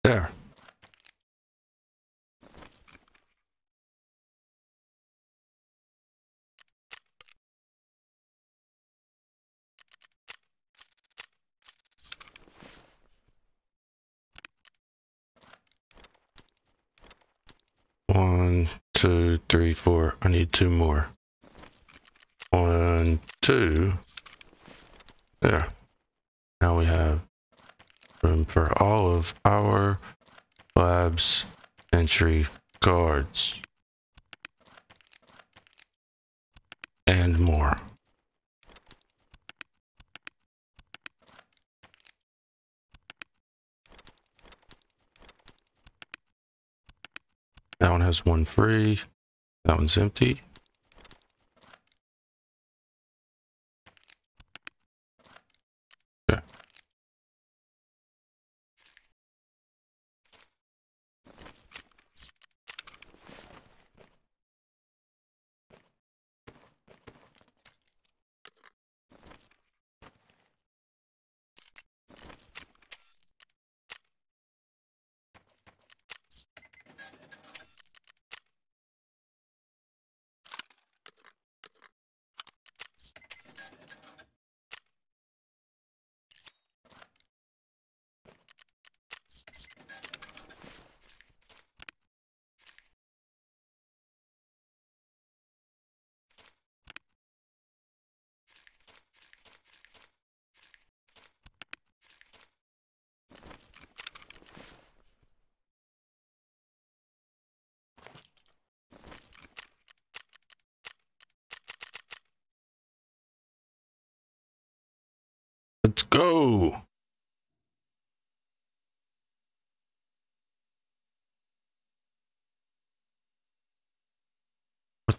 there. One, two, three, four. I need two more. One, two. There. Now we have room for all of our labs entry cards. And more. That one has one free. That one's empty.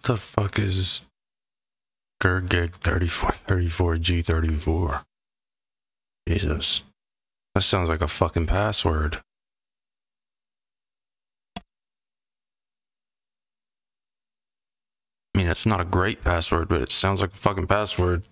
The fuck is Gergig 3434 G34? Jesus. That sounds like a fucking password. I mean, it's not a great password, but it sounds like a fucking password.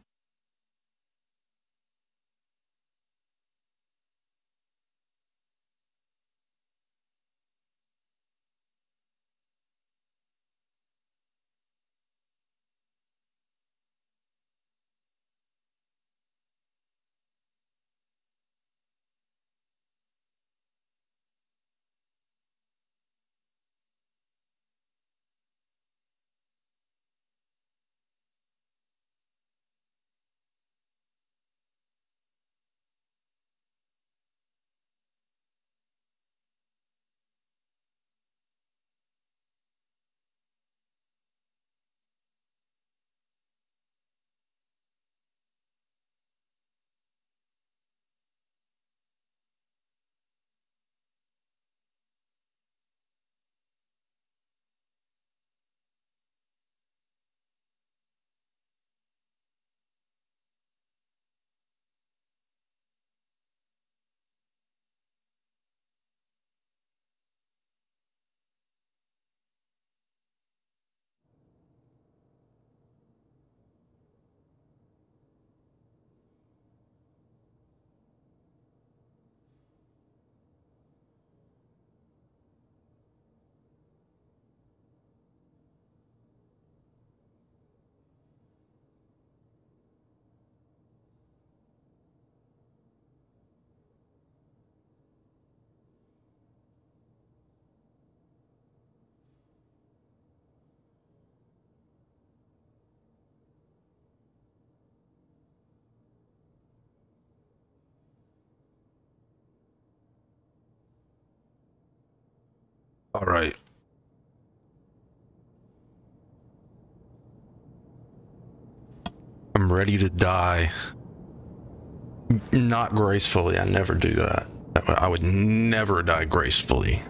All right. I'm ready to die. Not gracefully. I never do that. I would never die gracefully.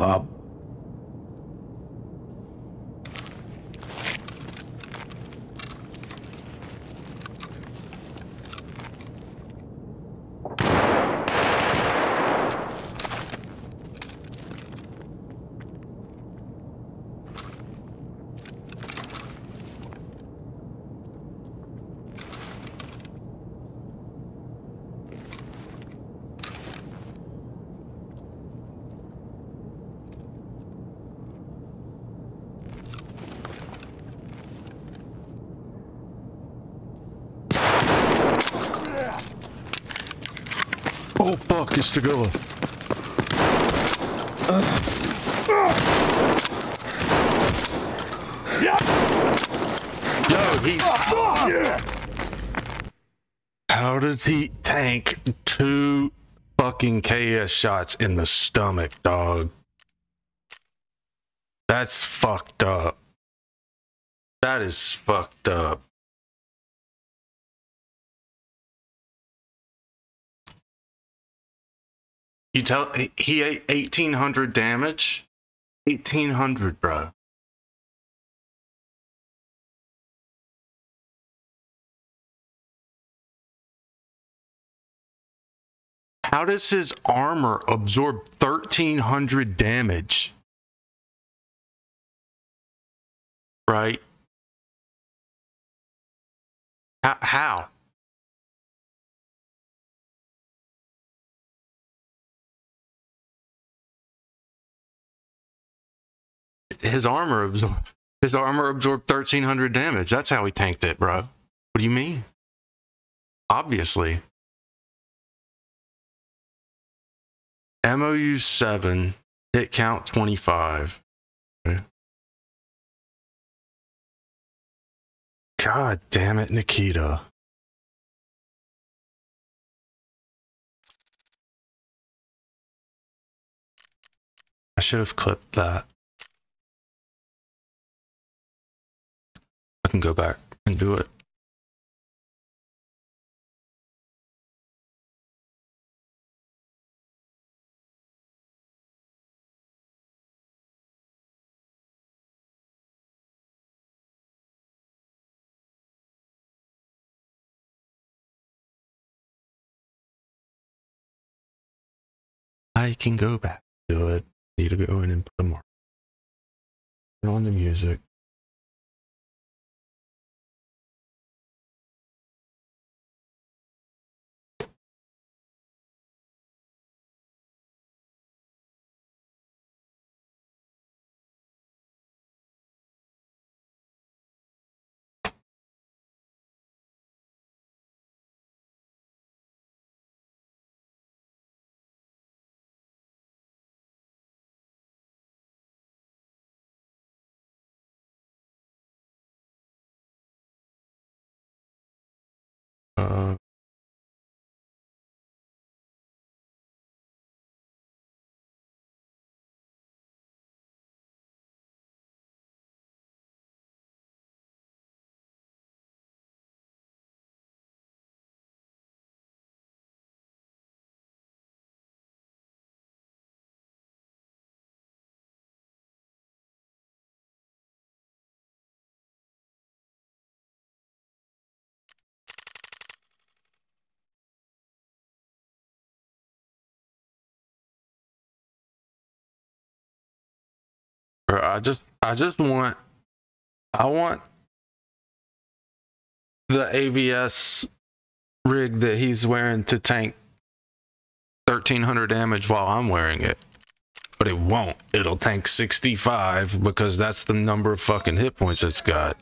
A... The gorilla. Yo, he. How does he tank two fucking KS shots in the stomach, dog? That's fucked tell he- ate 1800 damage? 1800, bro. How does his armor absorb 1300 damage? Armor absorbed his armor absorbed 1300 damage. That's how he tanked it, bro. What do you mean? Obviously. MOU 7, hit count 25. Okay. God damn it, Nikita. I should have clipped that. Can go back and do it. I can go back do it. Need to go in and put more. Turn on the music. I just I just want I want the AVS rig that he's wearing to tank 1300 damage while I'm wearing it. But it won't. It'll tank 65 because that's the number of fucking hit points it's got.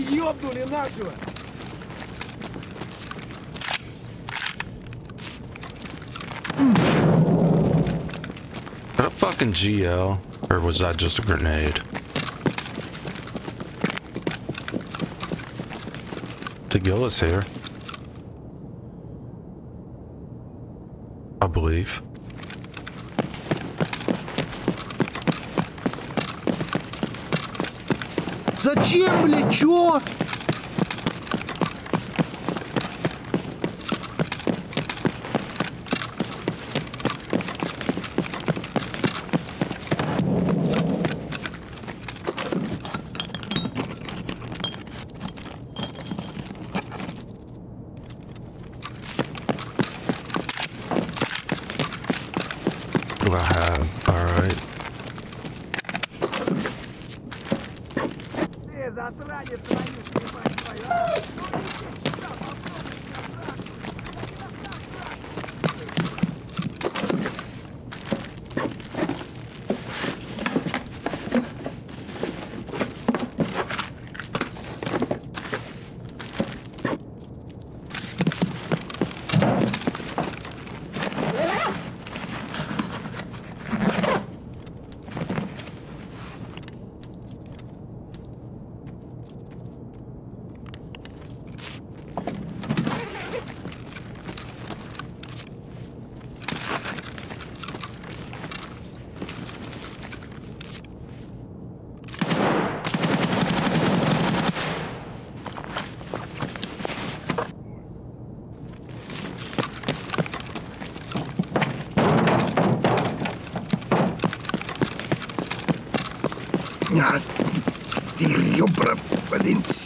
Tabii iyi fucking GL, or was that just a grenade? The Gillis here. Зачем, блядь, чё?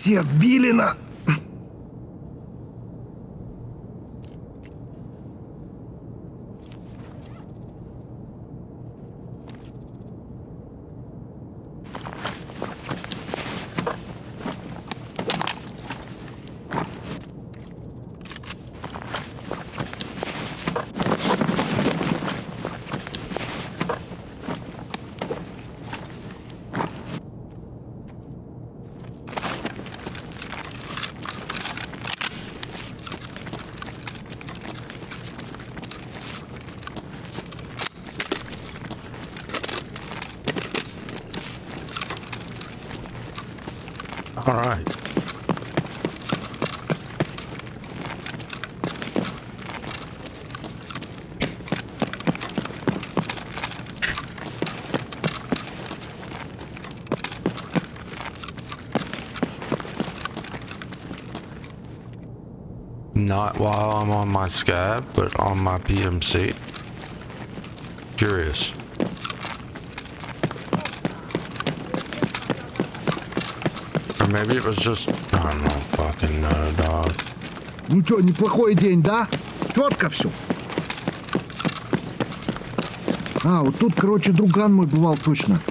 всех Билина Not while I'm on my scab, but on my PMC. Curious. Or maybe it was just, I don't know, fucking know, dog. Ну чё, неплохой день, да? Четко все. А, вот тут, короче, друган мой бывал точно.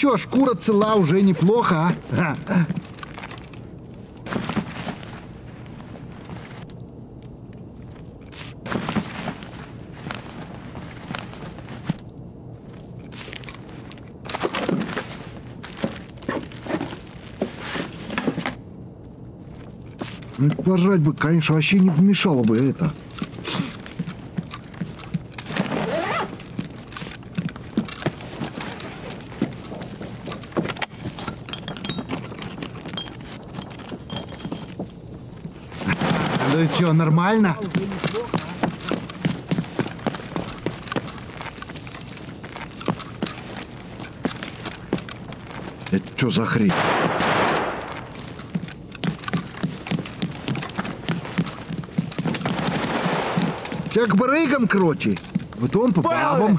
Чё, шкура цела уже неплохо, а? Ну, пожрать бы, конечно, вообще не помешало бы это. Нормально? Это что за хрень? Как бригам, короче. Вот он по бабам.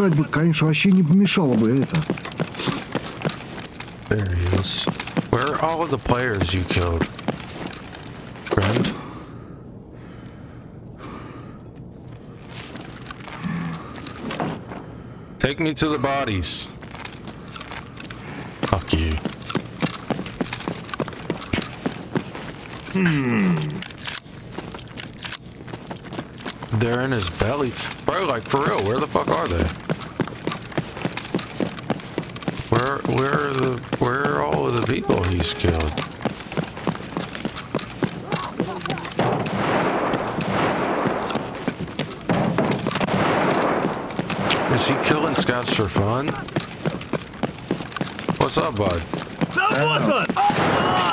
Ну, Пожрать бы, конечно, вообще не помешало бы это. There he is. Where are all of the players you killed? Friend? Take me to the bodies. Fuck you. Hmm. They're in his belly. like, for real, where the fuck are they? Where, where are the, where are all of the people he's killed? Is he killing scouts for fun? What's up, bud? That wasn't!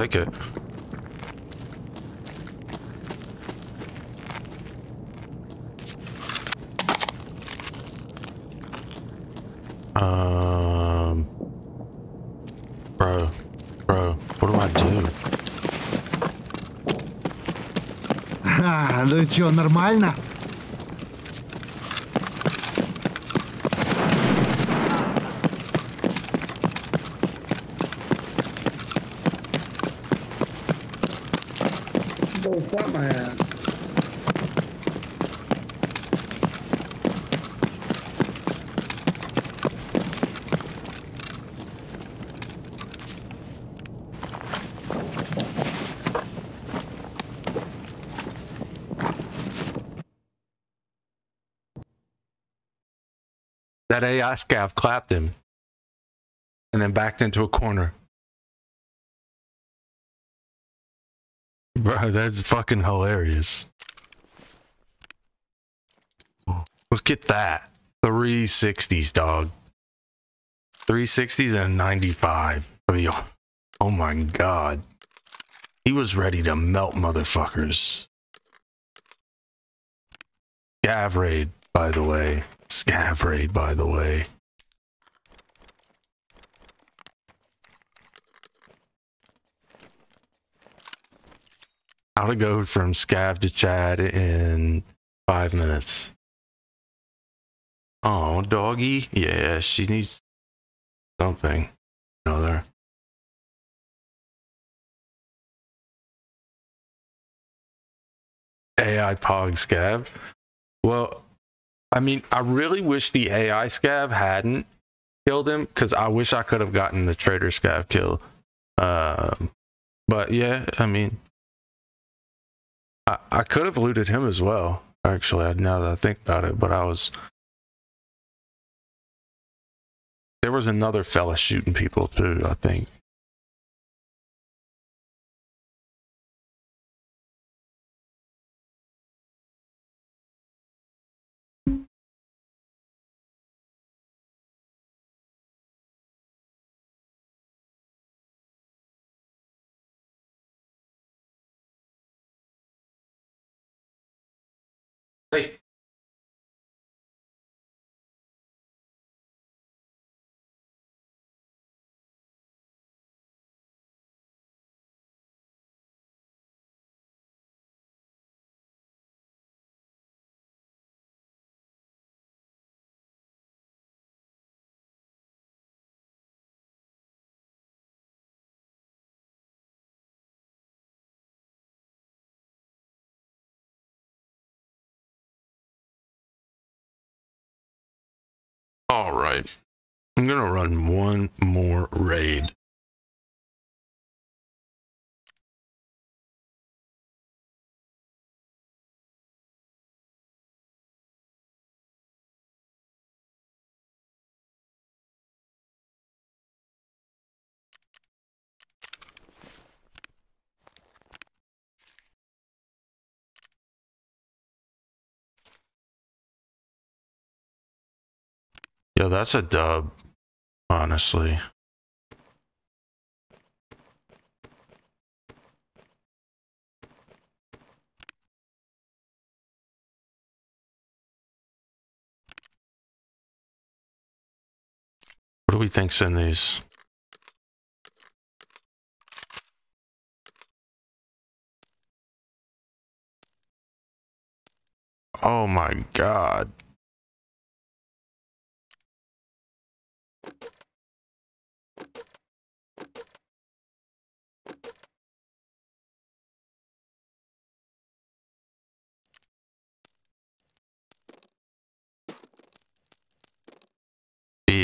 take it. Um, bro, bro, what do I do? А, ну что, нормально? That AI scav clapped him and then backed into a corner. Bro, that's fucking hilarious. Look at that. 360s, dog. 360s and 95. I mean, Oh my god. He was ready to melt motherfuckers. Scav raid, by the way. Scav raid, by the way. How to go from scav to Chad in five minutes. Oh, doggy. Yeah, she needs something. Another. AI Pog Scav. Well, I mean, I really wish the AI Scav hadn't killed him because I wish I could have gotten the traitor Scav kill. Um, but yeah, I mean, I, I could have looted him as well. Actually, now that I think about it, but I was there was another fella shooting people too. I think. All right. I'm going to run one more raid. Yeah, that's a dub, honestly. What do we think's in these? Oh my god.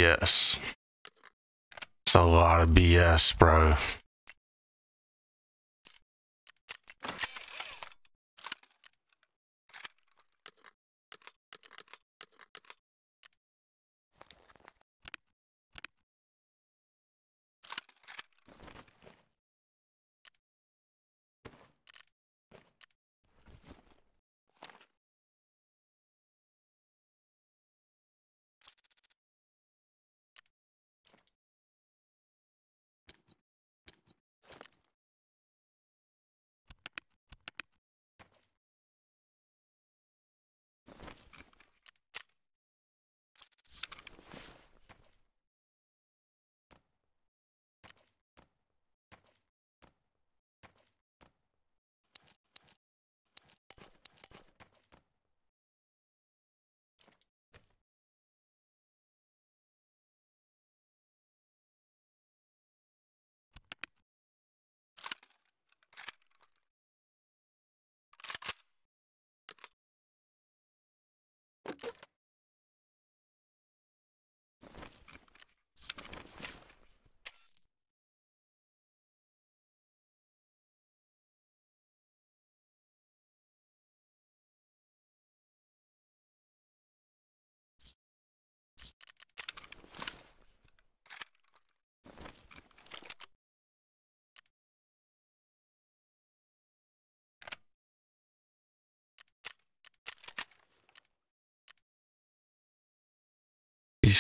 BS. It's a lot of BS, bro.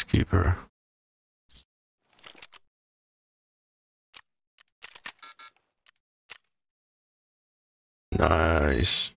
Peacekeeper. Nice.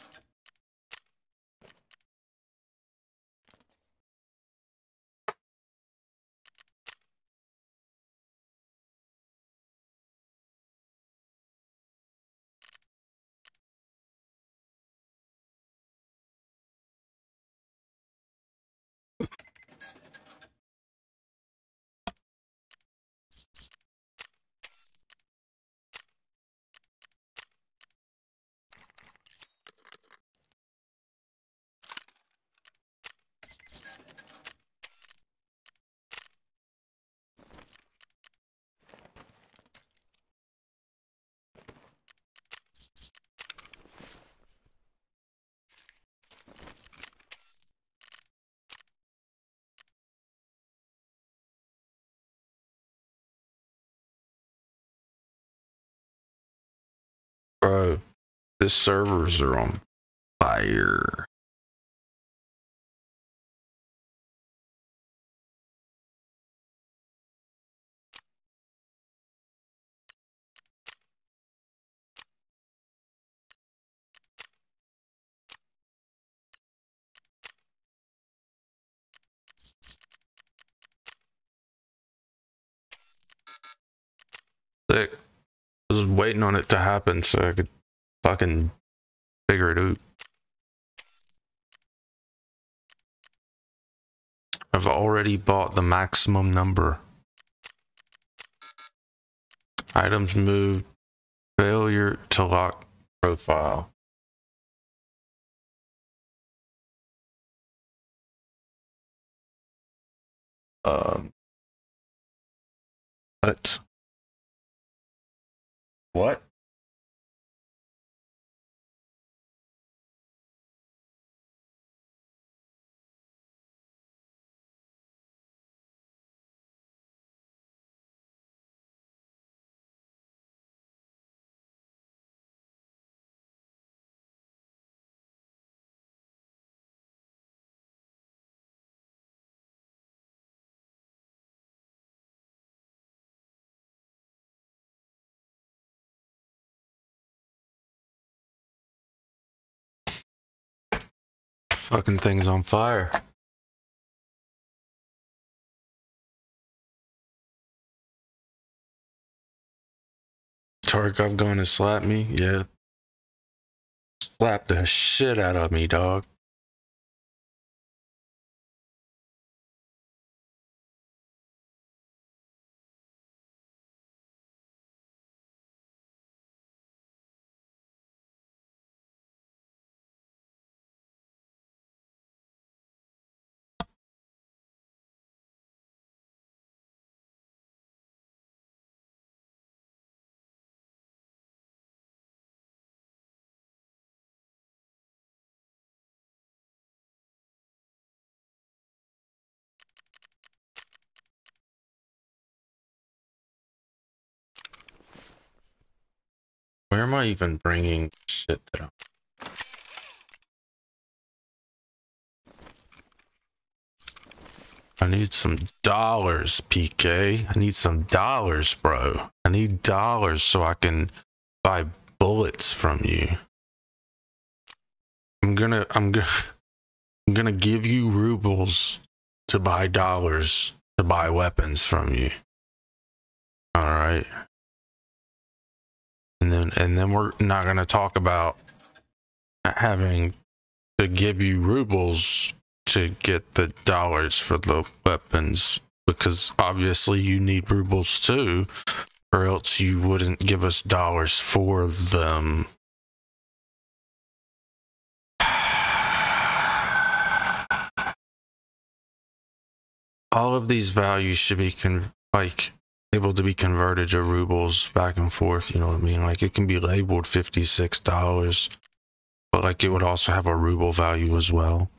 Bro, the servers are on fire. Sick. I was waiting on it to happen so I could fucking figure it out. I've already bought the maximum number. Items moved. Failure to lock profile. Um. What? What? Fucking thing's on fire. Tarkov going to slap me? Yeah. Slap the shit out of me, dog. Where am I even bringing shit that I'm... I need some dollars, PK. I need some dollars, bro. I need dollars so I can buy bullets from you. I'm gonna, I'm gonna, I'm gonna give you rubles to buy dollars to buy weapons from you. All right. And then, and then we're not gonna talk about having to give you rubles to get the dollars for the weapons because obviously you need rubles too or else you wouldn't give us dollars for them. All of these values should be like able to be converted to rubles back and forth you know what i mean like it can be labeled $56 but like it would also have a ruble value as well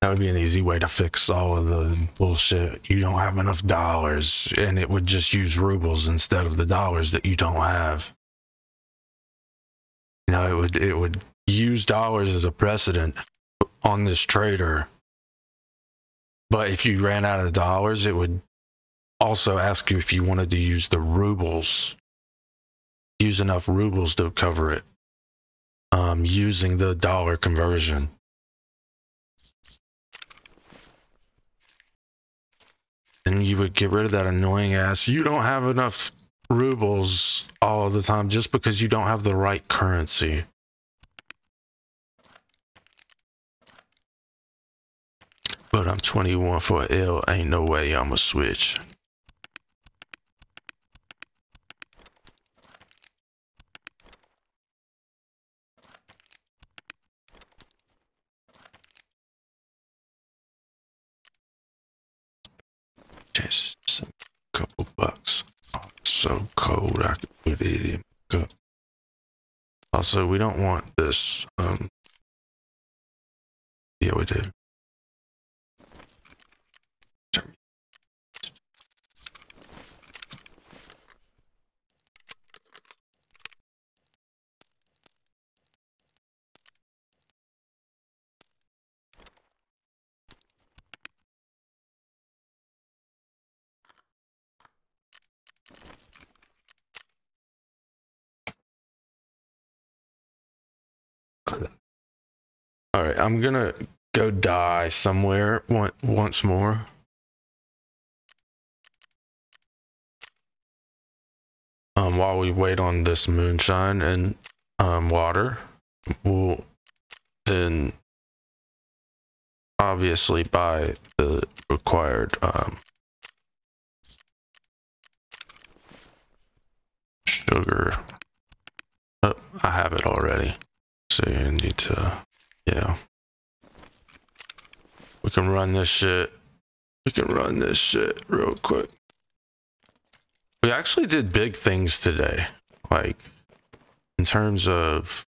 that would be an easy way to fix all of the bullshit. You don't have enough dollars, and it would just use rubles instead of the dollars that you don't have. You know, it would it would use dollars as a precedent on this trader. But if you ran out of dollars, it would also ask you if you wanted to use the rubles, use enough rubles to cover it, um, using the dollar conversion. and you would get rid of that annoying ass. You don't have enough rubles all the time just because you don't have the right currency. But I'm 21 for L. Ain't no way I'ma switch. Just some couple bucks. Oh, so cold I could put it in my cup. Also, we don't want this. Um, yeah, we do. All right, I'm gonna go die somewhere one, once more. Um, while we wait on this moonshine and um, water, we'll then obviously buy the required um, sugar. Oh, I have it already. So you need to, yeah. We can run this shit. We can run this shit real quick. We actually did big things today. Like, in terms of,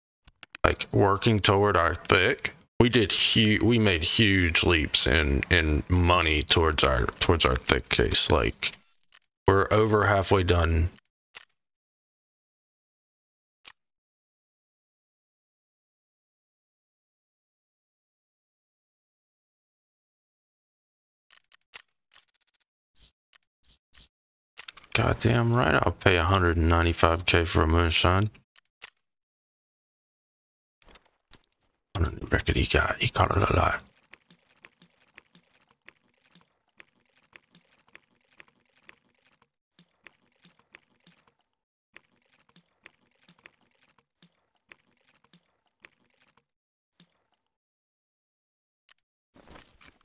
like, working toward our thick. We did huge, we made huge leaps in, in money towards our, towards our THICC case. Like, we're over halfway done Goddamn right, I'll pay 195k for a moonshine. On a new record he got, he got it lot.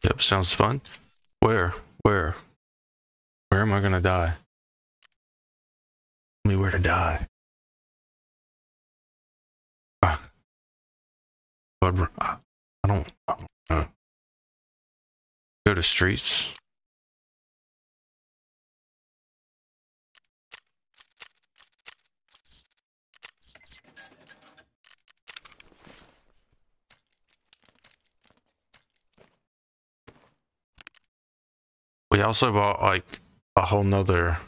Yep, sounds fun. Where? Where? Where am I gonna die? Me where to die. Ah. But I don't, I don't. Go to streets. We also bought like a whole nother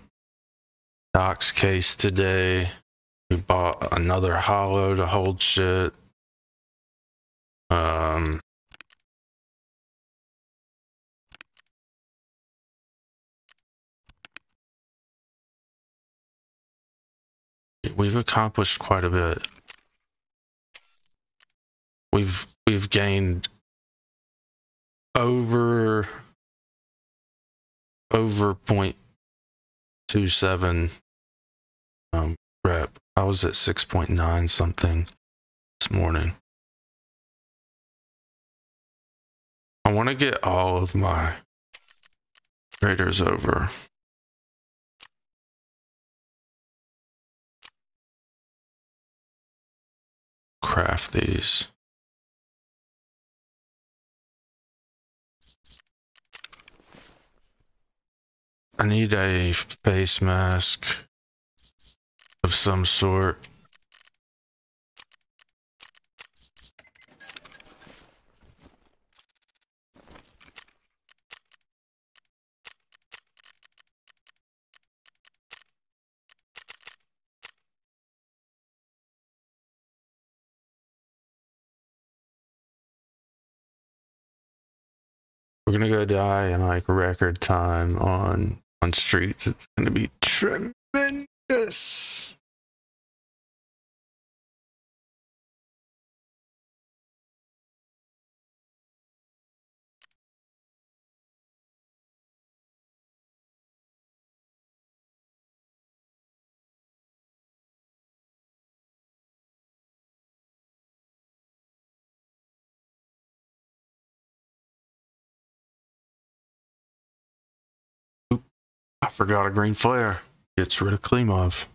docs case today. We bought another hollow to hold shit. Um, we've accomplished quite a bit. We've we've gained over over point two seven um rep. I was at six point nine something this morning. I want to get all of my traders over. Craft these. I need a face mask of some sort. We're gonna go die in like record time on on streets. It's gonna be tremendous. Forgot a green flare. Gets rid of Klimov.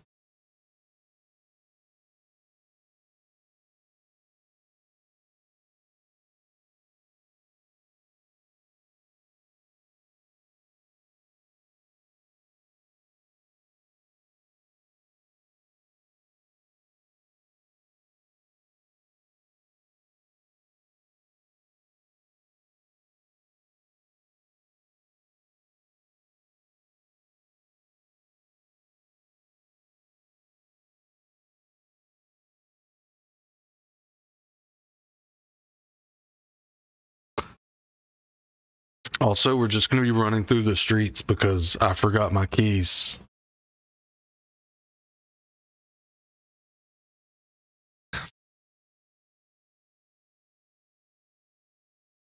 Also, we're just gonna be running through the streets because I forgot my keys.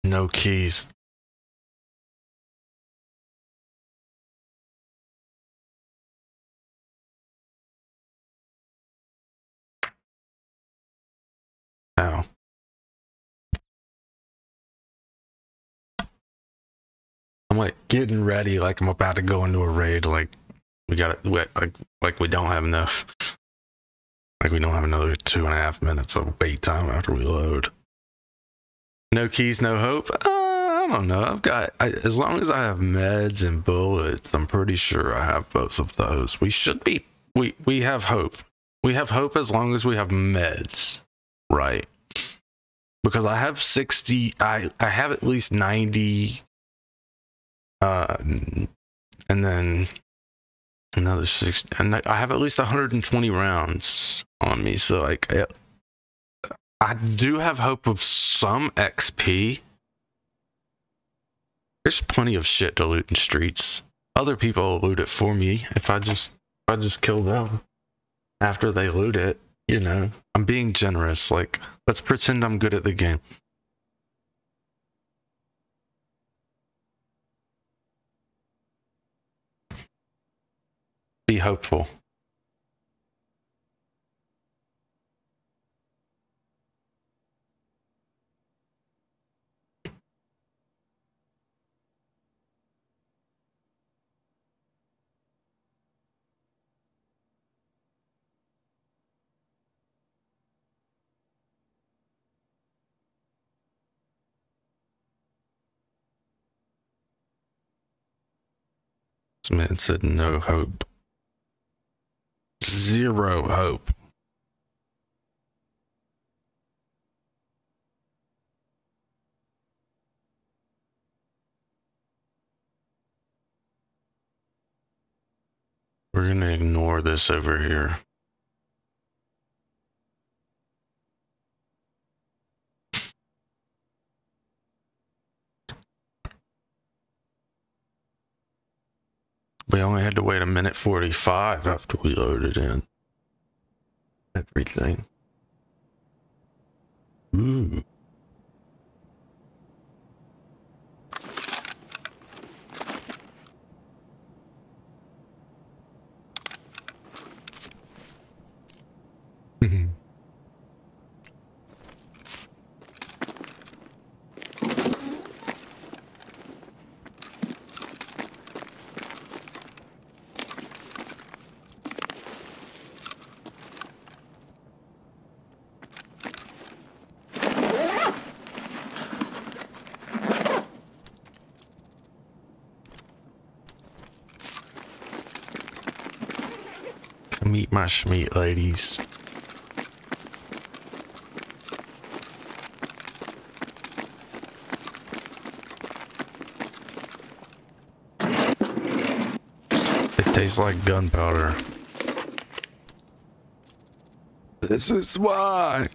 No keys. Ow. I'm like getting ready, like I'm about to go into a raid. Like we got like like we don't have enough. Like we don't have another two and a half minutes of wait time after we load. No keys, no hope. Uh, I don't know. I've got I, as long as I have meds and bullets. I'm pretty sure I have both of those. We should be. We we have hope. We have hope as long as we have meds, right? Because I have sixty. I I have at least ninety. Uh, and then another six, and I have at least 120 rounds on me. So like. I, I do have hope of some XP. There's plenty of shit to loot in streets. Other people loot it for me if I just if I just kill them after they loot it. You know, I'm being generous. Like, let's pretend I'm good at the game. Be hopeful. Man said no hope. Zero hope. We're gonna ignore this over here. We only had to wait a minute 45 after we loaded in everything. Ooh. Come eat my schmeat, ladies. It tastes like gunpowder. This is why.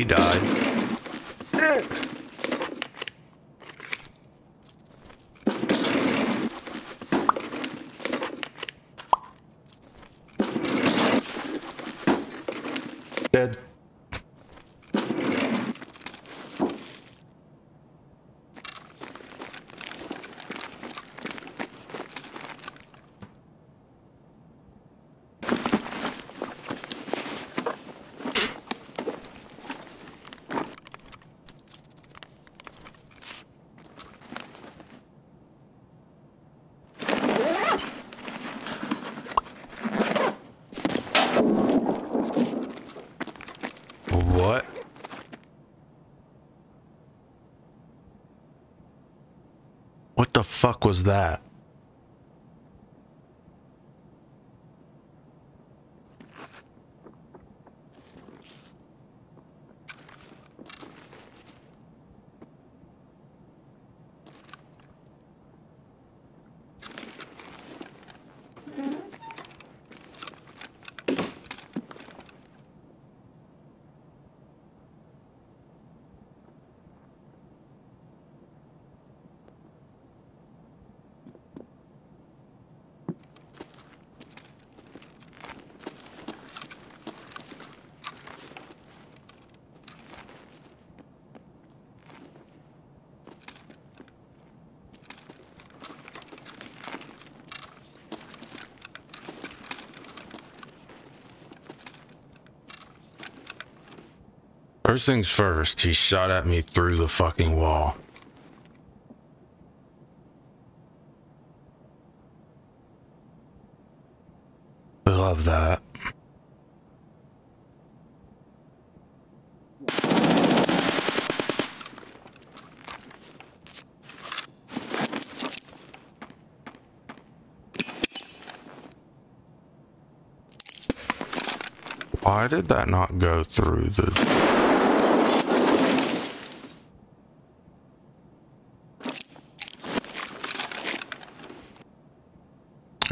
He died. Dead. What? What the was that? First things first, he shot at me through the fucking wall. I love that. Why did that not go through the...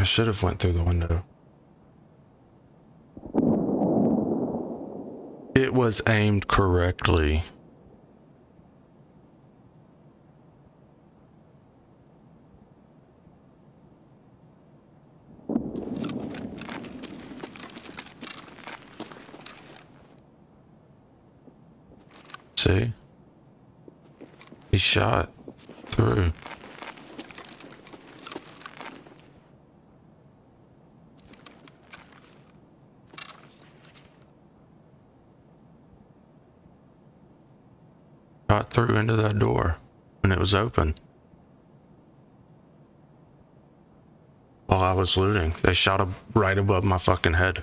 should have went through the window. It was aimed correctly. See? He shot through. Through into that door when it was open. While I was looting, they shot up right above my fucking head.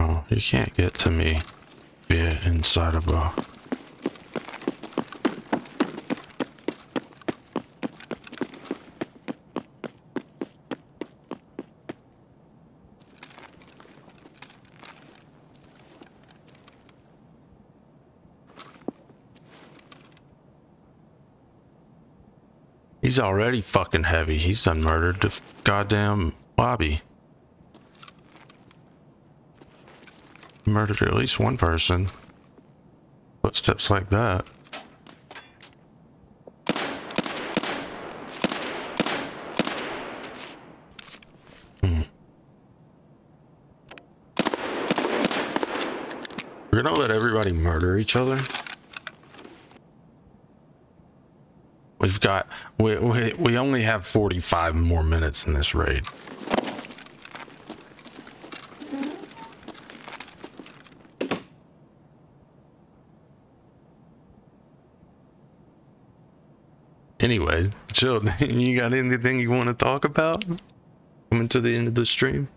Oh, you can't get to me via inside of a. He's already fucking heavy. He's done murdered the goddamn lobby. Murdered at least one person. Footsteps like that. We're gonna let everybody murder each other. Got we we, we only have 45 more minutes in this raid. Anyways, chill. You got anything you want to talk about? Coming to the end of the stream.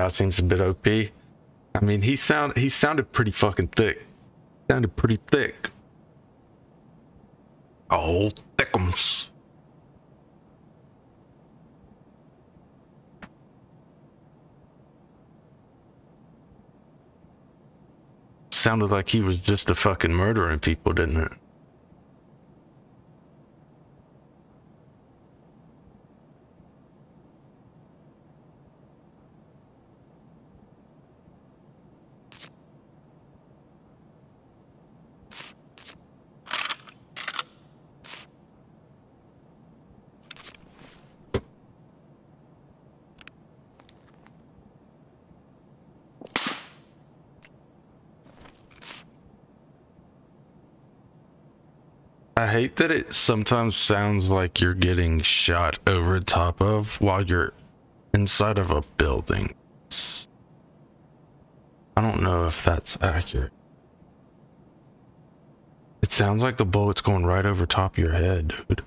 Guy seems a bit OP. I mean, he sound he sounded pretty fucking thick. Sounded pretty thick. Oh, thickums. Sounded like he was just a fucking murdering people, didn't it? Hate that it sometimes sounds like you're getting shot over top of while you're inside of a building. It's- I don't know if that's accurate. It sounds like the bullet's going right over top of your head, dude.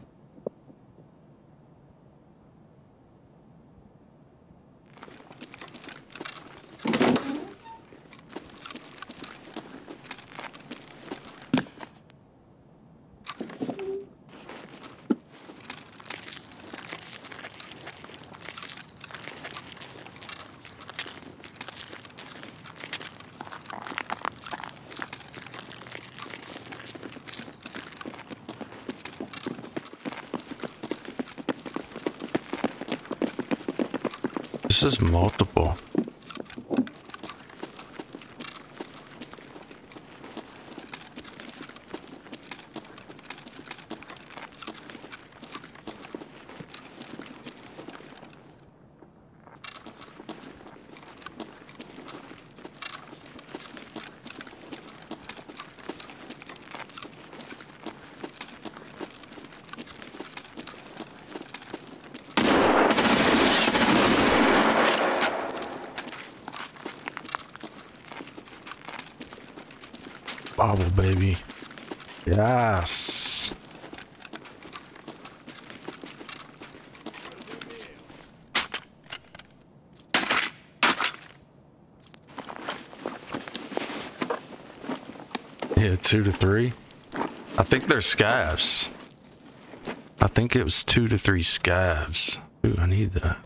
this is multiple. Bobble, baby. Yes. Yeah, two to three. Scavs. I think it was two to three scavs. Ooh, I need that.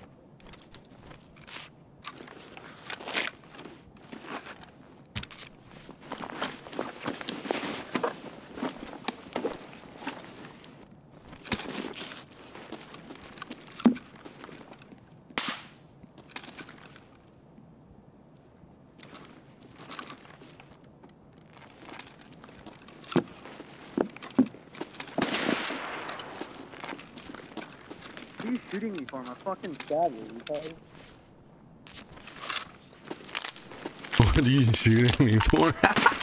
Fucking stab you, retard. What are you shooting me for?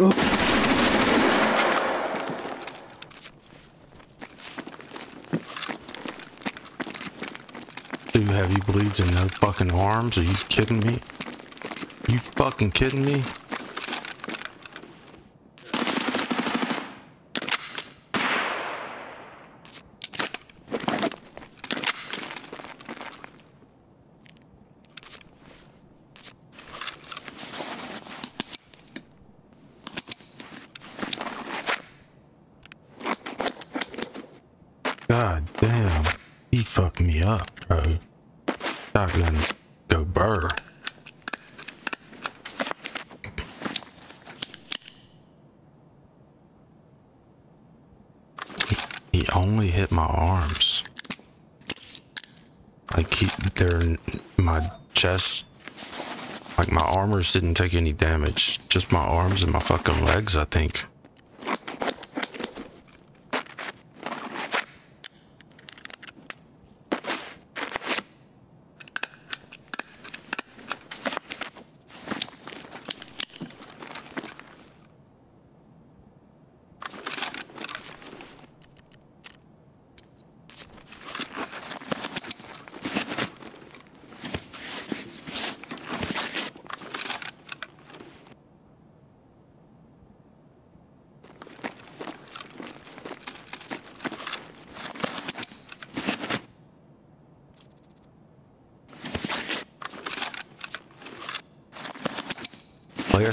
Two heavy bleeds and no fucking arms? Are you kidding me? You fucking kidding me? God damn. He fucked me up, bro. Shotgun go burr. He, he only hit my arms. Like he, they're in my chest. Like my armors didn't take any damage. Just my arms and my fucking legs, I think.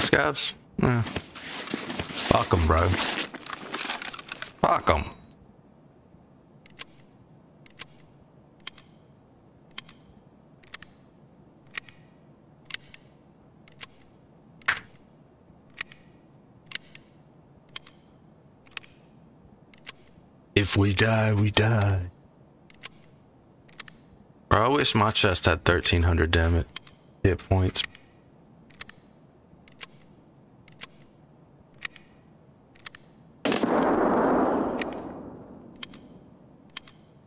Scouts? Eh. Fuck them, bro. Fuck them. If we die, we die. Bro, I wish my chest had 1300 damn it. Hit points.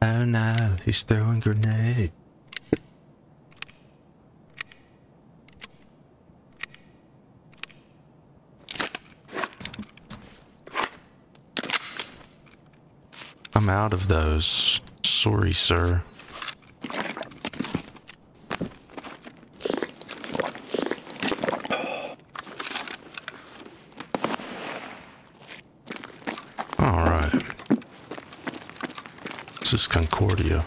Oh no, he's throwing grenade. I'm out of those. Sorry, sir. All right. This is Concordia.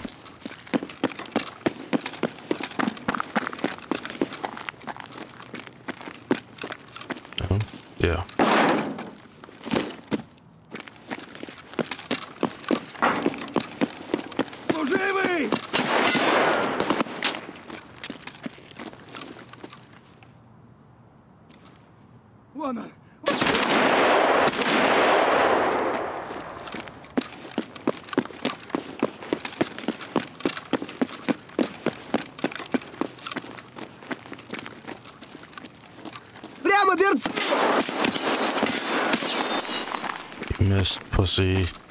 Missed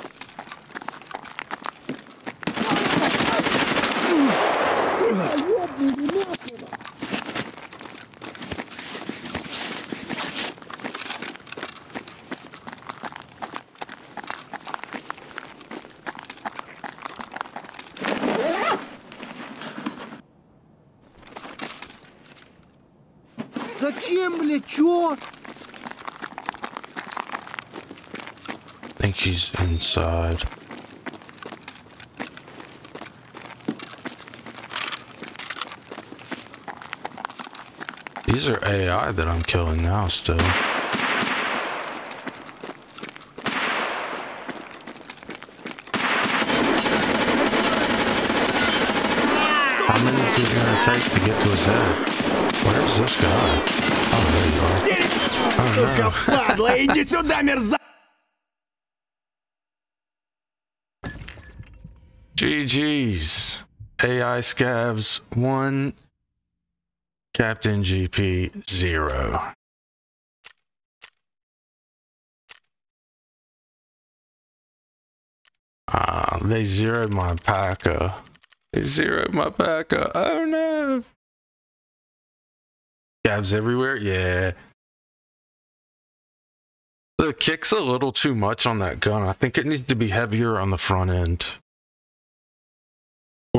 inside. These are AI that I'm killing now still. How many is it gonna take to get to his head? Where's this guy? Oh, there you are. Oh, no. Сука, падла, иди сюда, мерзавец! GG's. AI Scavs 1, Captain GP 0. Ah, they zeroed my Paca. They zeroed my Paca. Oh no. Scavs everywhere? Yeah. The kick's a little too much on that gun. I think it needs to be heavier on the front end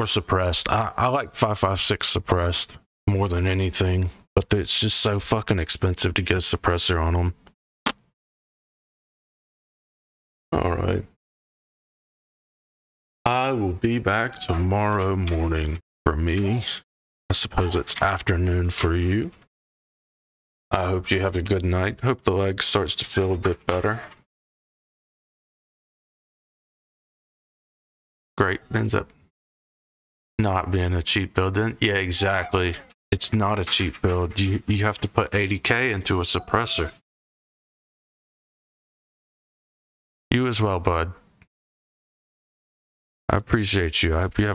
suppressed. I, I like 556 suppressed more than anything, but it's just so fucking expensive to get a suppressor on them. All right. I will be back tomorrow morning for me. I suppose it's afternoon for you. I hope you have a good night. Hope the leg starts to feel a bit better. Great. Ends up not being a cheap build then yeah exactly. It's not a cheap build you you have to put 80k into a suppressor. You as well bud. I appreciate you. I hope you have